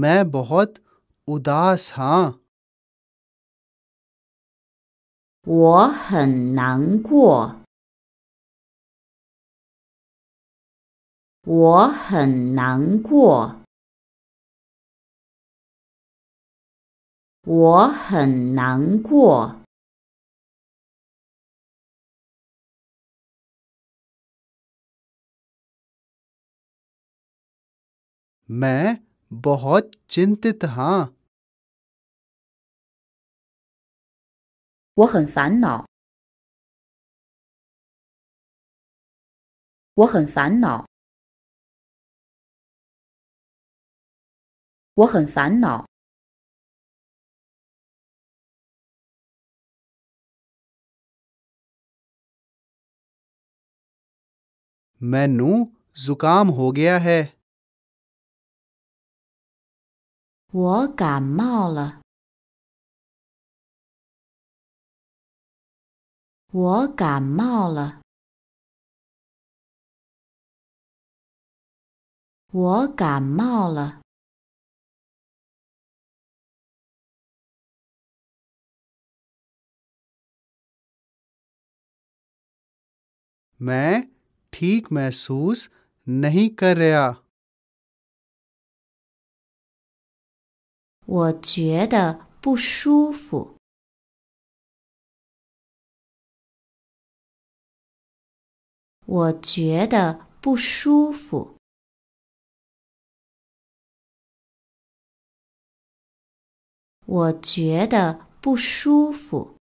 मैं बहुत उदास हाँ 我很难过，
我很难过，我很难过。मैं बहुत चिंतित ह 我很烦恼，我很烦恼，我很烦恼。我感冒了。我感冒了。我感冒了。
मैं ठीक महसूस नहीं कर रहा。我觉得不
舒服。我觉得不舒服。我觉得不舒服。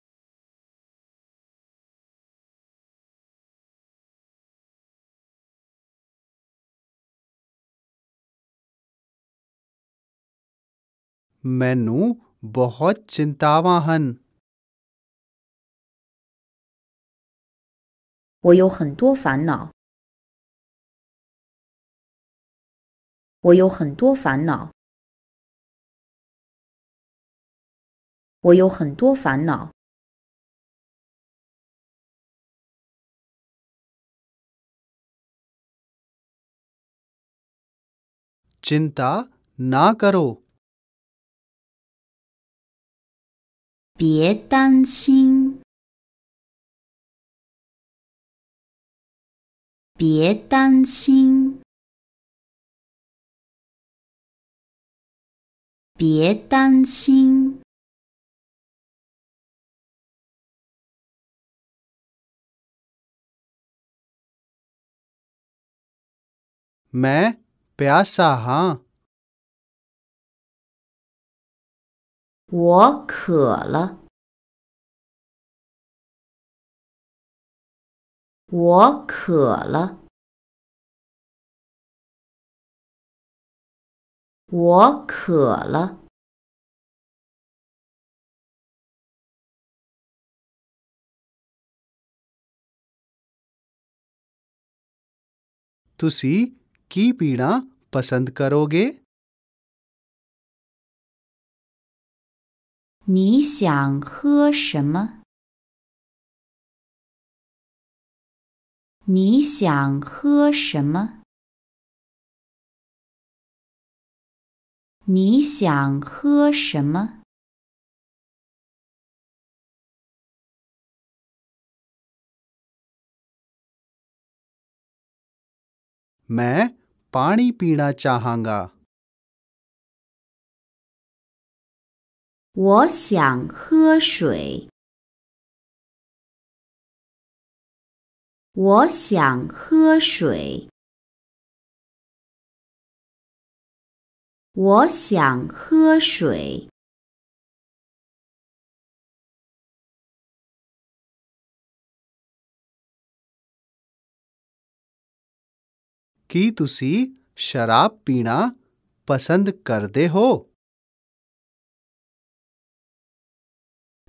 मैंने बहुत चिंतावाहन 我有很多烦恼。我有很多烦恼。我有很多烦恼。चिंता ना करो。别担心。别担心，别担心。我渴了。我渴了，我渴了。तुषी की पीना पसंद करोगे？你想喝什么？你想喝什么？你想喝什么？मैं पानी पीना चाहूँगा。我想喝水。我想喝水。我想喝水。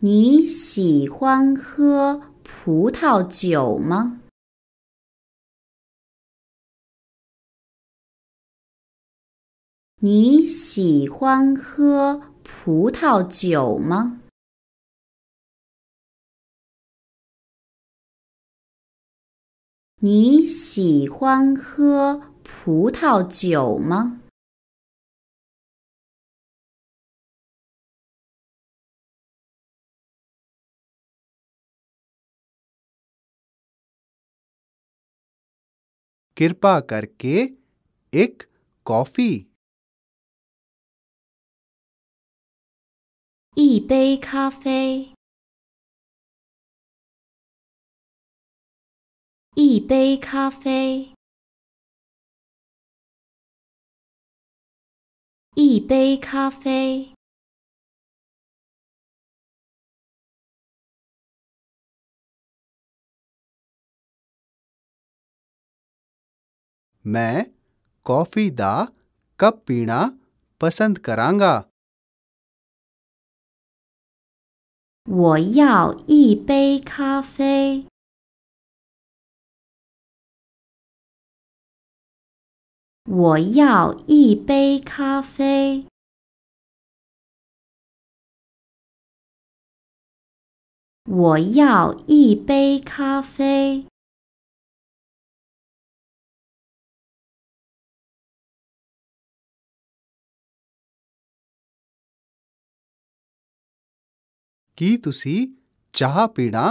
你喜欢
喝葡萄
酒
吗？你喜欢喝葡萄酒吗？你喜欢喝葡萄酒吗？कृपा करके एक कॉफी 一杯咖啡，一杯咖啡，一杯咖啡。
मैं कॉफ़ी दा कप पीना पसंद करांगा 我要一杯咖啡。
我要一杯咖啡。我要一杯咖啡。
ਕੀ ਤੁਸੀਂ ਚਾਹ ਪੀਣਾ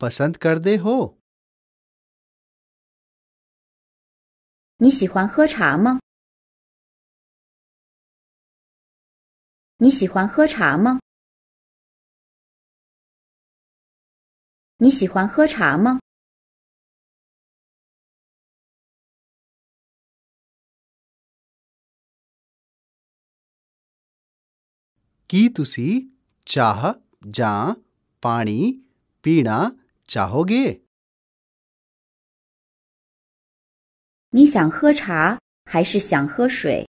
ਪਸੰਦ ਕਰਦੇ ਹੋ?
你喜欢喝茶吗？你喜欢喝茶吗？你喜欢喝茶吗
？ਕੀ ਤੁਸੀਂ ਚਾਹ じゃ、水、水な、茶をゲ。你想喝茶还是想喝
水？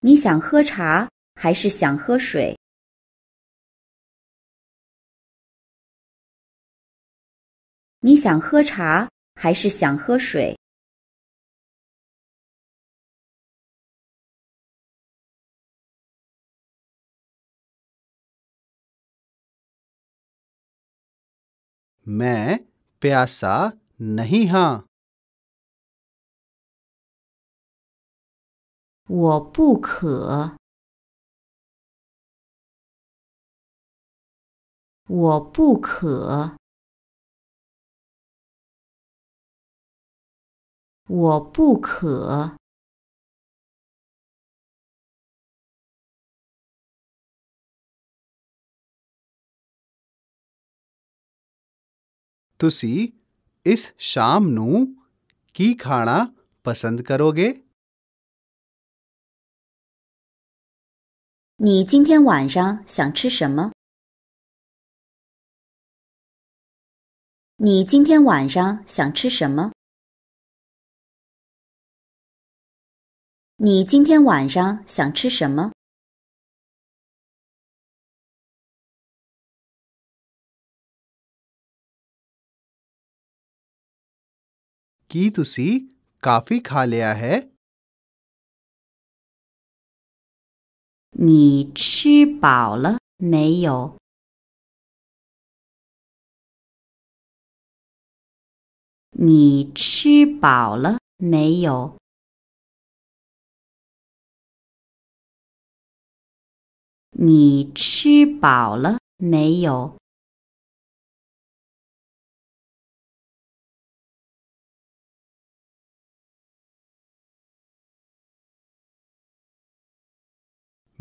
你想喝茶还是想喝水？你想喝茶还是想喝水？मैं प्यासा नहीं हां वो पू वो पू वो पू
ਤੁਸੀਂ ਇਸ ਸ਼ਾਮ ਨੂੰ ਕੀ ਖਾਣਾ ਪਸੰਦ ਕਰੋਗੇ
你今天晚上想吃什么？
你今天晚上想吃什么？你今天晚上想吃什么？
ਕੀ ਤੁਸੀਂ ਕਾਫੀ ਖਾ ਲਿਆ ਹੈ? 你吃饱了没有？
你吃饱了没有？你吃饱了没有？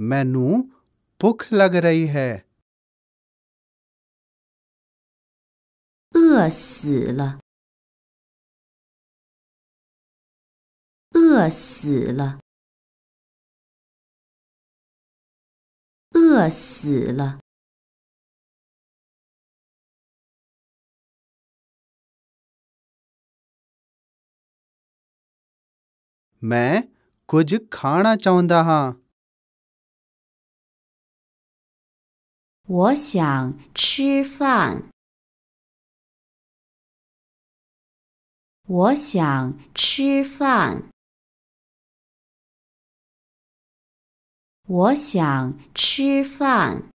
मैनू भूख लग रही है
मैं कुछ खाना चाहता हाँ 我想吃饭。
我想吃饭。我想吃饭。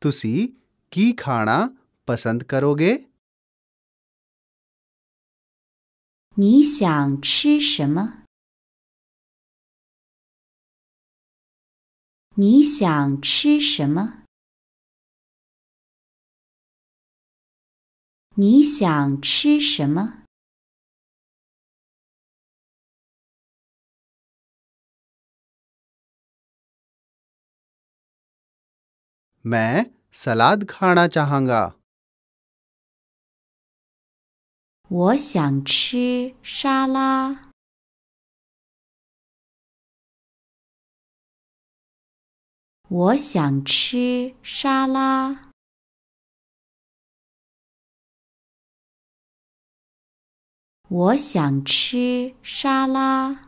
ਤੁਸੀਂ की खाना पसंद करोगे 你想吃什么？
你想吃什么？你想吃什么
？मैं सलाद खाना चाहूँगा。我想吃沙拉。
我想吃沙拉。我想吃沙拉。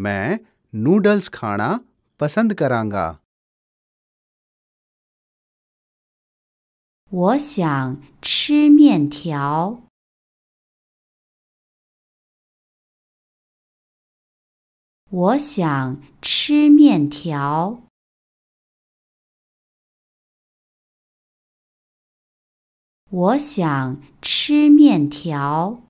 मैं नूडल्स खाना पसंद करांगा
我想吃面
条。我想吃面条。我想吃面条。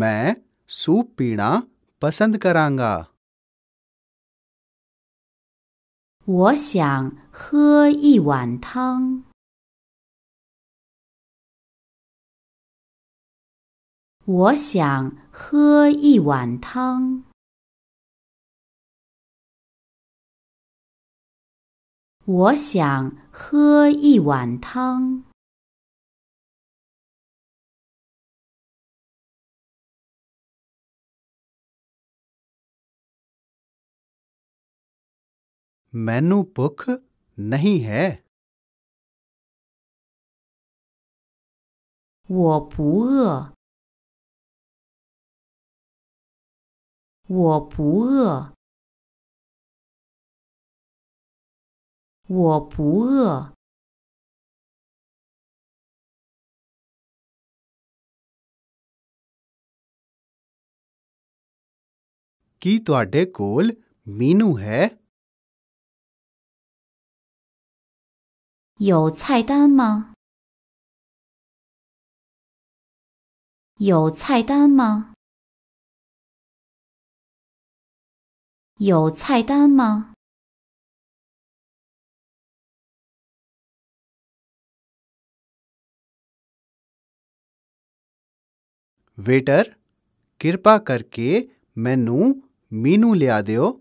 मैं सूप पीना पसंद करांगा थांग थांग थांग मैनू भुख नहीं है वो वो वो
की तो कोल मीनू है
有菜单吗？有菜单吗？有菜单吗
？वेटर कृपा करके मैनू मीनू लिया दियो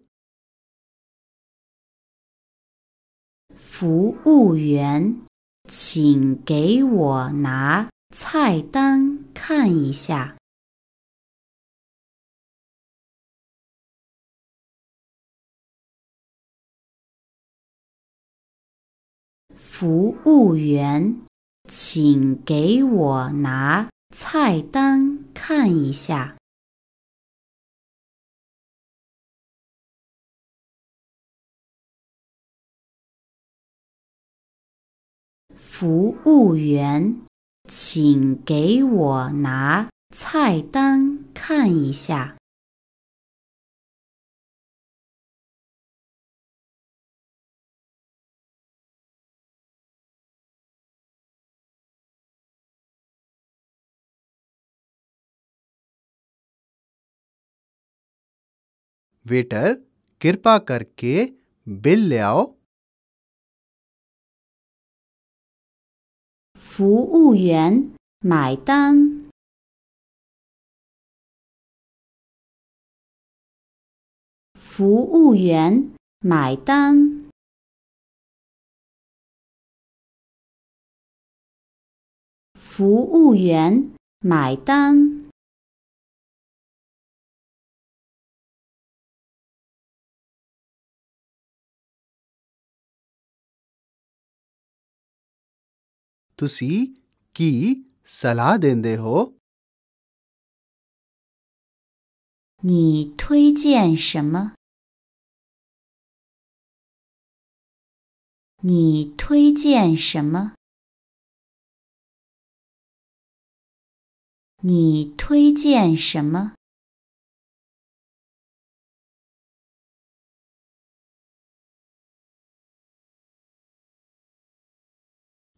服务员，请给我拿菜单看一下。服务员，请给我拿菜单看一下。服务员，请给我拿菜单看一下。
Waiter，कृपा करके बिल ले आओ。服务员
买单。服务员买单。服务员买单。你推荐什么？你推荐什么？你推荐什么？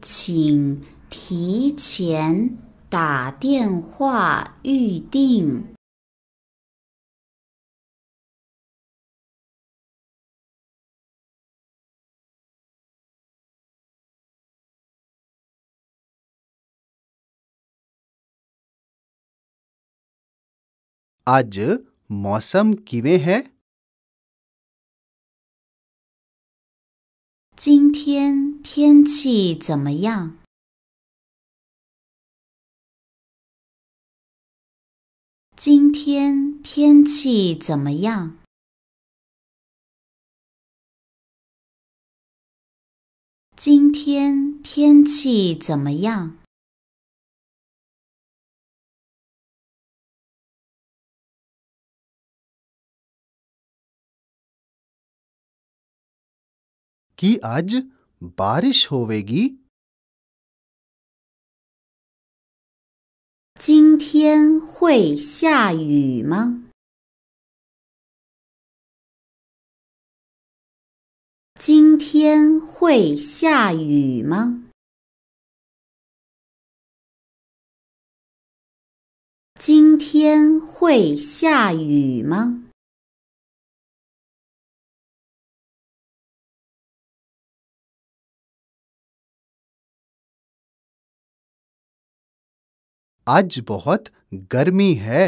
请提前打电话预订。
今天天气怎么样？今天天气怎么样？今天天气怎么样？कि
आज बारिश होवेगी 今天会下雨吗？
今天会下雨吗？今天会下雨吗？आज बहुत गर्मी है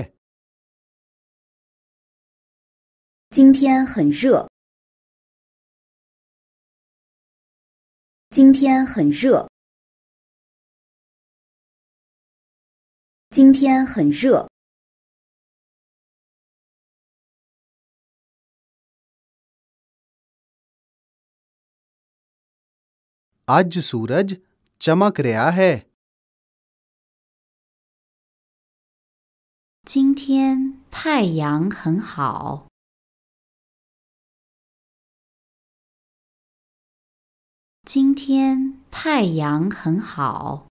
आज सूरज चमक रहा है 今天太阳很
好。今天太阳很好。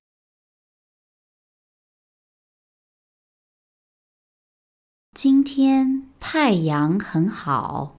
今天太阳很好。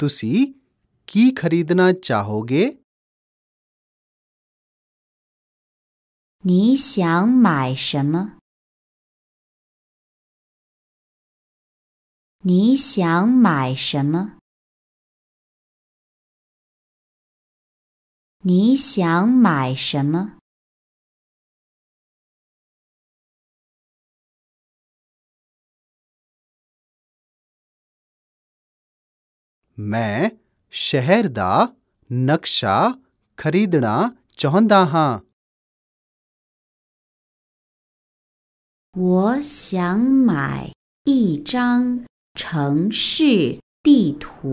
ਤੁਸੀਂ ਕੀ ਖਰੀਦਣਾ ਚਾਹੋਗੇ? 你想买什
么？你想买什么？你想买什么？
ਮੈਂ ਸ਼ਹਿਰ ਦਾ ਨਕਸ਼ਾ ਖਰੀਦਣਾ ਚਾਹੁੰਦਾ ਹਾਂ 我想买一张城
市地图。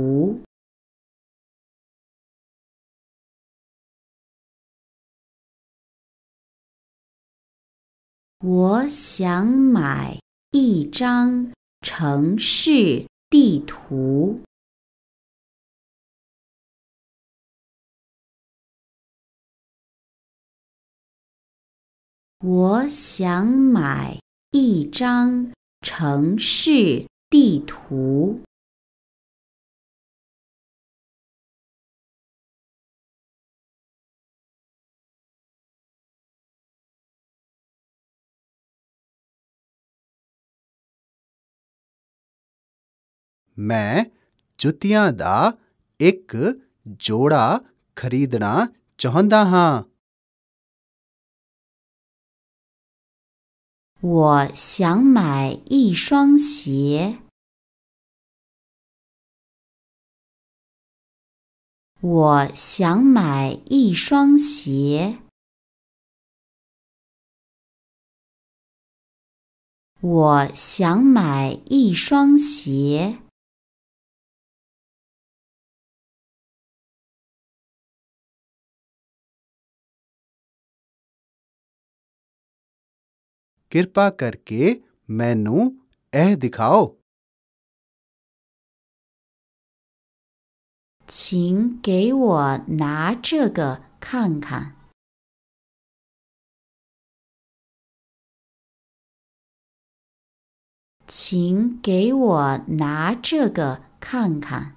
我想买一张城市地图。我想买一张城市地图。
मैं जुतियां दा एक जोड़ा खरीदना चाहता हाँ
我想买一双鞋。我想买一双鞋。我想买一双鞋。
ਕਿਰਪਾ ਕਰਕੇ ਮੈਨੂੰ ਇਹ ਦਿਖਾਓ 请给我拿这
个看看。请给我拿这个看看。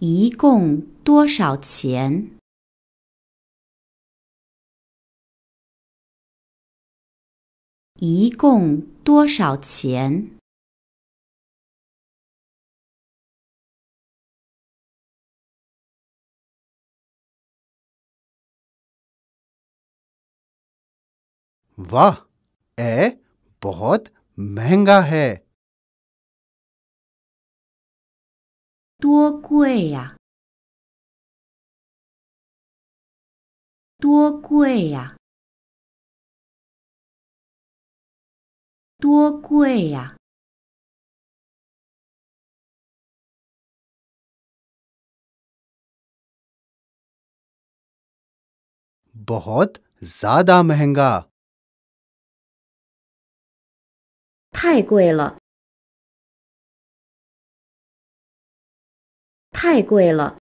一共多少钱？一共多少钱哇，ह बहुत महंगा है। 多贵呀、啊！多贵呀、啊！多贵呀、啊！बहुत ज्यादा महंगा 太贵了。太贵了，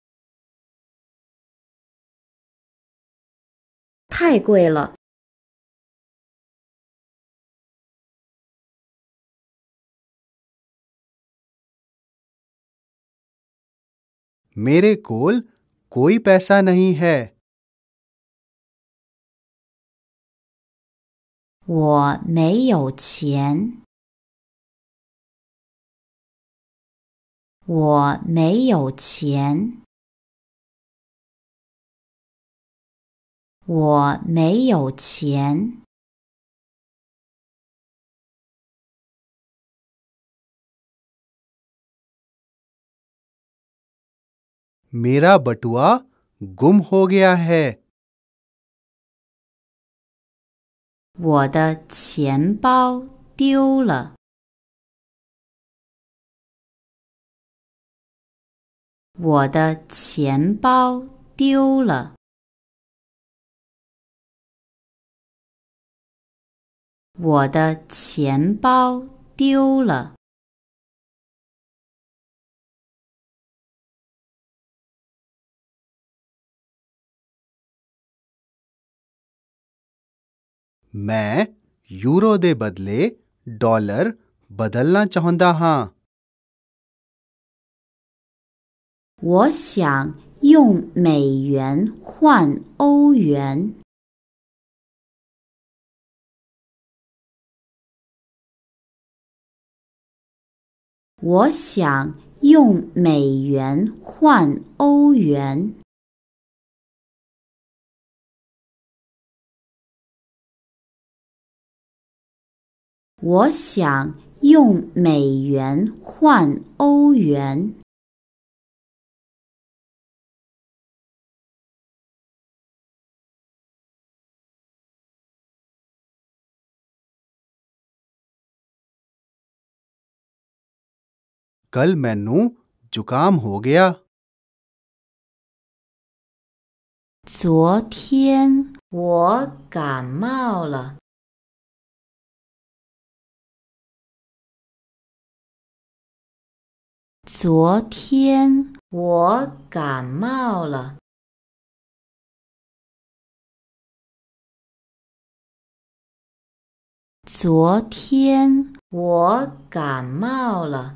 太贵了。मेरे कोल कोई पैसा नहीं है 我没有钱。我没有钱，我没有钱。मेरा
बटुआ गुम हो गया है。我的钱包丢了。
我的钱包丢了。我的钱包丢了。
मैं यूरो दे बदले डॉलर बदलना चाहता हाँ 我想
用美元换欧元。我想用美元换欧元。我想用美元换欧元。
昨天我感冒
了。昨天我感冒了。昨天我感冒了。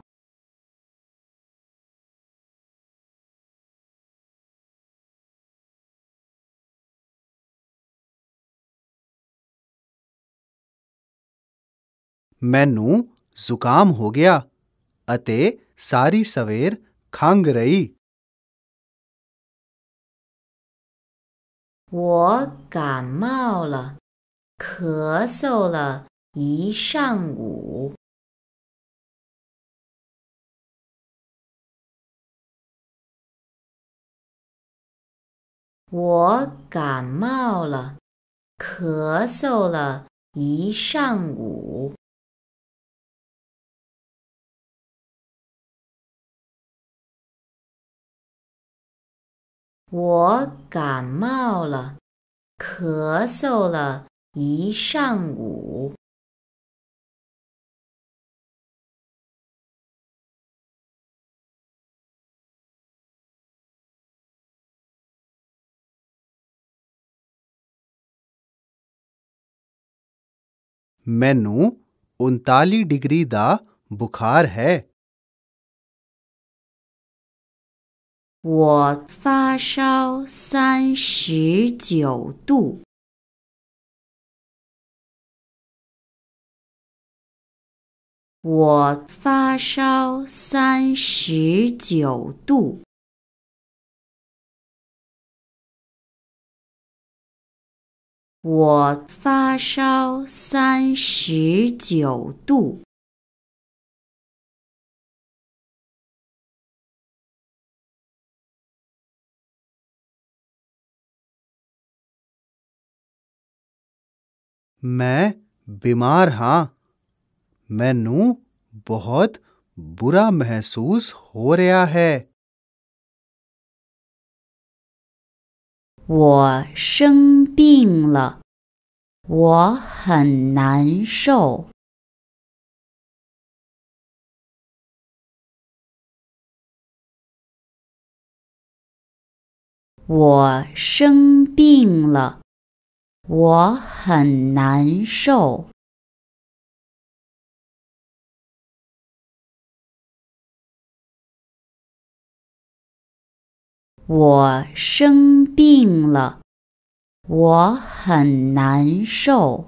ਮੈਨੂੰ ਜ਼ੁਕਾਮ ਹੋ ਗਿਆ ਅਤੇ ਸਾਰੀ ਸਵੇਰ ਖੰਘ ਰਹੀ
我感
冒了，咳嗽了一上午。我感冒了，咳嗽了一上午。我感冒了，咳嗽了一上午。मैनू उन्ताली
डिग्री का बुखार है 我发烧三十九度。
我发烧三十九度。我发烧三十九度。
मैं बीमार हाँ मैनू बहुत बुरा महसूस हो रहा है 我生病
了，我很难受。我生病了。我很难受。我生病了，我很难受。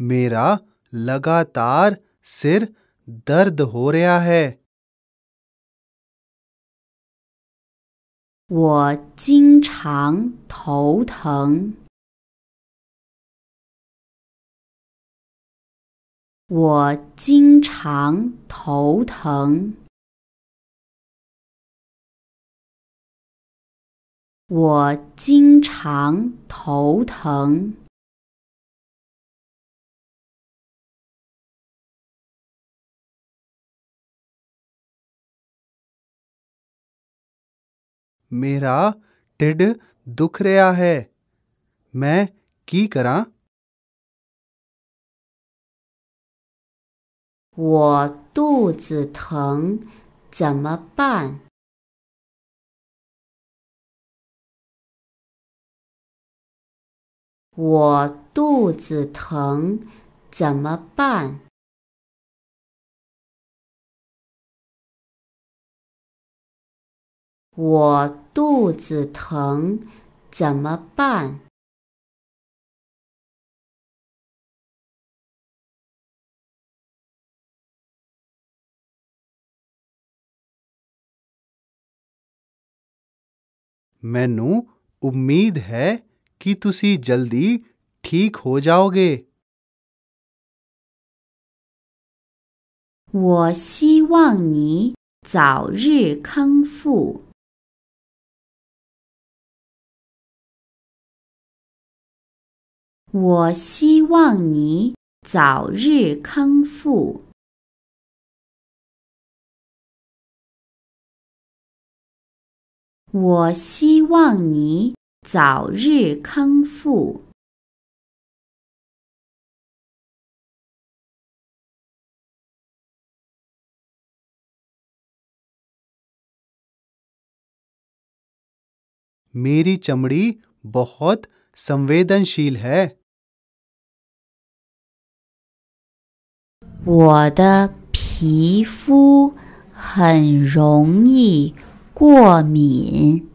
मेरा लगातार सिर दर्द हो रहा है
चिंग 我经常头疼。我经常
头疼。我经常头疼。
मेरा ढिड दुख रहा है मैं की करा
पान वो तू पान 我肚子疼，怎么办
？मैनू उम्मीद है कि ती जल्दी ठीक हो जाओगे
वो सी वांग नी ज़ाओ री खंग फू 我希望你早日康复。我希望你早日康复。
मेरी चमड़ी बहुत संवेदनशील है。
我的皮肤很容易过敏。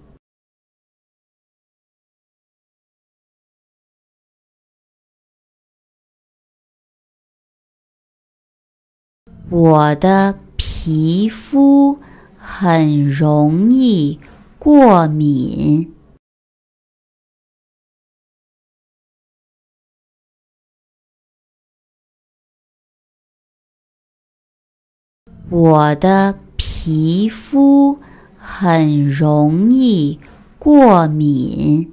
我的皮肤很容易过敏。我的皮肤很容易过敏。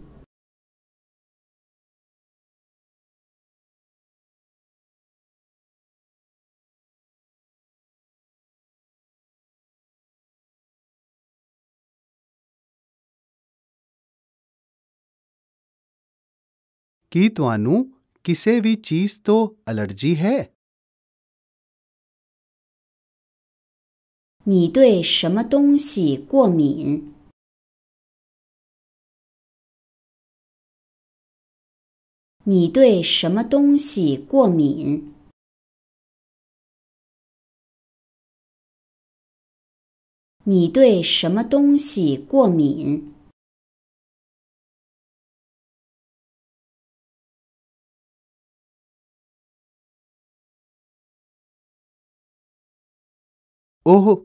की तुहानू
किसी भी चीज़ तो एलर्जी है 你对什么东西过敏？
你对什么东西过敏？你对什么东西过敏？哦吼！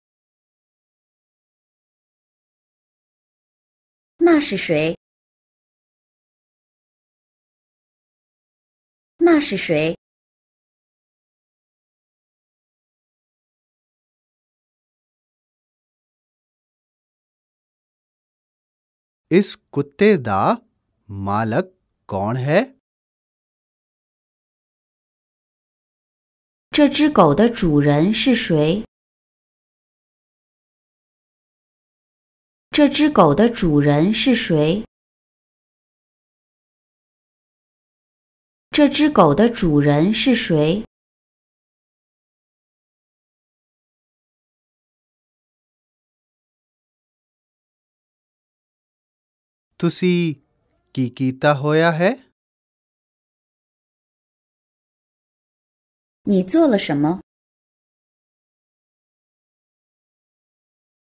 那是谁？那是谁
这只狗的主人是谁？
这只狗的主人是谁？这只狗的主人是谁？Tusi kikita hoya he？你做了什么？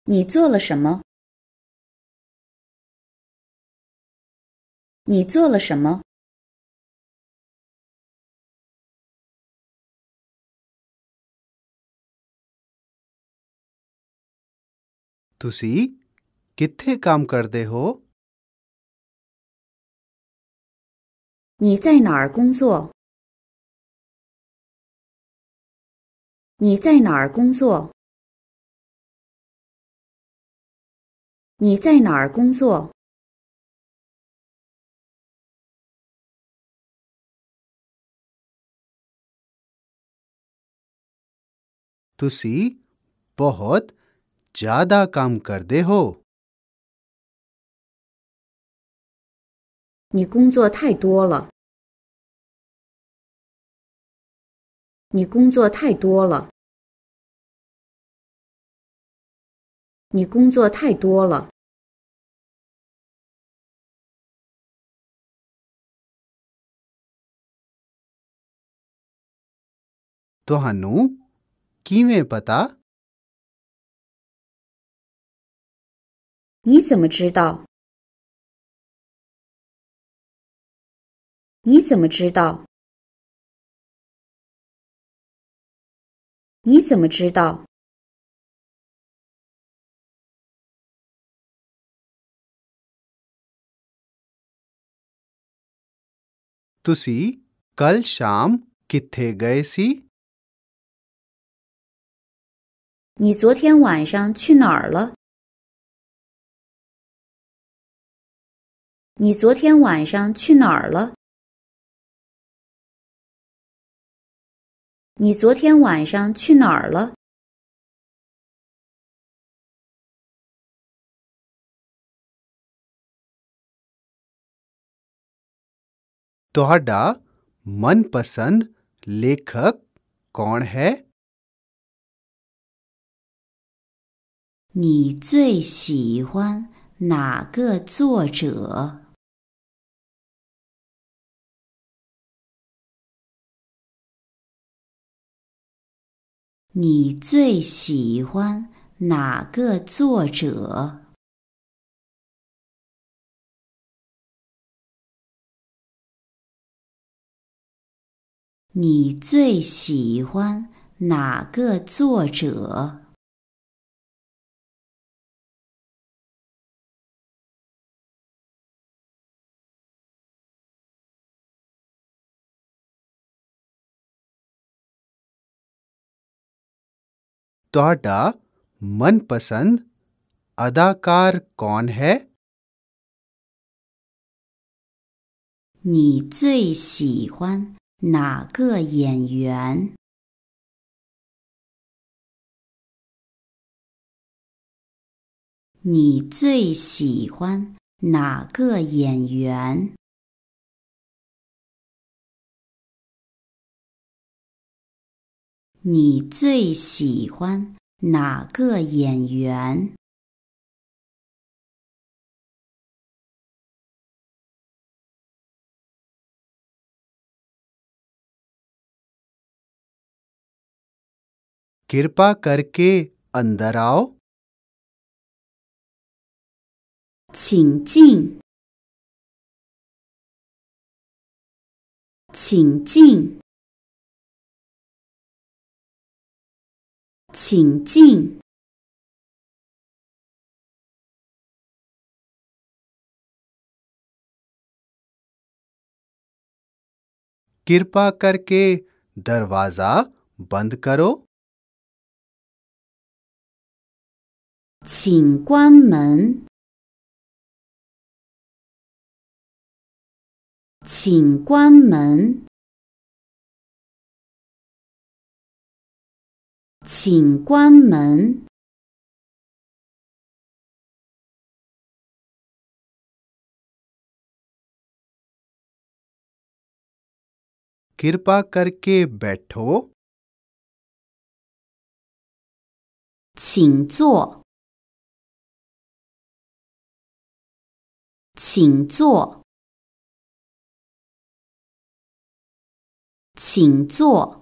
你做了什么？你做了什么？तुषी किथे काम करते हो？你在哪儿工作？你在哪儿工作？你在哪儿工作？ਤੁਸੀਂ
ਬਹੁਤ ਜ਼ਿਆਦਾ ਕੰਮ ਕਰਦੇ ਹੋ
你工作太多了。你工作太多了。你工作太多了。ਤੁਹਾਨੂੰ किवें पता 你怎么知道？你怎么知道？你怎么知道？ਤੁਸੀਂ
ਕੱਲ ਸ਼ਾਮ ਕਿੱਥੇ ਗਏ ਸੀ
你昨天晚上去哪儿了？你昨天晚上去哪儿了？你昨天晚上去哪儿了？ਤੁਹਾਡਾ
ਮਨਪਸੰਦ ਲੇਖਕ ਕੌਣ ਹੈ 你最喜欢哪个
作者？你最喜欢哪个作者？你最喜欢哪个作者？
ਤੁਹਾਡਾ ਮਨਪਸੰਦ ਅਦਾਕਾਰ ਕੌਣ ਹੈ? 你最喜欢
哪个演员？你最喜欢哪个演员？你最喜欢哪个演员？请进，请进。请进。
कृपा करके दरवाजा बंद करो 请关门。
请关门。请关门。请坐。请坐。请坐。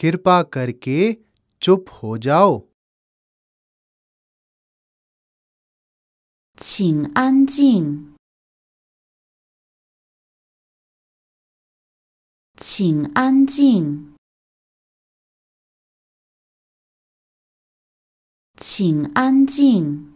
कृपा करके चुप हो जाओ छिंग अंजिंग
छिंग अंजिंग छिंग अंजिंग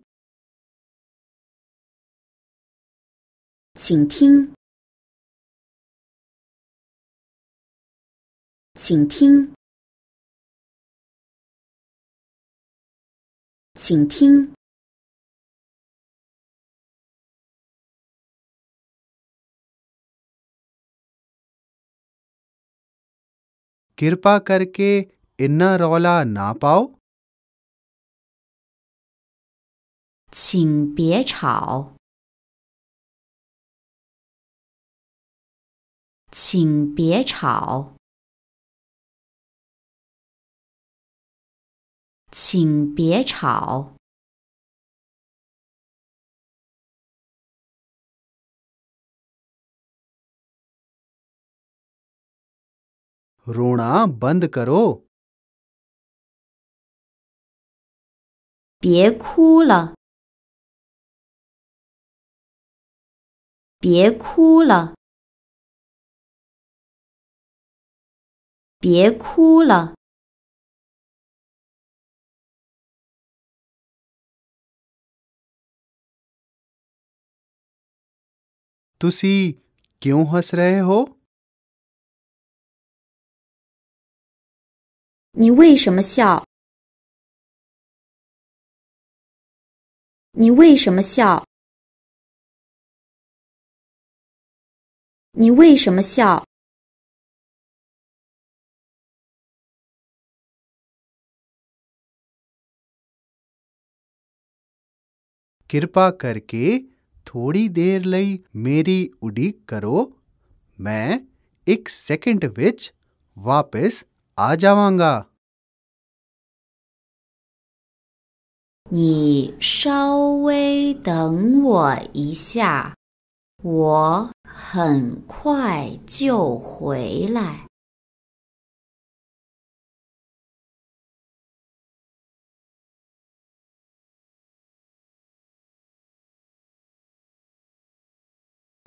请听，请听，请听。
कृपा करके इन्ना रौला ना पाओ 请别吵
请别吵！请别吵！रोना बंद करो。别哭了。别哭了。别哭了。Tusi 你为什么笑？你为什么笑？你为什么笑？
कृपा करके थोड़ी देर लई मेरी उड़ीक करो मैं एक सेकंड विच वापस आ जावांगा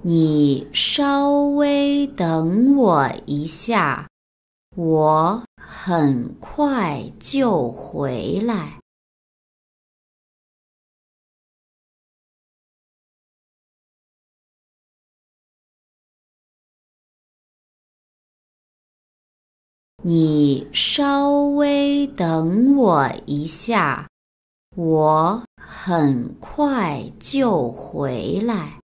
你稍微等我一下，我很快就回来。你稍微等我一下，我很快就回来。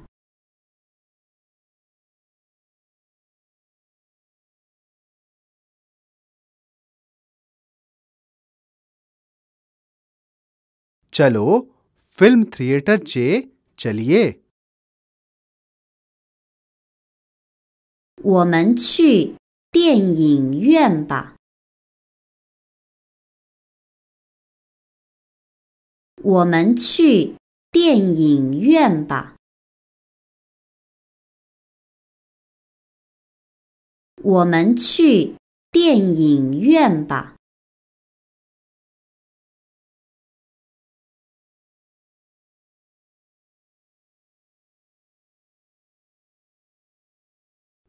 चलो फिल्म थिएटर चे चलिए 我们去电影院吧。我们去电影院吧。我们去电影院吧。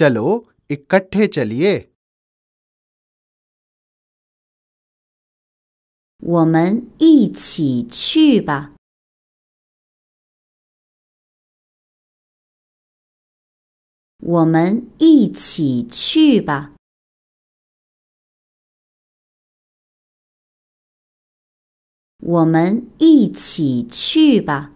चलो इकट्ठे चलिए 我们一起去吧。我们一起去吧。我们一起去吧。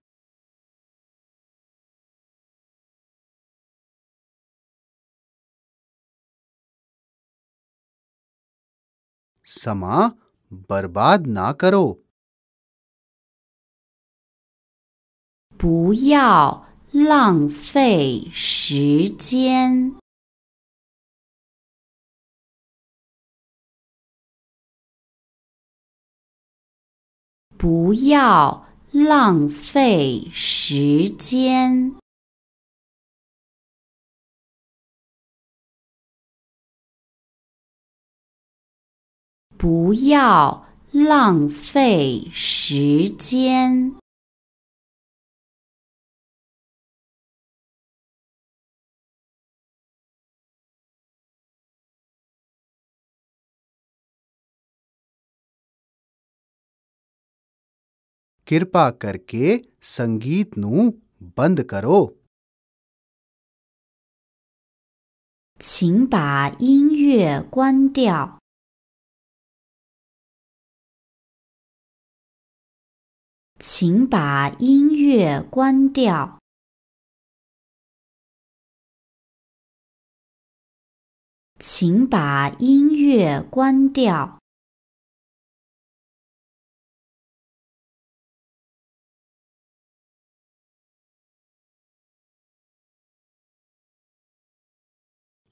समा
बरबाद ना करो。不要浪费时间。
不要浪费时间。不要浪费时间。请把音乐关掉。请把音乐关掉。请把音乐关掉。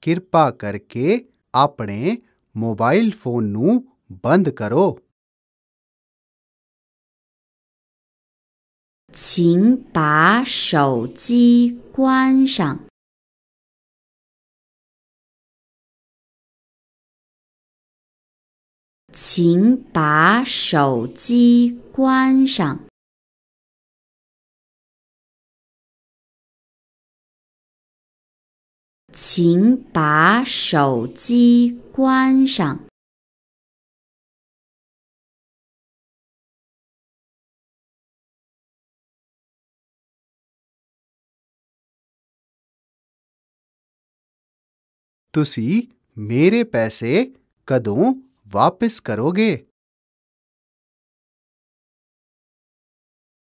कृपा क र क e अपने मोबाइल फोन नू बंद करो।
请把手机关上。请把手机关上。请把手机关上。
तुसी मेरे पैसे कदम वापिस करोगे?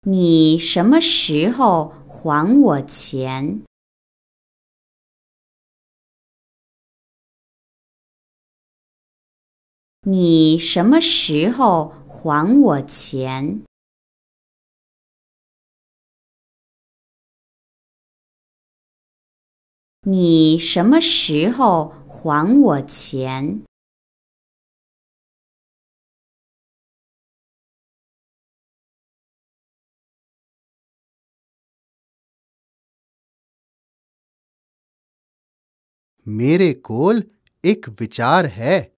你什
么时候还我钱？你什么时候还我钱？你什么时候还我钱
？मेरे कोल एक विचार है。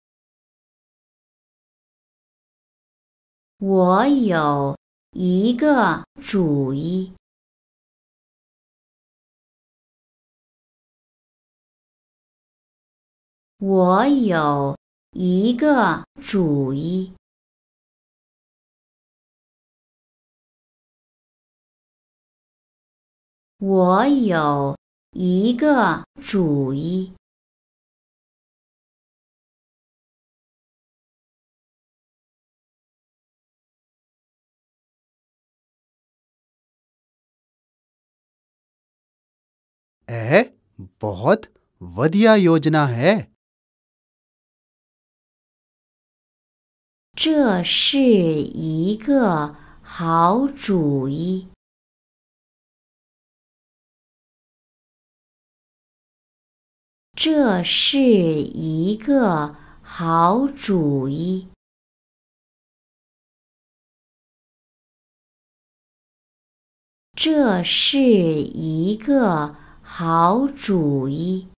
我有一个主
意。我有一个主意。我有一个主意。ਇਹ ਬਹੁਤ
ਵਧੀਆ ਯੋਜਨਾ ਹੈ 这是一个好主意。
这是一个好主意。这是一个好主意。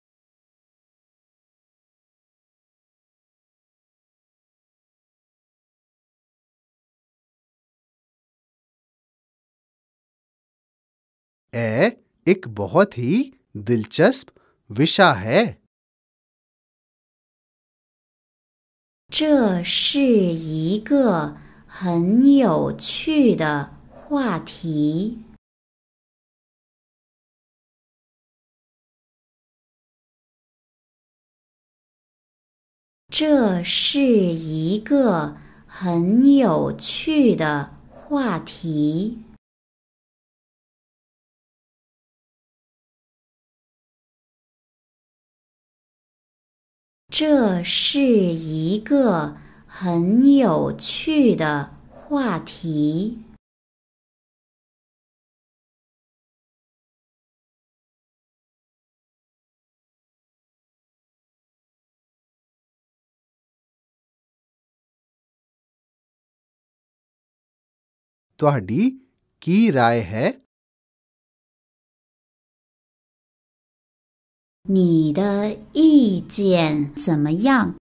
ए एक बहुत ही दिलचस्प विषय
है 这是一个很有趣的话题。这是一个很有趣的话题。这是一个很有趣的话题。你的意见怎么样？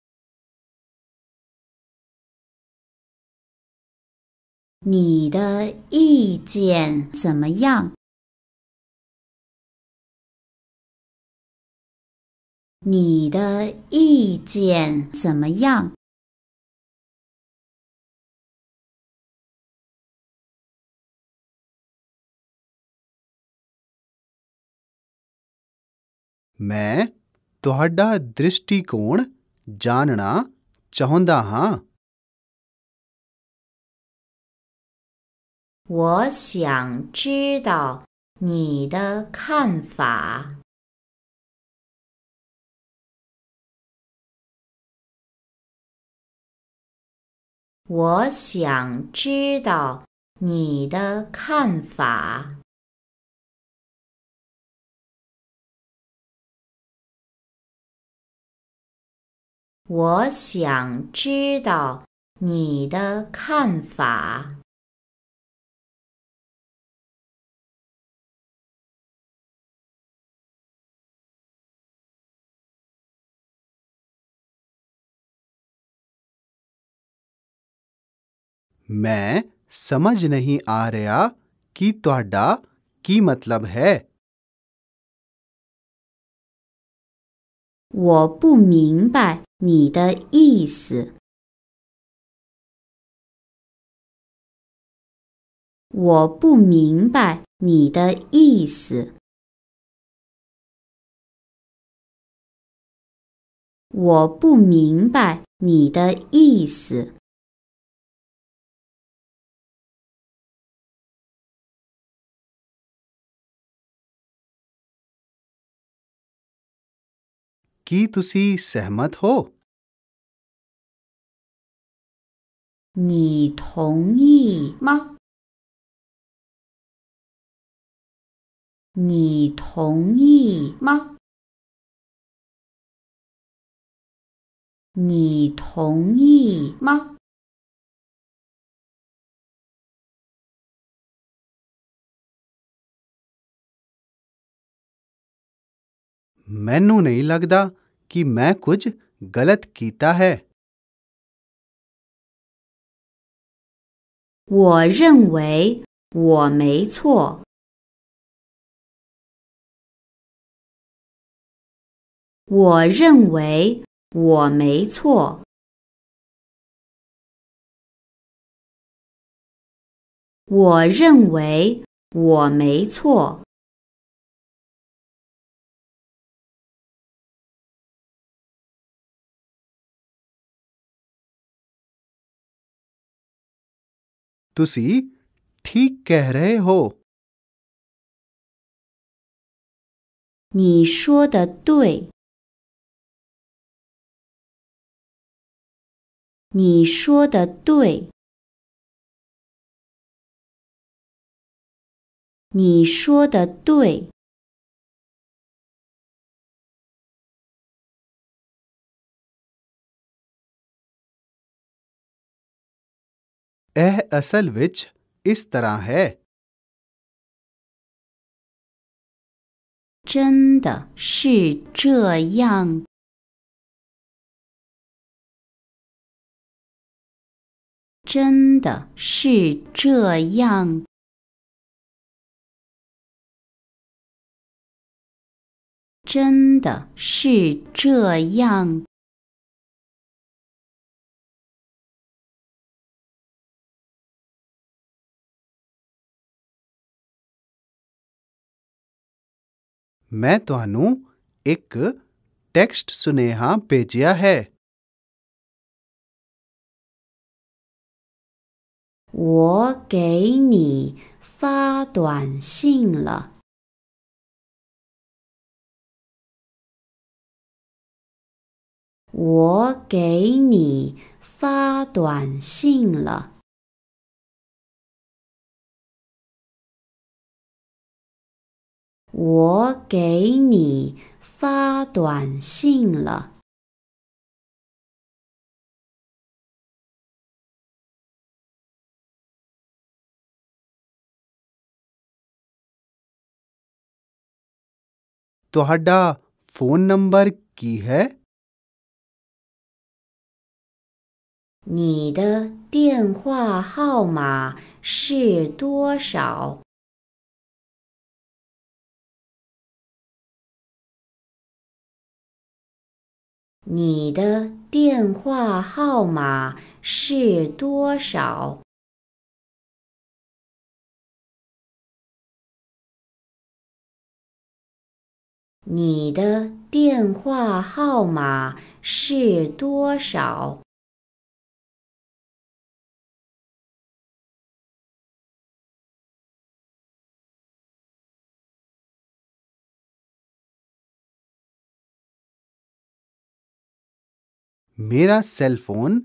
你的意见怎
么样？你的意见怎么样？
ਮੈਂ ਤੁਹਾਡਾ ਦ੍ਰਿਸ਼ਟੀਕੋਣ ਜਾਣਨਾ ਚਾਹੁੰਦਾ ਹਾਂ
我想知
道你的看法。我想知道你的看法。我想知道你的看法。
मैं समझ नहीं आ रहा कि तोड़ा की मतलब है वो पू मिंग 你的意思？
我不明白你的意思。我不明白你的意思。ਕੀ ਤੁਸੀਂ ਸਹਿਮਤ ਹੋ 你同意吗？你同意吗？你同意吗
？ਮੈਨੂੰ ਨਹੀਂ ਲੱਗਦਾ कि मैं कुछ गलत कीता है वो रेंवे वो मेई छो
ਤੁਸੀਂ ਠੀਕ ਕਹਿ ਰਹੇ ਹੋ 你说的对。你说的对。你说的对。
ਇਹ ਅਸਲ ਵਿੱਚ ਇਸ ਤਰ੍ਹਾਂ ਹੈ 真的是这
样。真的是这样。真的是这样。
ਮੈਂ ਤੁਹਾਨੂੰ ਇੱਕ ਟੈਕਸਟ ਸੁਨੇਹਾ ਭੇਜਿਆ ਹੈ ਉਹ 给你发短
信了。我给你发短信了。我给你发短信了。
你的电话号码是多少？
你的电话号码是多少？你的电话号码是多少？मेरा सेल फोन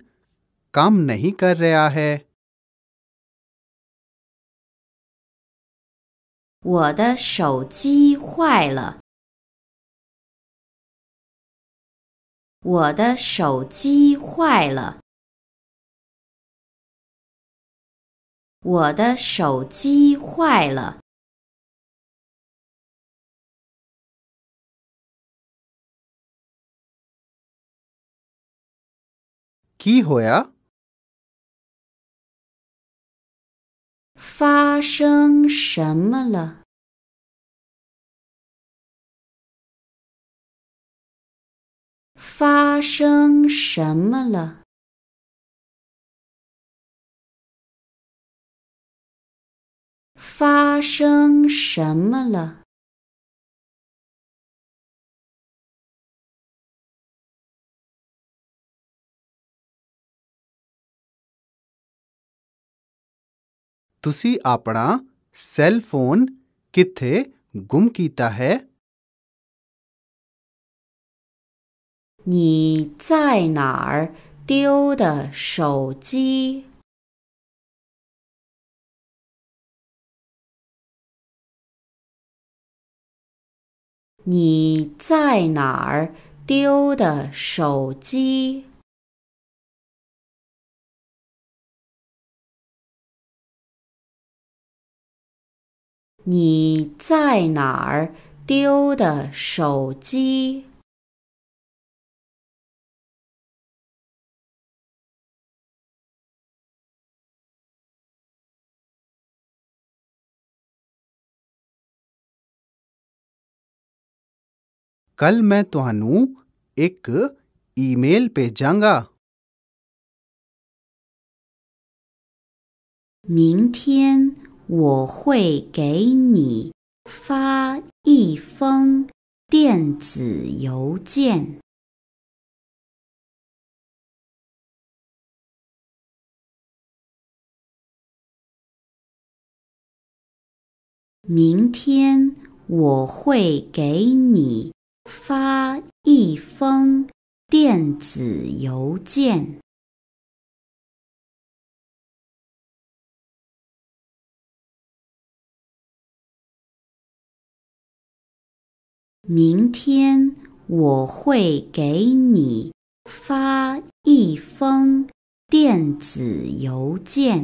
काम नहीं कर रहा है 我的手机坏了。我的手机坏了。我的手机坏了。key 发生什么了？发生什么了？发生什么了？ਤੁਸੀਂ ਆਪਣਾ ਸੈੱਲ ਫੋਨ
ਕਿੱਥੇ ਗੁੰਮ ਕੀਤਾ ਹੈ?
你在哪儿丢的手机？
你在哪儿丢的手机？你在哪儿丢的手机？कल मैं तुअनू
एक ईमेल पे जाऊंगा।
明天。我会给你发一封电子邮件。明天我会给你发一封电子邮件。明天我会给你发一封电子邮件。我，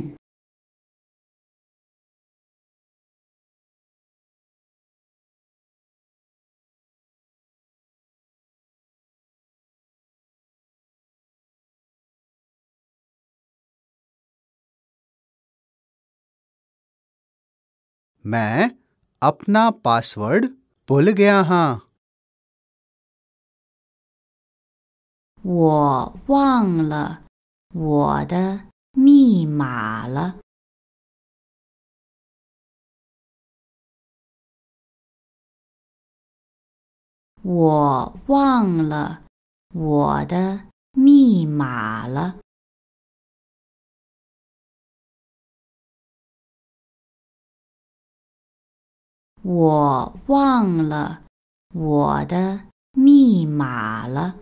我的
密码。忘啦，哈！
我忘了我的
密码了。我忘了我的密码了。我忘了我的密码了。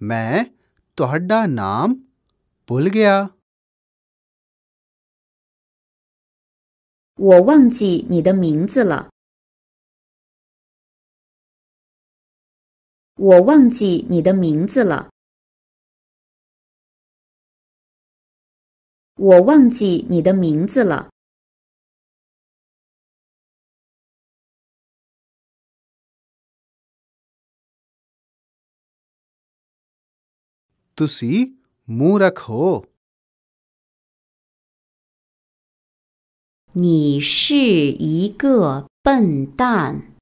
मैं त ो ड ़ा नाम भूल गया。我忘记你的名字了。我忘记你的名字了。我忘记你的名字了。
Tusi m u r a k h 你是一个笨蛋。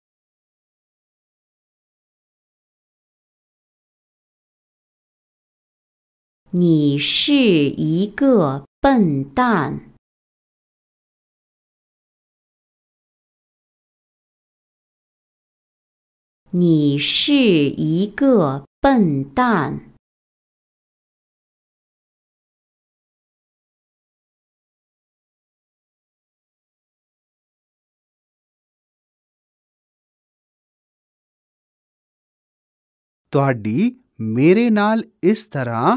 你是一个笨蛋。你是一个笨蛋。
Tohadi mere nal is tarah.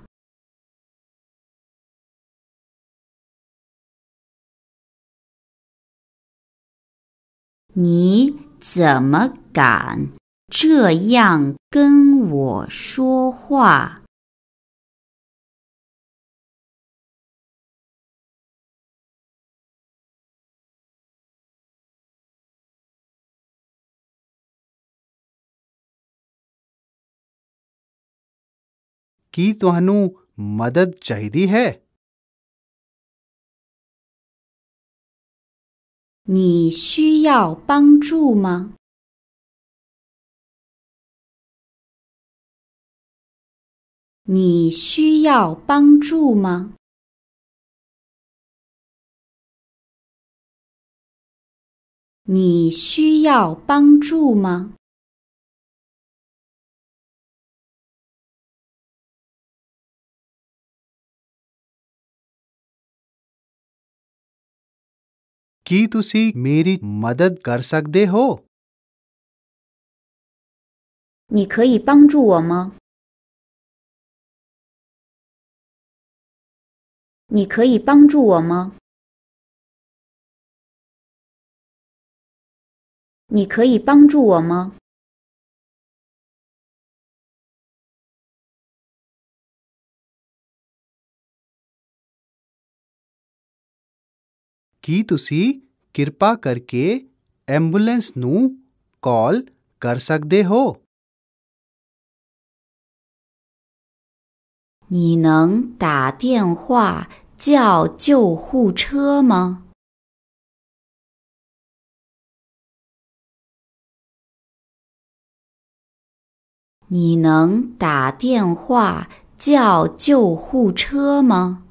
你怎么敢这样跟我说话
？की तो हनु मदद 你需要帮助吗？你需要帮助吗？你需要帮助吗？ਕੀ ਤੁਸੀਂ ਮੇਰੀ ਮਦਦ ਕਰ ਸਕਦੇ ਹੋ 你可以帮助我吗？你可以帮助我吗？你可以帮助我吗？
ਕੀ ਤੁਸੀਂ ਕਿਰਪਾ ਕਰਕੇ ਐਂਬੂਲੈਂਸ ਨੂੰ ਕਾਲ ਕਰ ਸਕਦੇ ਹੋ 你能打
电话叫救护车吗？你能打电话叫救护车吗？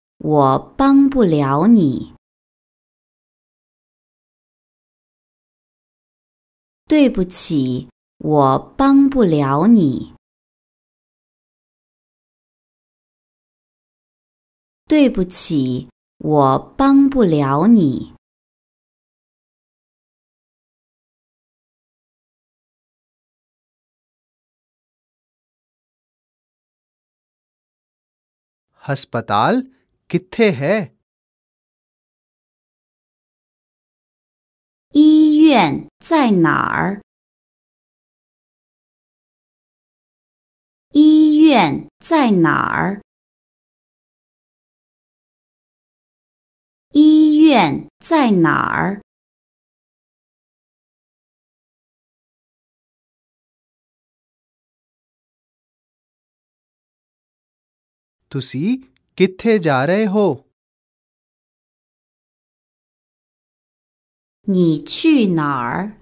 我帮不了你。对不起，我帮不了你。对不起，我帮不了你。Hospital。किथे है 医院在哪儿？医院在哪儿？医院在哪儿？ਤੁਸੀਂ किथे जा रहे हो नार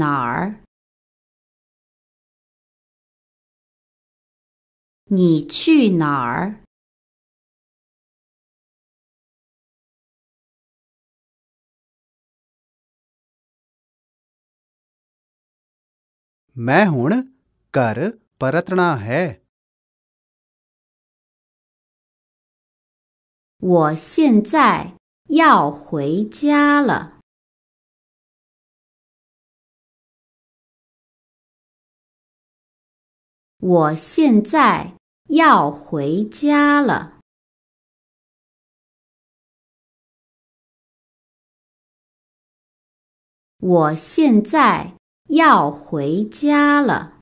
नार मैं
हूं कर परतना है 我现在要回家
了。我现在要回家了。我现在要回家了。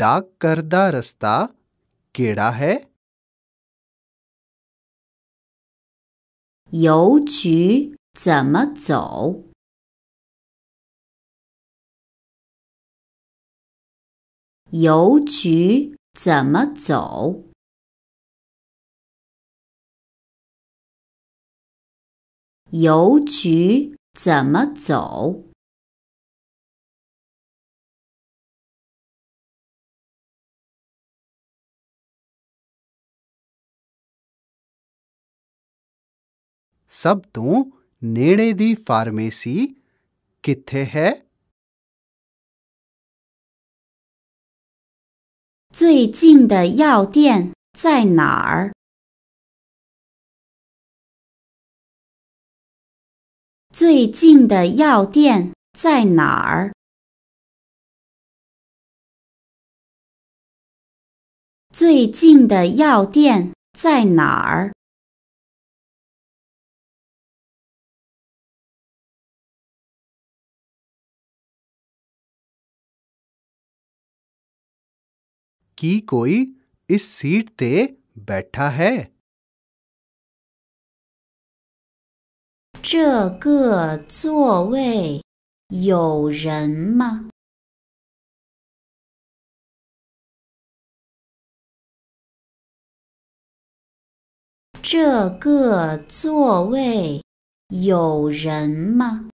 डाकघर दा रस्ता केड़ा है? 邮局怎么走？邮局怎么走？邮局怎么走？最近的药店在哪儿？最近的药店在哪儿？最近的药店在哪儿？ਕੀ ਕੋਈ
ਇਸ ਸੀਟ ਤੇ ਬੈਠਾ ਹੈ 这个座位有
人吗？这个座位有人吗？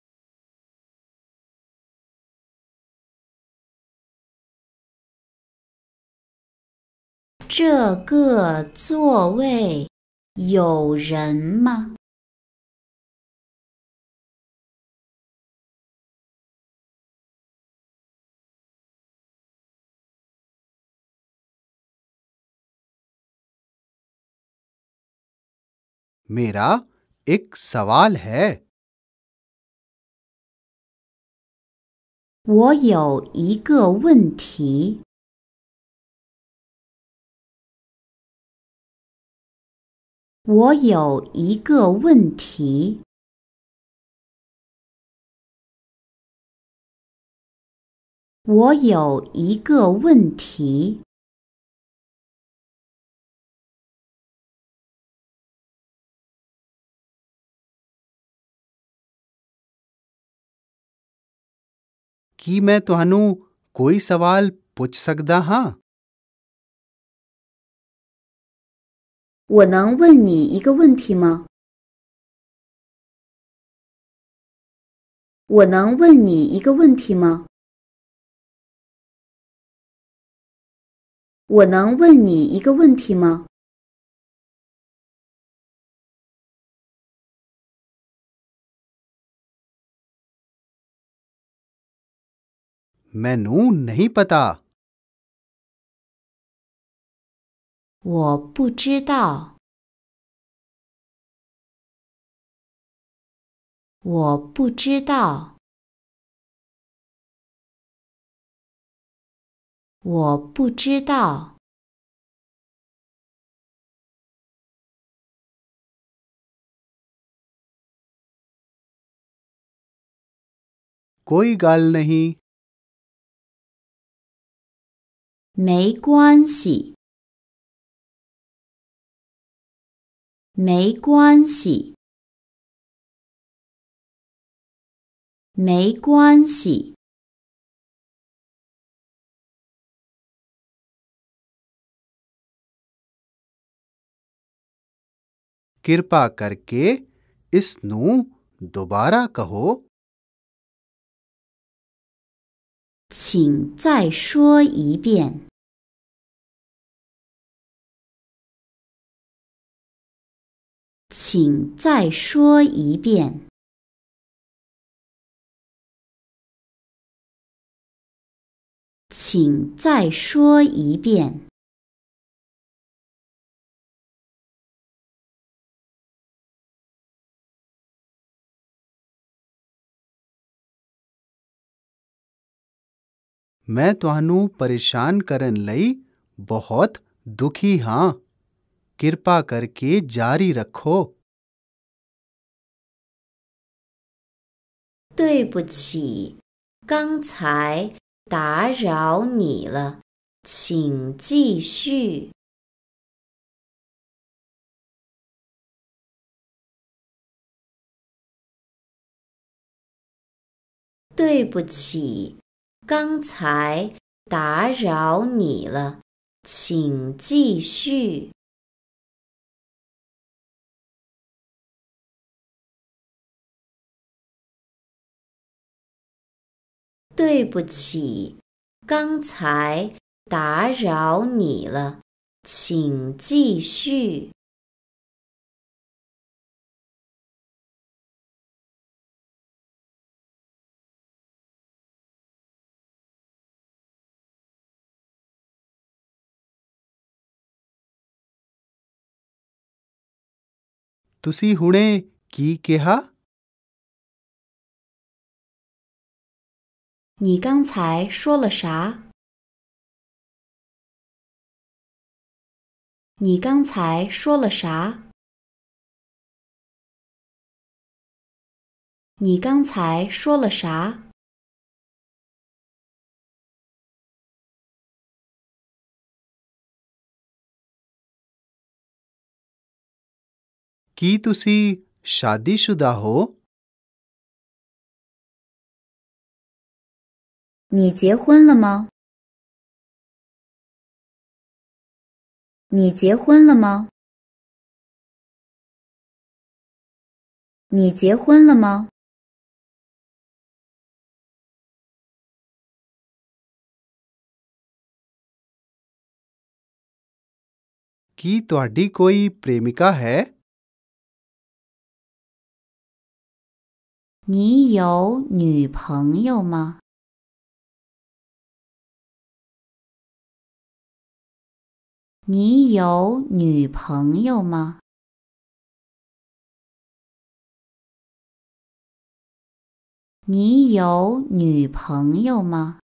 这个座位有人吗？मेरा एक सवाल है。我有一个问题。我有一个问题。我有一个问题。
कि मैं तो हनु कोई सवाल
我能问你一个问题吗？我能问你一个问题吗？我能问你一个问题吗？मैं नहीं पता। 我不知道，我不知道，我不知道。कोई गल नहीं。没关系。没关系，没关系。कृपा करके इस नू दोबारा कहो 请再说一遍。请再说一遍。请再说一遍。
मैं तो अनु परेशान करने लगी, बहुत दुखी हाँ। कृपा करके जारी रखो
ची गाय ताराव नील ची 对不起，刚才打扰你了，请继续。
你刚才说了啥？你刚才说了啥？你刚才说了啥 क श ु द ा你结婚了吗？你结婚了吗？你结婚了吗
？की त्वडी कोई प्रेमिका है？
你有女朋友吗？
你有女朋友吗？你有女朋友吗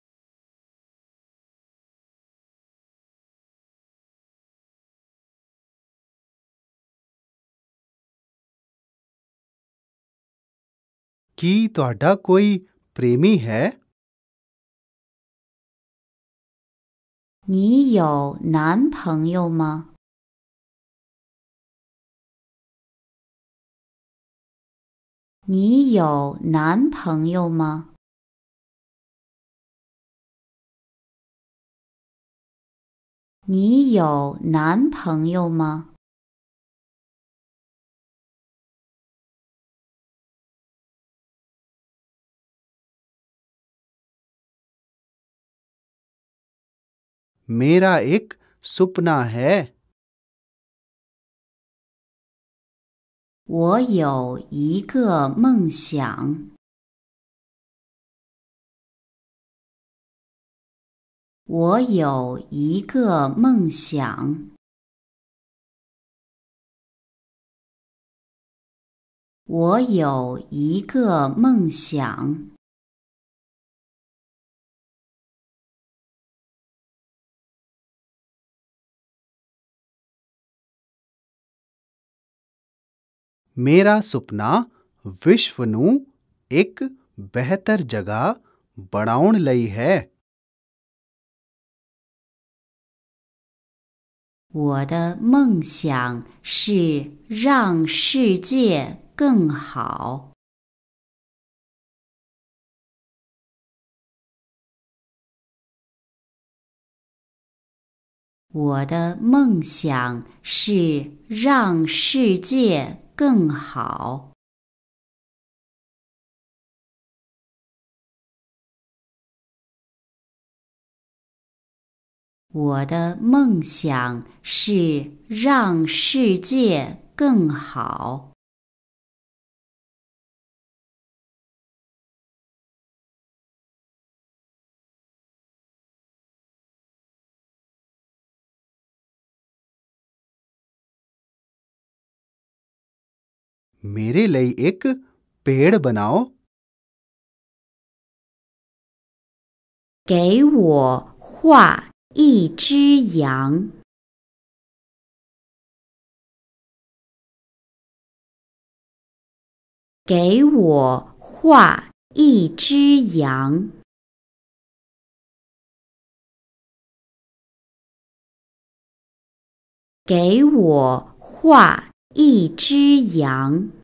？की तो आ ा कोई प्रेमी है? 你有
男朋友吗？你有男朋友吗？你有男朋友吗？मेरा एक सपना है वो एक मंग यौ एक मंग
मेरा ਸੁਪਨਾ ਵਿਸ਼ਵ ਨੂੰ ਇੱਕ ਬਿਹਤਰ ਜਗ੍ਹਾ
ਬਣਾਉਣ ਲਈ ਹੈ। 我的梦想是让世界更好。我的梦想是让世界更好。我的梦想是让世界更好。
给我画一只羊。
给我画一只羊。给我画一只羊。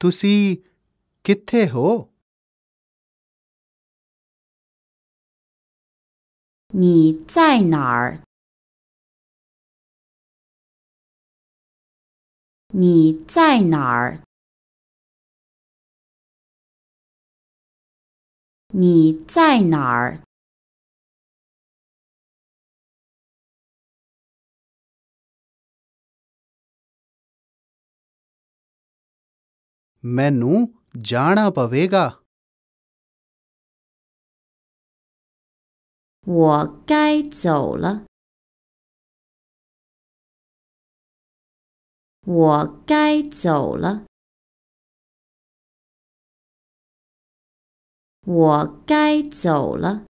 ਤੁਸੀਂ ਕਿੱਥੇ ਹੋ 你在哪儿？你在哪儿？你在哪儿？我该走了。我该走了。我该走了。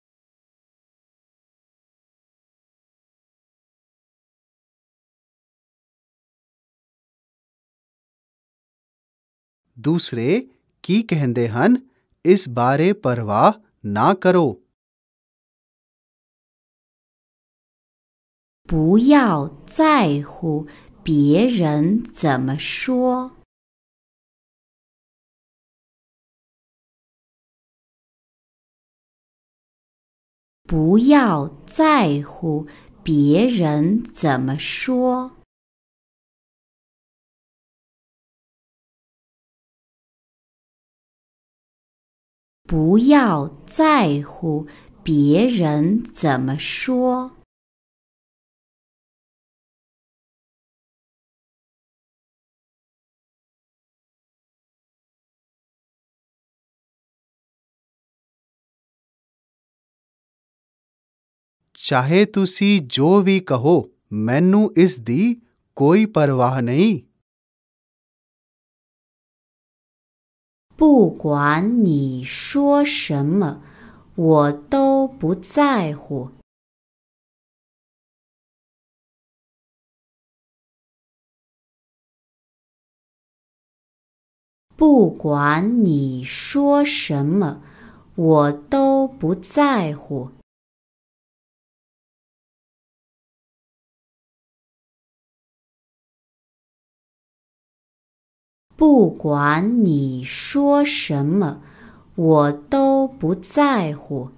ਦੂਸਰੇ ਕੀ ਕਹਿੰਦੇ ਹਨ ਇਸ ਬਾਰੇ ਪਰਵਾਹ ਨਾ ਕਰੋ
不要在乎别人
怎么说。不要在乎别人怎么说。不要在乎别人怎么说。
चाहे तुसी जो भी कहो मैनू इस दी कोई परवाह नहीं
不管你说什么，我都不在乎。不管你说什么，我都不在乎。不管你说什么，我都不在乎。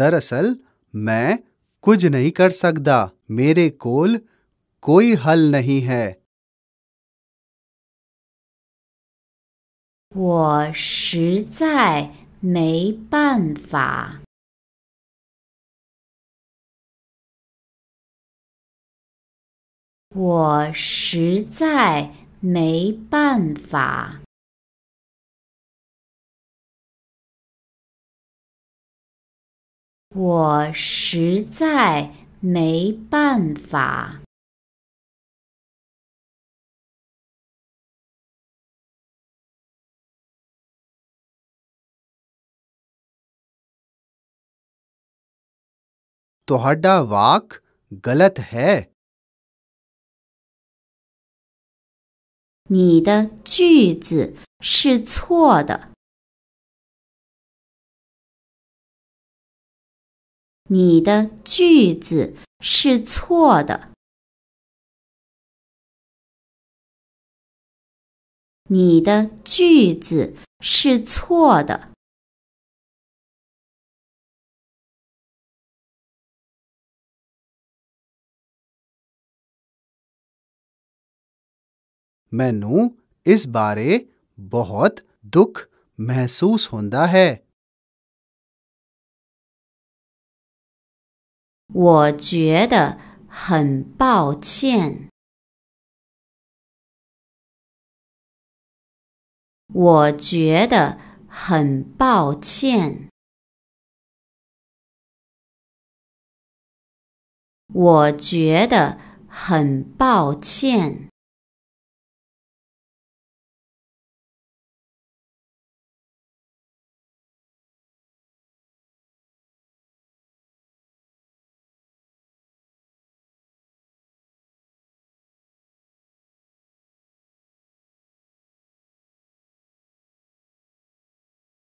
दरअसल मैं कुछ नहीं कर सकता मेरे कोल कोई हल नहीं है 我实在
没办法。我实在没办法。我实在没办法。तोहरा वाक गलत है。你的句子是错的。你的句子是错的。你的句子是错的。
ਮੈਨੂੰ ਇਸ ਬਾਰੇ ਬਹੁਤ ਦੁੱਖ ਮਹਿਸੂਸ ਹੁੰਦਾ ਹੈ
我觉得很抱歉。我觉得很
抱歉。我觉得很抱歉。